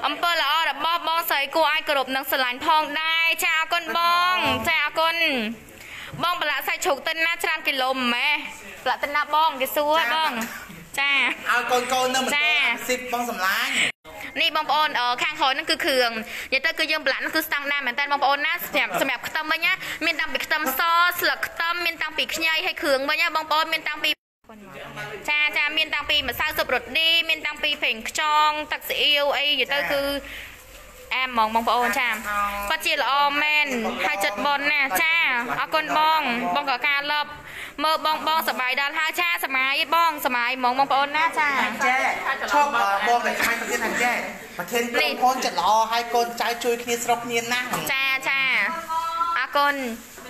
អំពើល្អរបស់បងស្រីគួរឲ្យគោរពនិងស្រឡាញ់ផងដែរចាអរគុណបងចាអរគុណបងប្រឡាក់សាច់ជ្រូកតិនណាច្រើនគីឡូម៉ែប្រឡាក់តិនណាបងគេសួរបងចាឲ្យកូនកូននៅមិនចាស៊ីបបងសម្លាញ់នេះបងប្អូនអឺខាងក្រោយហ្នឹងគឺគ្រឿងនិយាយទៅគឺយើងប្រឡាក់ហ្នឹងគឺស្តង់ដារមែនតើបងប្អូនណាសម្រាប់សម្រាប់ខ្ទឹមវិញណាមានតាំងពីខ្ទឹមសស្លឹកខ្ទឹមមានតាំងពីខ្ញីហើយគ្រឿងវិញណាបងប្អូនមានតាំងពី ចាចាមានតាំងពីម្សៅស៊ុបរ៉ូឌីមានតាំងពីប្រេងខ្យងទឹកស៊ីអ៊ីវអីនិយាយទៅគឺអែមហ្មងបងប្អូនចាគាត់ជាល្អមែនហើយចិត្តបនណាចាអរគុណបងបងក៏ការលប់មើលបងបងសប្បាយដល់ហើយចាសមាយបងសមាយហ្មងបងប្អូនណាចាចែឈប់អឺបងតែខ្លាញ់ប្រធានខាងចែប្រធានក្រុមហ៊ុនចិត្តល្អហើយកូនចៅជួយគ្នាស្រុកគ្នាណាស់ចាចាអរគុណ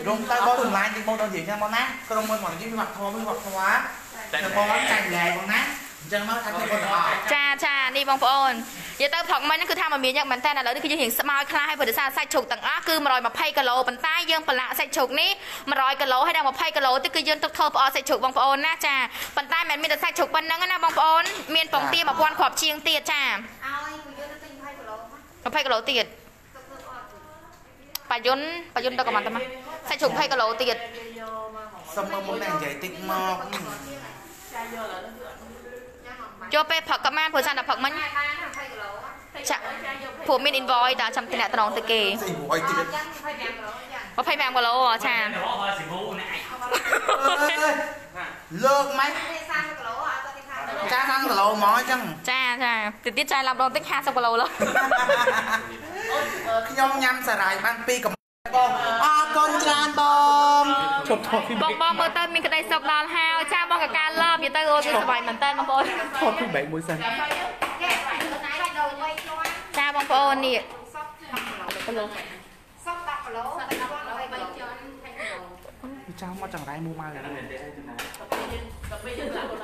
រំទៅបងសម្លាញ់ទីបងដល់និយាយចឹងបងណាក្រុមហ៊ុនមកនិយាយពីវត្តធម៌ពីវត្តធម៌ តែបងចាញ់លែងបងណាអញ្ចឹងមកថាទៅបងទាំងអស់ចាចានេះបងប្អូននិយាយទៅប្រកមិញហ្នឹងគឺថាមកមានយ៉ាងមែនតើឥឡូវនេះគឺយើងរៀងស្មោយខ្លះហើយព្រោះដោយសារសាច់ជ្រូកទាំងអស់គឺ120គីឡូប៉ុន្តែយើងប្រឡាក់សាច់ជ្រូកនេះ100គីឡូហើយដល់20គីឡូទៀតគឺយើងទុកធ្វើផ្អកសាច់ជ្រូកបងប្អូនណាចាប៉ុន្តែមិនមានតែសាច់ជ្រូកប៉ុណ្្នឹងទេណាបងប្អូនមានពងទា1000គ្រាប់ជាងទៀតចាឲ្យពួកយើងទៅទិញ20គីឡូមក20គីឡូទៀតបាយុនបាយុនទៅកំមិនទៅមកសាច់ជ្រូក20គីឡូទៀតសុំមើលមុខតែនិយាយតិចមក ចូលពេលព្រឹកក៏បានព្រោះចាំតែព្រឹកមិញបាន20គីឡូចាព្រោះមាន invoice តែចាំតំណតំណងទៅគេស្អីរួយទៀតចាំ25គីឡូចា25គីឡូចា Đó là sự vụ này. លើកម៉េចនេះ30គីឡូអត់ទៅទីខាងចា30គីឡូមកអញ្ចឹងចាចាទៅទៀតចាយឡាប់ដងតិច50គីឡូឡើយខ្ញុំញ៉ាំសារាយបាន2កំ បងអរគុណច្រើនបងជប់ថតពីបងបងមើលទៅមានក្តីសុខដល់ហើយចាបងកកាលប់និយាយទៅអូនវាសុបាយមែនតើបងប្អូនថតពីបែកមួយសិនគេខ្លួនឯងដល់វ័យខ្លួនចាបងប្អូននេះសុំ10គីឡូសុំ10គីឡូដល់10គីឡូ3ជន់20គីឡូ ពីចាំមកចង្រៃមួយមក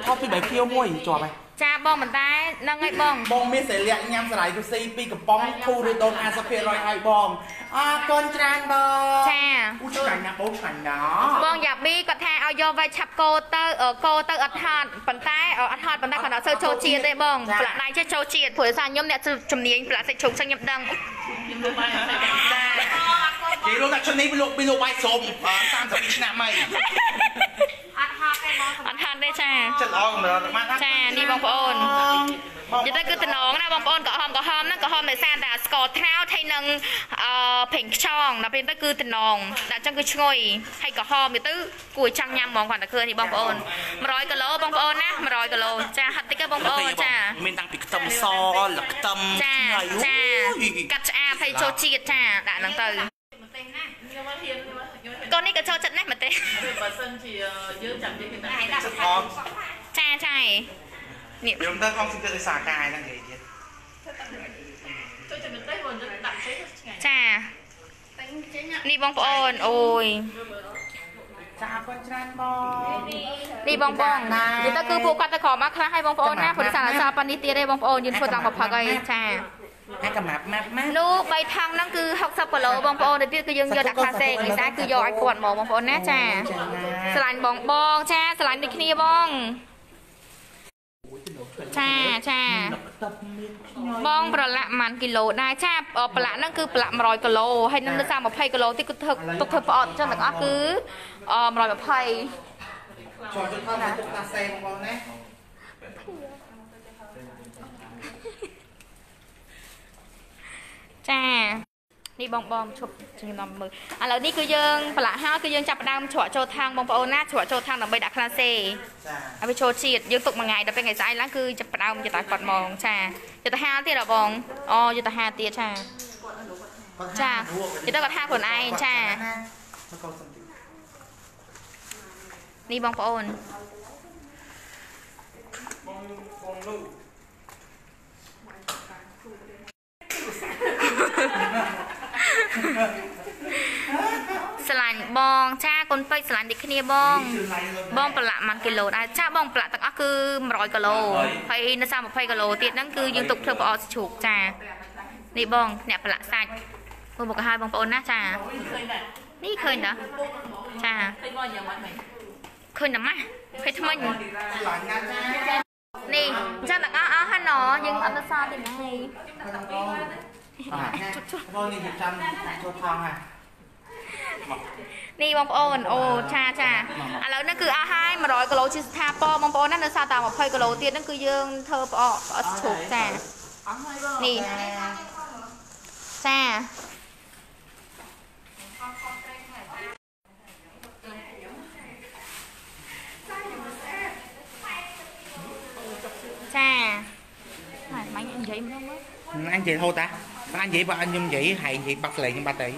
ថតពីបែកខៀវមួយជាប់ហើយចាបងមិនតែនឹងឯងបងបងមានសិលៈញ៉ាំសារាយគូស៊ីពីកំប៉ុងធូរឬដូន50%ឲ្យបងអរគុណច្រើនបងចាអូឆ្ងាញ់ណាស់បងឆ្ងាញ់ណាស់បងយ៉ាប៊ីគាត់ថាឲ្យយកវាយឆាប់កោទៅអឺកោទៅអត់ហត់ប៉ុន្តែអត់ហត់ប៉ុន្តែគាត់អត់សូវចូលជាតិទេបងផ្លាក់ដៃចេះចូលជាតិព្រោះថាខ្ញុំអ្នកជំនាញផ្លាក់សាច់ជ្រូកចឹងខ្ញុំដឹងនិ យាយរួមថាឈុតនេះពីលោកពីលោកបាយសុំ30ឆ្នាំហើយអត់ហត់ទេបងអត់ហត់ទេចាចិត្តល្អកម្រិតបានចានេះបងប្អូននិយាយទៅគឺតំណងណាបងប្អូនក្រហមក្រហមហ្នឹងក្រហមដោយសារតែស្ករត្នោតហើយនឹងអឺប្រេងខ្យងដល់ពេលទៅគឺតំណងដាក់ចឹងគឺឈ្ងុយហើយក្រហមទៅគួរចង់ញ៉ាំហ្មងគាត់តែឃើញនេះបងប្អូន100គីឡូបងប្អូនណា100គីឡូចាហិតតិចទេបងប្អូនចាមានតាំងពីខ្ទឹមសលខ្ទឹមចាចាកាត់ឆ្អាបហើយចូលជាតិចាដាក់ហ្នឹងទៅ ម្ទេសណាខ្ញុំមកហ៊ានខ្ញុំមកខ្ញុំកូននេះក៏ចូលចិត្តណាស់មែនទេបើសិនជាយើងចាំនិយាយគេតែហើយដាក់ចិត្តផាអត់មចាចានេះខ្ញុំទៅខំសិទ្ធិសាកាយហ្នឹងនិយាយទៀតជួយចាំតែបើយើងដាក់ចេញឆ្ងាញ់ចាពេញចេញនេះបងប្អូនអូយចាអរគុណច្រើនបងនេះបងប្អូននិយាយទៅគឺពួកគាត់ទៅក្រមកខ្លះឲ្យបងប្អូនណាព្រោះសារសារប៉ានេះទៀតទេបងប្អូនយើងធ្វើតាមប្រផឹកអីចា អាកំណាប់ម៉ាប់ម៉ាប់នោះ3ថង់ហ្នឹងគឺ60គីឡូបងប្អូនទៅទៀតគឺយើងយកដាក់ខាសេងឯស្អាតគឺយកឲ្យគាត់ហ្មងបងប្អូនណាចាស្រឡាញ់បងបងចាស្រឡាញ់ដូចគ្នាបងចាចាបងប្រឡាក់ប៉ុន្មានគីឡូដែរចាប្រឡាក់ហ្នឹងគឺប្រឡាក់100គីឡូហើយនឹងនៅសារ20គីឡូទៀតគឺធ្វើទុកធ្វើប្រអត់ចឹងទាំងអស់គឺអ120ចូលទៅថតទុកតាសេបងប្អូនណា ចានេះបងបងឈប់ជំនុំមើលឥឡូវនេះគឺយើងប្រឡាក់ហើយគឺយើងចាប់ផ្ដើមច្រកចូលថាងបងប្អូនណាច្រកចូលថាងដើម្បីដាក់ខ្លាសេចាឲ្យវាចូលជាតិយើងទុកមួយថ្ងៃដល់ពេលថ្ងៃស្អែកឡើងគឺចាប់ផ្ដើមយតាគាត់មកចាយតាហាលទៀតអ្ហ៎បងអូយតាហាលទៀតចាចាយតាគាត់ហាលខ្លួនឯងចានេះបងប្អូនបងបងលូ ស្រឡាញ់បង ចាកូនពេជ្រស្រឡាញ់ដូចគ្នាបង បងប្រឡាក់1គីឡូដែរចាបងប្រឡាក់ទាំងអស់គឺ100គីឡូហើយនៅសា20គីឡូទៀតហ្នឹងគឺយើងទុកធ្វើប្រអប់ជ្រូកចានេះបងអ្នកប្រឡាក់សាច់មើលមកឲ្យហើយបងប្អូនណាចាឃើញដែរនេះឃើញតាចាឃើញមកយ៉ាងម៉េចមិញឃើញតាម៉ាស់ឃើញថ្មិញឆ្លាញ់ណាស់ចា នេះអញ្ចឹងទាំងអស់អស់ហើយណយើងអត់ទៅសល់ទៀតណាហីបងនេះជិះចាំចូលថងហ่ะនេះបងប្អូនអូឆាឆាឥឡូវនេះគឺអស់ហើយ100គីឡូជាស្ថាពរបងប្អូនណានៅសល់តែ20គីឡូទៀតហ្នឹងគឺយើងធ្វើផ្អកផ្អកស្រូបចានេះចា ចាហើយមិននិយាយម្ដងមើល anh chị thôi ta anh chị bà anh nhung chị hay chị bắt lại nhưng ba tỷ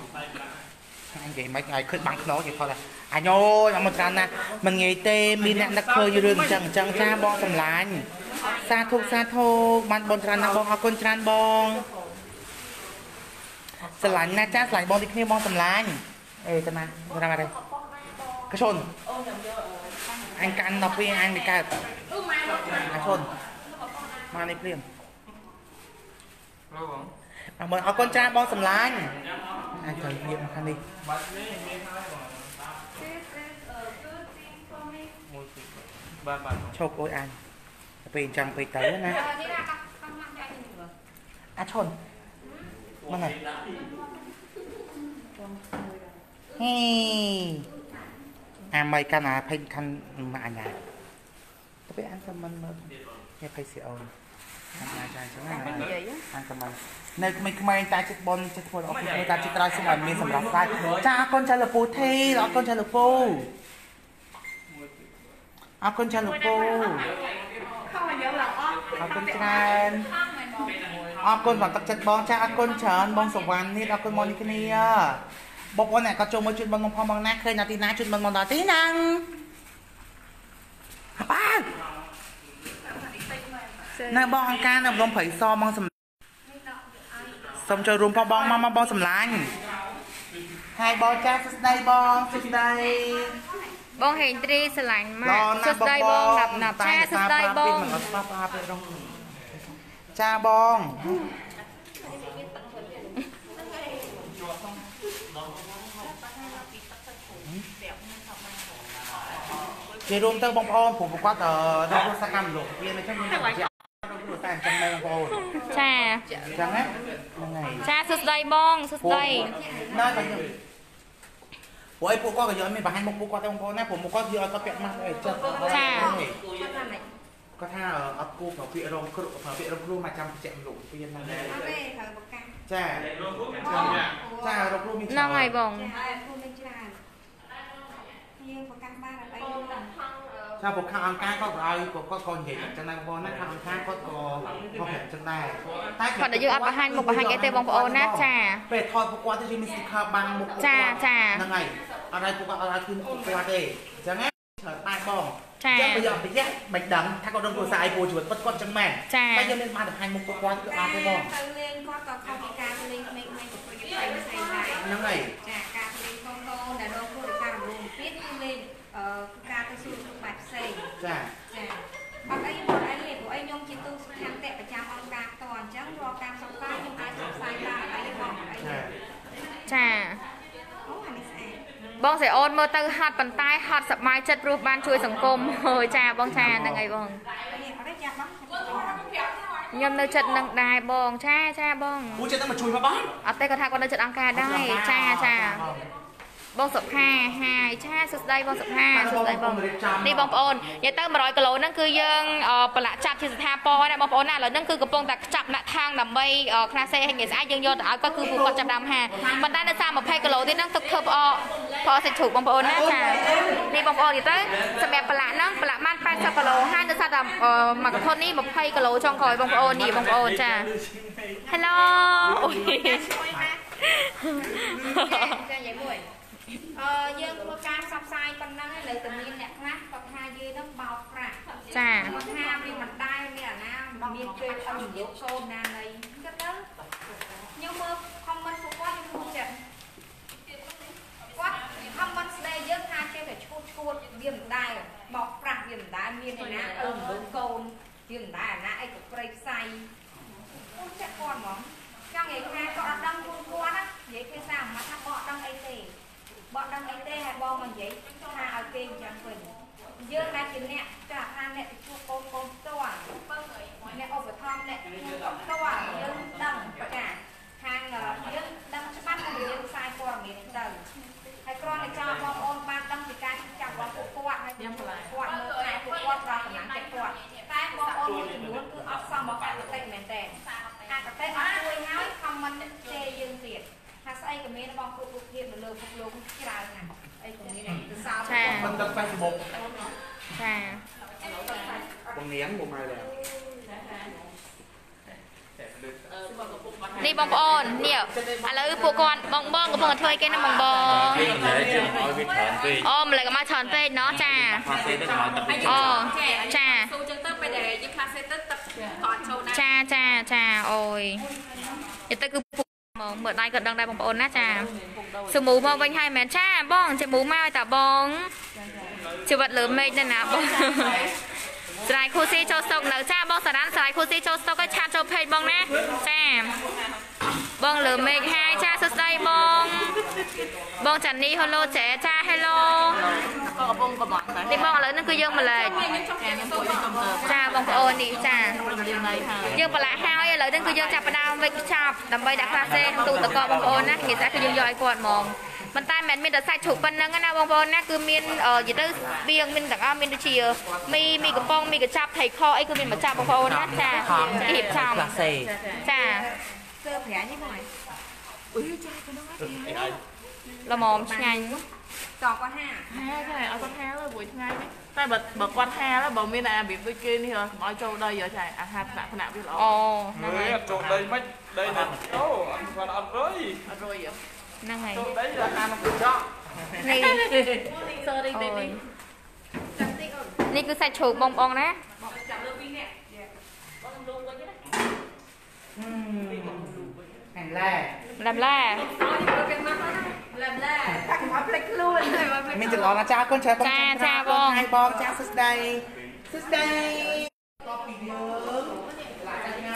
anh chị mấy ngày khơi bắn nó chị thôi là anh ơi ông một lần nè mình nghĩ tê mi nè đã khơi như rừng chẳng chẳng cha bong tầm lạnh xa thuộc xa thuộc bạn bong tràn nè bong ở con tràn bong ស្រឡាញ់ណាស់ចាស្រឡាញ់បងទីគ្នាបងតម្លាញអេតាណាតាមអីកឈុនអញកាន់ដល់ពីអញនេះកើតកឈុន មកនេះព្រាមអើបងអរគុណច្រើនបងសម្លាញ់អាចទៅនិយាយមកខាងនេះបាទបាទឈប់អុយអញទៅពេលអញ្ចឹងពេកទៅណានេះណាកាត់ខាងណាចាយនេះមើលអាឈុនមកណាហេអាមិនកាន់អាភ័យខាន់មកអញ្ញាទៅពេលអញទៅមិនមើលគេភ័យស៊ីអូន អញចាយចឹងណានិយាយអានកម្មនៅក្មេងៗតាចិត្តបនចិត្តធ្វើអរគុណតាចិត្តក្រោយសូមឲ្យមានសម្រាប់សាច់ចាអរគុណចាលពូធីអរគុណចាលពូអរគុណចាលពូអរគុណច្រើនអរគុណបងទឹកចិត្តបងចាអរគុណច្រើនបងសវណ្ណនេះអរគុណមកនេះគ្នាបងប្អូនអ្នកក៏ចូលមកជួយបងបងផងបងណាឃើញណាទីណាជួយបងបងដល់ទីហ្នឹងបាទ នៅបងអង្ការនៅរំព្រៃសបងសំសូមចូលរួមផងបងមកមកបងសម្លាញ់ហើយបងចាស់សួស្ដីបងសួស្ដីបងហេងត្រីស្រឡាញ់ម៉ាក់សួស្ដីបងណាប់ណាប់ចាសួស្ដីបងអត់ស្បាប់អាប់រងចាបងជារួមទៅបងប្អូនព្រោះប្រកបអឺដល់សកម្មលោកវាអញ្ចឹងមាន តែតែអញ្ចឹងដែរបងប្អូនចាអញ្ចឹងណាហ្នឹងហើយចាសួស្ដីបងសួស្ដីណ៎តែខ្ញុំព្រោះឯពួកគាត់ក៏យកមានបង្ហាញមុខពួកគាត់ទេបងប្អូនណាព្រោះមុខគាត់យកឲ្យគាត់ពាក់ម៉ាស់ឲ្យចិត្តគាត់ថាអត់គូប្រពាក្យរងគ្រោះប្រពាក្យរងគ្រោះមកចាំបញ្ជាក់លោកពៀនហ្នឹងដែរអត់ទេត្រូវប្រកាសចាចារងគ្រោះមានហ្នឹងហើយបងចាឲ្យគូមានច្រើនយើងប្រកាសបានអត់អីទេ ចាពួកខាងអង្គការគាត់ក៏ឲ្យគាត់គាត់ក៏និយាយចឹងដែរបងប្អូនណាខាងអង្គការគាត់ក៏គាត់ប្រាប់ចឹងដែរតែគាត់តែយើងអត់បង្ហាញមុខបង្ហាញអីទេបងប្អូនណាចាពេលថតពួកគាត់ទៅជាមាន sticker បាំងមុខពួកគាត់ចាចាហ្នឹងហើយអត់ឲ្យពួកគាត់អត់ឲ្យគឺមុខពួកគាត់ទេចឹងណាច្រើនតែបងចាចឹងប្រយោគប្រយ័ត្នមិនដឹងថាគាត់រងគ្រោះសារអីព្រោះជីវិតពិតគាត់ចឹងមែនចាតែយើងមានបានបង្ហាញមុខពួកគាត់គឺអត់ទេបងទៅលេងគាត់ក៏ខុសពីការទៅលេងក្មេងៗប្រពៃផ្សេងផ្សេងដែរហ្នឹងហើយចាការទៅលេងកូនកូនដែលរងគ្រោះដោយការរំលោភបំពានគឺលេងអឺគឺ ការទៅសួរសុខបែបផ្សេងចាចាអត់អីបងអីទេព្រោះអីខ្ញុំជាទូស្ថានតៈប្រចាំអង្គការផ្ទាល់អញ្ចឹងរាល់ការផ្សព្វផ្សាយខ្ញុំអាចផ្សព្វផ្សាយបានអីបងអីចាចាអូអានេះស្អាតបងស្រីអូនមើលទៅហត់ប៉ុន្តែហត់សប្បាយចិត្តព្រោះបានជួយសង្គមហឺចាបងចាហ្នឹងហើយបងនេះអត់ទេចាបងខ្ញុំនៅចិត្តនឹងដែរបងចាចាបងគូចិត្តតែមកជួយមកបានអត់ទេគាត់ថាគាត់នៅចិត្តអង្គការដែរចាចា បងសុផាហាយឆាសួស្ដីបងសុផាសួស្ដីបងនេះបងប្អូននិយាយទៅ100គីឡូហ្នឹងគឺយើងប្រឡាក់ចាប់ជាស្ថាពរណាបងប្អូនណាឥឡូវហ្នឹងគឺកំពុងតែខ្ចប់ដាក់ថាងដើម្បីខ្នាសេហិងស្អាតយើងយកទៅឲ្យគាត់គឺពួកគាត់ចាប់ដាំហាប៉ុន្តែនៅ20គីឡូទៀតហ្នឹងទឹកធ្វើផ្អកផ្អកសាច់ជ្រូកបងប្អូនណាចានេះបងប្អូននិយាយទៅសម្រាប់ប្រឡាក់ហ្នឹងប្រឡាក់បាន80គីឡូហើយនៅសត្វតែមួយកធននេះ20គីឡូចុងក្រោយបងប្អូននេះបងប្អូនចា Hello អូយចានិយាយមួយ អឺយើងធ្វើការផ្សព្វផ្សាយប៉ុណ្ណឹងហើយនៅតែមានអ្នកខ្លះគាត់ថាយើងនឹងបោកប្រាក់ចាគាត់ថាវាមិនដែរមានអាណាមានពេលអត់យកកូនណានៃគិតទៅខ្ញុំមើល comment ពួកគាត់ខ្ញុំพูดចិត្តគាត់ comment ស្ដីយើងថាចេះតែឈួតឈួតវាមិនដែរបោកប្រាក់វាមិនដែរមានឯណាអឺមើលកូនវាមិនដែរអាណាអីក៏ប្រៃផ្សៃខ្ញុំចិត្តគាត់ហ្មងចង់និយាយថាគាត់អត់ដឹងខ្លួនគាត់ណានិយាយភាសាអាម៉ាត់ថាគាត់អត់ដឹងអីទេ បកដឹងអីទេហើយបងមកនិយាយថាឲ្យគេអញ្ចឹងវិញយើងដែលជាអ្នកចាថាអ្នកទទួលកូនកូនផ្ទាល់អ្នកឧបត្ថម្ភអ្នកទទួលកូនផ្ទាល់យើងដឹងចាខាងយើងដឹងច្បាស់ថាយើងផ្សាយព័ត៌មានទៅហើយគ្រាន់តែចង់បងប្អូនបានដឹងពីការចាប់របស់ពួកគាត់ហើយគាត់មើលថែពួកគាត់ដល់កម្លាំងចិត្តគាត់តែបងប្អូនមួយចំនួនគឺអត់សមមកអកតេមែនតើអកតេអត់ជួយហើយ comment ជេរយើងទៀត ថាស្អីក៏មានបងគ្រប់រូបភាពនៅលើពិភពលោកច្រើនណាស់អីក៏មានដែរទៅសើចាមិនដឹង Facebook ចាបងនាងមកមកដែរនេះបងប្អូននេះឥឡូវពួកគាត់បងបងកំពុងតែធ្វើអីគេណាបងបង Cái này chứ nói với thằng đi អូម្លេះក៏មកច្រើនពេកណោះចា Hoa xe tới nói tập đi អូចាចាស៊ូចឹងទៅពេលដែលយើងខ្លះសេទៅទឹកគាត់ចូលណាចាចាចាអូយនិយាយទៅគឺពុក មកមើលដៃក៏ដឹងដែរបងប្អូនណាចាសមូមកវិញហើយមែនចាបងជាមូមកឲ្យតាបងជីវិតលើមេឃនៅណាបង ស្រ័យខូស៊ីចូលស្តុកនៅចាបងសារ៉ាន់ស្រ័យខូស៊ីចូលស្តុកឲ្យឆាតចូលពេកបងណាចាបងលើមេឃហើយចាសួស្ដីបង បងចានី hello ចែចា hello ក៏កំពុងកំអត់តែនេះបងឥឡូវហ្នឹងគឺយើងម្លេចខ្ញុំពួកខ្ញុំកំទៅចាបងប្អូននេះចារៀនណៃហើយយើងបន្លាស់ហើយឥឡូវហ្នឹងគឺយើងចាប់ផ្ដើមវិចឆាប់ដើម្បីដាក់ក្លាសេក្នុងទូទឹកកកបងប្អូនណានិយាយថាគឺយើងយកឲ្យគាត់ហ្មង ប៉ុន្តែមិនមានតែសាច់ជ្រូកប៉ុណ្ណឹងណាបងប្អូនណាគឺមាននិយាយទៅស្បៀងមានទាំងអស់មានដូចជាមីមីកំប៉ុងមីកញ្ចប់ថៃខអីគឺមានមកចាប់បងប្អូនណាចារៀបចំចាសើប្រានេះបងអើយចាកណ្ដុងហ្នឹងល្មមឆ្ងាញ់តោះគាត់ហាហាចាឲ្យគាត់ហាលើព្រោះឆ្ងាយតែបើបើគាត់ហាលើបើមានអារបៀបដូចគេនេះកុំឲ្យចូលដីយកចាអាហារថ្នាក់ថ្នាក់វាល្អអូអើយអត់ចូលដីមិនដីណាអូអត់ស្មានអត់រុយអត់រុយហ៎ ហ្នឹងហើយចូលដីអាហារក្នុងចកនេះ sorry អូ baby យនេះគឺសាច់ជ្រូកបងប្អូនណាខាងឡែឡាំឡាមានចន្លោះណាចាកូនច្រើនបងហើយបងចាសួស្ដីសួស្ដីតបពីយើង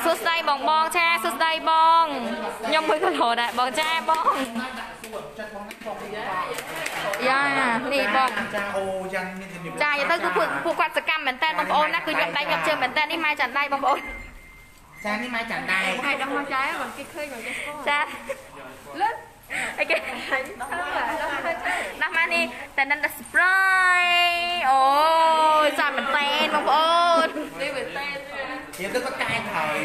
សួស្ដីបងបងចាសួស្ដីបងខ្ញុំមួយគីឡូដែរបងចាបងចិត្តបងណាបងយ៉ាយ៉ានេះបងចាអូយ៉ាងមានជំនាញចានិយាយទៅគឺពួកពួកគាត់សកម្មមែនតើបងប្អូនណាគឺយកដៃយកជើងមែនតើនេះម៉ែចាន់ដៃបងប្អូនចានេះមកចាំដែរហើយដល់មកចាយបងគេឃើញបងគេស្គាល់ចាលើ អីគេហើយដល់ដល់ឃើញទៅដល់មកនេះតែនឹងតែ surprise អូយចាំមែនតើបងប្អូននេះវាតែយើងទៅក៏កាយហើយ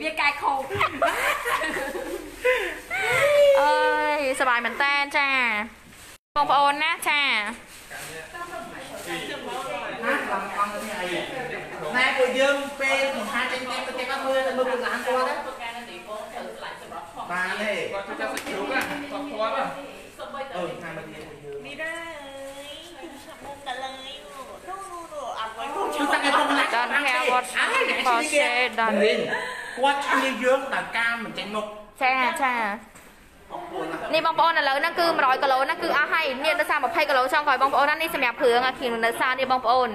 វាកាយខោអើយសប្បាយមែនតើចាបងប្អូនណាចាណាឡើងខំនេះអីណែពួកយើងពេលមិនថាចេញទៅទៅគាត់មើលមើលពួកឡានគាត់ណា ប់ផងបានទេគាត់ចូលចិត្តជ្រូកណាគាត់គាត់ណាសូម្បីតែអឺតាមមកទៀតពួកយើងនេះដែរអើយឆាប់មកកលៃនោះនោះអត់ໄວគូគឺតាំងឲ្យបងណា Don't care what for share done គាត់ឈ្នះយើងដល់ការមិនចេញមុខចាចានេះបងប្អូនឥឡូវហ្នឹងគឺ100គីឡូហ្នឹងគឺអស់ហើយនេះដល់30 20គីឡូចុងក្រោយបងប្អូនណានេះសម្រាប់គ្រឿងអាគ្រឿងនៅសានេះបងប្អូន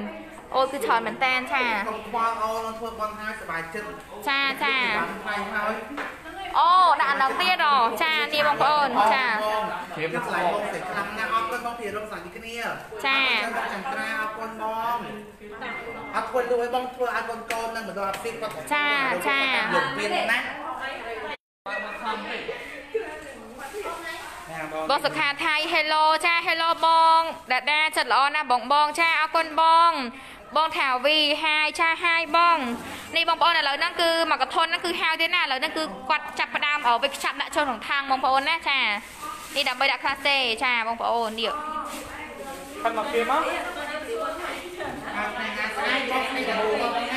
អូគឺច្រើនមែនតែនចាកុំខ្វល់អូនធ្វើបន់ហើយសុបាយចិត្តចាចាបានថ្លៃហើយ អូដាក់អានោះទៀតអូចានេះបងប្អូនចាជៀមថ្លៃមកសេចខ្លាំងណាស់អរគុណបងពីរំសាច់គ្នាចាចន្ទ្រាអរគុណបងអត់ធ្វើលុយបងធ្វើឲ្យកូនកូននឹងបន្តអភិគាត់លោកមានណាបងសុខាថៃ Hello ចា Hello បងដាដាចិត្តល្អណាស់បងបងចាអរគុណបង បងថាវីហាយឆាហាយបងនេះបងប្អូនឥឡូវហ្នឹងគឺមកកធនហ្នឹងគឺហាវទេណាឥឡូវហ្នឹងគឺគាត់ចាប់ផ្ដើមអោវាខ្ចាប់ដាក់ចូលក្នុងថាងបងប្អូនណាចានេះដើម្បីដាក់ខ្លាសេចាបងប្អូននេះខាត់មកពីមក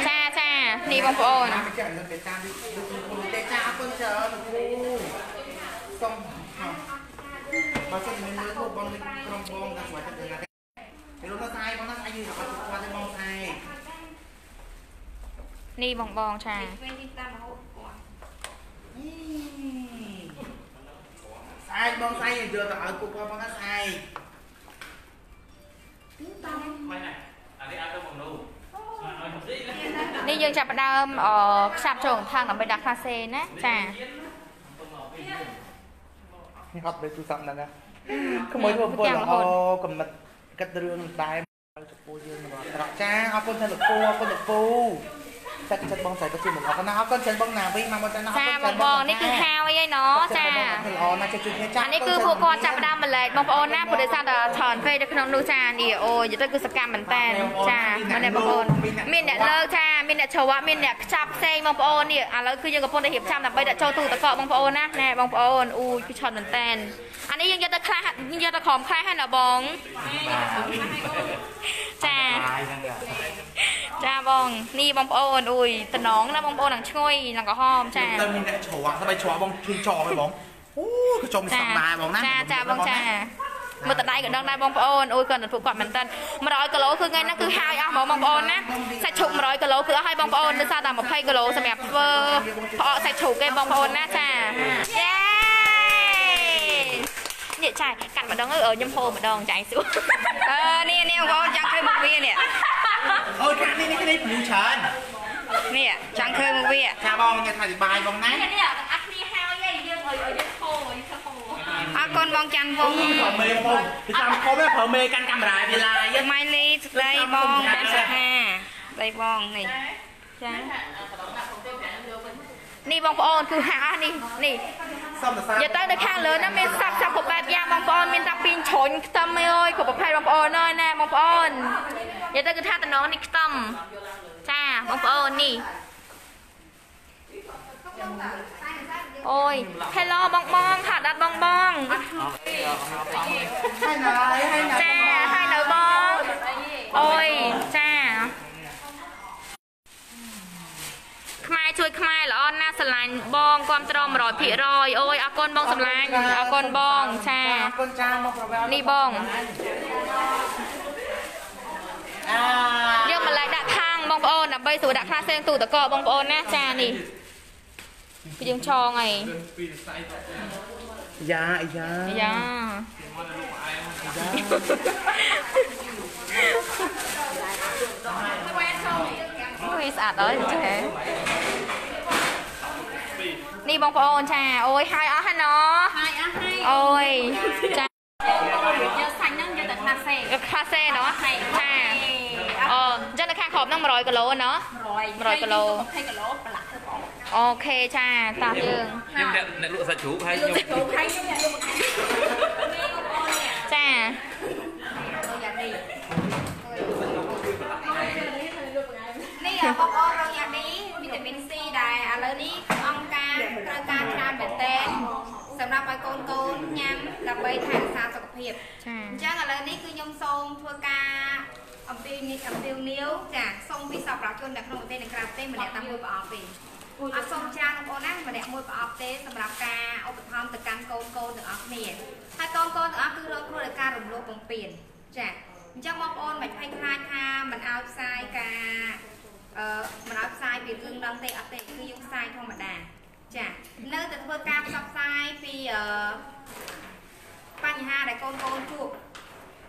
ចាចានេះបងប្អូនសូមបើសិនមានមើលបងក្រុមបងថាស្វាគមន៍ នេះបងបងឆាស្អែកបងស្អែកយកទៅឲ្យគុកគាត់បងស្អែកតាមមិនណាអានេះអត់ទៅមកនោះនេះយើងចាប់ផ្ដើមខ្សាប់ចូលកន្ថងដើម្បីដាក់ខាសេណាចាខ្ញុំអត់បេទូរស័ព្ទហ្នឹងណាក្មួយធ្វើពលល្អកំណត់គិតរឿងដែរចំពោះយើងរបស់ត្រកចាអរគុណថាលោកពូអរគុណលោកពូ តែចិត្តបងស្រីក៏ជួយមកអរគុណណាអរគុណច្រើនបងណាវិញមកមកចាណាអរចាគុណបងបងនេះគឺខាវអីឯណោះចាល្អណាស់ជួយជួយគ្នាចាអានេះគឺពួកគាត់ចាប់ផ្ដើមម្លែកបងប្អូនណាព្រោះដោយសារតែច្រើនពេកនៅក្នុងនោះចានេះអូយនិយាយទៅគឺសកម្មមែនតើចាមែនទេបងប្អូនមានអ្នកលើកចាមានអ្នកជ្រវមានអ្នកខ្ចាប់ផ្សេងបងប្អូននេះឥឡូវគឺយើងកំពុងតែរៀបចំដើម្បីដាក់ចូលទូទឹកកកបងប្អូនណាណែបងប្អូនអូយគឺច្រើនមែនតើអានេះយើងយកទៅខ្លះយើងយកទៅក្រោមខ្លះហើយណាបងចាបាយហ្នឹងចាចាបងនេះបងប្អូនអូយតំណងណាបងប្អូននឹងឈ្ងុយនឹងក្រហមចាទៅមានអ្នកជ្រក់ស្បែកជ្រក់បងជឿចោហើយបងអូក៏ចុំស្ដាយបងណាចាចាបងចាមើលតដៃក៏ដឹងដែរបងប្អូនអូយគាត់ទៅពួកគាត់មែនតើ100គីឡូគឺថ្ងៃហ្នឹងគឺហើយអស់ហ្មងបងប្អូនណាសាច់ជ្រូក100គីឡូគឺអស់ហើយបងប្អូនដោយសារតែ20គីឡូសម្រាប់ធ្វើផ្អកសាច់ជ្រូកគេបងប្អូនណាចាយេនេះចាកាត់ម្ដងអើខ្ញុំហូរម្ដងចាញ់សួរអឺនេះនេះបងប្អូនចង់ឃើញមុខវានេះអូយខាងនេះនេះនេះពលឺច្រើន នេះចង់ឃើញមុខវាចាបងញ៉ាំថាបាយបងណានេះអាគ្នាហើយយើងឲ្យយើងហូរយើងធ្វើហូរអរគុណបងច័ន្ទវងប្រើមេបងពីតាមខំប្រើមេកាន់កាមេរ៉ាវាឡាយម៉ៃលីស្ដីបង55ដីបងនេះចានេះបងប្អូនគឺហាក់អស់នេះនេះសុំសរសើរនិយាយទៅនៅខាងលើហ្នឹងមានសាប់សាប់គ្រប់បែបយ៉ាងបងប្អូនមានតាពីងជ្រុញខ្ទឹមអើយគ្រប់ប្រភេទបងប្អូនអើយណែបងប្អូននិយាយទៅគឺថាតំណងនេះខ្ទឹម ចាបងប្អូននេះអូយ Hello បងបងហាត់ដាត់បងបងហើយណាហើយណាចាហើយនៅបងអូយចាខ្មែរជួយខ្មែរល្អណាស់ស្រឡាញ់បងគ្រប់ត្រ100%អូយអរគុណបងស្រឡាញ់អរគុណបងចាអរគុណចាមកប្រវែនេះបងអា យើងមកឡើងដាក់ខាងបងប្អូនដើម្បីស្រួលដាក់ខ្លះផ្សេងទូតកកបងប្អូនណាចានេះគឺយើងឆងហើយយ៉ាយ៉ាយ៉ាអូយស្អាតអើយចានេះបងប្អូនចាអូយហើយអស់ហើយណហើយអស់ហើយអូយចា យកសាច់ហ្នឹងយកទៅខាសេយកខាសេណចាអូអញ្ចឹងនៅខាងក្រោមហ្នឹង100គីឡូណ100 100គីឡូ20គីឡូប្រឡាក់ធ្វើបងអូខេចាតាមយើងខ្ញុំអ្នកអ្នកលក់សាច់ជ្រូកហើយលុខ្ញុំយទៅហើយខ្ញុំអ្នកលុយចាយ៉ាងនេះនេះបងប្អូនរកយ៉ាងនេះវីតាមីន C ដែរឥឡូវនេះអង្គការត្រូវការច្រើនមែនទែន សម្រាប់ឲ្យកូនកូនញ៉ាំដើម្បីថែរក្សាសុខភាពចាអញ្ចឹងឥឡូវនេះគឺខ្ញុំសូមធ្វើការអំពីនេះអំពីនីវចាសូមពីសប្បុរសជននៅក្នុងប្រទេសនិងក្រៅប្រទេសម្នាក់តាមមួយប្រអប់ទេអត់សូមច្រើនបងប្អូនណាម្នាក់មួយប្រអប់ទេសម្រាប់ការឧបត្ថម្ភទៅកាន់កូនកូនទាំងអស់គ្នាហើយកូនកូនទាំងអស់គឺរងគ្រោះដោយការរំលោភបំពានចាអញ្ចឹងបងប្អូនមិនភ័យខ្លាចថាមិនឲ្យផ្សាយការអឺមិនឲ្យផ្សាយពីរឿងហ្នឹងទេអត់ទេគឺយើងផ្សាយធម្មតា ចានៅតែធ្វើការផ្សព្វផ្សាយពីអឺបញ្ហាដែលកូនកូនជួប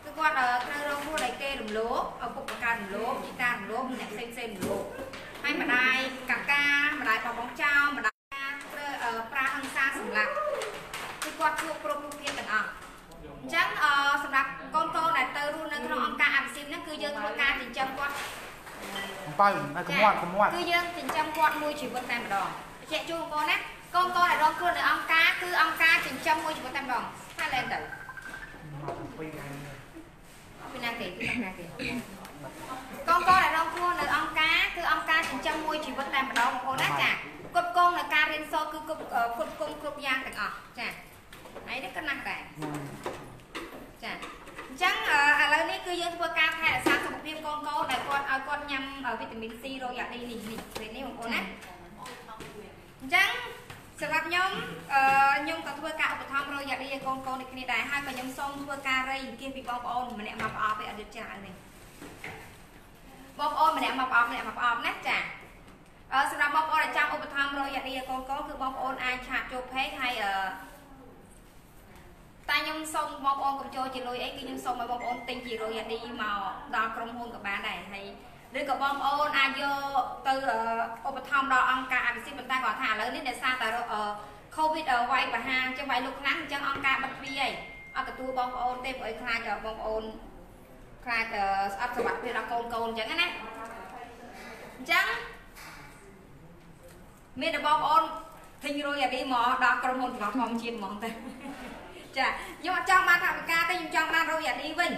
គឺគាត់អឺត្រូវរងគ្រោះដោយគេរំលោភឪពុកម្ការរំលោភជីតារំលោភអ្នកផ្សេងផ្សេងរំលោភហើយម្ដាយកាកាម្ដាយបបងចោលម្ដាយប្រើអឺប្រាហិង្សាសម្លាប់គឺគាត់ជួបគ្រប់រូបភាពទាំងអស់អញ្ចឹងអឺសម្រាប់កូនកូនដែលទៅរស់នៅក្នុងអង្គការអភិសិទ្ធហ្នឹងគឺយើងធ្វើការចិញ្ចឹមគាត់បើឲ្យកុំមាត់កុំមាត់គឺយើងចិញ្ចឹមគាត់មួយជីវិតតែម្ដង បញ្ជាក់ជូនបងប្អូនណាកូនកូនដែលរងគ្រោះនៅអង្គការគឺអង្គការចិញ្ចឹមមួយជីវិតតែម្ដងហើយឡើងទៅពីណាគេពីណាគេកងកងដែលរងគ្រោះនៅអង្គការគឺអង្គការចិញ្ចឹមមួយជីវិតតែម្ដងបងប្អូនណាចាគ្រប់គងនៅការរៀនសូត្រគឺគ្រប់គ្រប់គងគ្រប់យ៉ាងទាំងអស់ចាហើយនេះក៏ណាស់ដែរចាអញ្ចឹងអឺឥឡូវនេះគឺយើងធ្វើការថែរក្សាសុខភាពកូនកូនដែលគាត់ឲ្យគាត់ញ៉ាំវីតាមីន C រោយ៉ាឌីនេះនេះពេលនេះបងប្អូនណា អញ្ចឹងសម្រាប់ខ្ញុំអឺខ្ញុំក៏ធ្វើការឧបត្ថម្ភរោយ៉ាឌីឲ្យកូនកូននេះគ្នាដែរហើយក៏ខ្ញុំសូមធ្វើការរៃអង្គាសពីបងប្អូនម្នាក់មកប្រអប់ឲ្យអត់យឺតច្រើនទេបងប្អូនម្នាក់មកប្រអប់ម្នាក់មកប្រអប់ណាចាអឺសម្រាប់បងប្អូនដែលចង់ឧបត្ថម្ភរយៈនេះឲ្យកូនកូនគឺបងប្អូនអាចឆាតចូល page ហើយអឺតែខ្ញុំសូមបងប្អូនកុំចូលជាលុយអីគឺខ្ញុំសូមឲ្យបងប្អូនទិញជារយៈនេះមកដល់ក្រុមហ៊ុនក៏បានដែរហើយ ឬក៏បងប្អូនអាចយកទៅឧបត្ថម្ភដល់អង្គការអភិសិទ្ធប៉ុន្តែគាត់ថាឥឡូវនេះដោយសារតែអឺ COVID វាយបហាអញ្ចឹងវាយលុកខ្លាំងអញ្ចឹងអង្គការបិទទ្វារអីអត់ទទួលបងប្អូនទេព្រោះអីខ្លាចតែបងប្អូនខ្លាចអឺស្អប់សុខភាពដល់កូនកូនអញ្ចឹងណាអញ្ចឹងមានតែបងប្អូនទិញរយអានេះមកដល់ក្រុមហ៊ុនរបស់ធម្មជាតិហ្មងទៅចាខ្ញុំអត់ចង់បានថវិកាទេខ្ញុំចង់បានរយអានេះវិញ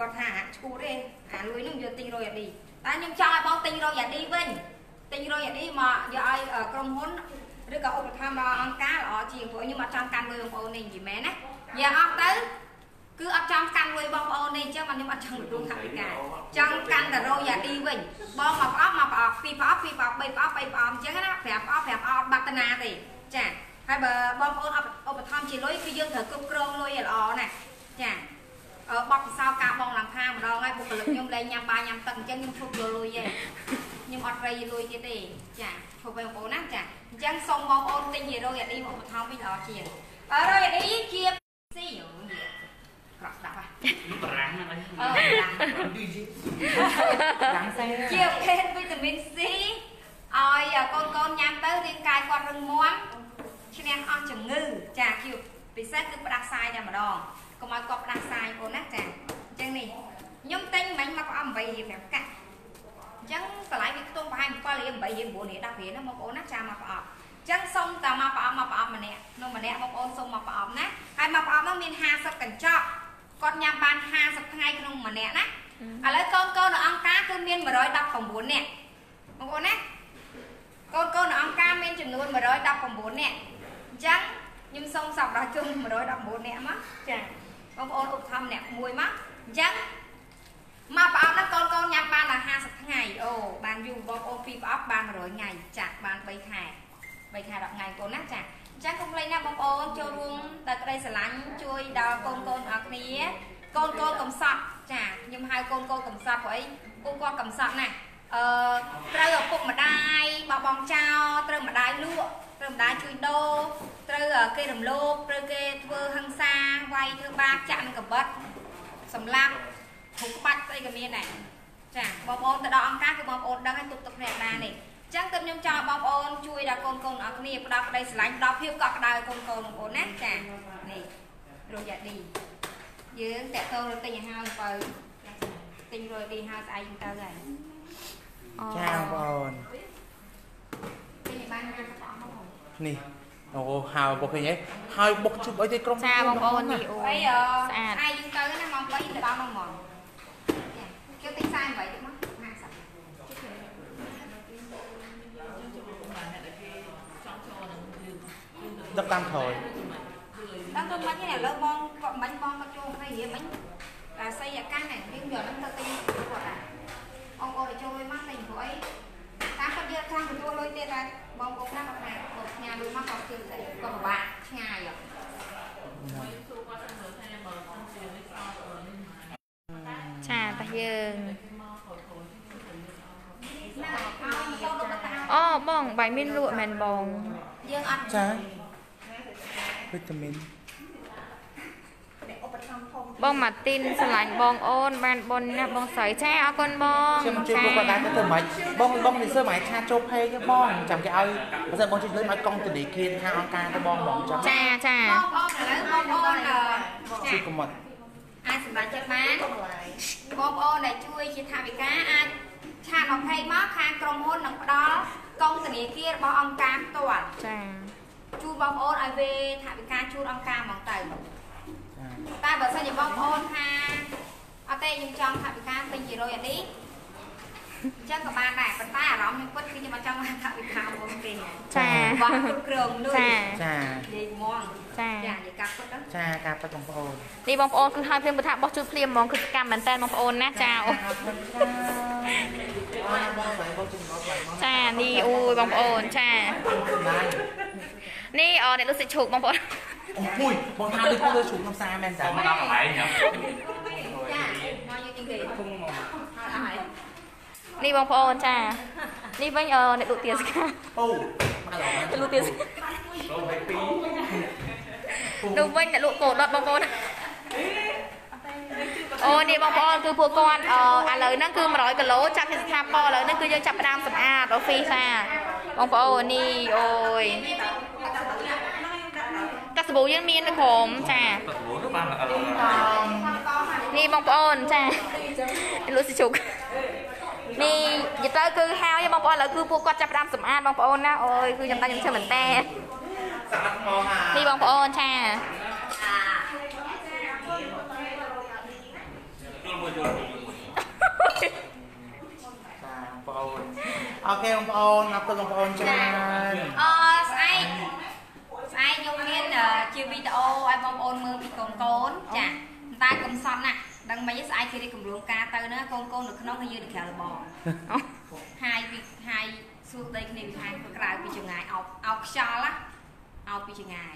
គាត់ថាអាឈួតទេអាលុយនោះយកទិញរយអានេះតែខ្ញុំចង់ឲ្យបងទិញរយអានេះវិញទិញរយអានេះមកយកឲ្យក្រុមហ៊ុនឬក៏ឧបត្ថម្ភដល់អង្គការល្អជាងព្រោះខ្ញុំអត់ចង់កាន់លុយបងប្អូននេះនិយាយមែនណាយកអស់ទៅគឺអត់ចង់កាន់លុយបងប្អូននេះអញ្ចឹងខ្ញុំអត់ចង់ទទួលថវិកាចង់កាន់តែរយអានេះវិញបងមកប្រអប់មកប្រអប់ពីរប្រអប់ពីរប្រអប់បីប្រអប់បីប្រអប់អញ្ចឹងណា5ប្រអប់5ប្រអប់បាត់តាណាទេចាហើយបើបងប្អូនឧបត្ថម្ភជាលុយគឺយើងត្រូវគ្រប់គ្រងលុយឲ្យល្អណាចាអឺ បបពិសោធន៍ការបងលំផាម្ដងហើយបុគ្គលិកខ្ញុំលែងញ៉ាំបាយញ៉ាំទឹកអញ្ចឹងខ្ញុំឈប់យកលុយទេខ្ញុំអត់រៃលុយទៀតទេចាឈប់បងប្អូនណាចាអញ្ចឹងសូមបងប្អូនទិញហីរ៉ូយ៉ាឌីមកឧបត្ថម្ភវិញល្អជាងអឺរ៉ូយ៉ាឌីជាស៊ីក្រក់ដាក់ហ่ะបារាំងហ្នឹងអីអឺជាភេទវីតាមីន C ឲ្យកូនកូនញ៉ាំទៅរាងកាយគាត់រឹងមាំឈ្នះអស់ជំងឺចាគឺពិសេសគឺផ្ដាសាយតែម្ដង កុំឲ្យគាត់ផ្ដាសាយបងណាចាអញ្ចឹងនេះខ្ញុំទិញមិញមកប្រអប់8រៀល5កាក់អញ្ចឹងតម្លៃវាខ្ទង់ប្រហែល7រៀល8រៀល9រៀល10រៀលណាបងប្អូនណាចាមកប្រអប់អញ្ចឹងសុំតែមកប្រអប់មកប្រអប់ម្នាក់នោះម្នាក់បងប្អូនសុំមកប្រអប់ណាហើយមកប្រអប់នោះមាន50កញ្ចក់គាត់ញ៉ាំបាន50ថ្ងៃក្នុងម្នាក់ណាឥឡូវកូនកូននៅអង្គការគឺមាន119នាក់បងប្អូនណាកូនកូននៅអង្គការមានចំនួន119នាក់អញ្ចឹងខ្ញុំសូមសប្បុរសជន119នាក់មកចា បងប្អូនឧបត្ថម្ភអ្នកមួយមកអញ្ចឹងមកប្រអប់ហ្នឹងកូនកូនញ៉ាំបានដល់50ថ្ងៃអូបានយូរបងប្អូនពីរប្រអប់បាន100ថ្ងៃចាក់បាន3ខែ3ខែ10ថ្ងៃកូនណាចាអញ្ចឹងកុំភ្លេចណាបងប្អូនចូលរួមដល់ក្តីស្រឡាញ់ជួយដល់កូនកូនអរគ្នាកូនកូនកំសត់ចាខ្ញុំហៅកូនកូនកំសត់ព្រោះអីពួកគាត់កំសត់ណាស់អឺត្រូវឪពុកម្ដាយបបងចោលត្រូវម្ដាយលក់ ត្រូវម្ដាយជួយដូរត្រូវគេរំលោភត្រូវគេធ្វើហិង្សាវាយធ្វើបាបចាក់នឹងកបិតសម្លាប់ធុកក្បាច់ស្អីក៏មានដែរចាបងប្អូនទៅដល់អង្គការគឺបងប្អូនដឹងហើយទុកទុកគ្នាបាននេះអញ្ចឹងទៅខ្ញុំចង់ឲ្យបងប្អូនជួយដល់កូនកូនអរគ្នាផ្ដល់ក្តីស្រឡាញ់ផ្ដល់ភាពកក់ក្ដៅកូនកូនបងប្អូនណាចានេះរយៈឌីយើងតាក់ទងរទិញឲ្យហើយបើទិញរយឌីហើយស្អែកយើងទៅហើយចាបងប្អូនទិញឲ្យបាន50ប្រអប់មកបង នេះអូហើយបុកឃើញហ៎ហើយបុកជុំអីទេក្រុមចាបងប្អូននេះអូអីអស្អាតស្អែកយើងទៅណាម៉ោង3ទៅដល់មកហ្មងចាគេទិញ48ទៀតមក50ដឹកតាមក្រោយដល់ទៅមិញនេះឥឡូវបងគាត់មិញបងមកចូលគ្នារៀមិញអាស័យអាកាសហ្នឹងយើងយកហ្នឹងទៅទិញគាត់ដែរបងប្អូនទៅចូលលុយមកទិញព្រោះអី តាមគាត់យកខាងទទួលលុយទៀតដែរបងប្អូនណាគាត់ថាគាត់ផ្ញើលុយមកគាត់ជឿតែគាត់ពិបាកឆ្ងាយហ៎ណាចាតាយើងឲ្យបងប្អូនទៅតាមអូបងបាយមានលក់មែនបងយើងអត់ចាវីតាមីនឧ បត្ថម្ភធំបងម៉ាទីនស្រឡាញ់បងអូន បានបុណ្យណាស់បងស្រីចាអរគុណបងខ្ញុំជួយពួកគាត់ដែរទៅធ្វើម៉េចបងបងនេះសើម៉េចឆាចូលផេកបងចាំគេឲ្យបើសិនបងជួយលើឲ្យកង់ធនាគារខាងអង្គការទៅបងបងចាំចាចាបងប្អូនឥឡូវបងប្អូនអឺជួយចាកុំមកអាចសម្រាប់ចិត្តបានបងប្អូនដែលជួយជាថវិកាអាចឆាត20មកខាងក្រុមហ៊ុននឹងផ្ដល់កងធនាគាររបស់អង្គការផ្ទាល់ចាជូនបងប្អូនឲ្យវេថវិកាជូនអង្គការហ្មងទៅចា តែបើសិនជាបងប្អូនថាអត់ទេខ្ញុំចង់ថវិកាពេញជារយអានេះអញ្ចឹងក៏បានដែរប៉ុន្តែអារម្មណ៍ខ្ញុំពិតគឺខ្ញុំអត់ចង់បានថវិកាមកទេចាបងគ្រប់គ្រងលុយចាចានិយាយហ្មងចាចានិយាយការពិតហ្នឹងចាការប៉ັດបងប្អូននេះបងប្អូនគឺឲ្យភ្លាមបើថាបោះជូតភ្លាមហ្មងគឺសកម្មមែនតើបងប្អូនណាចាអូបងបងបងជួយមកបងចានេះអូយបងប្អូនចាបាននេះអអ្នកលុសិឈូកបងប្អូន អូយបងថាដូចទៅជួបក្នុងផ្សារមែនចាមកដល់កន្លែងញ៉ាំចាមកយកទីគេអត់ហើយនេះបងប្អូនចានេះវិញអអ្នកលក់ទាស្កាអូមកដល់អ្នកលក់ទាស្កានោះវិញអ្នកលក់កោដុតបងប្អូនអូនេះបងប្អូនគឺពួកគាត់អឥឡូវហ្នឹងគឺ100គីឡូចាប់ពីស្ថាពរឥឡូវហ្នឹងគឺយើងចាប់ផ្ដើមសម្អាតអូហ្វីសាបងប្អូននេះអូយ កាសាប៊ូយើងមាននៅក្រុមចាទឹកមូលបានអឺនេះបងប្អូនចាលូស៊ីជុកនេះនិយាយទៅគឺហើយបងប្អូនឥឡូវគឺពួកគាត់ចាប់ផ្ដើមសម្អាតបងប្អូនណាអូយគឺខ្ញុំដល់ខ្ញុំឈឺមែនតើស្អាតមកហានេះបងប្អូនចាបងប្អូនអូខេបងប្អូនអរគុណបងប្អូនច្រើនអស្អែក ស្អែកខ្ញុំមានអឺជាវីដេអូឲ្យបងប្អូនមើលពីកូនកូនចាតែកំសត់ណាស់ដឹងមិនទេស្អែកគេរៀបកម្រងការទៅណាកូនកូននៅក្នុងគឺយើងនៅក្រៅរបងហាយពីហាយសួរដីគ្នាពីហាយពីក្រៅពីចង្ងាយអោបអោបខ្យល់ណាអោបពីចង្ងាយ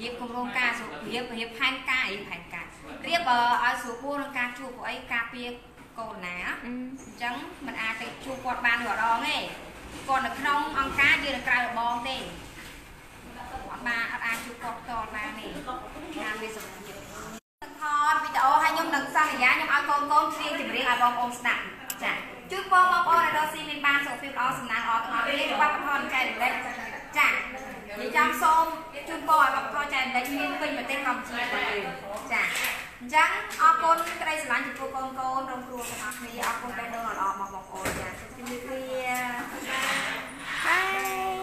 រៀបកម្រងការស្រួលរៀបរៀបផែនការអីផែនការរៀបអឺឲ្យស្រួលពោះនឹងការជួបពួកអីការពារកូនណាអញ្ចឹងมันអាចទៅជួបគាត់បានរាល់ដងទេគាត់នៅក្នុងអង្គការយើងនៅក្រៅរបងទេអត់ បានអត់អាចជួបគាត់ផ្ទាល់បានទេការវាសុខភាពនឹងថតវីដេអូឲ្យខ្ញុំនឹងសន្យាខ្ញុំឲ្យកូនកូនច្រៀងចម្រៀងឲ្យបងប្អូនស្ដាប់ចាជួយបងបងប្អូនឲ្យរកស៊ីមានបានសុខភាពល្អសំណាងល្អទាំងអស់គ្នាវប្បធម៌ចែករំលែកចានិយាយចាំសូមជូនពរឲ្យវប្បធម៌ចែករំលែកមានពេញប្រទេសកម្ពុជារបស់យើងចាអញ្ចឹងអរគុណក្តីស្រឡាញ់ចំពោះកូនកូនរងគ្រោះទាំងអស់គ្នាអរគុណបេះដូងល្អៗមកបងប្អូនចាសូមជម្រាបលា